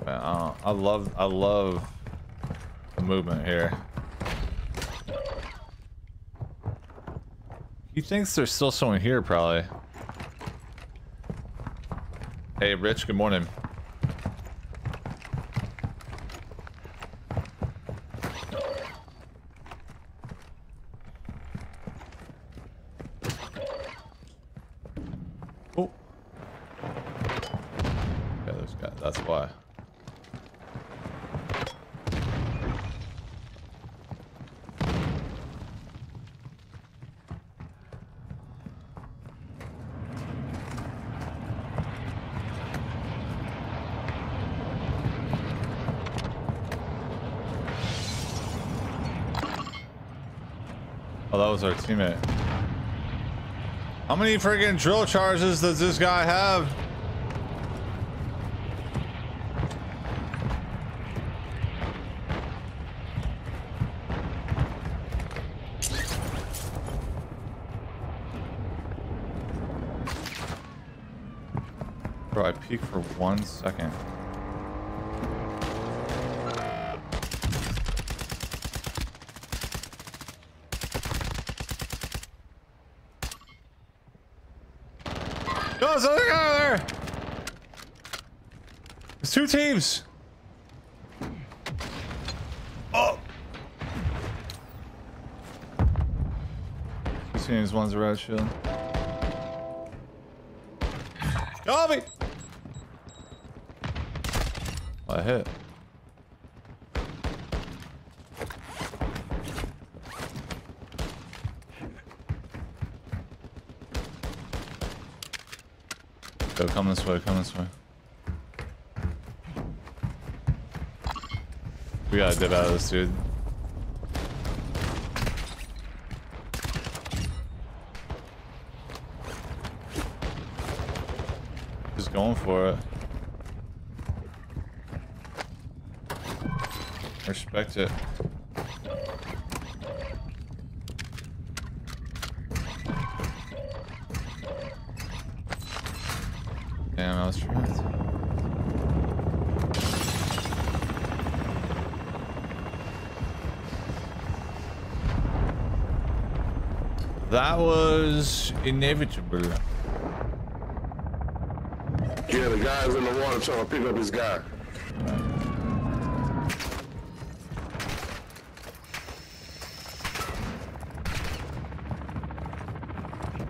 Man, uh, I love, I love the movement here. He thinks there's still someone here, probably. Hey, Rich, good morning. Oh. Yeah, there's guy. That's why. Oh, that was our teammate. How many friggin' drill charges does this guy have? Bro, I peeked for one second. Go, something out of there! There's two teams! Oh! Two teams, one's a red shield. Got me! I hit. Go, come this way, come this way. We gotta dip out of this, dude. Just going for it. Respect it. Damn, I was trapped. That was inevitable. Yeah, the guy's in the water trying to pick up his guy.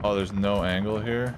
Oh, there's no angle here.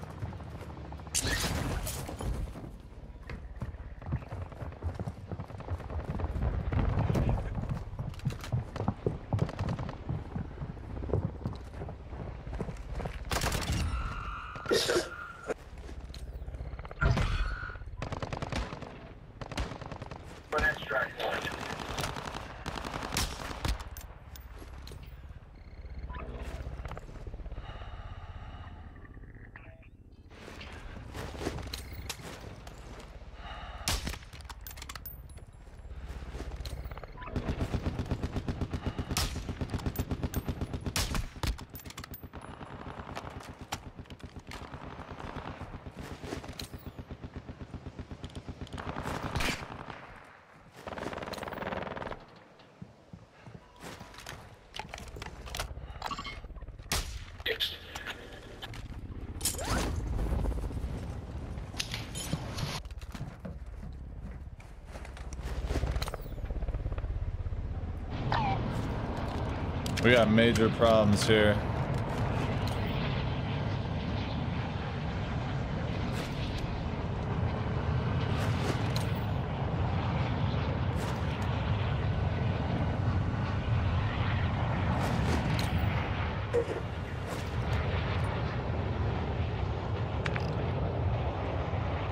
We got major problems here.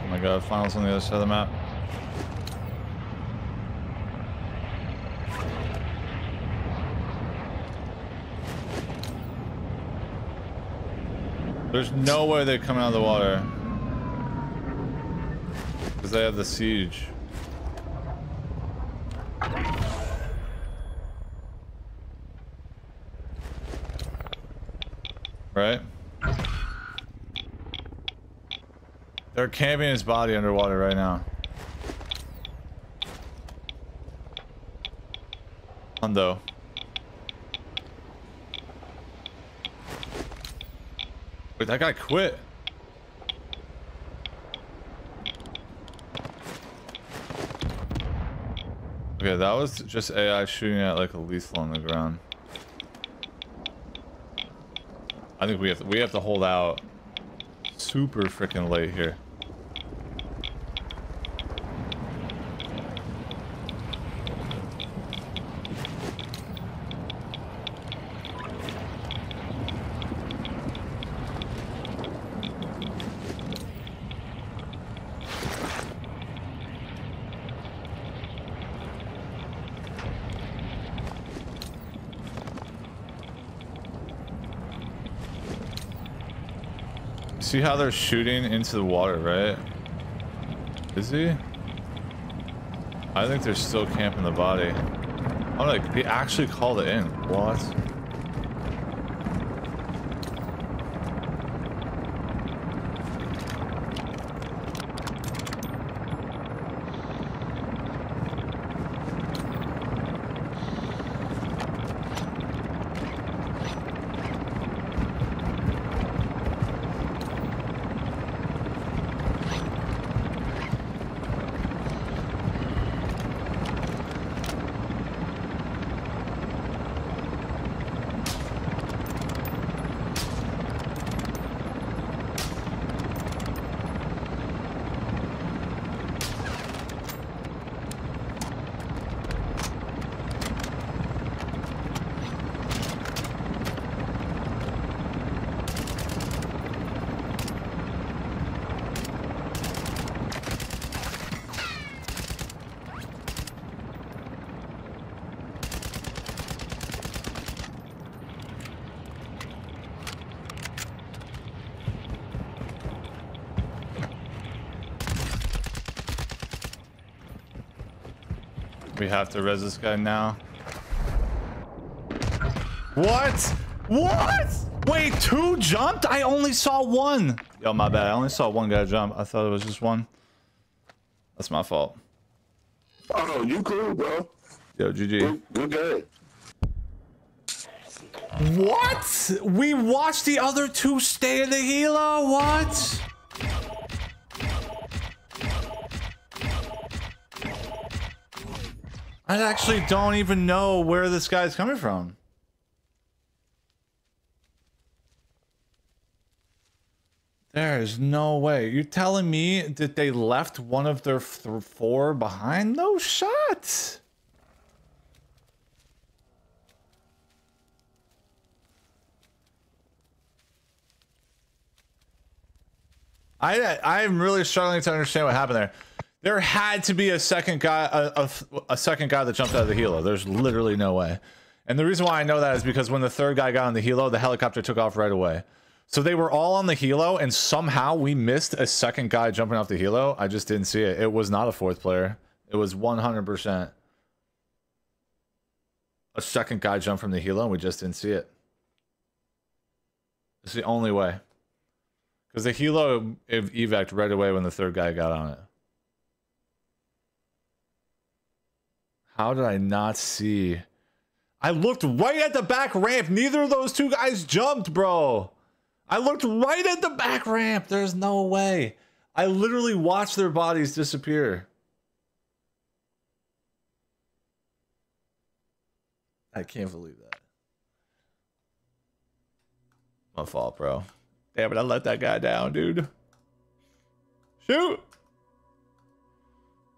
Oh my god, finals on the other side of the map. There's no way they come out of the water. Because they have the siege. Right? They're camping his body underwater right now. Hundo. Wait, that guy quit. Okay, that was just AI shooting at like a lethal on the ground. I think we have to, we have to hold out super freaking late here. See how they're shooting into the water, right? Is he? I think they're still camping the body. Oh, like they actually called it in. What? Have to res this guy now. What? What? Wait, two jumped? I only saw one. Yo, my bad. I only saw one guy jump. I thought it was just one. That's my fault. Oh, you cool, bro. Yo, GG. Good, good. What? We watched the other two stay in the helo? What? I actually don't even know where this guy's coming from. There is no way. You're telling me that they left one of their th four behind? No shot. I I'm really struggling to understand what happened there. There had to be a second guy, a, a, a, second guy that jumped out of the helo. There's literally no way. And the reason why I know that is because when the third guy got on the helo, the helicopter took off right away. So they were all on the helo, and somehow we missed a second guy jumping off the helo. I just didn't see it. It was not a fourth player. It was 100% a second guy jumped from the helo, and we just didn't see it. It's the only way. Because the helo ev evac right away when the third guy got on it. How did I not see? I looked right at the back ramp. Neither of those two guys jumped, bro. I looked right at the back ramp. There's no way. I literally watched their bodies disappear. I can't believe that. My fault, bro. Damn it, I let that guy down, dude. Shoot!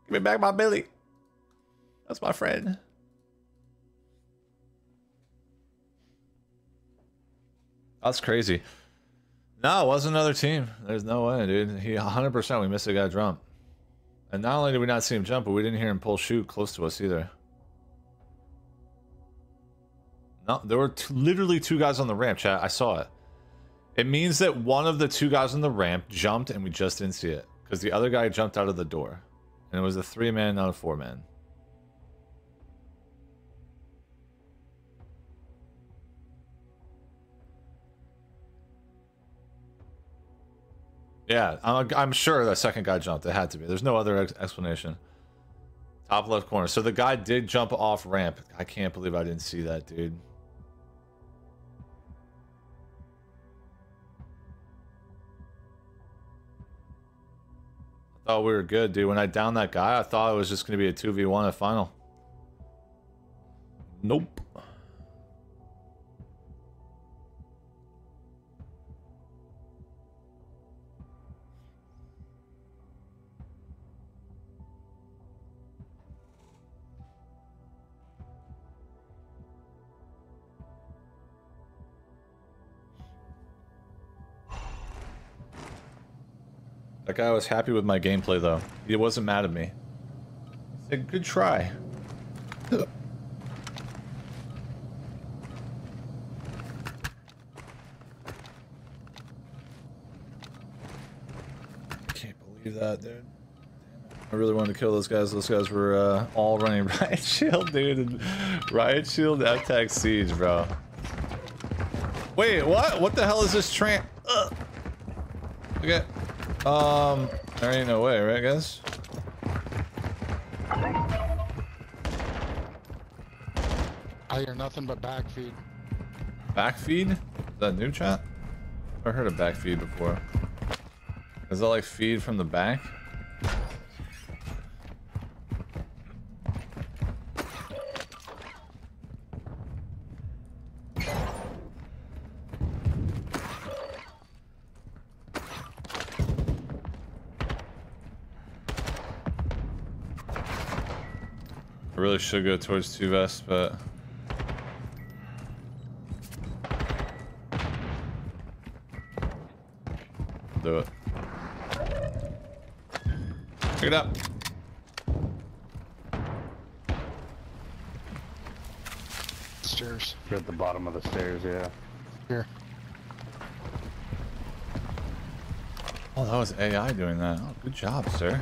Give me back my Billy. That's my friend. That's crazy. No, it wasn't another team. There's no way, dude. He 100% we missed a guy jump. And not only did we not see him jump, but we didn't hear him pull shoot close to us either. No, there were literally two guys on the ramp, chat. I saw it. It means that one of the two guys on the ramp jumped and we just didn't see it. Because the other guy jumped out of the door. And it was a three man, not a four man. Yeah, I'm, I'm sure that second guy jumped. It had to be. There's no other ex explanation. Top left corner. So the guy did jump off ramp. I can't believe I didn't see that, dude. I thought we were good, dude. When I downed that guy, I thought it was just going to be a 2v1 at final. Nope. That guy was happy with my gameplay, though. He wasn't mad at me. He said, good try. I can't believe that, dude. I really wanted to kill those guys. Those guys were uh, all running Riot Shield, dude. And Riot Shield Attack Siege, bro. Wait, what? What the hell is this tramp? Okay. Um, there ain't no way, right, guys? I hear nothing but backfeed. Backfeed? Is that new chat? I heard of backfeed before. Is that like feed from the back? I really should go towards two vests, but do it. Pick it up. Stairs. You're at the bottom of the stairs, yeah. Here. Oh, that was AI doing that. Oh, good job, sir.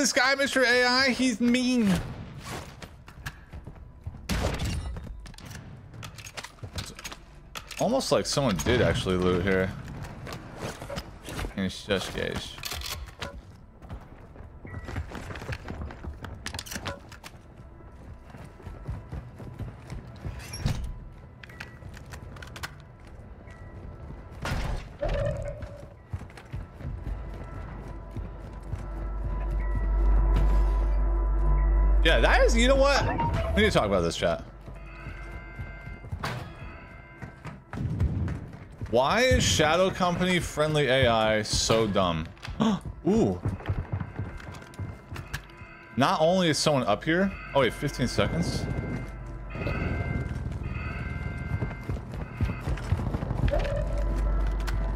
This guy, Mr. AI? He's mean. Almost like someone did actually loot here. And it's just guys. We need to talk about this chat. Why is Shadow Company friendly AI so dumb? Ooh. Not only is someone up here. Oh wait, 15 seconds.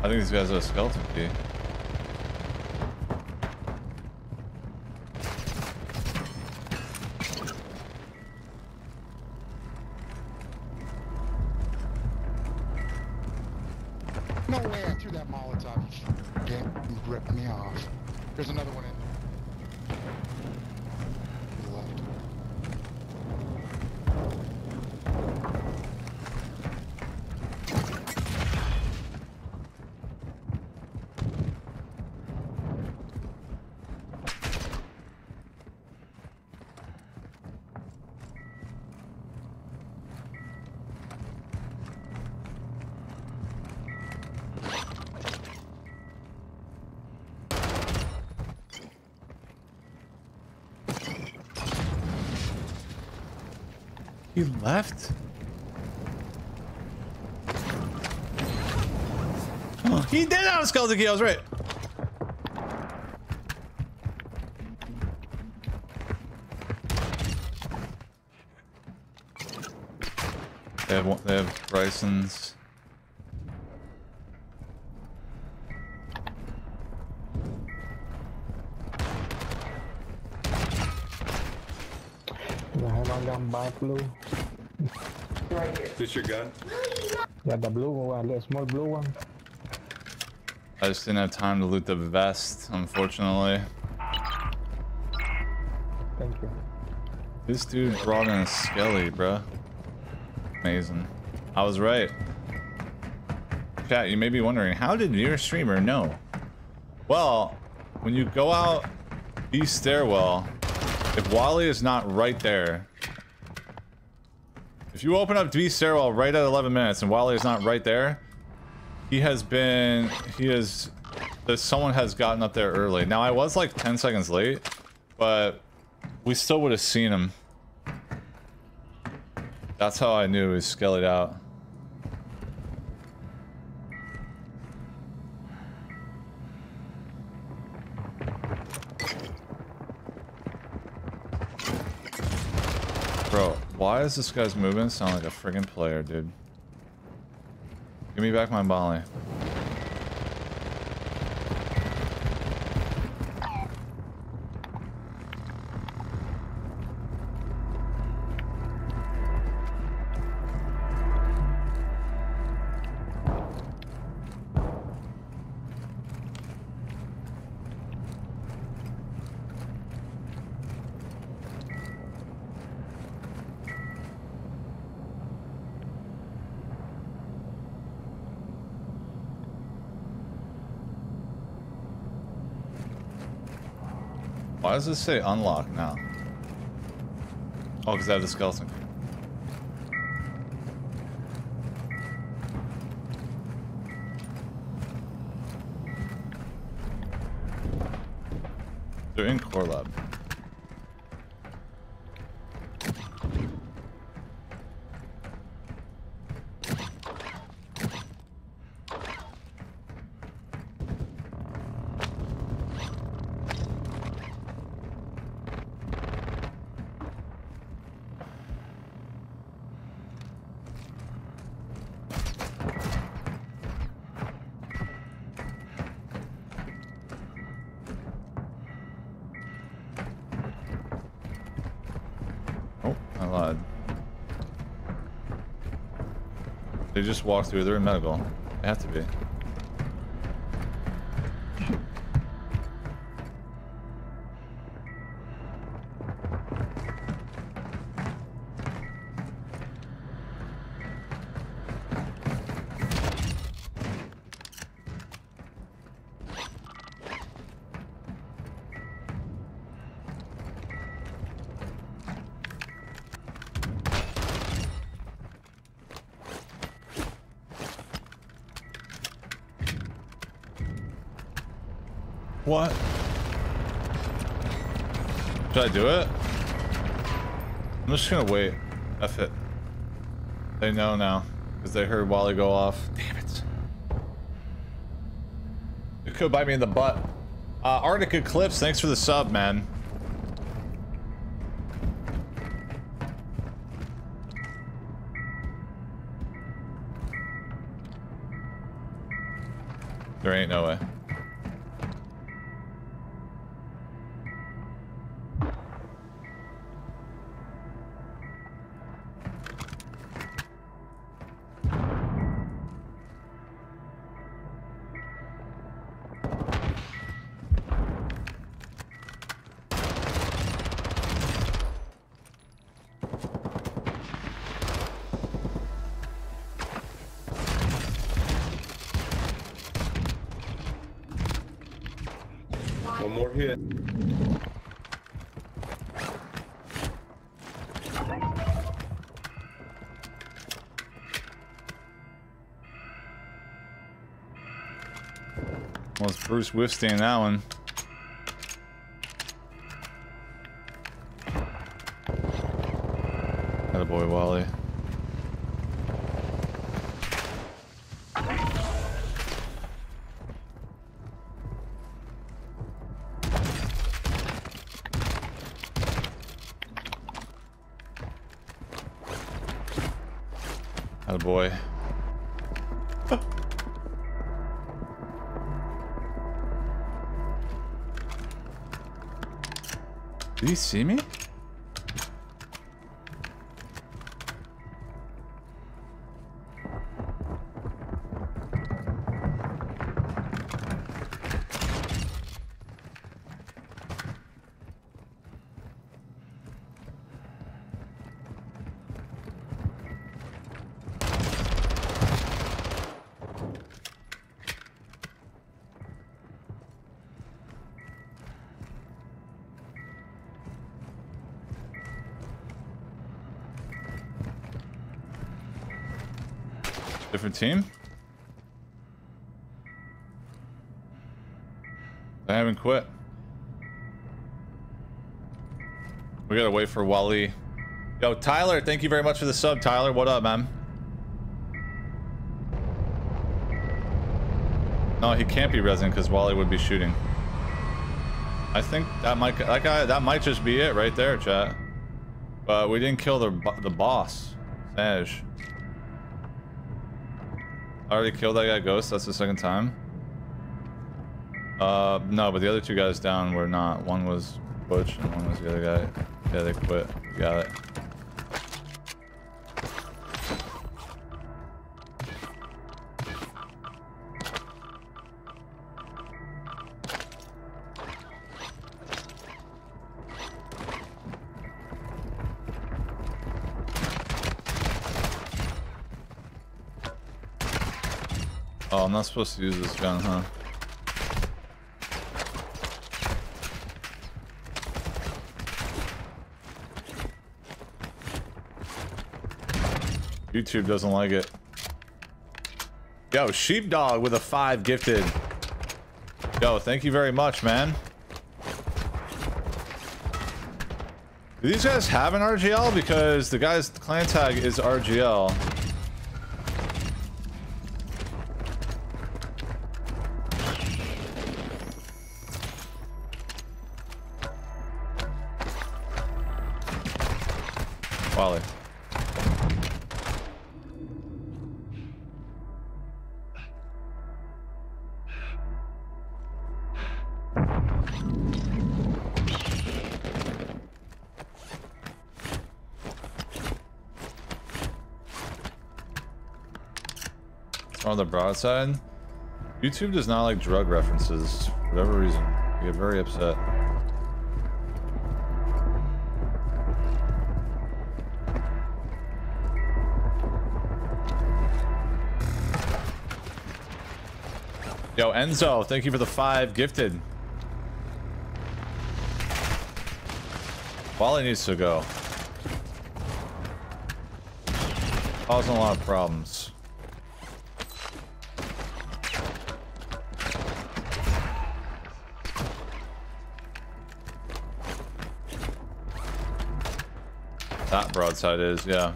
I think these guys have a skeleton key. Left? He did have a skeleton key, I was right. They have they have Bryson's. This your gun? Yeah, the blue one, the small blue one. I just didn't have time to loot the vest, unfortunately. Thank you. This dude brought in a skelly, bruh. Amazing. I was right. Chat, you may be wondering, how did your streamer know? Well, when you go out the stairwell, if Wally is not right there, if you open up B stairwell right at 11 minutes and Wally is not right there, he has been, he is, someone has gotten up there early. Now I was like 10 seconds late, but we still would have seen him. That's how I knew he was skellied out. Why is this guy's movement sound like a friggin' player, dude? Give me back my volley. Why does this say unlock now? Oh, because I have the skeleton. Just walked through. They're in medical. They have to be. I do it? I'm just gonna wait. F it. They know now. Because they heard Wally go off. Damn it. It could bite me in the butt. Uh, Arctic Eclipse, thanks for the sub, man. There ain't no Bruce withstanding that one. See me? Team? I haven't quit. We gotta wait for Wally. Yo, Tyler, thank you very much for the sub, Tyler. What up, man? No, he can't be resident because Wally would be shooting. I think that might that guy that might just be it right there, chat. But we didn't kill the the boss, Saj. I already killed that guy Ghost. That's the second time. Uh, no, but the other two guys down were not. One was Butch and one was the other guy. Yeah, they quit. Got it. not supposed to use this gun, huh? YouTube doesn't like it. Yo, Sheepdog with a five gifted. Yo, thank you very much, man. Do these guys have an RGL? Because the guy's clan tag is RGL. On the broadside, YouTube does not like drug references for whatever reason. I get very upset. Yo, Enzo, thank you for the five gifted. Wally needs to go. Causing a lot of problems. Broadside is, yeah.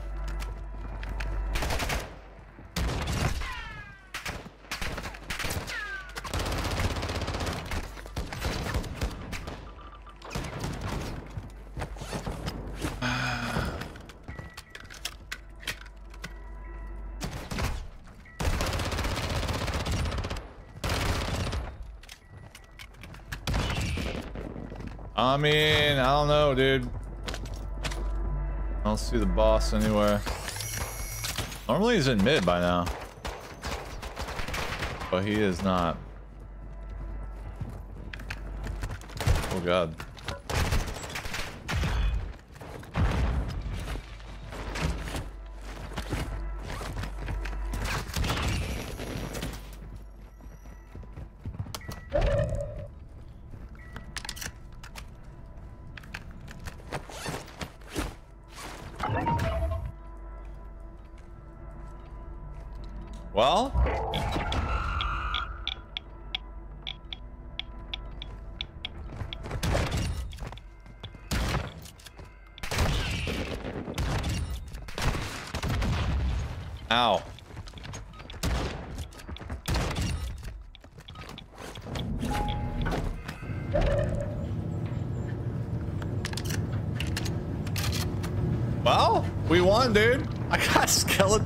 I mean, I don't know, dude. See the boss anywhere. Normally he's in mid by now. But he is not. Oh god.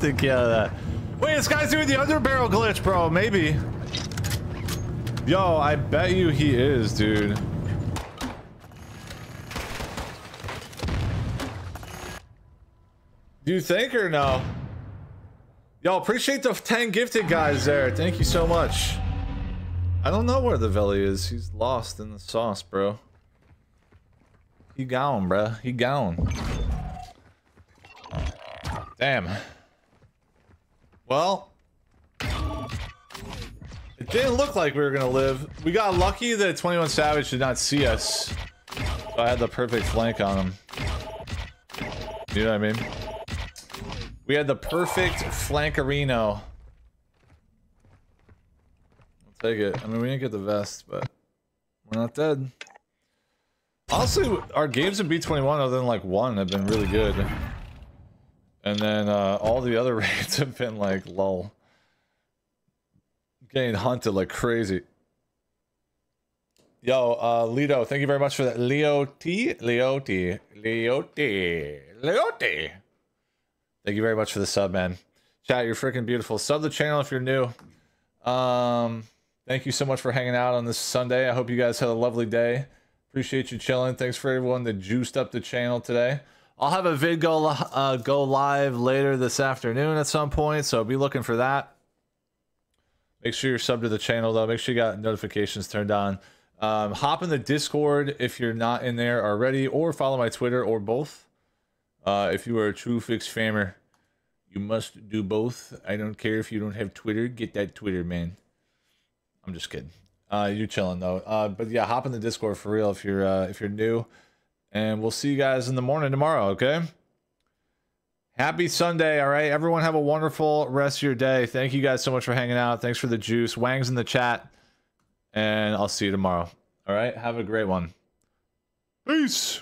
Of that. Wait, this guy's doing the underbarrel glitch, bro. Maybe. Yo, I bet you he is, dude. Do you think or no? Yo, appreciate the 10 gifted guys there. Thank you so much. I don't know where the Veli is. He's lost in the sauce, bro. He gone, bro. He gone. Damn. Well, it didn't look like we were gonna live. We got lucky that 21 Savage did not see us. So I had the perfect flank on him. You know what I mean? We had the perfect flankerino. I'll take it. I mean, we didn't get the vest, but we're not dead. Honestly, our games in B21, other than like one, have been really good. And then uh, all the other raids have been like lull. Getting hunted like crazy. Yo, uh, Lido, thank you very much for that. Leo T. Leo T. Leo T. Leo T. Thank you very much for the sub, man. Chat, you're freaking beautiful. Sub the channel if you're new. Um, thank you so much for hanging out on this Sunday. I hope you guys had a lovely day. Appreciate you chilling. Thanks for everyone that juiced up the channel today. I'll have a vid go, uh, go live later this afternoon at some point, so be looking for that. Make sure you're subbed to the channel, though. Make sure you got notifications turned on. Um, hop in the Discord if you're not in there already, or follow my Twitter, or both. Uh, if you are a true fix famer, you must do both. I don't care if you don't have Twitter. Get that Twitter, man. I'm just kidding. Uh, you're chilling though. Uh, but yeah, hop in the Discord for real if you're uh, if you're new, and we'll see you guys in the morning tomorrow. Okay. Happy Sunday, all right? Everyone have a wonderful rest of your day. Thank you guys so much for hanging out. Thanks for the juice. Wang's in the chat. And I'll see you tomorrow. All right? Have a great one. Peace.